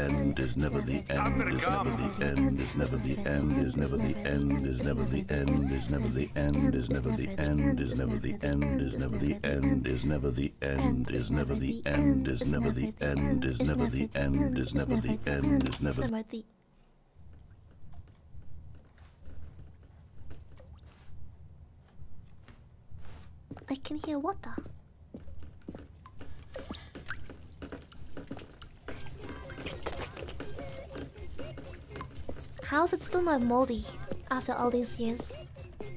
is never the end, is never the end, is never the end, is never the end, is never the end, is never the end, is never the end, is never the end, is never the end, is never the end, is never the end, is never the end, is never the end, is never the end, is Never the I can hear water. How's it still not moldy after all these years?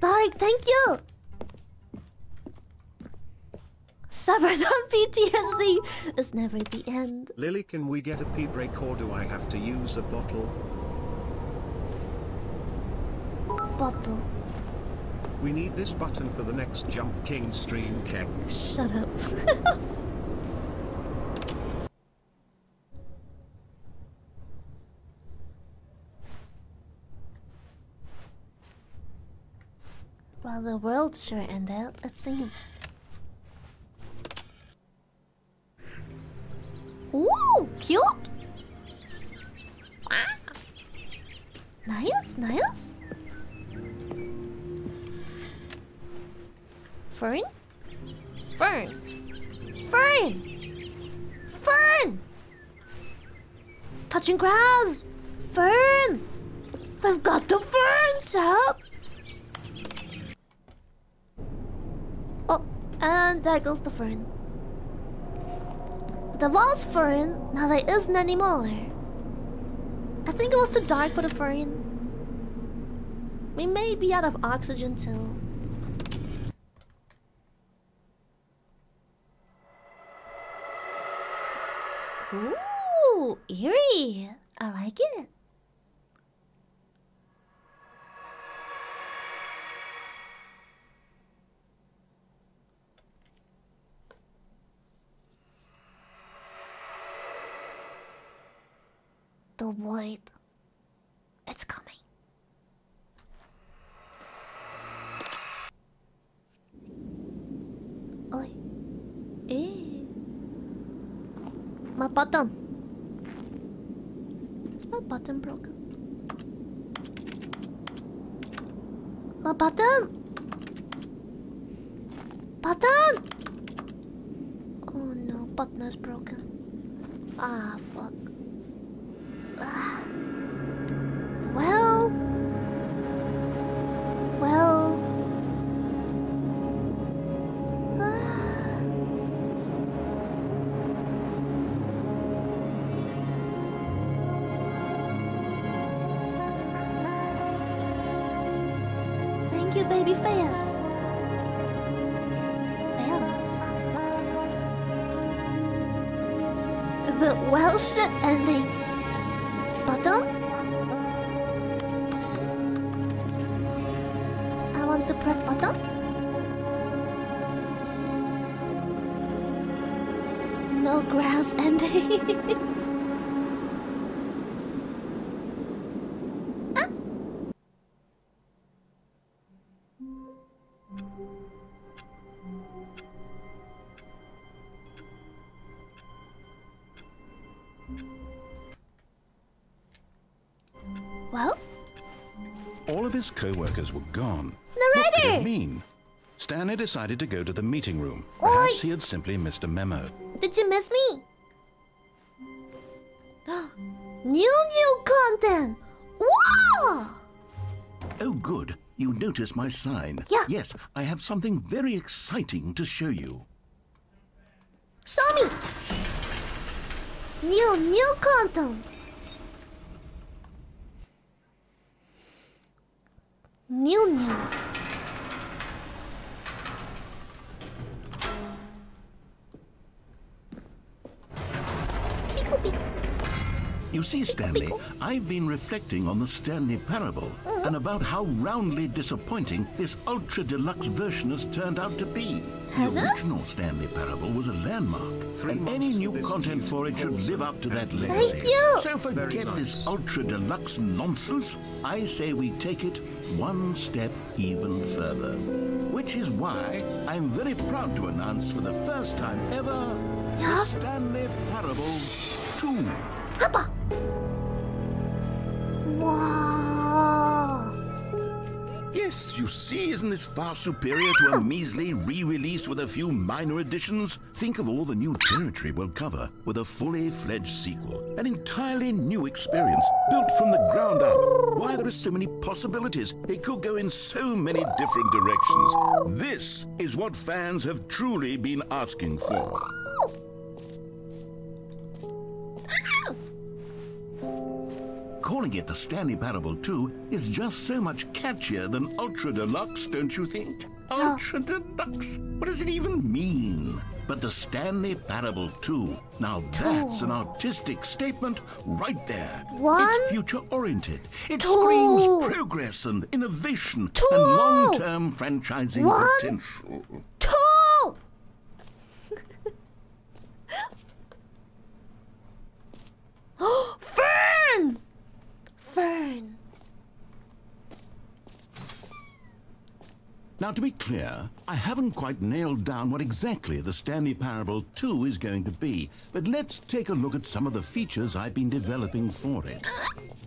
Like, thank you! Suffered on PTSD is never the end. Lily, can we get a pee break or do I have to use a bottle? Bottle. We need this button for the next Jump King stream, Keck. Shut up. well, the world sure ended, it seems. Ooh, cute! Wow. Nice, nice. Fern? Fern! Fern! Fern! Touching grass! Fern! We've got the ferns up! Oh, and there goes the fern. The was fern, now there isn't anymore. I think it was too dark for the fern. We may be out of oxygen too. Ooh, eerie. I like it. The void. It's coming. Oi. Eh. My button. Is my button broken? My button! Button! Oh no, button is broken. Ah, fuck. Well. Well. Thank you, baby face. Well. The well shit ending. Well, All of his co-workers were gone. The What could it mean? Stanley decided to go to the meeting room. Oi! Perhaps he had simply missed a memo. did you miss me? Content. Wow! Oh, good. You notice my sign. Yeah. Yes, I have something very exciting to show you. Show me. New new content. New new. You see, Stanley. I've been reflecting on the Stanley Parable mm-hmm. and about how roundly disappointing this ultra deluxe version has turned out to be. Has the it? original Stanley Parable was a landmark, Three and any new content for it should live up to that legacy. Thank you. So forget nice. this ultra deluxe nonsense. I say we take it one step even further. Which is why I'm very proud to announce for the first time ever Yeah? the Stanley Parable 2. Hoppa. Yes, you see, isn't this far superior to a measly re-release with a few minor additions? Think of all the new territory we'll cover with a fully fledged sequel. An entirely new experience, built from the ground up. Why, there are so many possibilities. It could go in so many different directions. This is what fans have truly been asking for. Calling it the Stanley Parable 2 is just so much catchier than Ultra Deluxe, don't you think? Ultra Deluxe? What does it even mean? But the Stanley Parable 2, now that's an artistic statement right there. One, it's future oriented. It two, screams progress and innovation two, and long term franchising one, potential. Two. Fern. Fern. Now, to be clear, I haven't quite nailed down what exactly the Stanley Parable 2 is going to be, but let's take a look at some of the features I've been developing for it.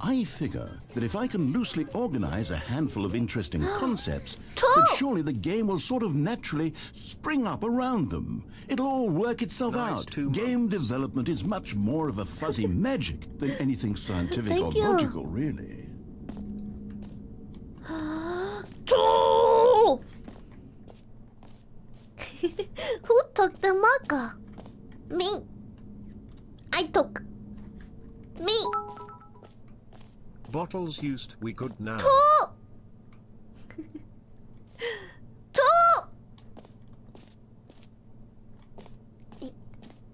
I figure that if I can loosely organize a handful of interesting concepts, then surely the game will sort of naturally spring up around them. It'll all work itself Nice out. two Game development is much more of a fuzzy magic than anything scientific or you. logical, really. Two. Who took the marker? Me. I took. Me. Bottles used we could now. Two. Two.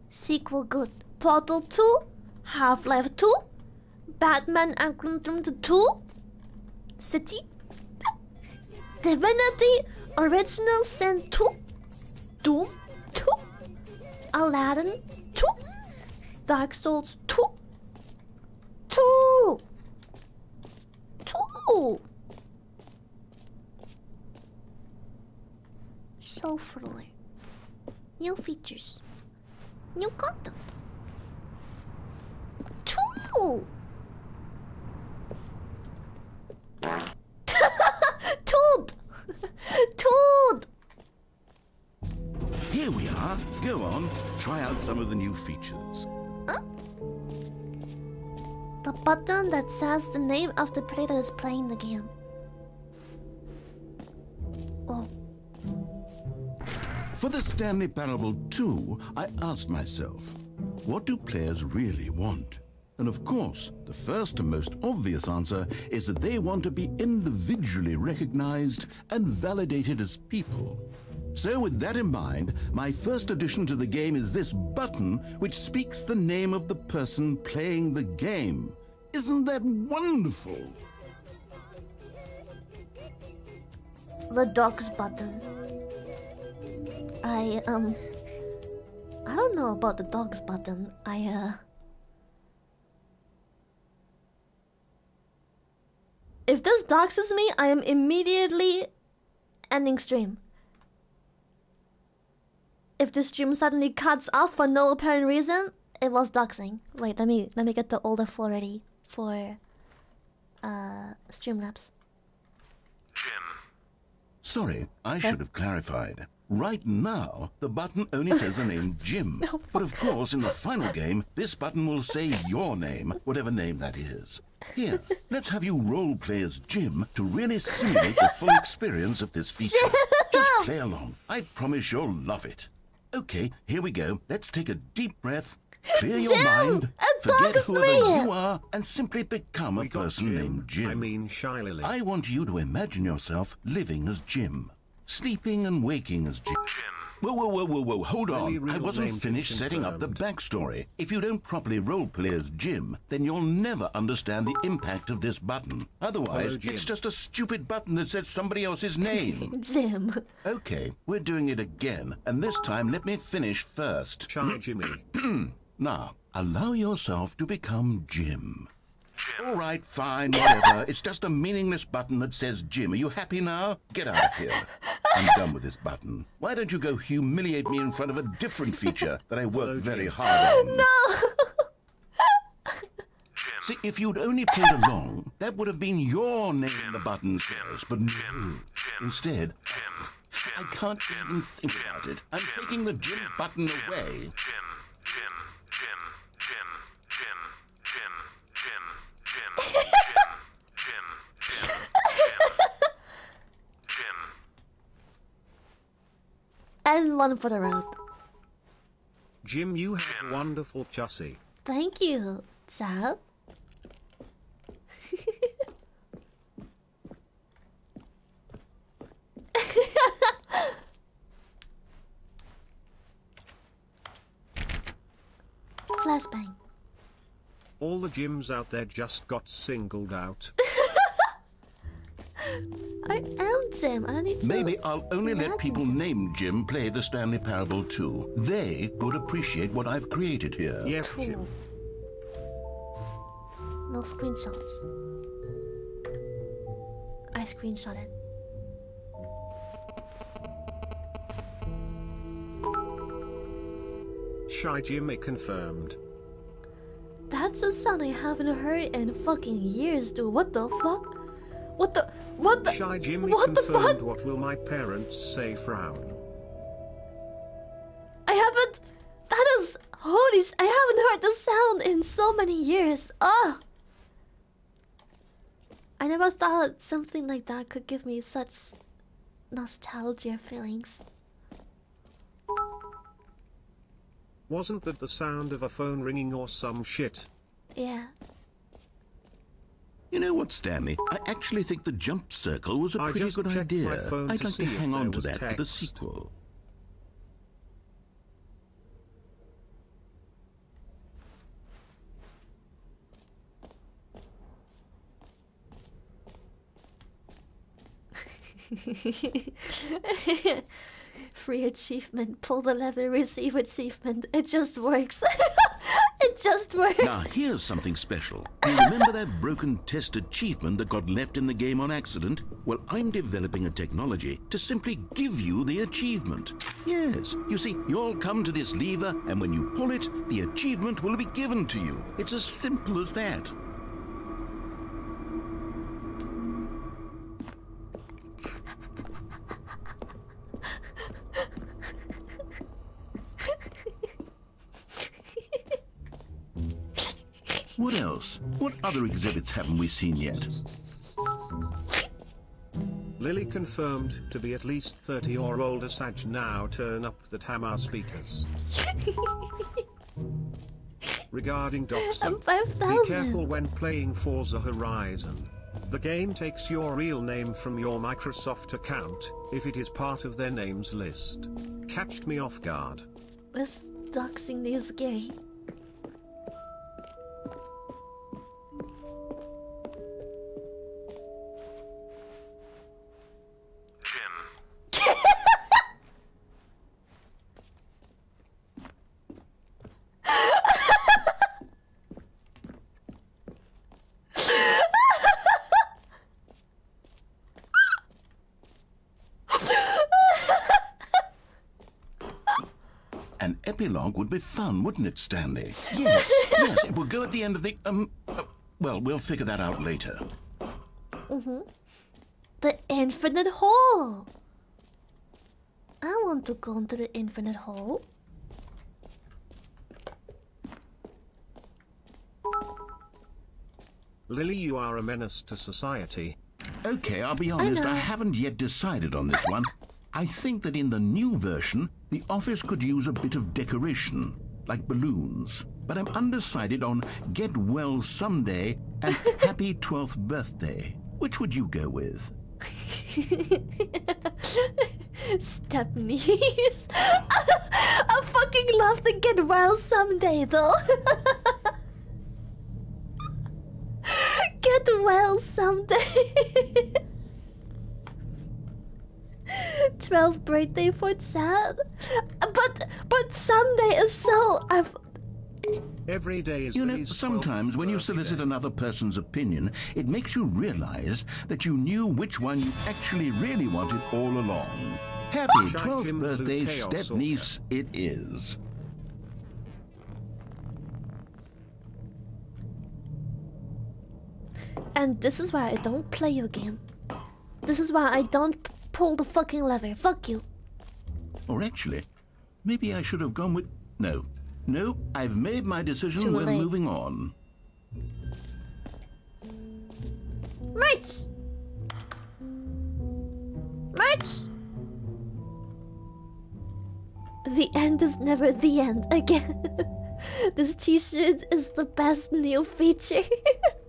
Sequel good. Portal 2, Half-Life 2, Batman Arkham 2, City, Divinity Original Sin 2, Doom 2, Aladdin 2, Dark Souls 2, 2, 2. So friendly. New features. New content. Two. Toad. Toad. Here we are. Go on. try out some of the new features. The button that says the name of the player is playing the game. Oh, For the Stanley Parable 2, I asked myself, what do players really want? And of course, the first and most obvious answer is that they want to be individually recognized and validated as people. So, with that in mind, my first addition to the game is this button which speaks the name of the person playing the game. Isn't that wonderful? the dogs button. I um I don't know about the dogs button. I uh If this doxes me, I am immediately ending stream. If the stream suddenly cuts off for no apparent reason, it was doxing. Wait, let me let me get the older full ready for uh Streamlabs. Jim. Sorry, I should have clarified. Right now, the button only says the name Jim. But of course, in the final game, this button will say your name, whatever name that is. Here, let's have you role play as Jim to really simulate the full experience of this feature. Just play along. I promise you'll love it. Okay, here we go. Let's take a deep breath, clear your mind, it forget dogs whoever me. you are, and simply become a We got person named Jim. I mean Shylily. I want you to imagine yourself living as Jim, sleeping and waking as Jim. Whoa, whoa, whoa, whoa, whoa, hold Really on. I wasn't finished setting up the backstory. If you don't properly roleplay as Jim, then you'll never understand the impact of this button. Otherwise, Hello, it's just a stupid button that says somebody else's name. Jim. okay, we're doing it again, and this time let me finish first. Shy Jimmy. Now, allow yourself to become Jim. All right, fine, whatever. it's just a meaningless button that says Jim. Are you happy now? Get out of here. I'm done with this button. Why don't you go humiliate me in front of a different feature that I worked very hard on? No. See, if you'd only played along, that would have been your name in the button says, but no. Instead, I can't even think about it. I'm taking the Jim button away. Jim, Jim, Jim, and one for the road. Jim, you have wonderful chassis. Thank you, Chad. Flashbang. All the gyms out there just got singled out. I am Jim. I need to. Maybe I'll only let people Jim. named Jim play the Stanley Parable too. They would appreciate what I've created here. Yes, Cool. Jim. No screenshots. I screenshot it. Shy Jimmy confirmed. That's a sound I haven't heard in fucking years, dude. What the fuck? What the? What the? Shy Jimmy what the fuck? what will my parents say frown. I haven't. That is holy. Sh- I haven't heard the sound in so many years. Ah. I never thought something like that could give me such nostalgia feelings. Wasn't that the sound of a phone ringing or some shit? Yeah. You know what, Stanley? I actually think the jump circle was a I pretty good idea. I'd to like to hang on to was that for the text. sequel. Free achievement. Pull the lever. Receive achievement. It just works. it just works. Now, here's something special. You remember that broken test achievement that got left in the game on accident? Well, I'm developing a technology to simply give you the achievement. Yes, you see, you'll come to this lever, and when you pull it, the achievement will be given to you. It's as simple as that. What else? What other exhibits haven't we seen yet? Lily confirmed to be at least 30 or older Sag now turn up the Tamar speakers. Regarding doxing, I'm 5,000. be careful when playing Forza Horizon. The game takes your real name from your Microsoft account, if it is part of their names list. Catched me off guard. This doxing is gay. An epilogue would be fun, wouldn't it, Stanley? Yes, yes, it will go at the end of the. Um. uh, well, we'll figure that out later. Mm-hmm. The infinite hole. I want to go into the infinite hole. Lily, you are a menace to society. Okay, I'll be honest, I, know. haven't yet decided on this one. I think that in the new version, the office could use a bit of decoration, like balloons. But I'm undecided on Get Well Someday and Happy 12th Birthday. Which would you go with? Stepnies. I fucking love the get well someday, though. get well someday. 12th birthday for Chad. But but someday is so I've Every day is You know, sometimes when you birthday. solicit another person's opinion, it makes you realize that you knew which one you actually really wanted all along. Happy 12th birthday, chaos step niece, it is. and this is why I don't play your game. This is why I don't pull the fucking lever. Fuck you. Or actually, maybe I should have gone with. No. No, I've made my decision. Too We're late. moving on. Merch! Merch! The end is never the end again. this t shirt is the best new feature.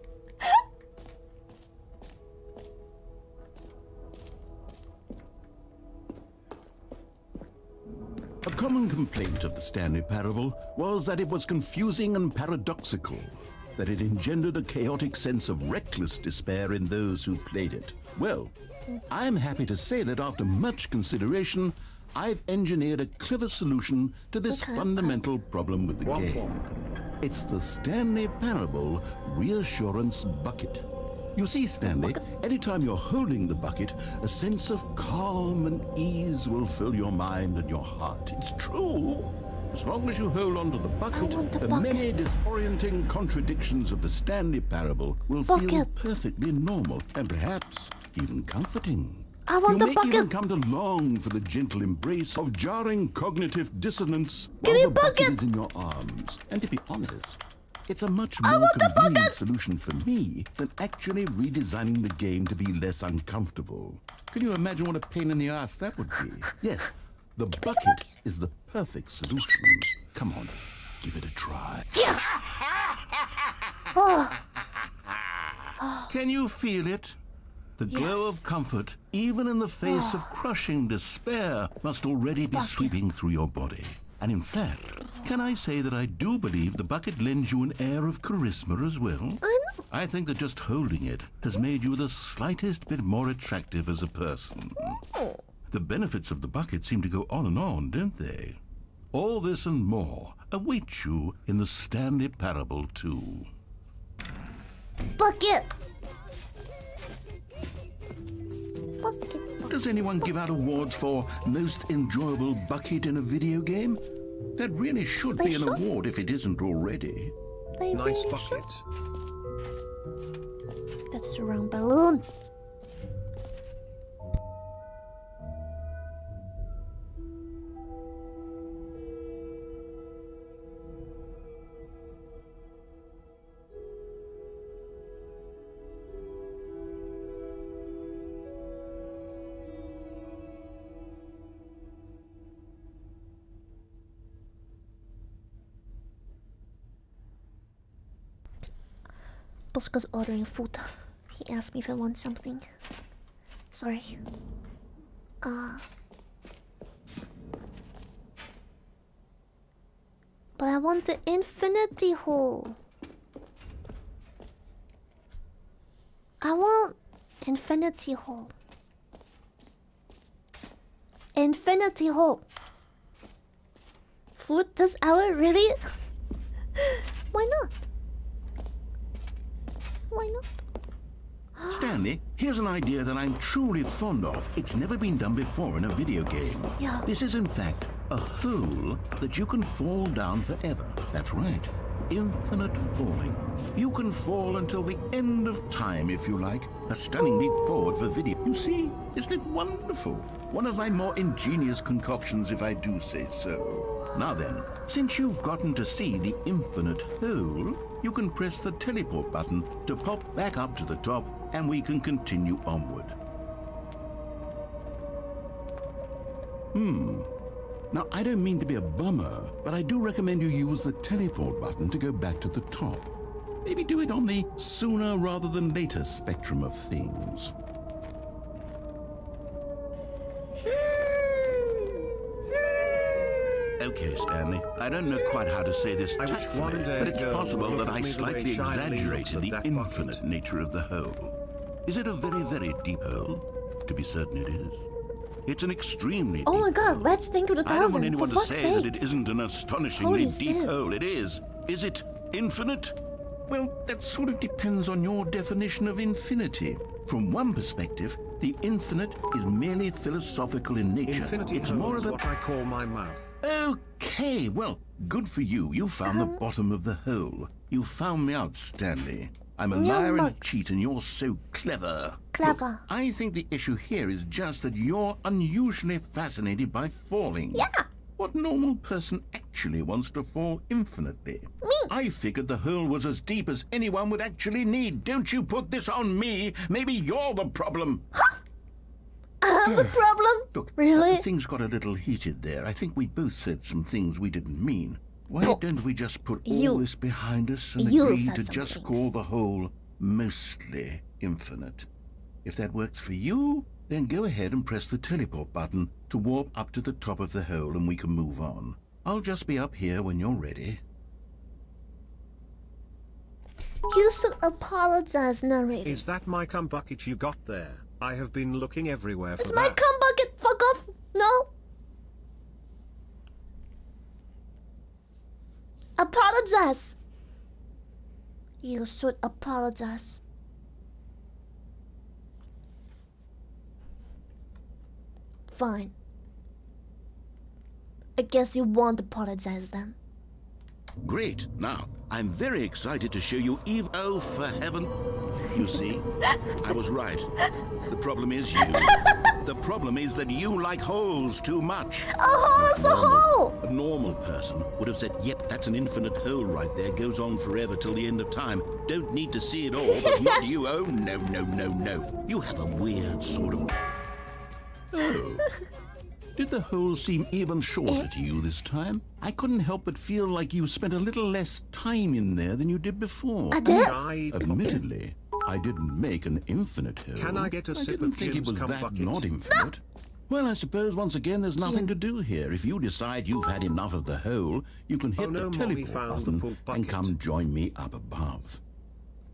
A common complaint of the Stanley Parable was that it was confusing and paradoxical, that it engendered a chaotic sense of reckless despair in those who played it. Well, I'm happy to say that after much consideration, I've engineered a clever solution to this Okay. fundamental problem with the game. It's the Stanley Parable Reassurance Bucket. You see, Stanley, anytime you're holding the bucket, a sense of calm and ease will fill your mind and your heart. It's true. As long as you hold on to the bucket, the the bucket. many disorienting contradictions of the Stanley Parable will feel perfectly normal and perhaps even comforting. I want you the may bucket. even come to long for the gentle embrace of jarring cognitive dissonance Give while me the bucket bucket. is in your arms. And to be honest, it's a much more convenient solution for me than actually redesigning the game to be less uncomfortable. Can you imagine what a pain in the ass that would be? Yes, the bucket is the perfect solution. Come on, give it a try. Can you feel it? The glow Yes. of comfort, even in the face of crushing despair, must already be sweeping through your body. And in fact, can I say that I do believe the bucket lends you an air of charisma as well? I. I think that just holding it has made you the slightest bit more attractive as a person. The benefits of the bucket seem to go on and on, don't they? All this and more await you in the Stanley Parable 2. Bucket! Bucket. Does anyone give out awards for most enjoyable bucket in a video game? That really should They be an should. award if it isn't already. They Nice really bucket. should- That's the wrong balloon. Bosco's ordering food. He asked me if I want something. Sorry. Uh. But I want the infinity hole. I want infinity hole. Infinity hole. Food this hour, really? Why not? Why not? Stanley, here's an idea that I'm truly fond of. It's never been done before in a video game. Yeah. This is, in fact, a hole that you can fall down forever. That's right. Infinite falling. You can fall until the end of time, if you like. A stunning leap forward for video. You see? Isn't it wonderful? One of my more ingenious concoctions, if I do say so. Now then, since you've gotten to see the infinite hole, you can press the teleport button to pop back up to the top and we can continue onward. Hmm. Now, I don't mean to be a bummer, but I do recommend you use the teleport button to go back to the top. Maybe do it on the sooner rather than later spectrum of things. Okay, Stanley. I don't know quite how to say this tactfully, but it's possible that I at me the way slightly exaggerated the infinite bucket. nature of the hole. Is it a very, very deep hole? To be certain it is. It's an extremely Oh deep my god, hole. Reg, thank you for the I don't want anyone to say sake. that it isn't an astonishingly Holy deep shit. hole. It is. Is it infinite? Well, that sort of depends on your definition of infinity. From one perspective, the infinite is merely philosophical in nature. Infinity it's more is of a what I call my mouth. Okay, well, good for you. You found Uh-huh. the bottom of the hole. You found me out, Stanley. I'm a liar and a cheat, and you're so clever. Clever. Look, I think the issue here is just that you're unusually fascinated by falling. Yeah. What normal person actually wants to fall infinitely? Me. I figured the hole was as deep as anyone would actually need. Don't you put this on me. Maybe you're the problem. I'm the problem? Look, Really? things got a little heated there. I think we both said some things we didn't mean. Why Oh. don't we just put all You- this behind us and agree to just things. call the hole mostly infinite? If that works for you, then go ahead and press the teleport button to warp up to the top of the hole and we can move on. I'll just be up here when you're ready. You should apologize, narrator. Is that my cum bucket you got there? I have been looking everywhere for It's my cum bucket. Fuck off. No. Apologize. You should apologize. Fine. I guess you won't apologize then. Great. Now, I'm very excited to show you Eve. Oh, for heaven. You see, I was right. The problem is you. The problem is that you like holes too much. A hole is a hole! A normal person would have said, yep, that's an infinite hole right there, goes on forever till the end of time. Don't need to see it all, but not you. Oh, no, no, no, no. You have a weird sort of. Oh. Did the hole seem even shorter to you this time? I couldn't help but feel like you spent a little less time in there than you did before. I did? I Admittedly, I didn't make an infinite hole. Can I get a I sip didn't of think it was that bucket? not infinite. Well, I suppose once again there's nothing to do here. If you decide you've had enough of the hole, you can hit Oh, no, the Mommy teleport found the button and come join me up above.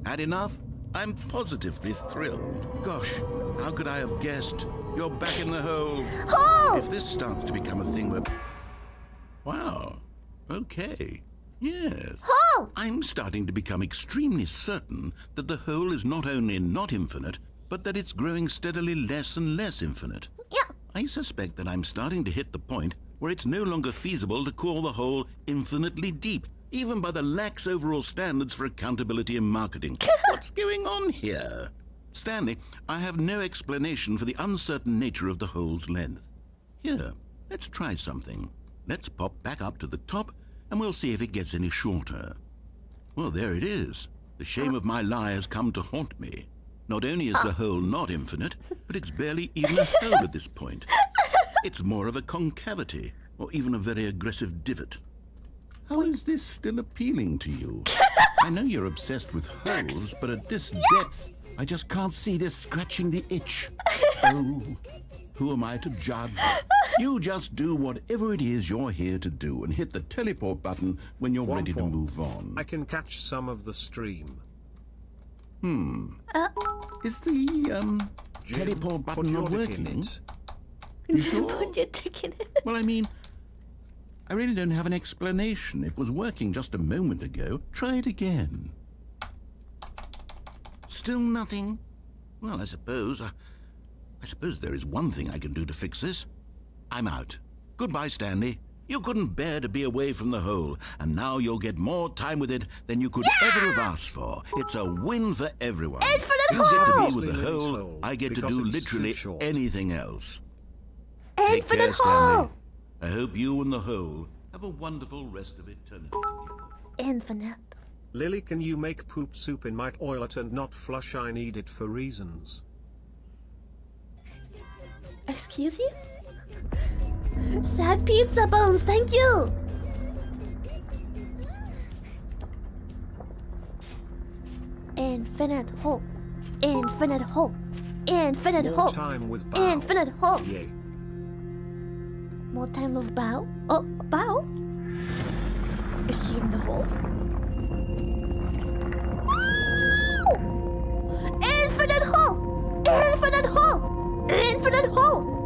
Had enough? I'm positively thrilled. Gosh, how could I have guessed? You're back in the hole. Hole! If this starts to become a thing where. Wow. Okay. Yes. Hole! I'm starting to become extremely certain that the hole is not only not infinite, but that it's growing steadily less and less infinite. Yeah. I suspect that I'm starting to hit the point where it's no longer feasible to call the hole infinitely deep, even by the lax overall standards for accountability in marketing. What's going on here? Stanley, I have no explanation for the uncertain nature of the hole's length. Here, let's try something. Let's pop back up to the top, and we'll see if it gets any shorter. Well, there it is. The shame of my lie has come to haunt me. Not only is the hole not infinite, but it's barely even a hole at this point. It's more of a concavity, or even a very aggressive divot. How is this still appealing to you? I know you're obsessed with holes, but at this depth, I just can't see this scratching the itch. oh, who am I to judge? You just do whatever it is you're here to do and hit the teleport button when you're Womp ready to move on. I can catch some of the stream. Hmm. Uh, Is the um Jim, teleport button your not dick in working? it. You sure? Put your dick in it. Well, I mean, I really don't have an explanation. It was working just a moment ago. Try it again. Still nothing? Well, I suppose. I, I suppose there is one thing I can do to fix this. I'm out. Goodbye, Stanley. You couldn't bear to be away from the hole, and now you'll get more time with it than you could ever have asked for. It's a win for everyone. Infinite you get to be with the hole. hole, I get to do literally anything else. Take Infinite care, Stanley. hole. I hope you and the hole have a wonderful rest of eternity together. Infinite. Lily, can you make poop soup in my toilet and not flush? I need it for reasons. Excuse you? Sad pizza bones, thank you! Infinite hole. Infinite hole. Infinite More hole. time with Bao. Infinite hole. Yay. More time with Bao? Oh, Bao? Is she in the hole? Infinite hole! Infinite hole! Infinite hole!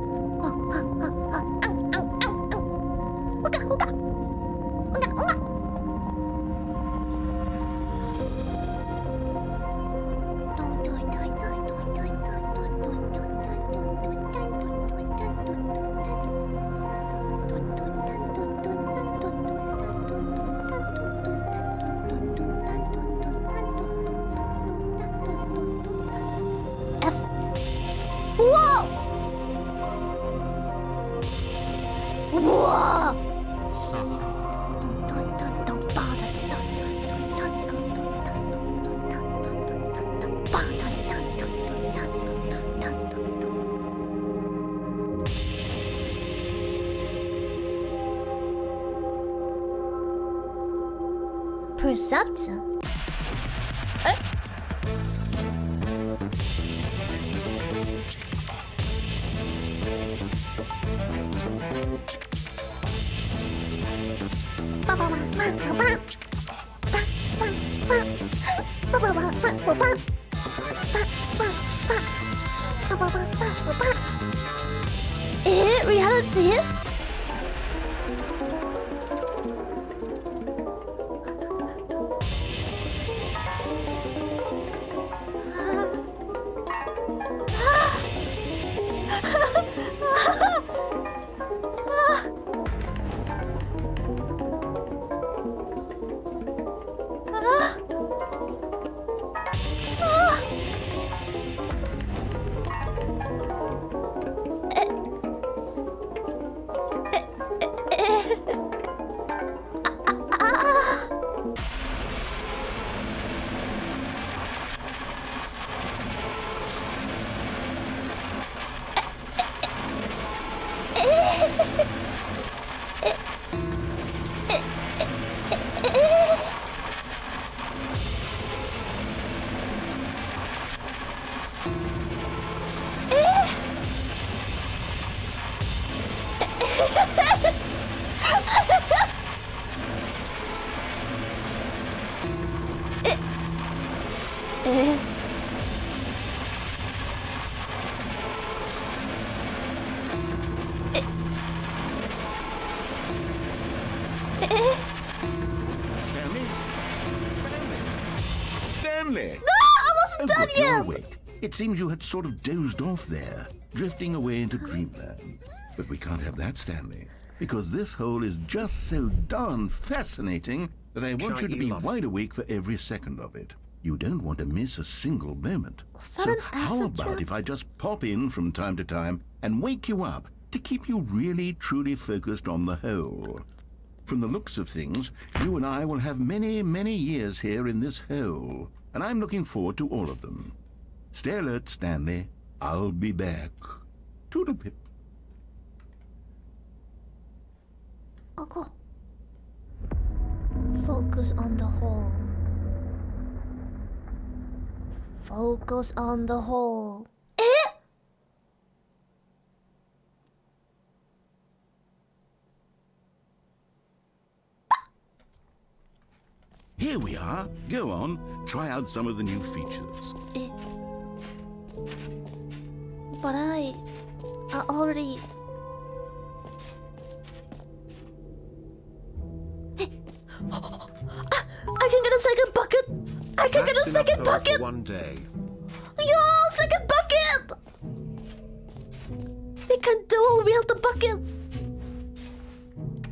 It seems you had sort of dozed off there, drifting away into dreamland. But we can't have that, Stanley, because this hole is just so darn fascinating that I want you to Shiny be love. wide awake for every second of it. You don't want to miss a single moment. So how about trap? if I just pop in from time to time and wake you up to keep you really truly focused on the hole? From the looks of things, you and I will have many, many years here in this hole, and I'm looking forward to all of them. Stay alert, Stanley. I'll be back. Toodlepip. I'll go. Focus on the hole. Focus on the hole. Eh? Here we are. Go on, try out some of the new features. But I, I already. I can get a second bucket. I can get a second bucket. one day. Yo, second bucket. We can dual wield the buckets.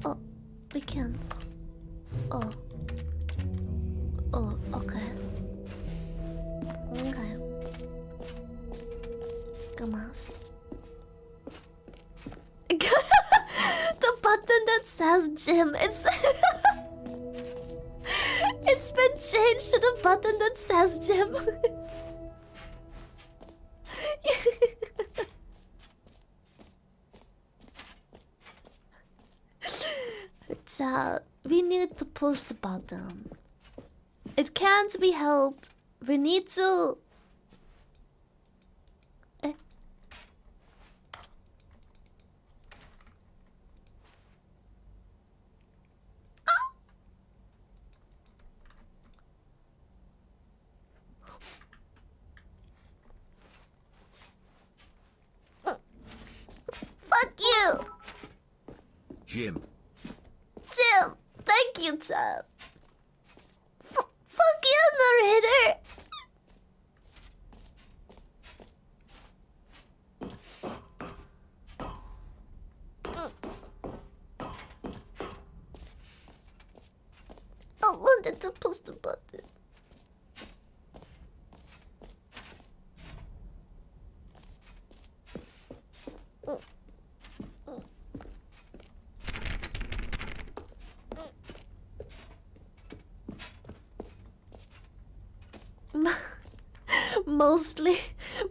Oh, we can. Oh, button that says Jim. 자, uh, we need to push the button. It can't be helped. We need to. Eh. Fuck you, Jim. Jim. Thank you, Jim. F- fuck you, narrator. I wanted to push the button. Mostly,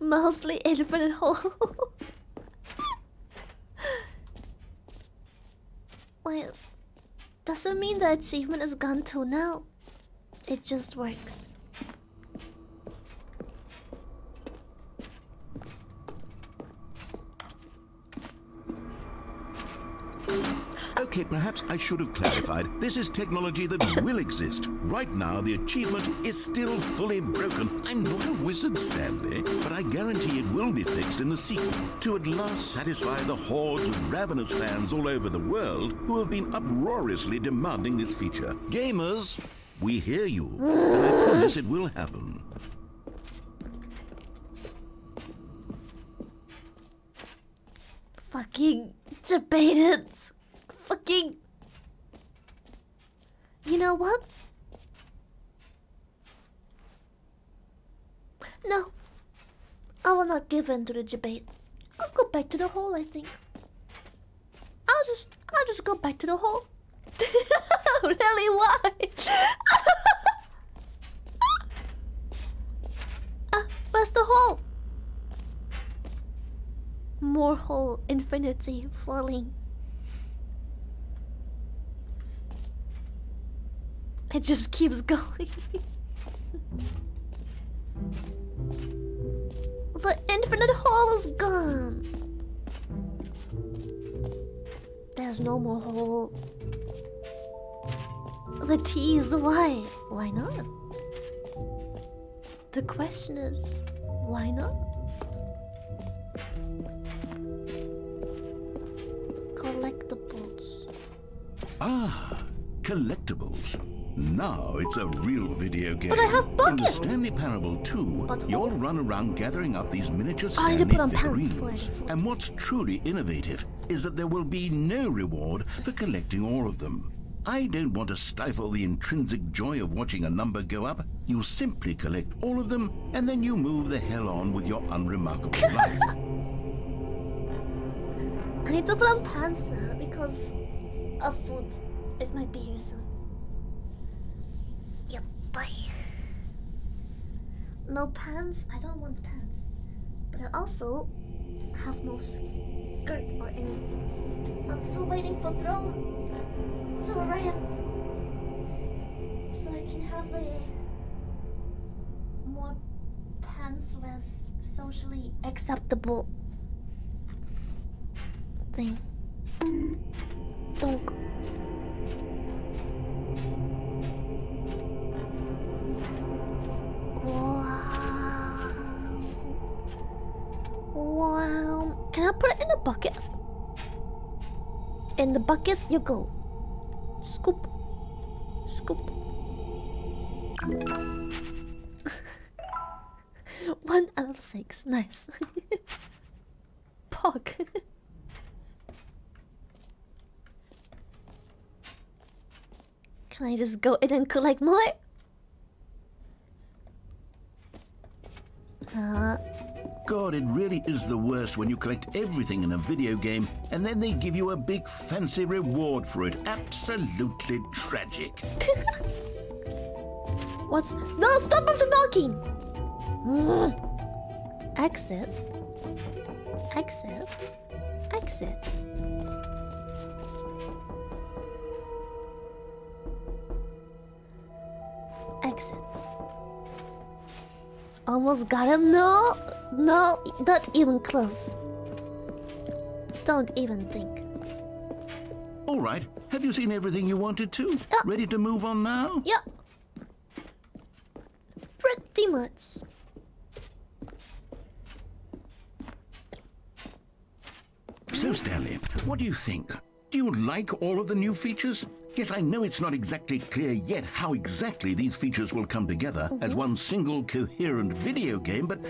mostly infinite hole. well, doesn't mean the achievement is gone too now. It just works. Okay, perhaps I should have clarified. This is technology that will exist. Right now, the achievement is still fully broken. I'm not a wizard, Stanley, but I guarantee it will be fixed in the sequel to at last satisfy the hordes of ravenous fans all over the world who have been uproariously demanding this feature. Gamers, we hear you, and I promise it will happen. Fucking debated. Fucking. You know what? No. I will not give in to the debate. I'll go back to the hole, I think. I'll just I'll just go back to the hole. really why? Ah, where's the hole? More hole infinity falling. It just keeps going. the infinite hole is gone. There's no more hole. The T is why? Why not? The question is, why not? Collectibles. Ah, collectibles. Now it's a real video game. But I have In the. Stanley Parable 2, But you'll run around gathering up these miniature I need Stanley to put on pants figurines. And what's truly innovative is that there will be no reward for collecting all of them. I don't want to stifle the intrinsic joy of watching a number go up. You simply collect all of them, and then you move the hell on with your unremarkable life. I need to put on pants now because of food. It might be here soon. No pants. I don't want pants. But I also have no skirt or anything. I'm still waiting for throne to arrive. So I can have a more pantsless, socially acceptable thing. Donk. Wow. Can I put it in a bucket? In the bucket you go. Scoop. Scoop. One out of six. Nice. Pog. Can I just go in and collect more? Uh, God, it really is the worst when you collect everything in a video game and then they give you a big fancy reward for it. Absolutely tragic. what's. No, stop of the knocking! Ugh. Exit. Exit. Exit. Exit. Almost got him. No, no, not even close. Don't even think. All right, have you seen everything you wanted to? Ready to move on now? Yep. Pretty much. So, Stanley, what do you think? Do you like all of the new features? Yes, I know it's not exactly clear yet how exactly these features will come together mm-hmm. as one single coherent video game, but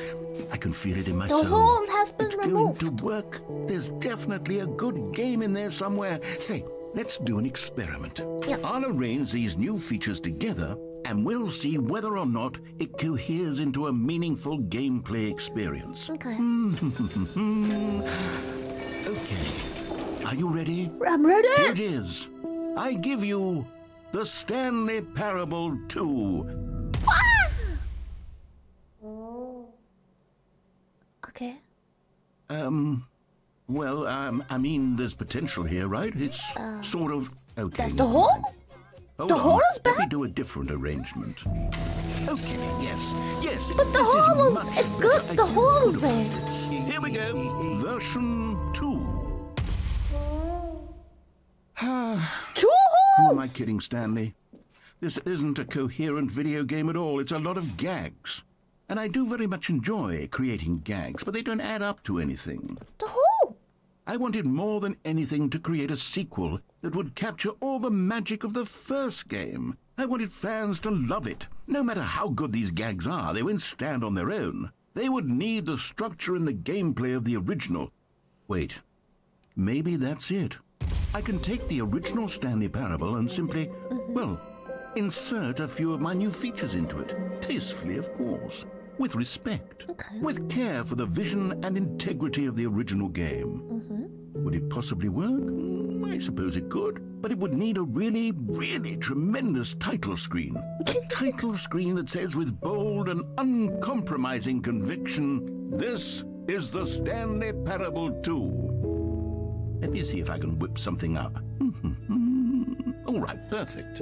I can feel it in my The soul. hole has been it's removed. going to work. There's definitely a good game in there somewhere. Say, let's do an experiment. I'll arrange these new features together, and we'll see whether or not it coheres into a meaningful gameplay experience. Okay. Mm-hmm. Okay. Are you ready? I'm ready. Here it is. I give you the Stanley Parable 2. Okay. Um, well, um, I mean, there's potential here, right? It's sort of okay. That's the hole? Hold The on. hole is Let me do a different arrangement. Okay, yes, yes. But the this is much it's better. good, I the feel hole is there. this. Here we go. Version 2. Two Who am I kidding, Stanley? This isn't a coherent video game at all. It's a lot of gags. And I do very much enjoy creating gags, but they don't add up to anything. The hole. I wanted more than anything to create a sequel that would capture all the magic of the first game. I wanted fans to love it. No matter how good these gags are, they won't stand on their own. They would need the structure and the gameplay of the original. Wait, maybe that's it. I can take the original Stanley Parable and simply, well, insert a few of my new features into it. Tastefully, of course. With respect. Okay. With care for the vision and integrity of the original game. Would it possibly work? Mm, I suppose it could. But it would need a really, really tremendous title screen. A title screen that says with bold and uncompromising conviction, This is the Stanley Parable 2. Let me see if I can whip something up. All right, perfect.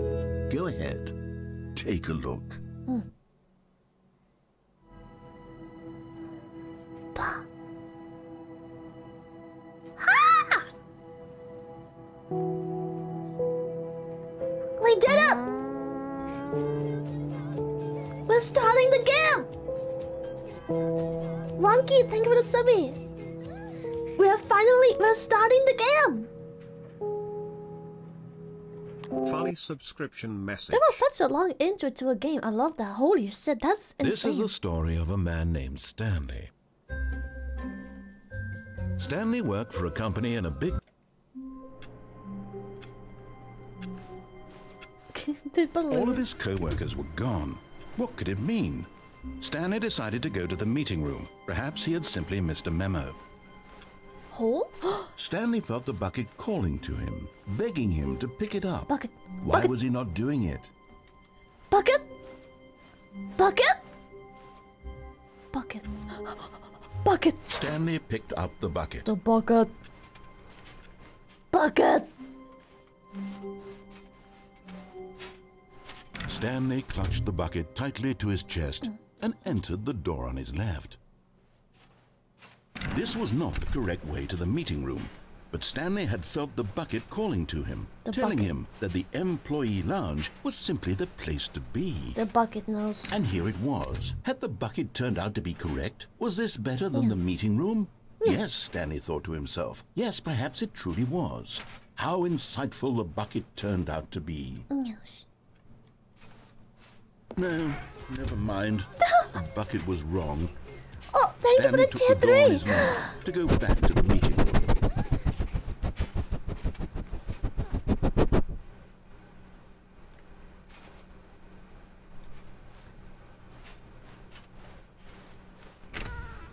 Go ahead. Take a look. We did it. We're starting the game. Wonky, thank you for the subby. We are finally we're starting the game. Funny subscription message. That was such a long intro to a game. I love that. Holy shit, that's insane. This is the story of a man named Stanley. Stanley worked for a company in a big. All of his co-workers were gone. What could it mean? Stanley decided to go to the meeting room. Perhaps he had simply missed a memo. Hole. Stanley felt the bucket calling to him, begging him to pick it up. Bucket. Why Bucket. was he not doing it? Bucket. Bucket. Bucket. Bucket. Stanley picked up the bucket. The bucket. Bucket. Stanley clutched the bucket tightly to his chest and entered the door on his left. This was not the correct way to the meeting room, but Stanley had felt the bucket calling to him, The telling bucket. him that the employee lounge was simply the place to be. The bucket knows. And here it was. Had the bucket turned out to be correct? Was this better than the meeting room? Yes, Stanley thought to himself. Yes, perhaps it truly was. How insightful the bucket turned out to be. Yes. No, never mind. the bucket was wrong. Thank Stanley you for the took the tier three. his lap to go back to the meeting room.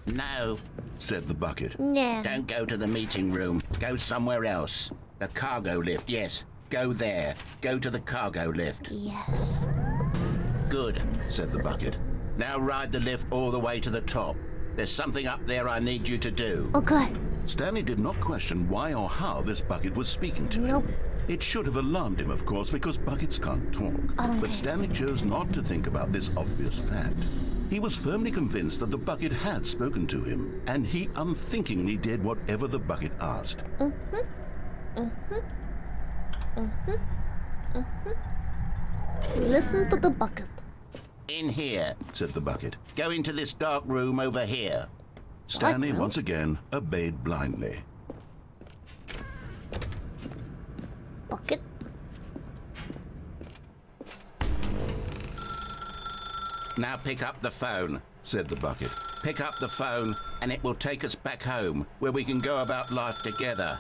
No, said the bucket. Yeah. don't go to the meeting room. Go somewhere else. The cargo lift, yes. Go there. Go to the cargo lift. Yes. Good, said the bucket. Now ride the lift all the way to the top. There's something up there I need you to do. Oh, okay. Stanley did not question why or how this bucket was speaking to Nope. him. It should have alarmed him, of course, because buckets can't talk. Oh, don't But think- Stanley chose not to think about this obvious fact. He was firmly convinced that the bucket had spoken to him, and he unthinkingly did whatever the bucket asked. We listen to the bucket. In here. Said the bucket. Go into this dark room over here. Stanley once again obeyed blindly. Bucket. Now pick up the phone. Said the bucket. Pick up the phone, and it will take us back home, where we can go about life together.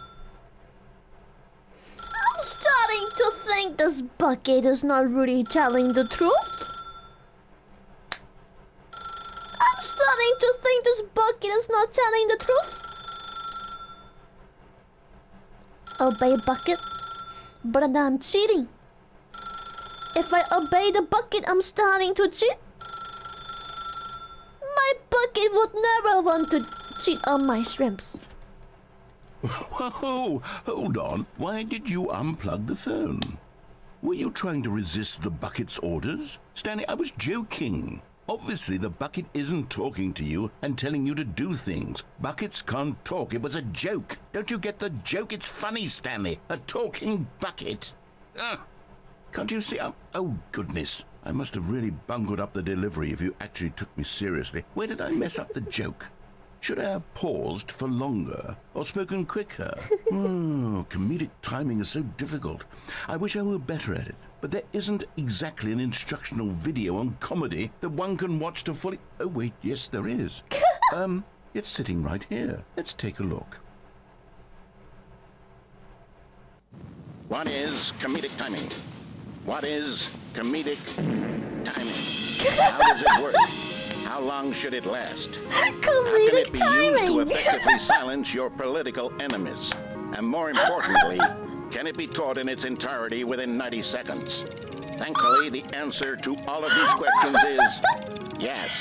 I'm starting to think this bucket is not really telling the truth. Starting to think this bucket is not telling the truth. Obey bucket, but I'm cheating. If I obey the bucket, I'm starting to cheat. My bucket would never want to cheat on my shrimps. Whoa, hold on. Why did you unplug the phone? Were you trying to resist the bucket's orders? Stanley, I was joking. Obviously, the bucket isn't talking to you and telling you to do things. Buckets can't talk. It was a joke. Don't you get the joke? It's funny, Stanley. A talking bucket. Ah, can't you see? Oh, oh, goodness. I must have really bungled up the delivery if you actually took me seriously. Where did I mess up the joke? Should I have paused for longer or spoken quicker? oh, comedic timing is so difficult. I wish I were better at it. But there isn't exactly an instructional video on comedy that one can watch to fully. Oh, wait, yes, there is. um, it's sitting right here. Let's take a look. What is comedic timing? What is comedic timing? How does it work? How long should it last? How can it Comedic be used to effectively silence your political enemies? And more importantly, can it be taught in its entirety within 90 seconds? Thankfully, the answer to all of these questions is yes.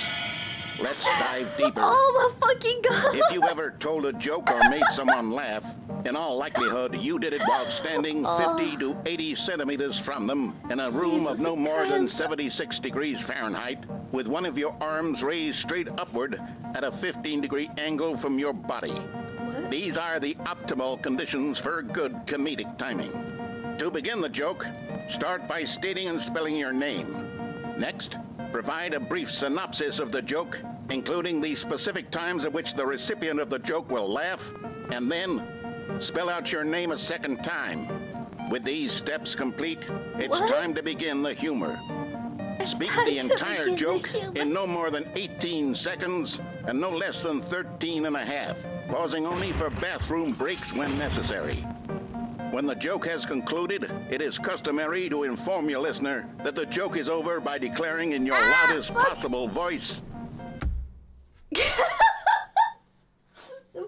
Let's dive deeper. Oh my fucking god! If you've ever told a joke or made someone laugh, in all likelihood, you did it while standing 50 to 80 centimeters from them in a room of Jesus no more than 76 degrees Fahrenheit, with one of your arms raised straight upward at a 15 degree angle from your body. These are the optimal conditions for good comedic timing. To begin the joke, start by stating and spelling your name. Next, provide a brief synopsis of the joke, including the specific times at which the recipient of the joke will laugh, and then spell out your name a second time. With these steps complete, it's What? time to begin the humor. Speak the entire begin the joke in no more than 18 seconds and no less than 13 and a half, pausing only for bathroom breaks when necessary. When the joke has concluded, it is customary to inform your listener that the joke is over by declaring in your Ah, loudest fuck. possible voice, The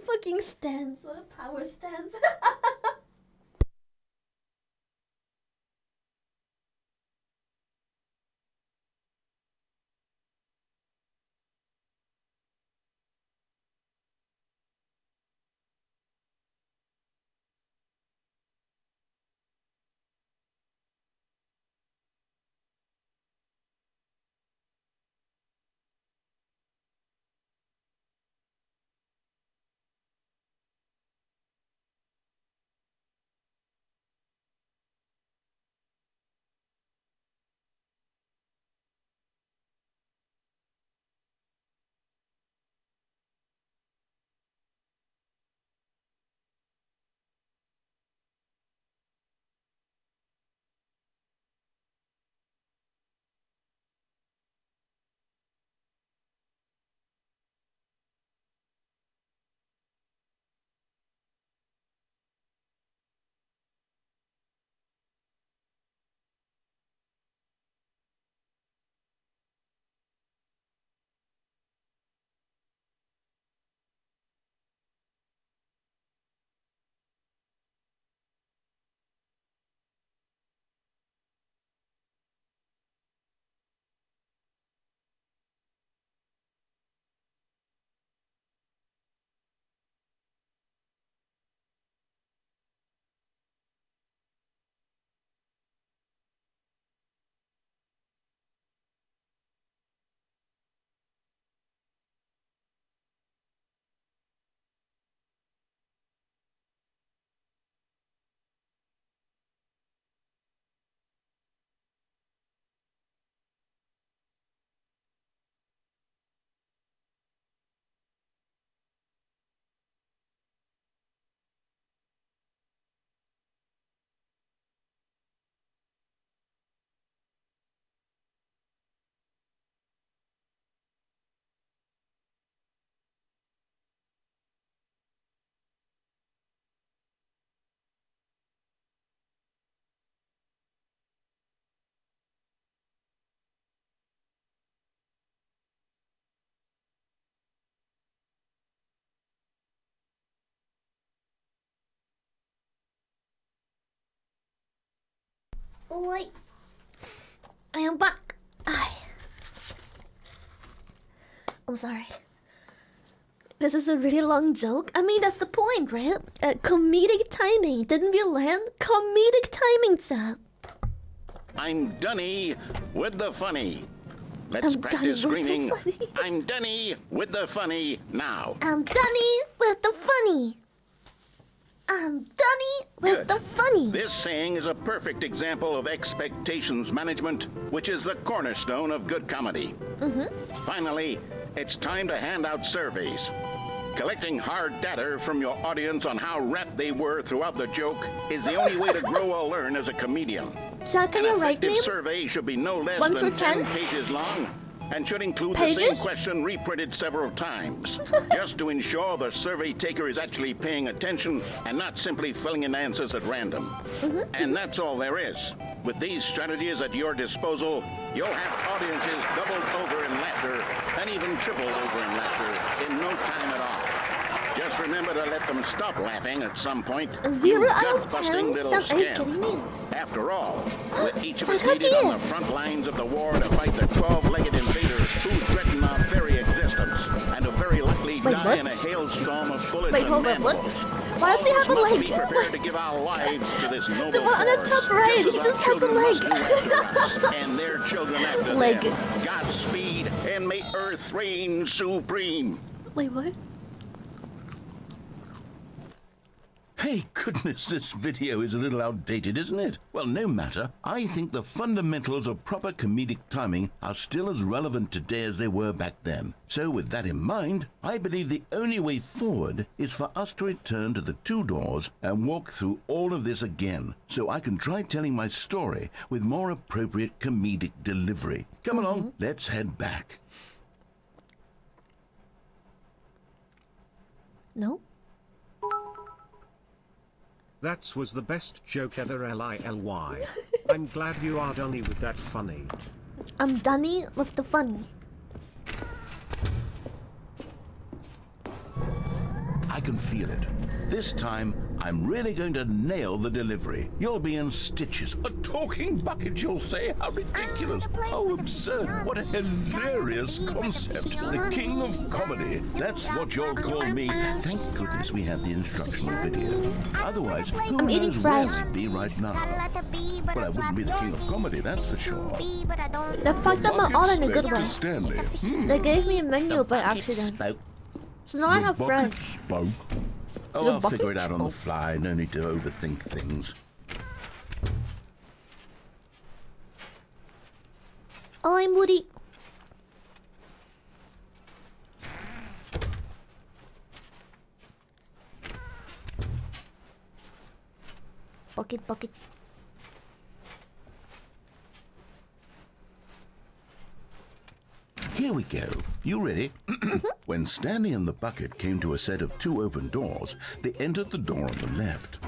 fucking stance, what a power stance. Oi. I am back. Ay. I'm sorry. This is a really long joke. I mean, that's the point, right? Uh, comedic timing. Didn't we learn? Comedic timing, chat. I'm Dunny with the funny. Let's I'm practice Dunny screaming. I'm Dunny with the funny now. I'm Dunny with the funny. I'm Dunny with Good. the funny. This saying is a perfect example of expectations management, which is the cornerstone of good comedy. Mm-hmm. Finally, it's time to hand out surveys. Collecting hard data from your audience on how rapt they were throughout the joke is the only way to grow or learn as a comedian. Chat, can An you write me? survey should be no less One than 10? pages long and should include the same question reprinted several times, just to ensure the survey taker is actually paying attention and not simply filling in answers at random. Mm-hmm. And that's all there is. With these strategies at your disposal, you'll have audiences doubled over in laughter and even tripled over in laughter in no time at all. Just remember to let them stop laughing at some point. Zero out of ten? Sounds- are you kidding me? After all, with each of us needed on the front lines of the war to fight the 12-legged invader who threatened our very existence and to very likely Wait, die what? in a hailstorm of bullets Wait, hold up, what? Why does he have a of us must leg? be prepared to give our lives to this noble The one on the top right, he just has a leg. us and their children after Leg. them. Godspeed and may Earth reign supreme. Wait, what? Hey, goodness, this video is a little outdated, isn't it? Well, no matter. I think the fundamentals of proper comedic timing are still as relevant today as they were back then. So, with that in mind, I believe the only way forward is for us to return to the two doors and walk through all of this again, so I can try telling my story with more appropriate comedic delivery. Come along, mm-hmm. let's head back. No? That was the best joke ever LILY. I'm glad you are Dunny with that funny. I'm Dunny with the funny. I can feel it. This time, I'm really going to nail the delivery. You'll be in stitches. A talking bucket, you'll say? How ridiculous. How absurd. What a hilarious concept. The king of comedy. That's what you'll call me. Thank goodness we had the instructional video. Otherwise, who I'm eating knows where. I'd be right now? Well, I wouldn't be the king of comedy, that's for sure. They fucked up my order in a good way. Stanley. Hmm. They gave me a menu by Bucket accident. spoke. So now I The have bucket fries. spoke. Oh, I'll figure it out on the fly. No need to overthink things. I'm Woody. Bucket, bucket. Here we go. You ready? When Stanley and the bucket came to a set of two open doors, they entered the door on the left.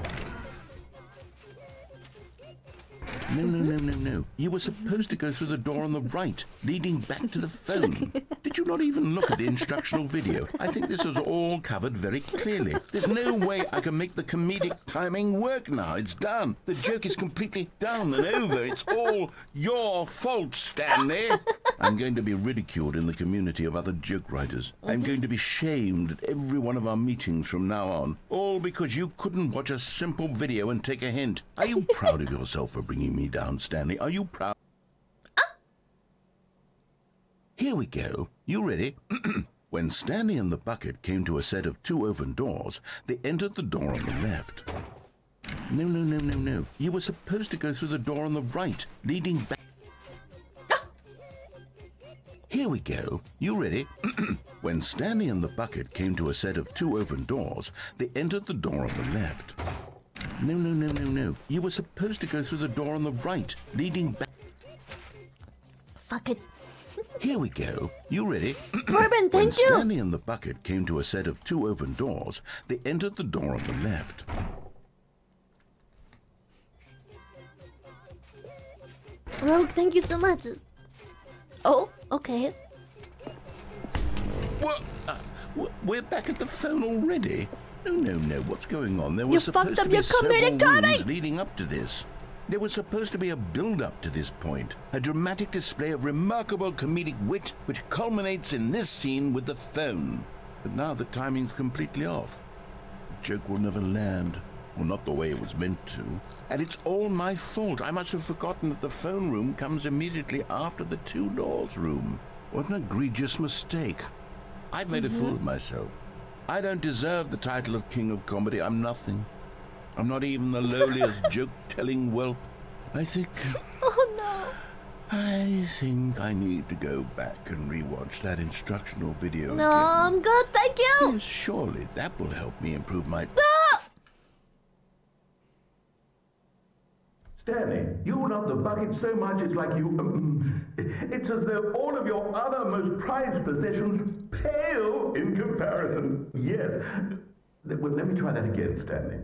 No, no, no, no, no. You were supposed to go through the door on the right, leading back to the phone. Did you not even look at the instructional video? I think this is all covered very clearly. There's no way I can make the comedic timing work now. It's done. The joke is completely done and over. It's all your fault, Stanley. I'm going to be ridiculed in the community of other joke writers. I'm going to be shamed at every one of our meetings from now on. All because you couldn't watch a simple video and take a hint. Are you proud of yourself for bringing me down, Stanley? Are you proud? Ah. Here we go. You ready? when Stanley and the bucket came to a set of two open doors, they entered the door on the left. No, no, no, no, no. You were supposed to go through the door on the right, leading back. Here we go. You ready? when Stanley and the bucket came to a set of two open doors, they entered the door on the left. No, no, no, no, no. You were supposed to go through the door on the right, leading back. Fuck it. Here we go. You ready? Corbin, when thank you. Stanley and the bucket came to a set of two open doors, they entered the door on the left. Rogue, thank you so much. Oh, okay. What? Uh, we're back at the phone already? No, no, no. What's going on? There You was supposed fucked up to be your several comedic timing! leading up to this. There was supposed to be a build-up to this point, a dramatic display of remarkable comedic wit which culminates in this scene with the phone. But now the timing's completely off. The joke will never land. Well, not the way it was meant to. And it's all my fault. I must have forgotten that the phone room comes immediately after the two doors room. What an egregious mistake. I've made a fool of mm-hmm. myself. I don't deserve the title of King of Comedy. I'm nothing. I'm not even the lowliest joke-telling whelp. I think... Oh no. I think I need to go back and rewatch that instructional video No, again. I'm good, thank you. Yes, surely that will help me improve my... Ah! Stanley, you love the bucket so much it's like you. Um, it's as though all of your other most prized possessions pale in comparison. Yes. Well, let me try that again, Stanley.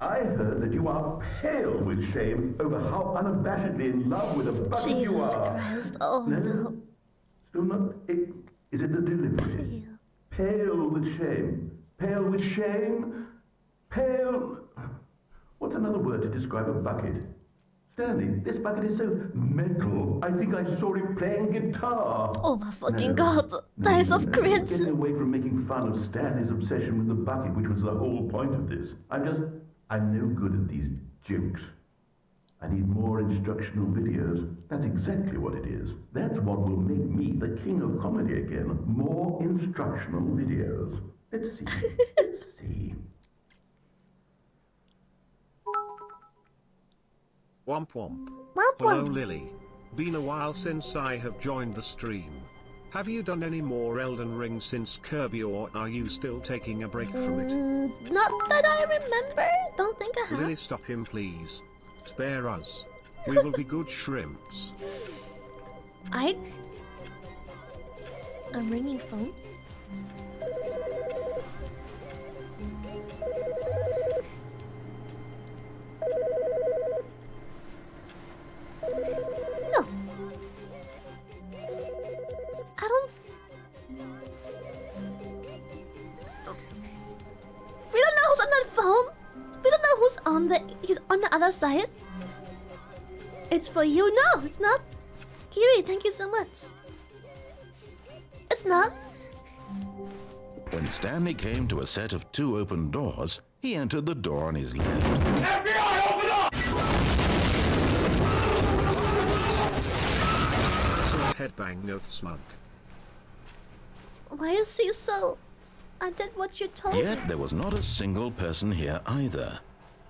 I heard that you are pale with shame over how unabashedly in love with a bucket you are. Jesus. Christ. Oh no. Still not. It, is it the delivery? Pale. Pale with shame. Pale with shame. Pale. What's another word to describe a bucket? Stanley, this bucket is so metal. I think I saw it playing guitar. Oh my fucking No. god. That is No, of no, cringe. Getting away from making fun of Stanley's obsession with the bucket, which was the whole point of this. I'm just, I'm no good at these jokes. I need more instructional videos. That's exactly what it is. That's what will make me the king of comedy again. More instructional videos. Let's see. Let's see. Womp womp. Womp Hello womp. Lily. Been a while since I have joined the stream. Have you done any more Elden Ring since Kirby or are you still taking a break from it? Mm, not that I remember. Don't think I have. Lily stop him please. Spare us. We will be good shrimps. I. A ringing phone. No. I don't. We don't know who's on that phone. We don't know who's on the. He's on the other side. It's for you. No, it's not. Kiri, thank you so much. It's not. When Stanley came to a set of two open doors, he entered the door on his left. Sort headbang oath smug. Why is he so? I did what you told me. Yet there was not a single person here either.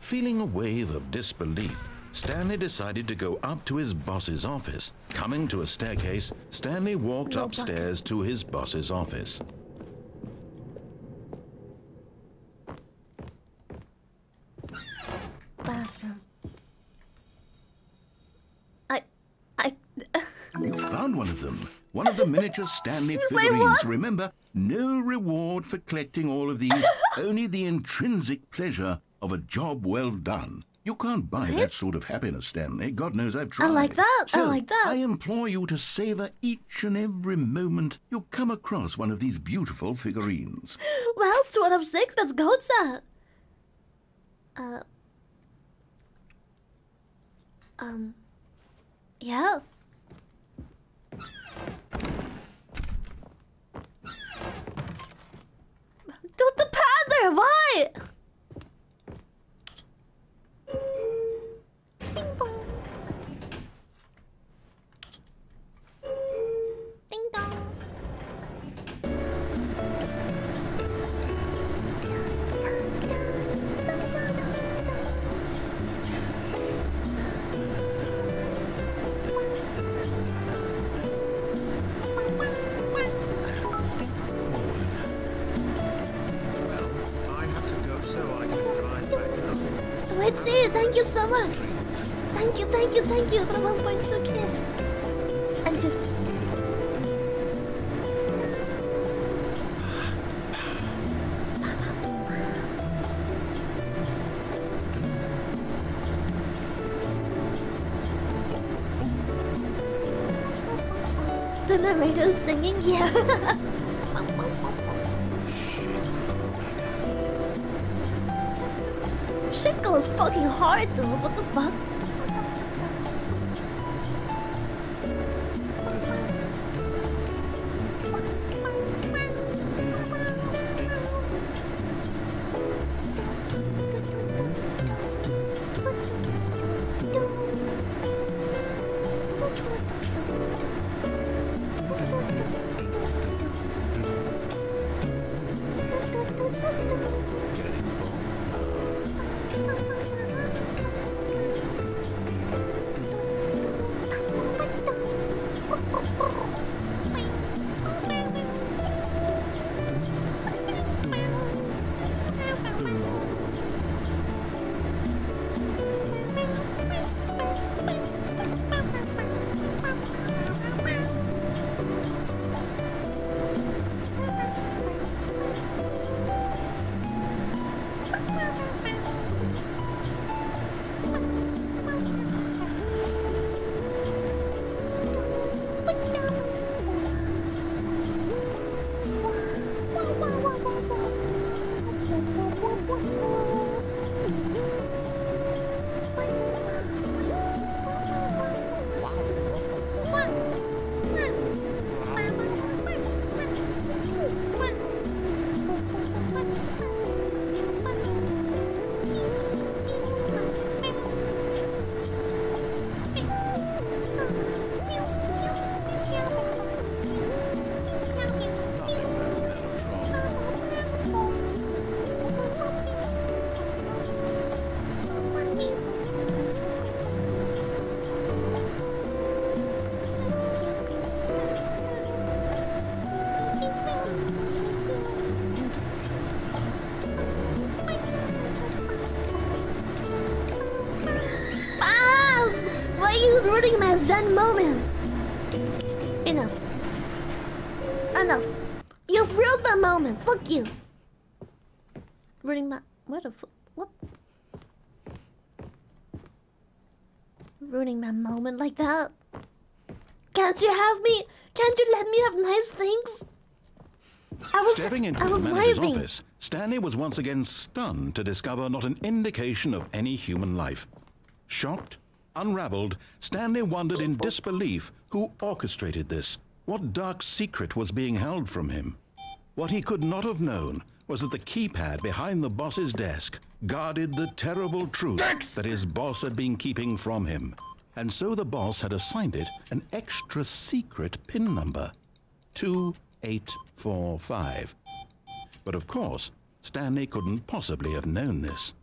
Feeling a wave of disbelief, Stanley decided to go up to his boss's office. Coming to a staircase, Stanley walked No upstairs to his boss's office. Bathroom. You found one of them. One of the miniature Stanley figurines. what? Remember, no reward for collecting all of these, only the intrinsic pleasure of a job well done. You can't buy that sort of happiness, Stanley. God knows I've tried. I like that, I like that. I implore you to savor each and every moment you come across one of these beautiful figurines. Well, two out of six. Let's go, sir. Uh. Um. Yeah. Dude, the panda! Why? Thank you, thank you, for the 1.2k. And 50. The narrator's singing, yeah. zen moment? Enough. Enough. You've ruined my moment. Fuck you. Ruining my. What the fuck? What? Ruining my moment like that? Can't you have me? Can't you let me have nice things? I was. Stepping into I the manager's office, Stanley was once again stunned to discover not an indication of any human life. Shocked, unraveled, Stanley wondered in disbelief who orchestrated this. What dark secret was being held from him? What he could not have known was that the keypad behind the boss's desk guarded the terrible truth that his boss had been keeping from him. And so the boss had assigned it an extra secret PIN number 2845. But of course, Stanley couldn't possibly have known this.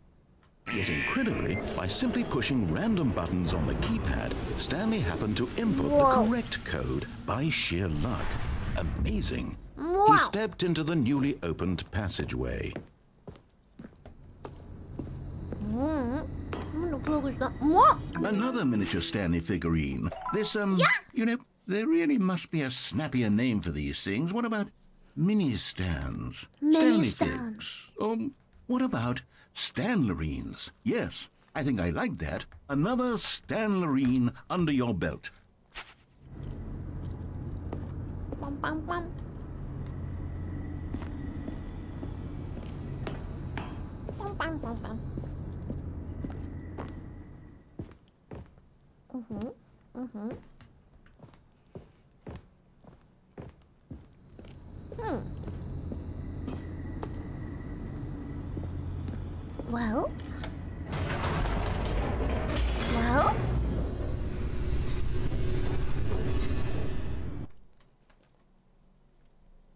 Yet incredibly, by simply pushing random buttons on the keypad, Stanley happened to input Whoa. the correct code by sheer luck. Amazing. Wow. He stepped into the newly opened passageway. Mm. I'm gonna plug that. What? Another miniature Stanley figurine. This, um, you know, there really must be a snappier name for these things. What about mini stands? Mini Stanley stands. figs. Um, what about Stanlerines? Yes, I think I like that. Another Stanlerine under your belt. Bum, bum, bum. Bum, bum, mm-hmm, mm-hmm bum, bum. Mhm, mhm. Hmm. Well. Well.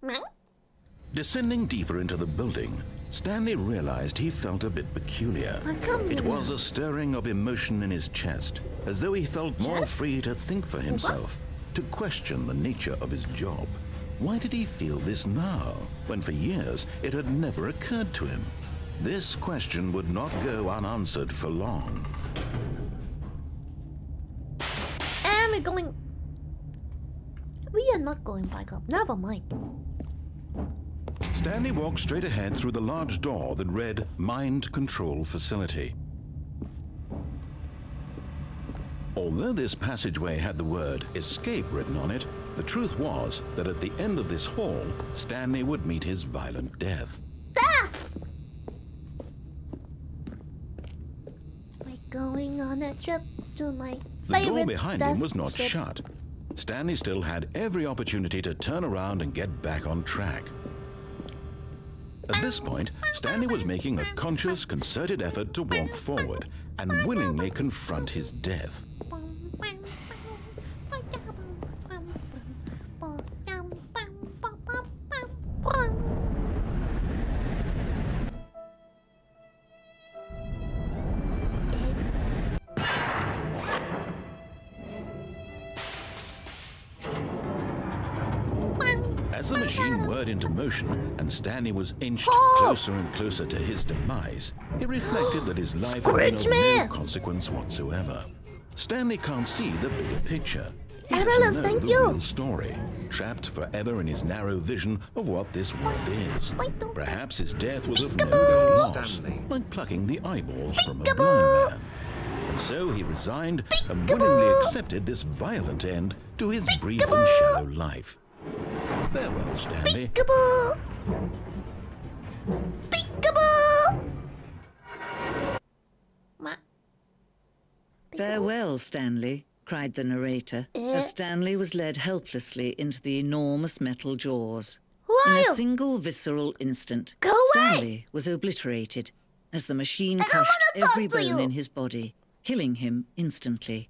Meow. Descending deeper into the building, Stanley realized he felt a bit peculiar. It was a stirring of emotion in his chest, as though he felt more free to think for himself, to question the nature of his job. Why did he feel this now, when for years it had never occurred to him? This question would not go unanswered for long. And we're going. We are not going back up. Never mind. Stanley walked straight ahead through the large door that read Mind Control Facility. Although this passageway had the word escape written on it, the truth was that at the end of this hall, Stanley would meet his violent death. Death! Going on a trip to my The door behind him was not ship. shut. Stanley still had every opportunity to turn around and get back on track. At this point, Stanley was making a conscious, concerted effort to walk forward and willingly confront his death. Stanley was inched closer and closer to his demise, he reflected that his life had been of no consequence whatsoever. Stanley can't see the bigger picture. He Amaryllis, doesn't know thank the you. real story, trapped forever in his narrow vision of what this world is. Perhaps his death was of no great loss, like plucking the eyeballs from a blind man. And so he resigned and willingly accepted this violent end to his brief and shallow life. Farewell, Stanley. Peekaboo! Ma- Farewell, Stanley, cried the narrator, Eh? as Stanley was led helplessly into the enormous metal jaws. Who are In a you? single visceral instant, Go away! Stanley was obliterated as the machine crushed every bone in his body, killing him instantly.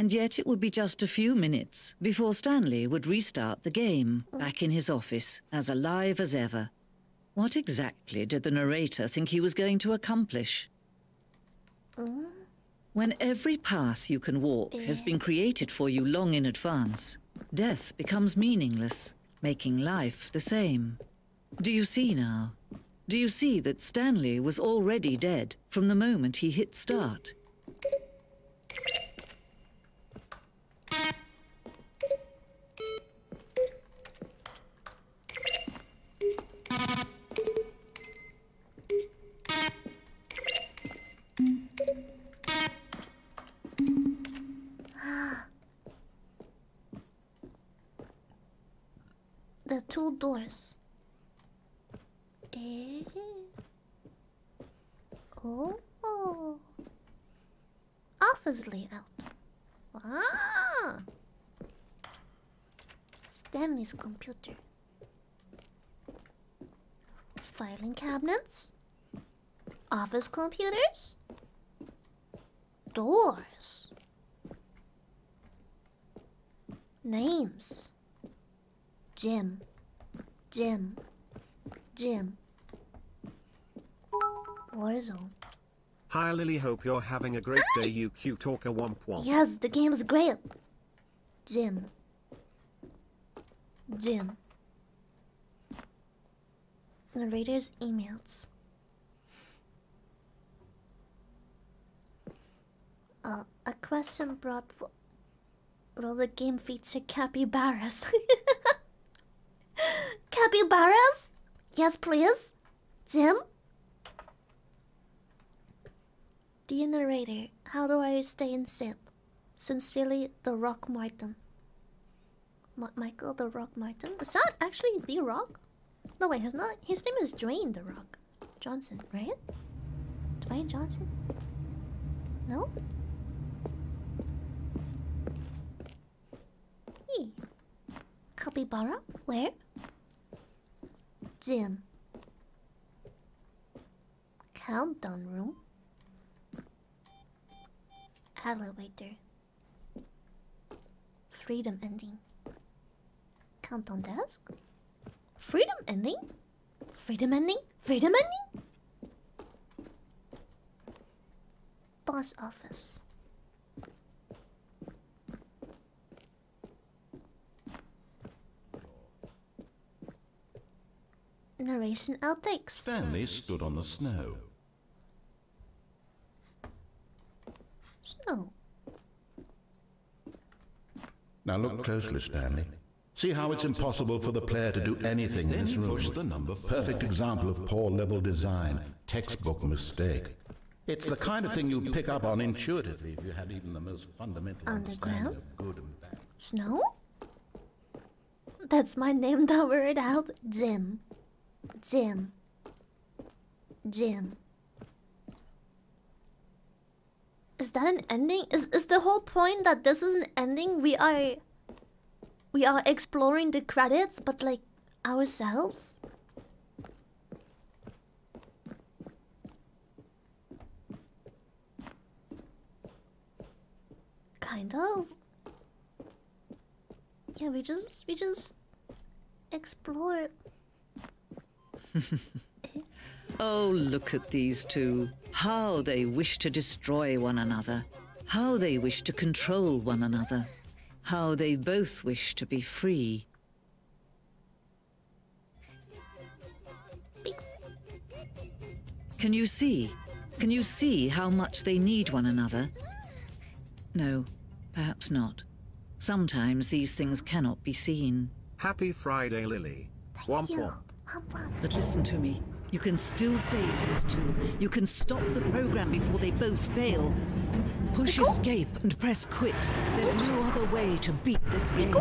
And yet it would be just a few minutes before Stanley would restart the game, back in his office, as alive as ever. What exactly did the narrator think he was going to accomplish? When every path you can walk has been created for you long in advance, death becomes meaningless, making life the same. Do you see now? Do you see that Stanley was already dead from the moment he hit start? The two doors. Eh? Oh. Office layout. Ah. Stanley's computer. Filing cabinets. Office computers. Doors. Names. Jim. Jim. Jim. Warzone. Hi Lily, hope you're having a great day, you cute talker womp womp. Yes, the game is great. Jim. Jim. Narrator's emails. Uh, a question brought. For... Will the game feature capybaras? capybaras? Yes, please. Jim? Dear narrator, how do I stay in shape? Sincerely, The Rock Martin. Ma- Michael The Rock Martin? Is that actually The Rock? No, wait, his, not, his name is Dwayne The Rock Johnson, right? Dwayne Johnson? No? Hey. Capybara? Where? Jim. Countdown room? Elevator. Freedom ending. Countdown desk? Freedom ending? Freedom ending? Freedom ending? Boss office. Narration outtakes. Stanley stood on the snow. Snow. Now look closely, Stanley. See how it's impossible for the player to do anything in this room. Push the number Perfect example of poor level design. Textbook mistake. It's the kind of thing you'd pick up on intuitively if you had even the most fundamental understanding Underground? of good and bad. Snow? That's my name that word out. Jim. Jim. Jim. Is that an ending? Is is the whole point that this is an ending? We are we are exploring the credits, but like ourselves? Kind of. Yeah, we just we just explore. Oh, look at these two. How they wish to destroy one another. How they wish to control one another. How they both wish to be free. Can you see? Can you see how much they need one another? No, perhaps not. Sometimes these things cannot be seen. Happy Friday, Lily. Womp womp. But listen to me. You can still save those two. You can stop the program before they both fail. Push escape and press quit. There's no other way to beat this game.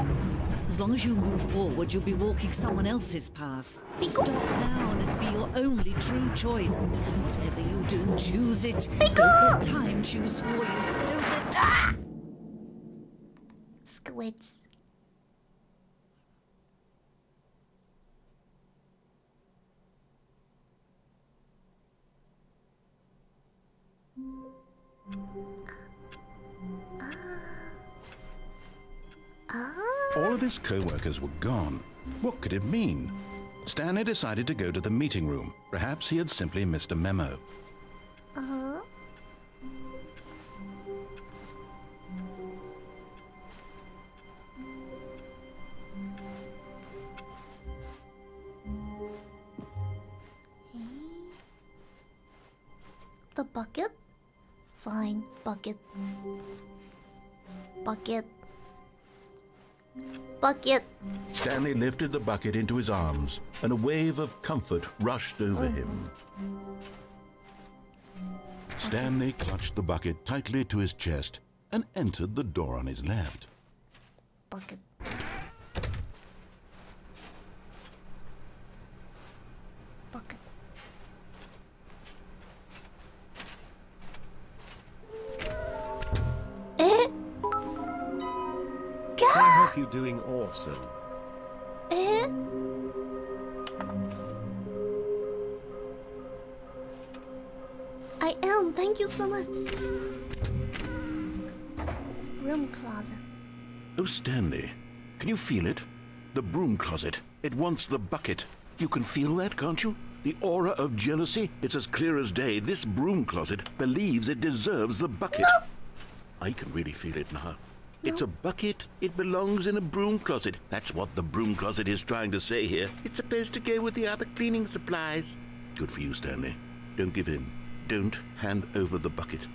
As long as you move forward, you'll be walking someone else's path. Stop now and it'll be your only true choice. Whatever you do, choose it. Don't let time choose for you. Don't let Squids. All of his co-workers were gone. What could it mean? Stanley decided to go to the meeting room. Perhaps he had simply missed a memo. Uh huh. The bucket? Fine, bucket. Bucket. Bucket. Stanley lifted the bucket into his arms, and a wave of comfort rushed over oh. him. Stanley clutched the bucket tightly to his chest and entered the door on his left. Bucket. Bucket. You're doing awesome. Eh? I am. Thank you so much. Room closet. Oh, Stanley, can you feel it? The broom closet. It wants the bucket. You can feel that, can't you? The aura of jealousy? It's as clear as day. This broom closet believes it deserves the bucket. I can really feel it now. It's a bucket. It belongs in a broom closet. That's what the broom closet is trying to say here. It's supposed to go with the other cleaning supplies. Good for you, Stanley. Don't give in. Don't hand over the bucket.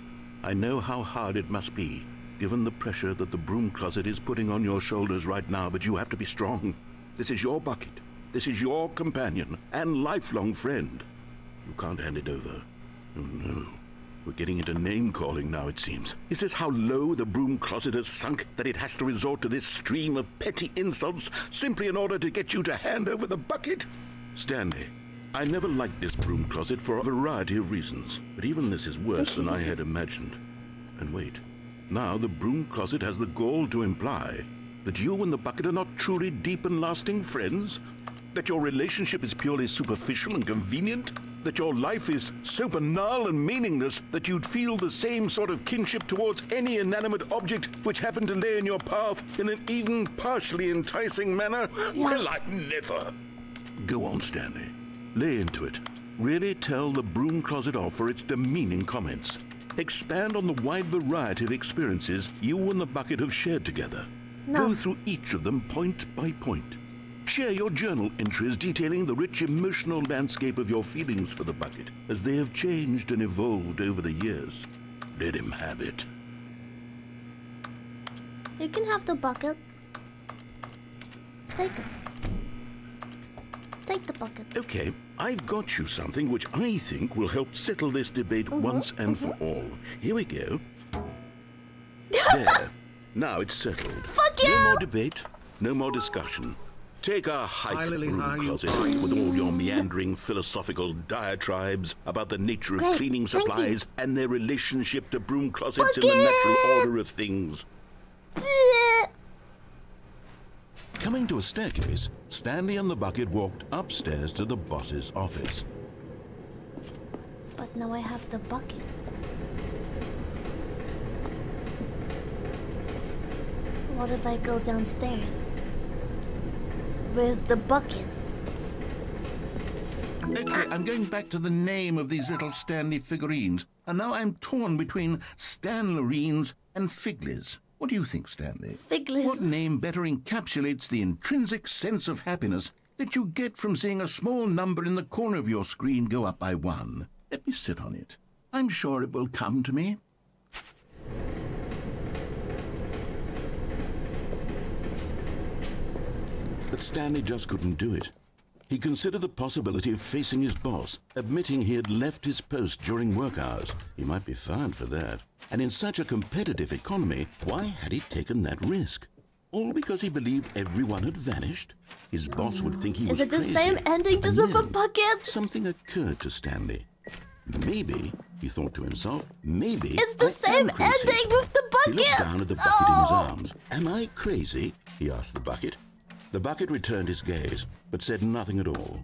I know how hard it must be, given the pressure that the broom closet is putting on your shoulders right now, but you have to be strong. This is your bucket. This is your companion and lifelong friend. You can't hand it over. Oh, no. We're getting into name calling now, it seems. Is this how low the broom closet has sunk that it has to resort to this stream of petty insults simply in order to get you to hand over the bucket? Stanley, I never liked this broom closet for a variety of reasons, but even this is worse than I had imagined. And wait, now the broom closet has the gall to imply that you and the bucket are not truly deep and lasting friends? That your relationship is purely superficial and convenient? That your life is so banal and meaningless that you'd feel the same sort of kinship towards any inanimate object which happened to lay in your path in an even partially enticing manner? Well, I never. Go on, Stanley. Lay into it. Really tell the broom closet off for its demeaning comments. Expand on the wide variety of experiences you and the bucket have shared together. No. Go through each of them point by point. Share your journal entries detailing the rich emotional landscape of your feelings for the bucket as they have changed and evolved over the years. Let him have it. You can have the bucket. Take it. Take the bucket. Okay, I've got you something which I think will help settle this debate Mm-hmm, once and for all. Here we go. there. Now it's settled. Fuck No more debate, no more discussion. Take a hike Hi, Lily, broom closet with all your meandering philosophical diatribes about the nature of Great, cleaning supplies and their relationship to broom closets in the natural order of things. Coming to a staircase, Stanley and the bucket walked upstairs to the boss's office. But now I have the bucket. What if I go downstairs? Where's the bucket? Okay, I'm going back to the name of these little Stanley figurines, and now I'm torn between Stanlerines and Figlies. What do you think, Stanley? Figlies. What name better encapsulates the intrinsic sense of happiness that you get from seeing a small number in the corner of your screen go up by one? Let me sit on it. I'm sure it will come to me. But Stanley just couldn't do it. He considered the possibility of facing his boss, admitting he had left his post during work hours. He might be fired for that. And in such a competitive economy, why had he taken that risk? All because he believed everyone had vanished? His boss would think he Is was it the crazy. same ending just with a bucket? Something occurred to Stanley. Maybe, he thought to himself, maybe It's the I same ending with the bucket! He looked down at the bucket in his Oh! arms. Am I crazy? he asked the bucket. The bucket returned his gaze, but said nothing at all.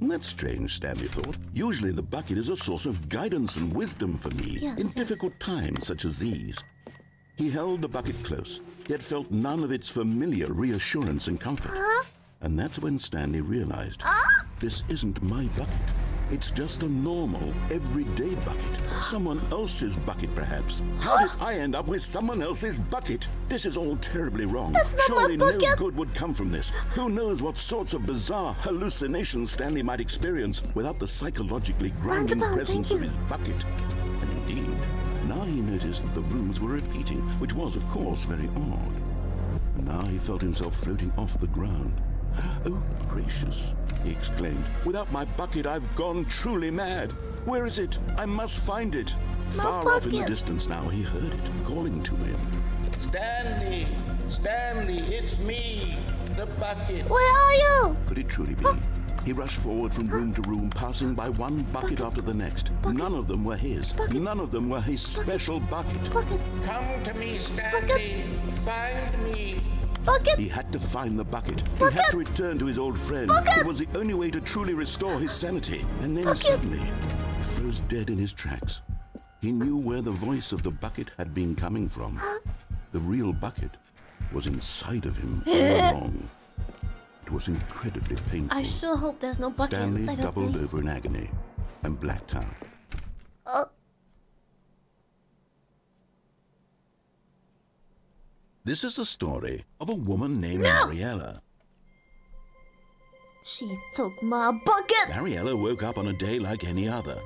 That's strange, Stanley thought. Usually the bucket is a source of guidance and wisdom for me Yes, in yes. difficult times such as these. He held the bucket close, yet felt none of its familiar reassurance and comfort. And that's when Stanley realized this isn't my bucket. It's just a normal, everyday bucket. Someone else's bucket, perhaps. How did I end up with someone else's bucket? This is all terribly wrong. That's not my Surely no good would come from this. Who knows what sorts of bizarre hallucinations Stanley might experience without the psychologically grounding Roundabout, presence of his bucket. And indeed, now he noticed that the rooms were repeating, which was, of course, very odd. And now he felt himself floating off the ground. Oh, gracious, he exclaimed. Without my bucket, I've gone truly mad. Where is it? I must find it. My Far off in the distance now, he heard it calling to him. Stanley! Stanley, it's me, the bucket. Where are you? Could it truly be? He rushed forward from room to room, passing by one bucket after the next. None of them were his. None of them were his special bucket. Bucket, Come to me, Stanley. Find me. Bucket, He had to find the bucket. He had to return to his old friend. It was the only way to truly restore his sanity. And then suddenly, he froze dead in his tracks. He knew where the voice of the bucket had been coming from. The real bucket was inside of him all along. It was incredibly painful. I sure hope there's no bucket Stanley doubled over in agony and blacked out. Oh, This is the story of a woman named No! Mariella. she took my bucket! Mariella woke up on a day like any other.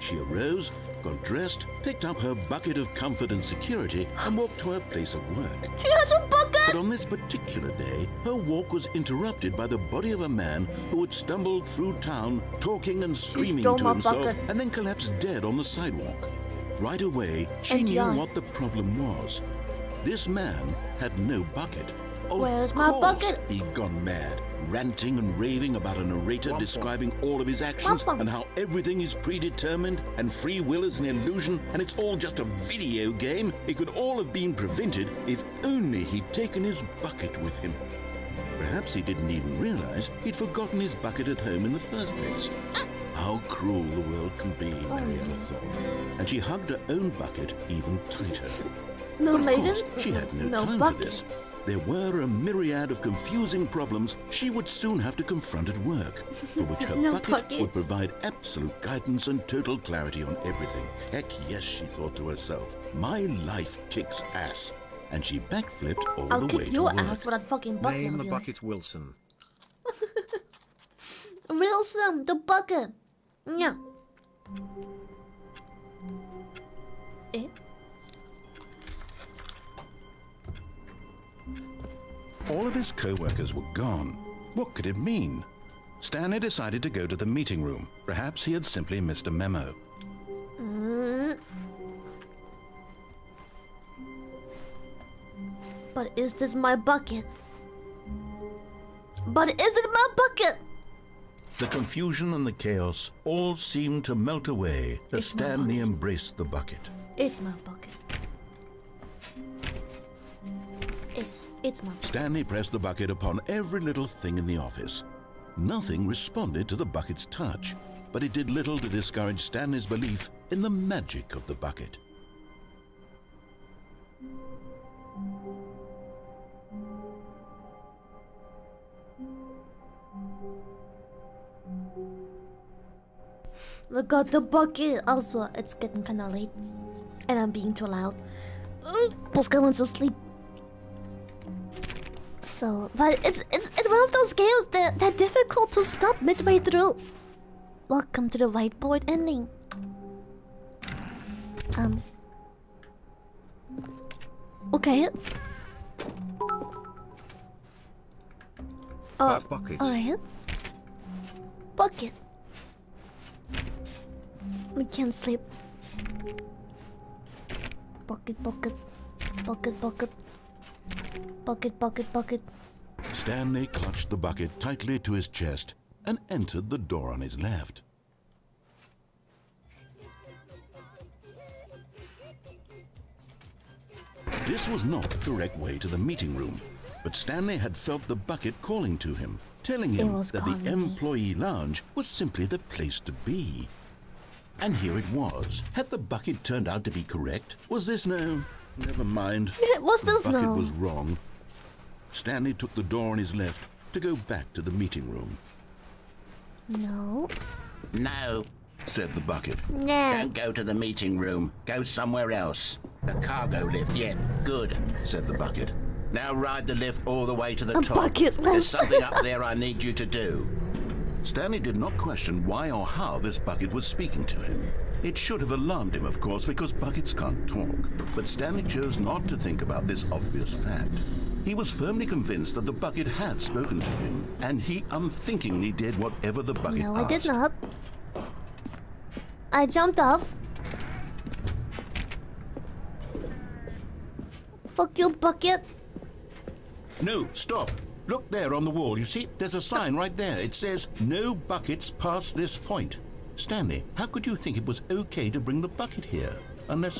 She arose, got dressed, picked up her bucket of comfort and security, and walked to her place of work. She has a bucket! But on this particular day, her walk was interrupted by the body of a man who had stumbled through town, talking and screaming to himself, bucket. and then collapsed dead on the sidewalk. Right away, she And knew what the problem was. This man had no bucket. Of Where's my course bucket? He'd gone mad, ranting and raving about a narrator describing all of his actions Womp womp. and how everything is predetermined and free will is an illusion and it's all just a video game. It could all have been prevented if only he'd taken his bucket with him. Perhaps he didn't even realize he'd forgotten his bucket at home in the first place. How cruel the world can be, oh, Mariella thought. And she hugged her own bucket even tighter. No But of maidens? course, she had no, no time buckets. for this. There were a myriad of confusing problems she would soon have to confront at work, for which her No bucket would provide absolute guidance and total clarity on everything. Heck yes, she thought to herself. My life kicks ass. And she backflipped all I'll the way kick to your work. ass for that fucking bucket Name of the yours. bucket Wilson. Wilson, the bucket. Yeah. Eh? All of his co-workers were gone. What could it mean? Stanley decided to go to the meeting room. Perhaps he had simply missed a memo. Mm. But is this my bucket? But is it my bucket? The confusion and the chaos all seemed to melt away as It's Stanley embraced the bucket. It's my bucket. It's it's my Stanley pressed the bucket upon every little thing in the office. Nothing responded to the bucket's touch, but it did little to discourage Stanley's belief in the magic of the bucket. We got the bucket. Also, it's getting kind of late, and I'm being too loud. Buska wants to sleep. So, but it's it's it's one of those games that that difficult to stop midway through. Welcome to the whiteboard ending. Um. Okay. Uh, bucket. Alright. Bucket. We can't sleep. Bucket, bucket, bucket, bucket, bucket, bucket, bucket. Stanley clutched the bucket tightly to his chest and entered the door on his left. This was not the correct way to the meeting room, but Stanley had felt the bucket calling to him, telling him that calling the employee lounge was simply the place to be. And here it was. Had the bucket turned out to be correct? Was this no? Never mind. Was this the bucket no? was wrong. Stanley took the door on his left to go back to the meeting room. No. No, said the bucket. No. Don't go to the meeting room. Go somewhere else. The cargo lift, yeah, good, said the bucket. Now ride the lift all the way to the A top. bucket lift. There's something up there I need you to do. Stanley did not question why or how this bucket was speaking to him. It should have alarmed him, of course, because buckets can't talk. But Stanley chose not to think about this obvious fact. He was firmly convinced that the bucket had spoken to him, and he unthinkingly did whatever the bucket No, I asked. did not. I jumped off. Fuck you, bucket. No, stop. Look there on the wall. You see, there's a sign right there. It says, no buckets past this point. Stanley, how could you think it was okay to bring the bucket here? Unless,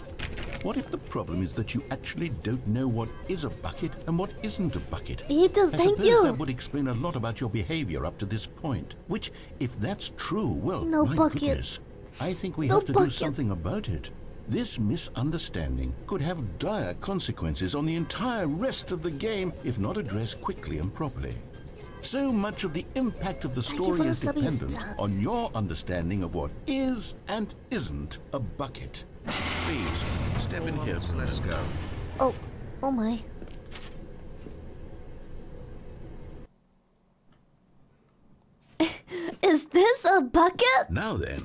what if the problem is that you actually don't know what is a bucket and what isn't a bucket? It does, I thank suppose you. that would explain a lot about your behavior up to this point. Which, if that's true, well, No my bucket. goodness, I think we No have to do something about it. This misunderstanding could have dire consequences on the entire rest of the game if not addressed quickly and properly. So much of the impact of the story is the sub, you dependent on your understanding of what is and isn't a bucket. Please, step in here for Let's go. Oh, oh my. Is this a bucket? Now then,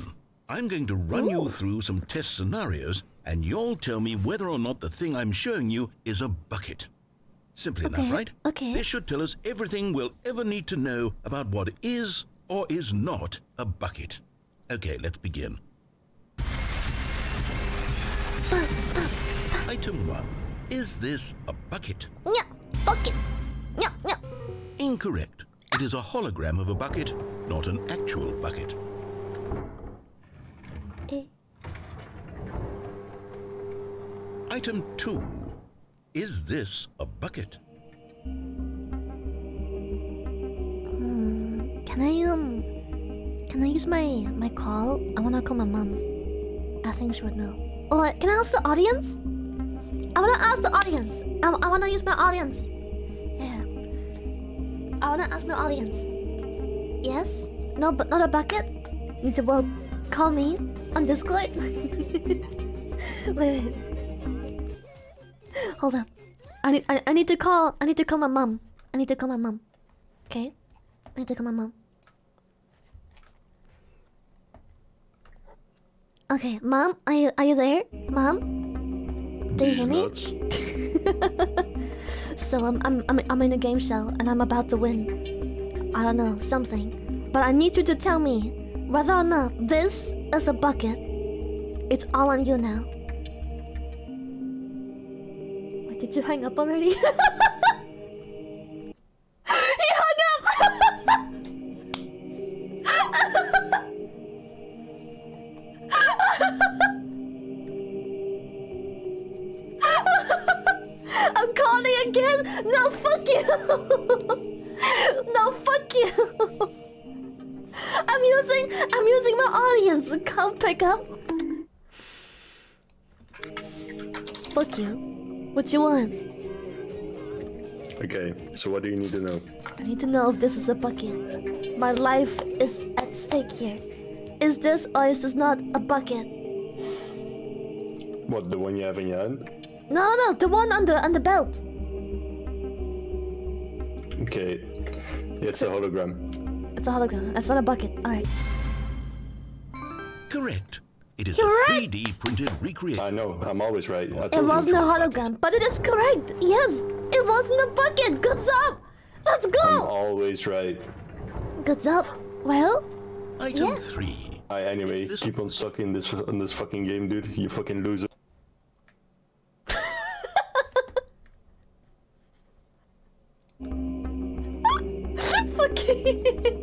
I'm going to run you through some test scenarios, and you'll tell me whether or not the thing I'm showing you is a bucket. Simple enough, right? okay. This should tell us everything we'll ever need to know about what is or is not a bucket. Okay, let's begin. Item 1. Is this a bucket? Yeah, bucket. Yeah, yeah. Incorrect. It is a hologram of a bucket, not an actual bucket. Eh. Item 2. Is this a bucket? Hmm, can I um can I use my my call? I wanna call my mom. I think she would know. Or can I ask the audience? I wanna ask the audience. I, I wanna use my audience. Yeah. I wanna ask my audience. Yes? No, but not a bucket. You to well call me on Discord. wait, wait. Hold on. I need I, I need to call I need to call my mom. I need to call my mom. Okay? I need to call my mom. Okay, mom, are you are you there? Mom? Do you hear me? so I'm, I'm I'm I'm in a game show and I'm about to win. I don't know, something. But I need you to tell me whether or not this is a bucket. It's all on you now. Did you hang up already? he hung up! I'm calling again! No, fuck you! no, fuck you! I'm using I'm using my audience. Come pick up. Fuck you. What you want? Okay, so what do you need to know? I need to know if this is a bucket. My life is at stake here. Is this or is this not a bucket? What, the one you have in your hand? No, no, the one on the on the belt. Okay, it's a hologram. It's a hologram. It's not a bucket. All right. Correct. It is Correct. a 3D printed recreation. I know, I'm always right. I It wasn't a hologram, but it is correct. Yes, it wasn't a bucket. Good job. Let's go. I'm go. always right. Good job. Well, Item yeah. 3. I anyway, keep on sucking this on this fucking game, dude. You fucking loser. okay.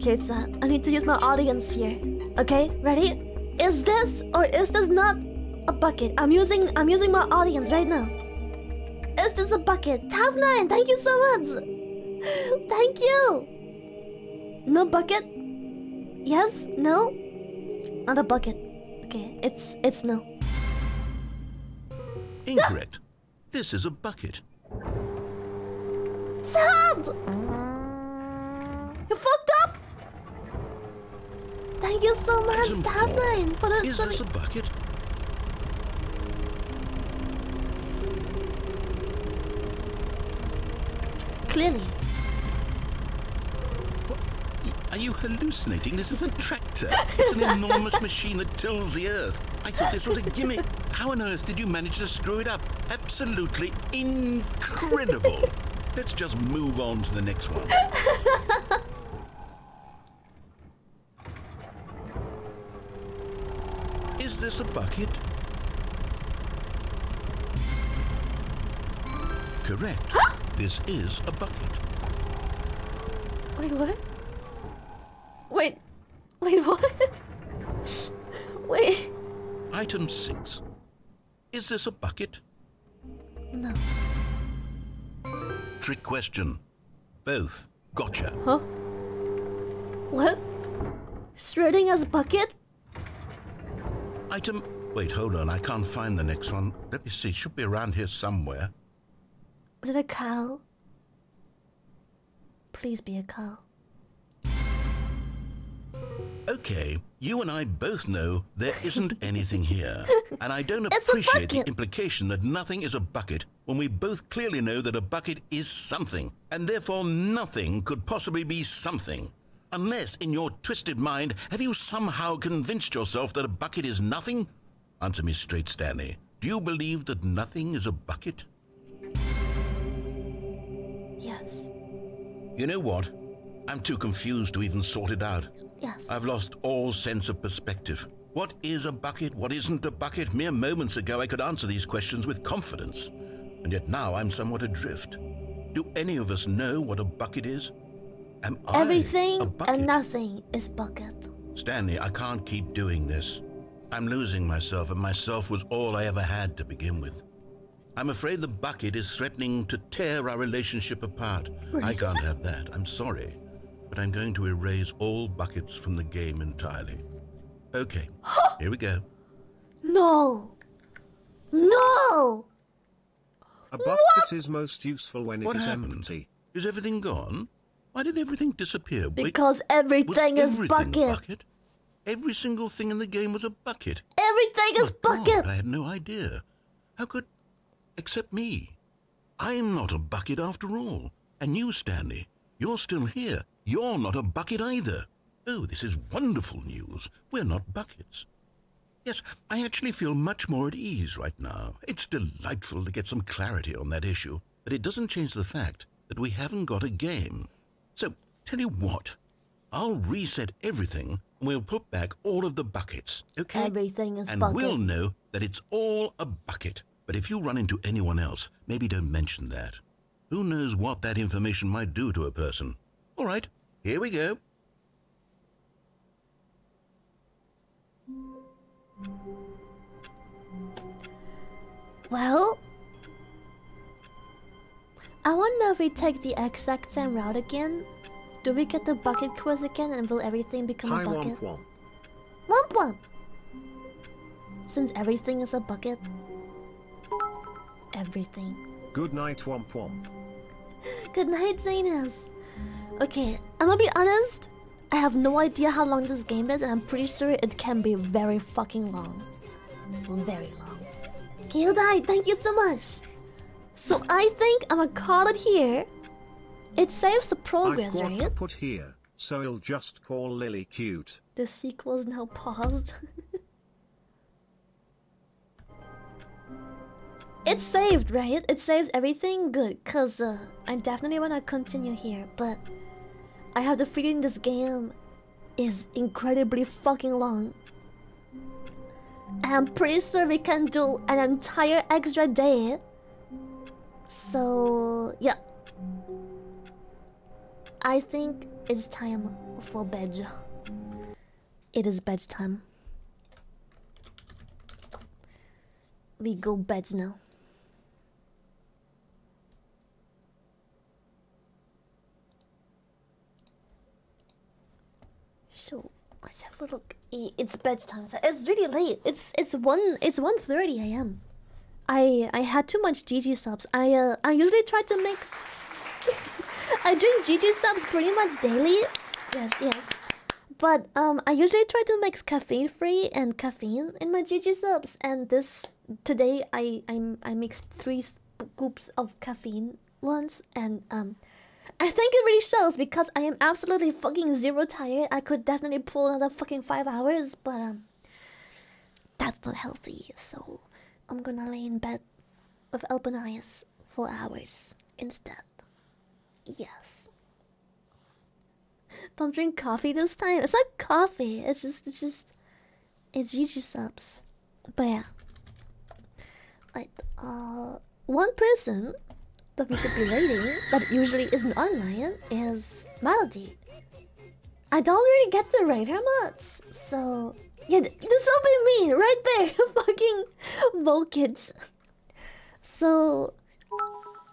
okay, it's uh, I need to use my audience here. Okay, ready? Is this or is this not a bucket? I'm using I'm using my audience right now. Is this a bucket? Top nine, thank you so much. Thank you. No bucket? Yes? No? Not a bucket. Okay, it's it's no. Incorrect. this is a bucket. Sad! You fucked up! Thank you so much, Top for the Is this a bucket? Clearly. Are you hallucinating? This is a tractor. It's an enormous machine that tills the earth. I thought this was a gimmick. How on earth did you manage to screw it up? Absolutely incredible. Let's just move on to the next one. Is this a bucket? Correct. This is a bucket. Wait, what? Wait. Wait, what? Wait. Item 6. Is this a bucket? No. Trick question. Both. Gotcha. Huh? What? Schrodinger's bucket? Item. Wait, hold on. I can't find the next one. Let me see. It should be around here somewhere. Is it a cow? Please be a cow. Okay, you and I both know there isn't anything here. And I don't appreciate the implication that nothing is a bucket when we both clearly know that a bucket is something. And therefore, nothing could possibly be something. Unless, in your twisted mind, have you somehow convinced yourself that a bucket is nothing? Answer me straight, Stanley. Do you believe that nothing is a bucket? Yes. You know what? I'm too confused to even sort it out. Yes. I've lost all sense of perspective. What is a bucket? What isn't a bucket? Mere moments ago, I could answer these questions with confidence. And yet now I'm somewhat adrift. Do any of us know what a bucket is? Am I a Everything and nothing is bucket. Stanley, I can't keep doing this. I'm losing myself, and myself was all I ever had to begin with. I'm afraid the bucket is threatening to tear our relationship apart. I can't have that. I'm sorry. But I'm going to erase all buckets from the game entirely. Okay, here we go. No. No. A bucket is most useful when What it is happened? empty. Is everything gone? Why did everything disappear? Wait, Because everything is everything bucket. bucket? Every single thing in the game was a bucket. Everything is God, bucket. I had no idea. How could... Except me. I'm not a bucket after all. And you, Stanley, you're still here. You're not a bucket either. Oh, this is wonderful news. We're not buckets. Yes, I actually feel much more at ease right now. It's delightful to get some clarity on that issue, but it doesn't change the fact that we haven't got a game. So, tell you what, I'll reset everything and we'll put back all of the buckets, okay? Everything is and bucket. we'll know that it's all a bucket. But if you run into anyone else, maybe don't mention that. Who knows what that information might do to a person? All right, here we go. Well, I wonder if we take the exact same route again. Do we get the bucket quiz again and will everything become Hi a bucket? Womp Womp. Womp womp! Since everything is a bucket. Everything. Good night Womp Womp. Good night, Zanus. Okay, I'm gonna be honest. I have no idea how long this game is, and I'm pretty sure it can be very fucking long. Very long. Gildai, thank you so much. So I think I'm gonna call it here. It saves the progress, got right? put here, so you'll just call Lily cute. The sequel is now paused. it's saved, right? It saves everything good, cause uh, I definitely wanna continue here, but I have the feeling this game is incredibly fucking long. I'm pretty sure we can do an entire extra day. So, yeah. I think it's time for bed. It is bedtime. We go bed now. So let's have a look. It's bedtime. So it's really late. It's it's one it's 1.30 a.m. I I had too much GG subs. I uh I usually try to mix. I drink GG subs pretty much daily. Yes, yes. But um, I usually try to mix caffeine free and caffeine in my GG subs. And this today I I I mixed three scoops of caffeine once, and um, I think it really shows because I am absolutely fucking zero tired. I could definitely pull another fucking five hours, but um, that's not healthy. So I'm gonna lay in bed with open eyes for hours instead. Yes. Don't drink coffee this time. It's not coffee. It's just, it's just, it's GG subs. But yeah. Like, uh, one person that we should be rating that usually isn't online is Melody. I don't really get to rate her much, so yeah, this will be me right there, fucking Vulcans. So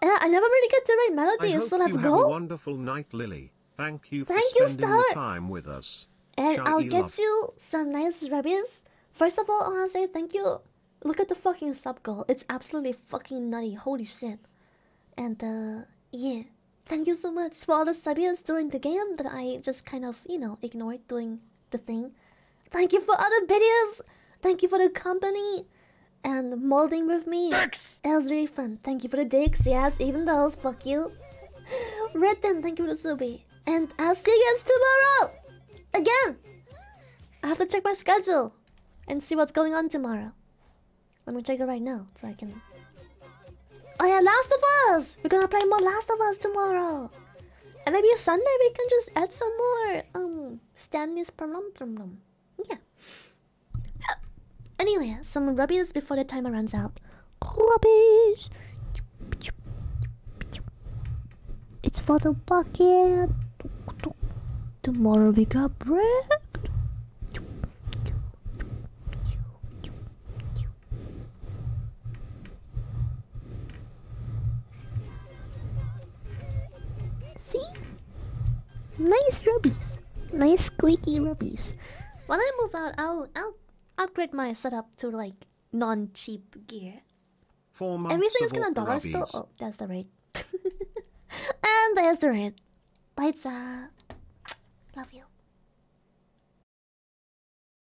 yeah, I never really get to rate I Melody, so let's you have a go. wonderful night, Lily. Thank you for Thank you, spending Star. the time with us. And I'll love. get you some nice rubbies. First of all, I wanna say thank you. Look at the fucking sub goal. It's absolutely fucking nutty. Holy shit. And uh yeah. Thank you so much for all the subbies during the game that I just kind of, you know, ignored doing the thing. Thank you for other videos. Thank you for the company and molding with me. Dicks! It was really fun. Thank you for the dicks. Yes, even those. Fuck you. Redden, thank you for the subby. And I'll see you guys tomorrow! Again! I have to check my schedule and see what's going on tomorrow. Let me check it right now so I can. Oh yeah, Last of Us! We're gonna play more Last of Us tomorrow! And maybe Sunday we can just add some more um Stanley's Parable Yeah. Anyway, some rubbies before the timer runs out. Rubbies! It's for the bucket. Tomorrow we got bread. See? Nice rubbies. Nice squeaky rubbies. When I move out, I'll I'll upgrade my setup to like non-cheap gear. Four months Everything is gonna dollar still. Oh, that's the rate. and there's the rate. Lights out. Love you.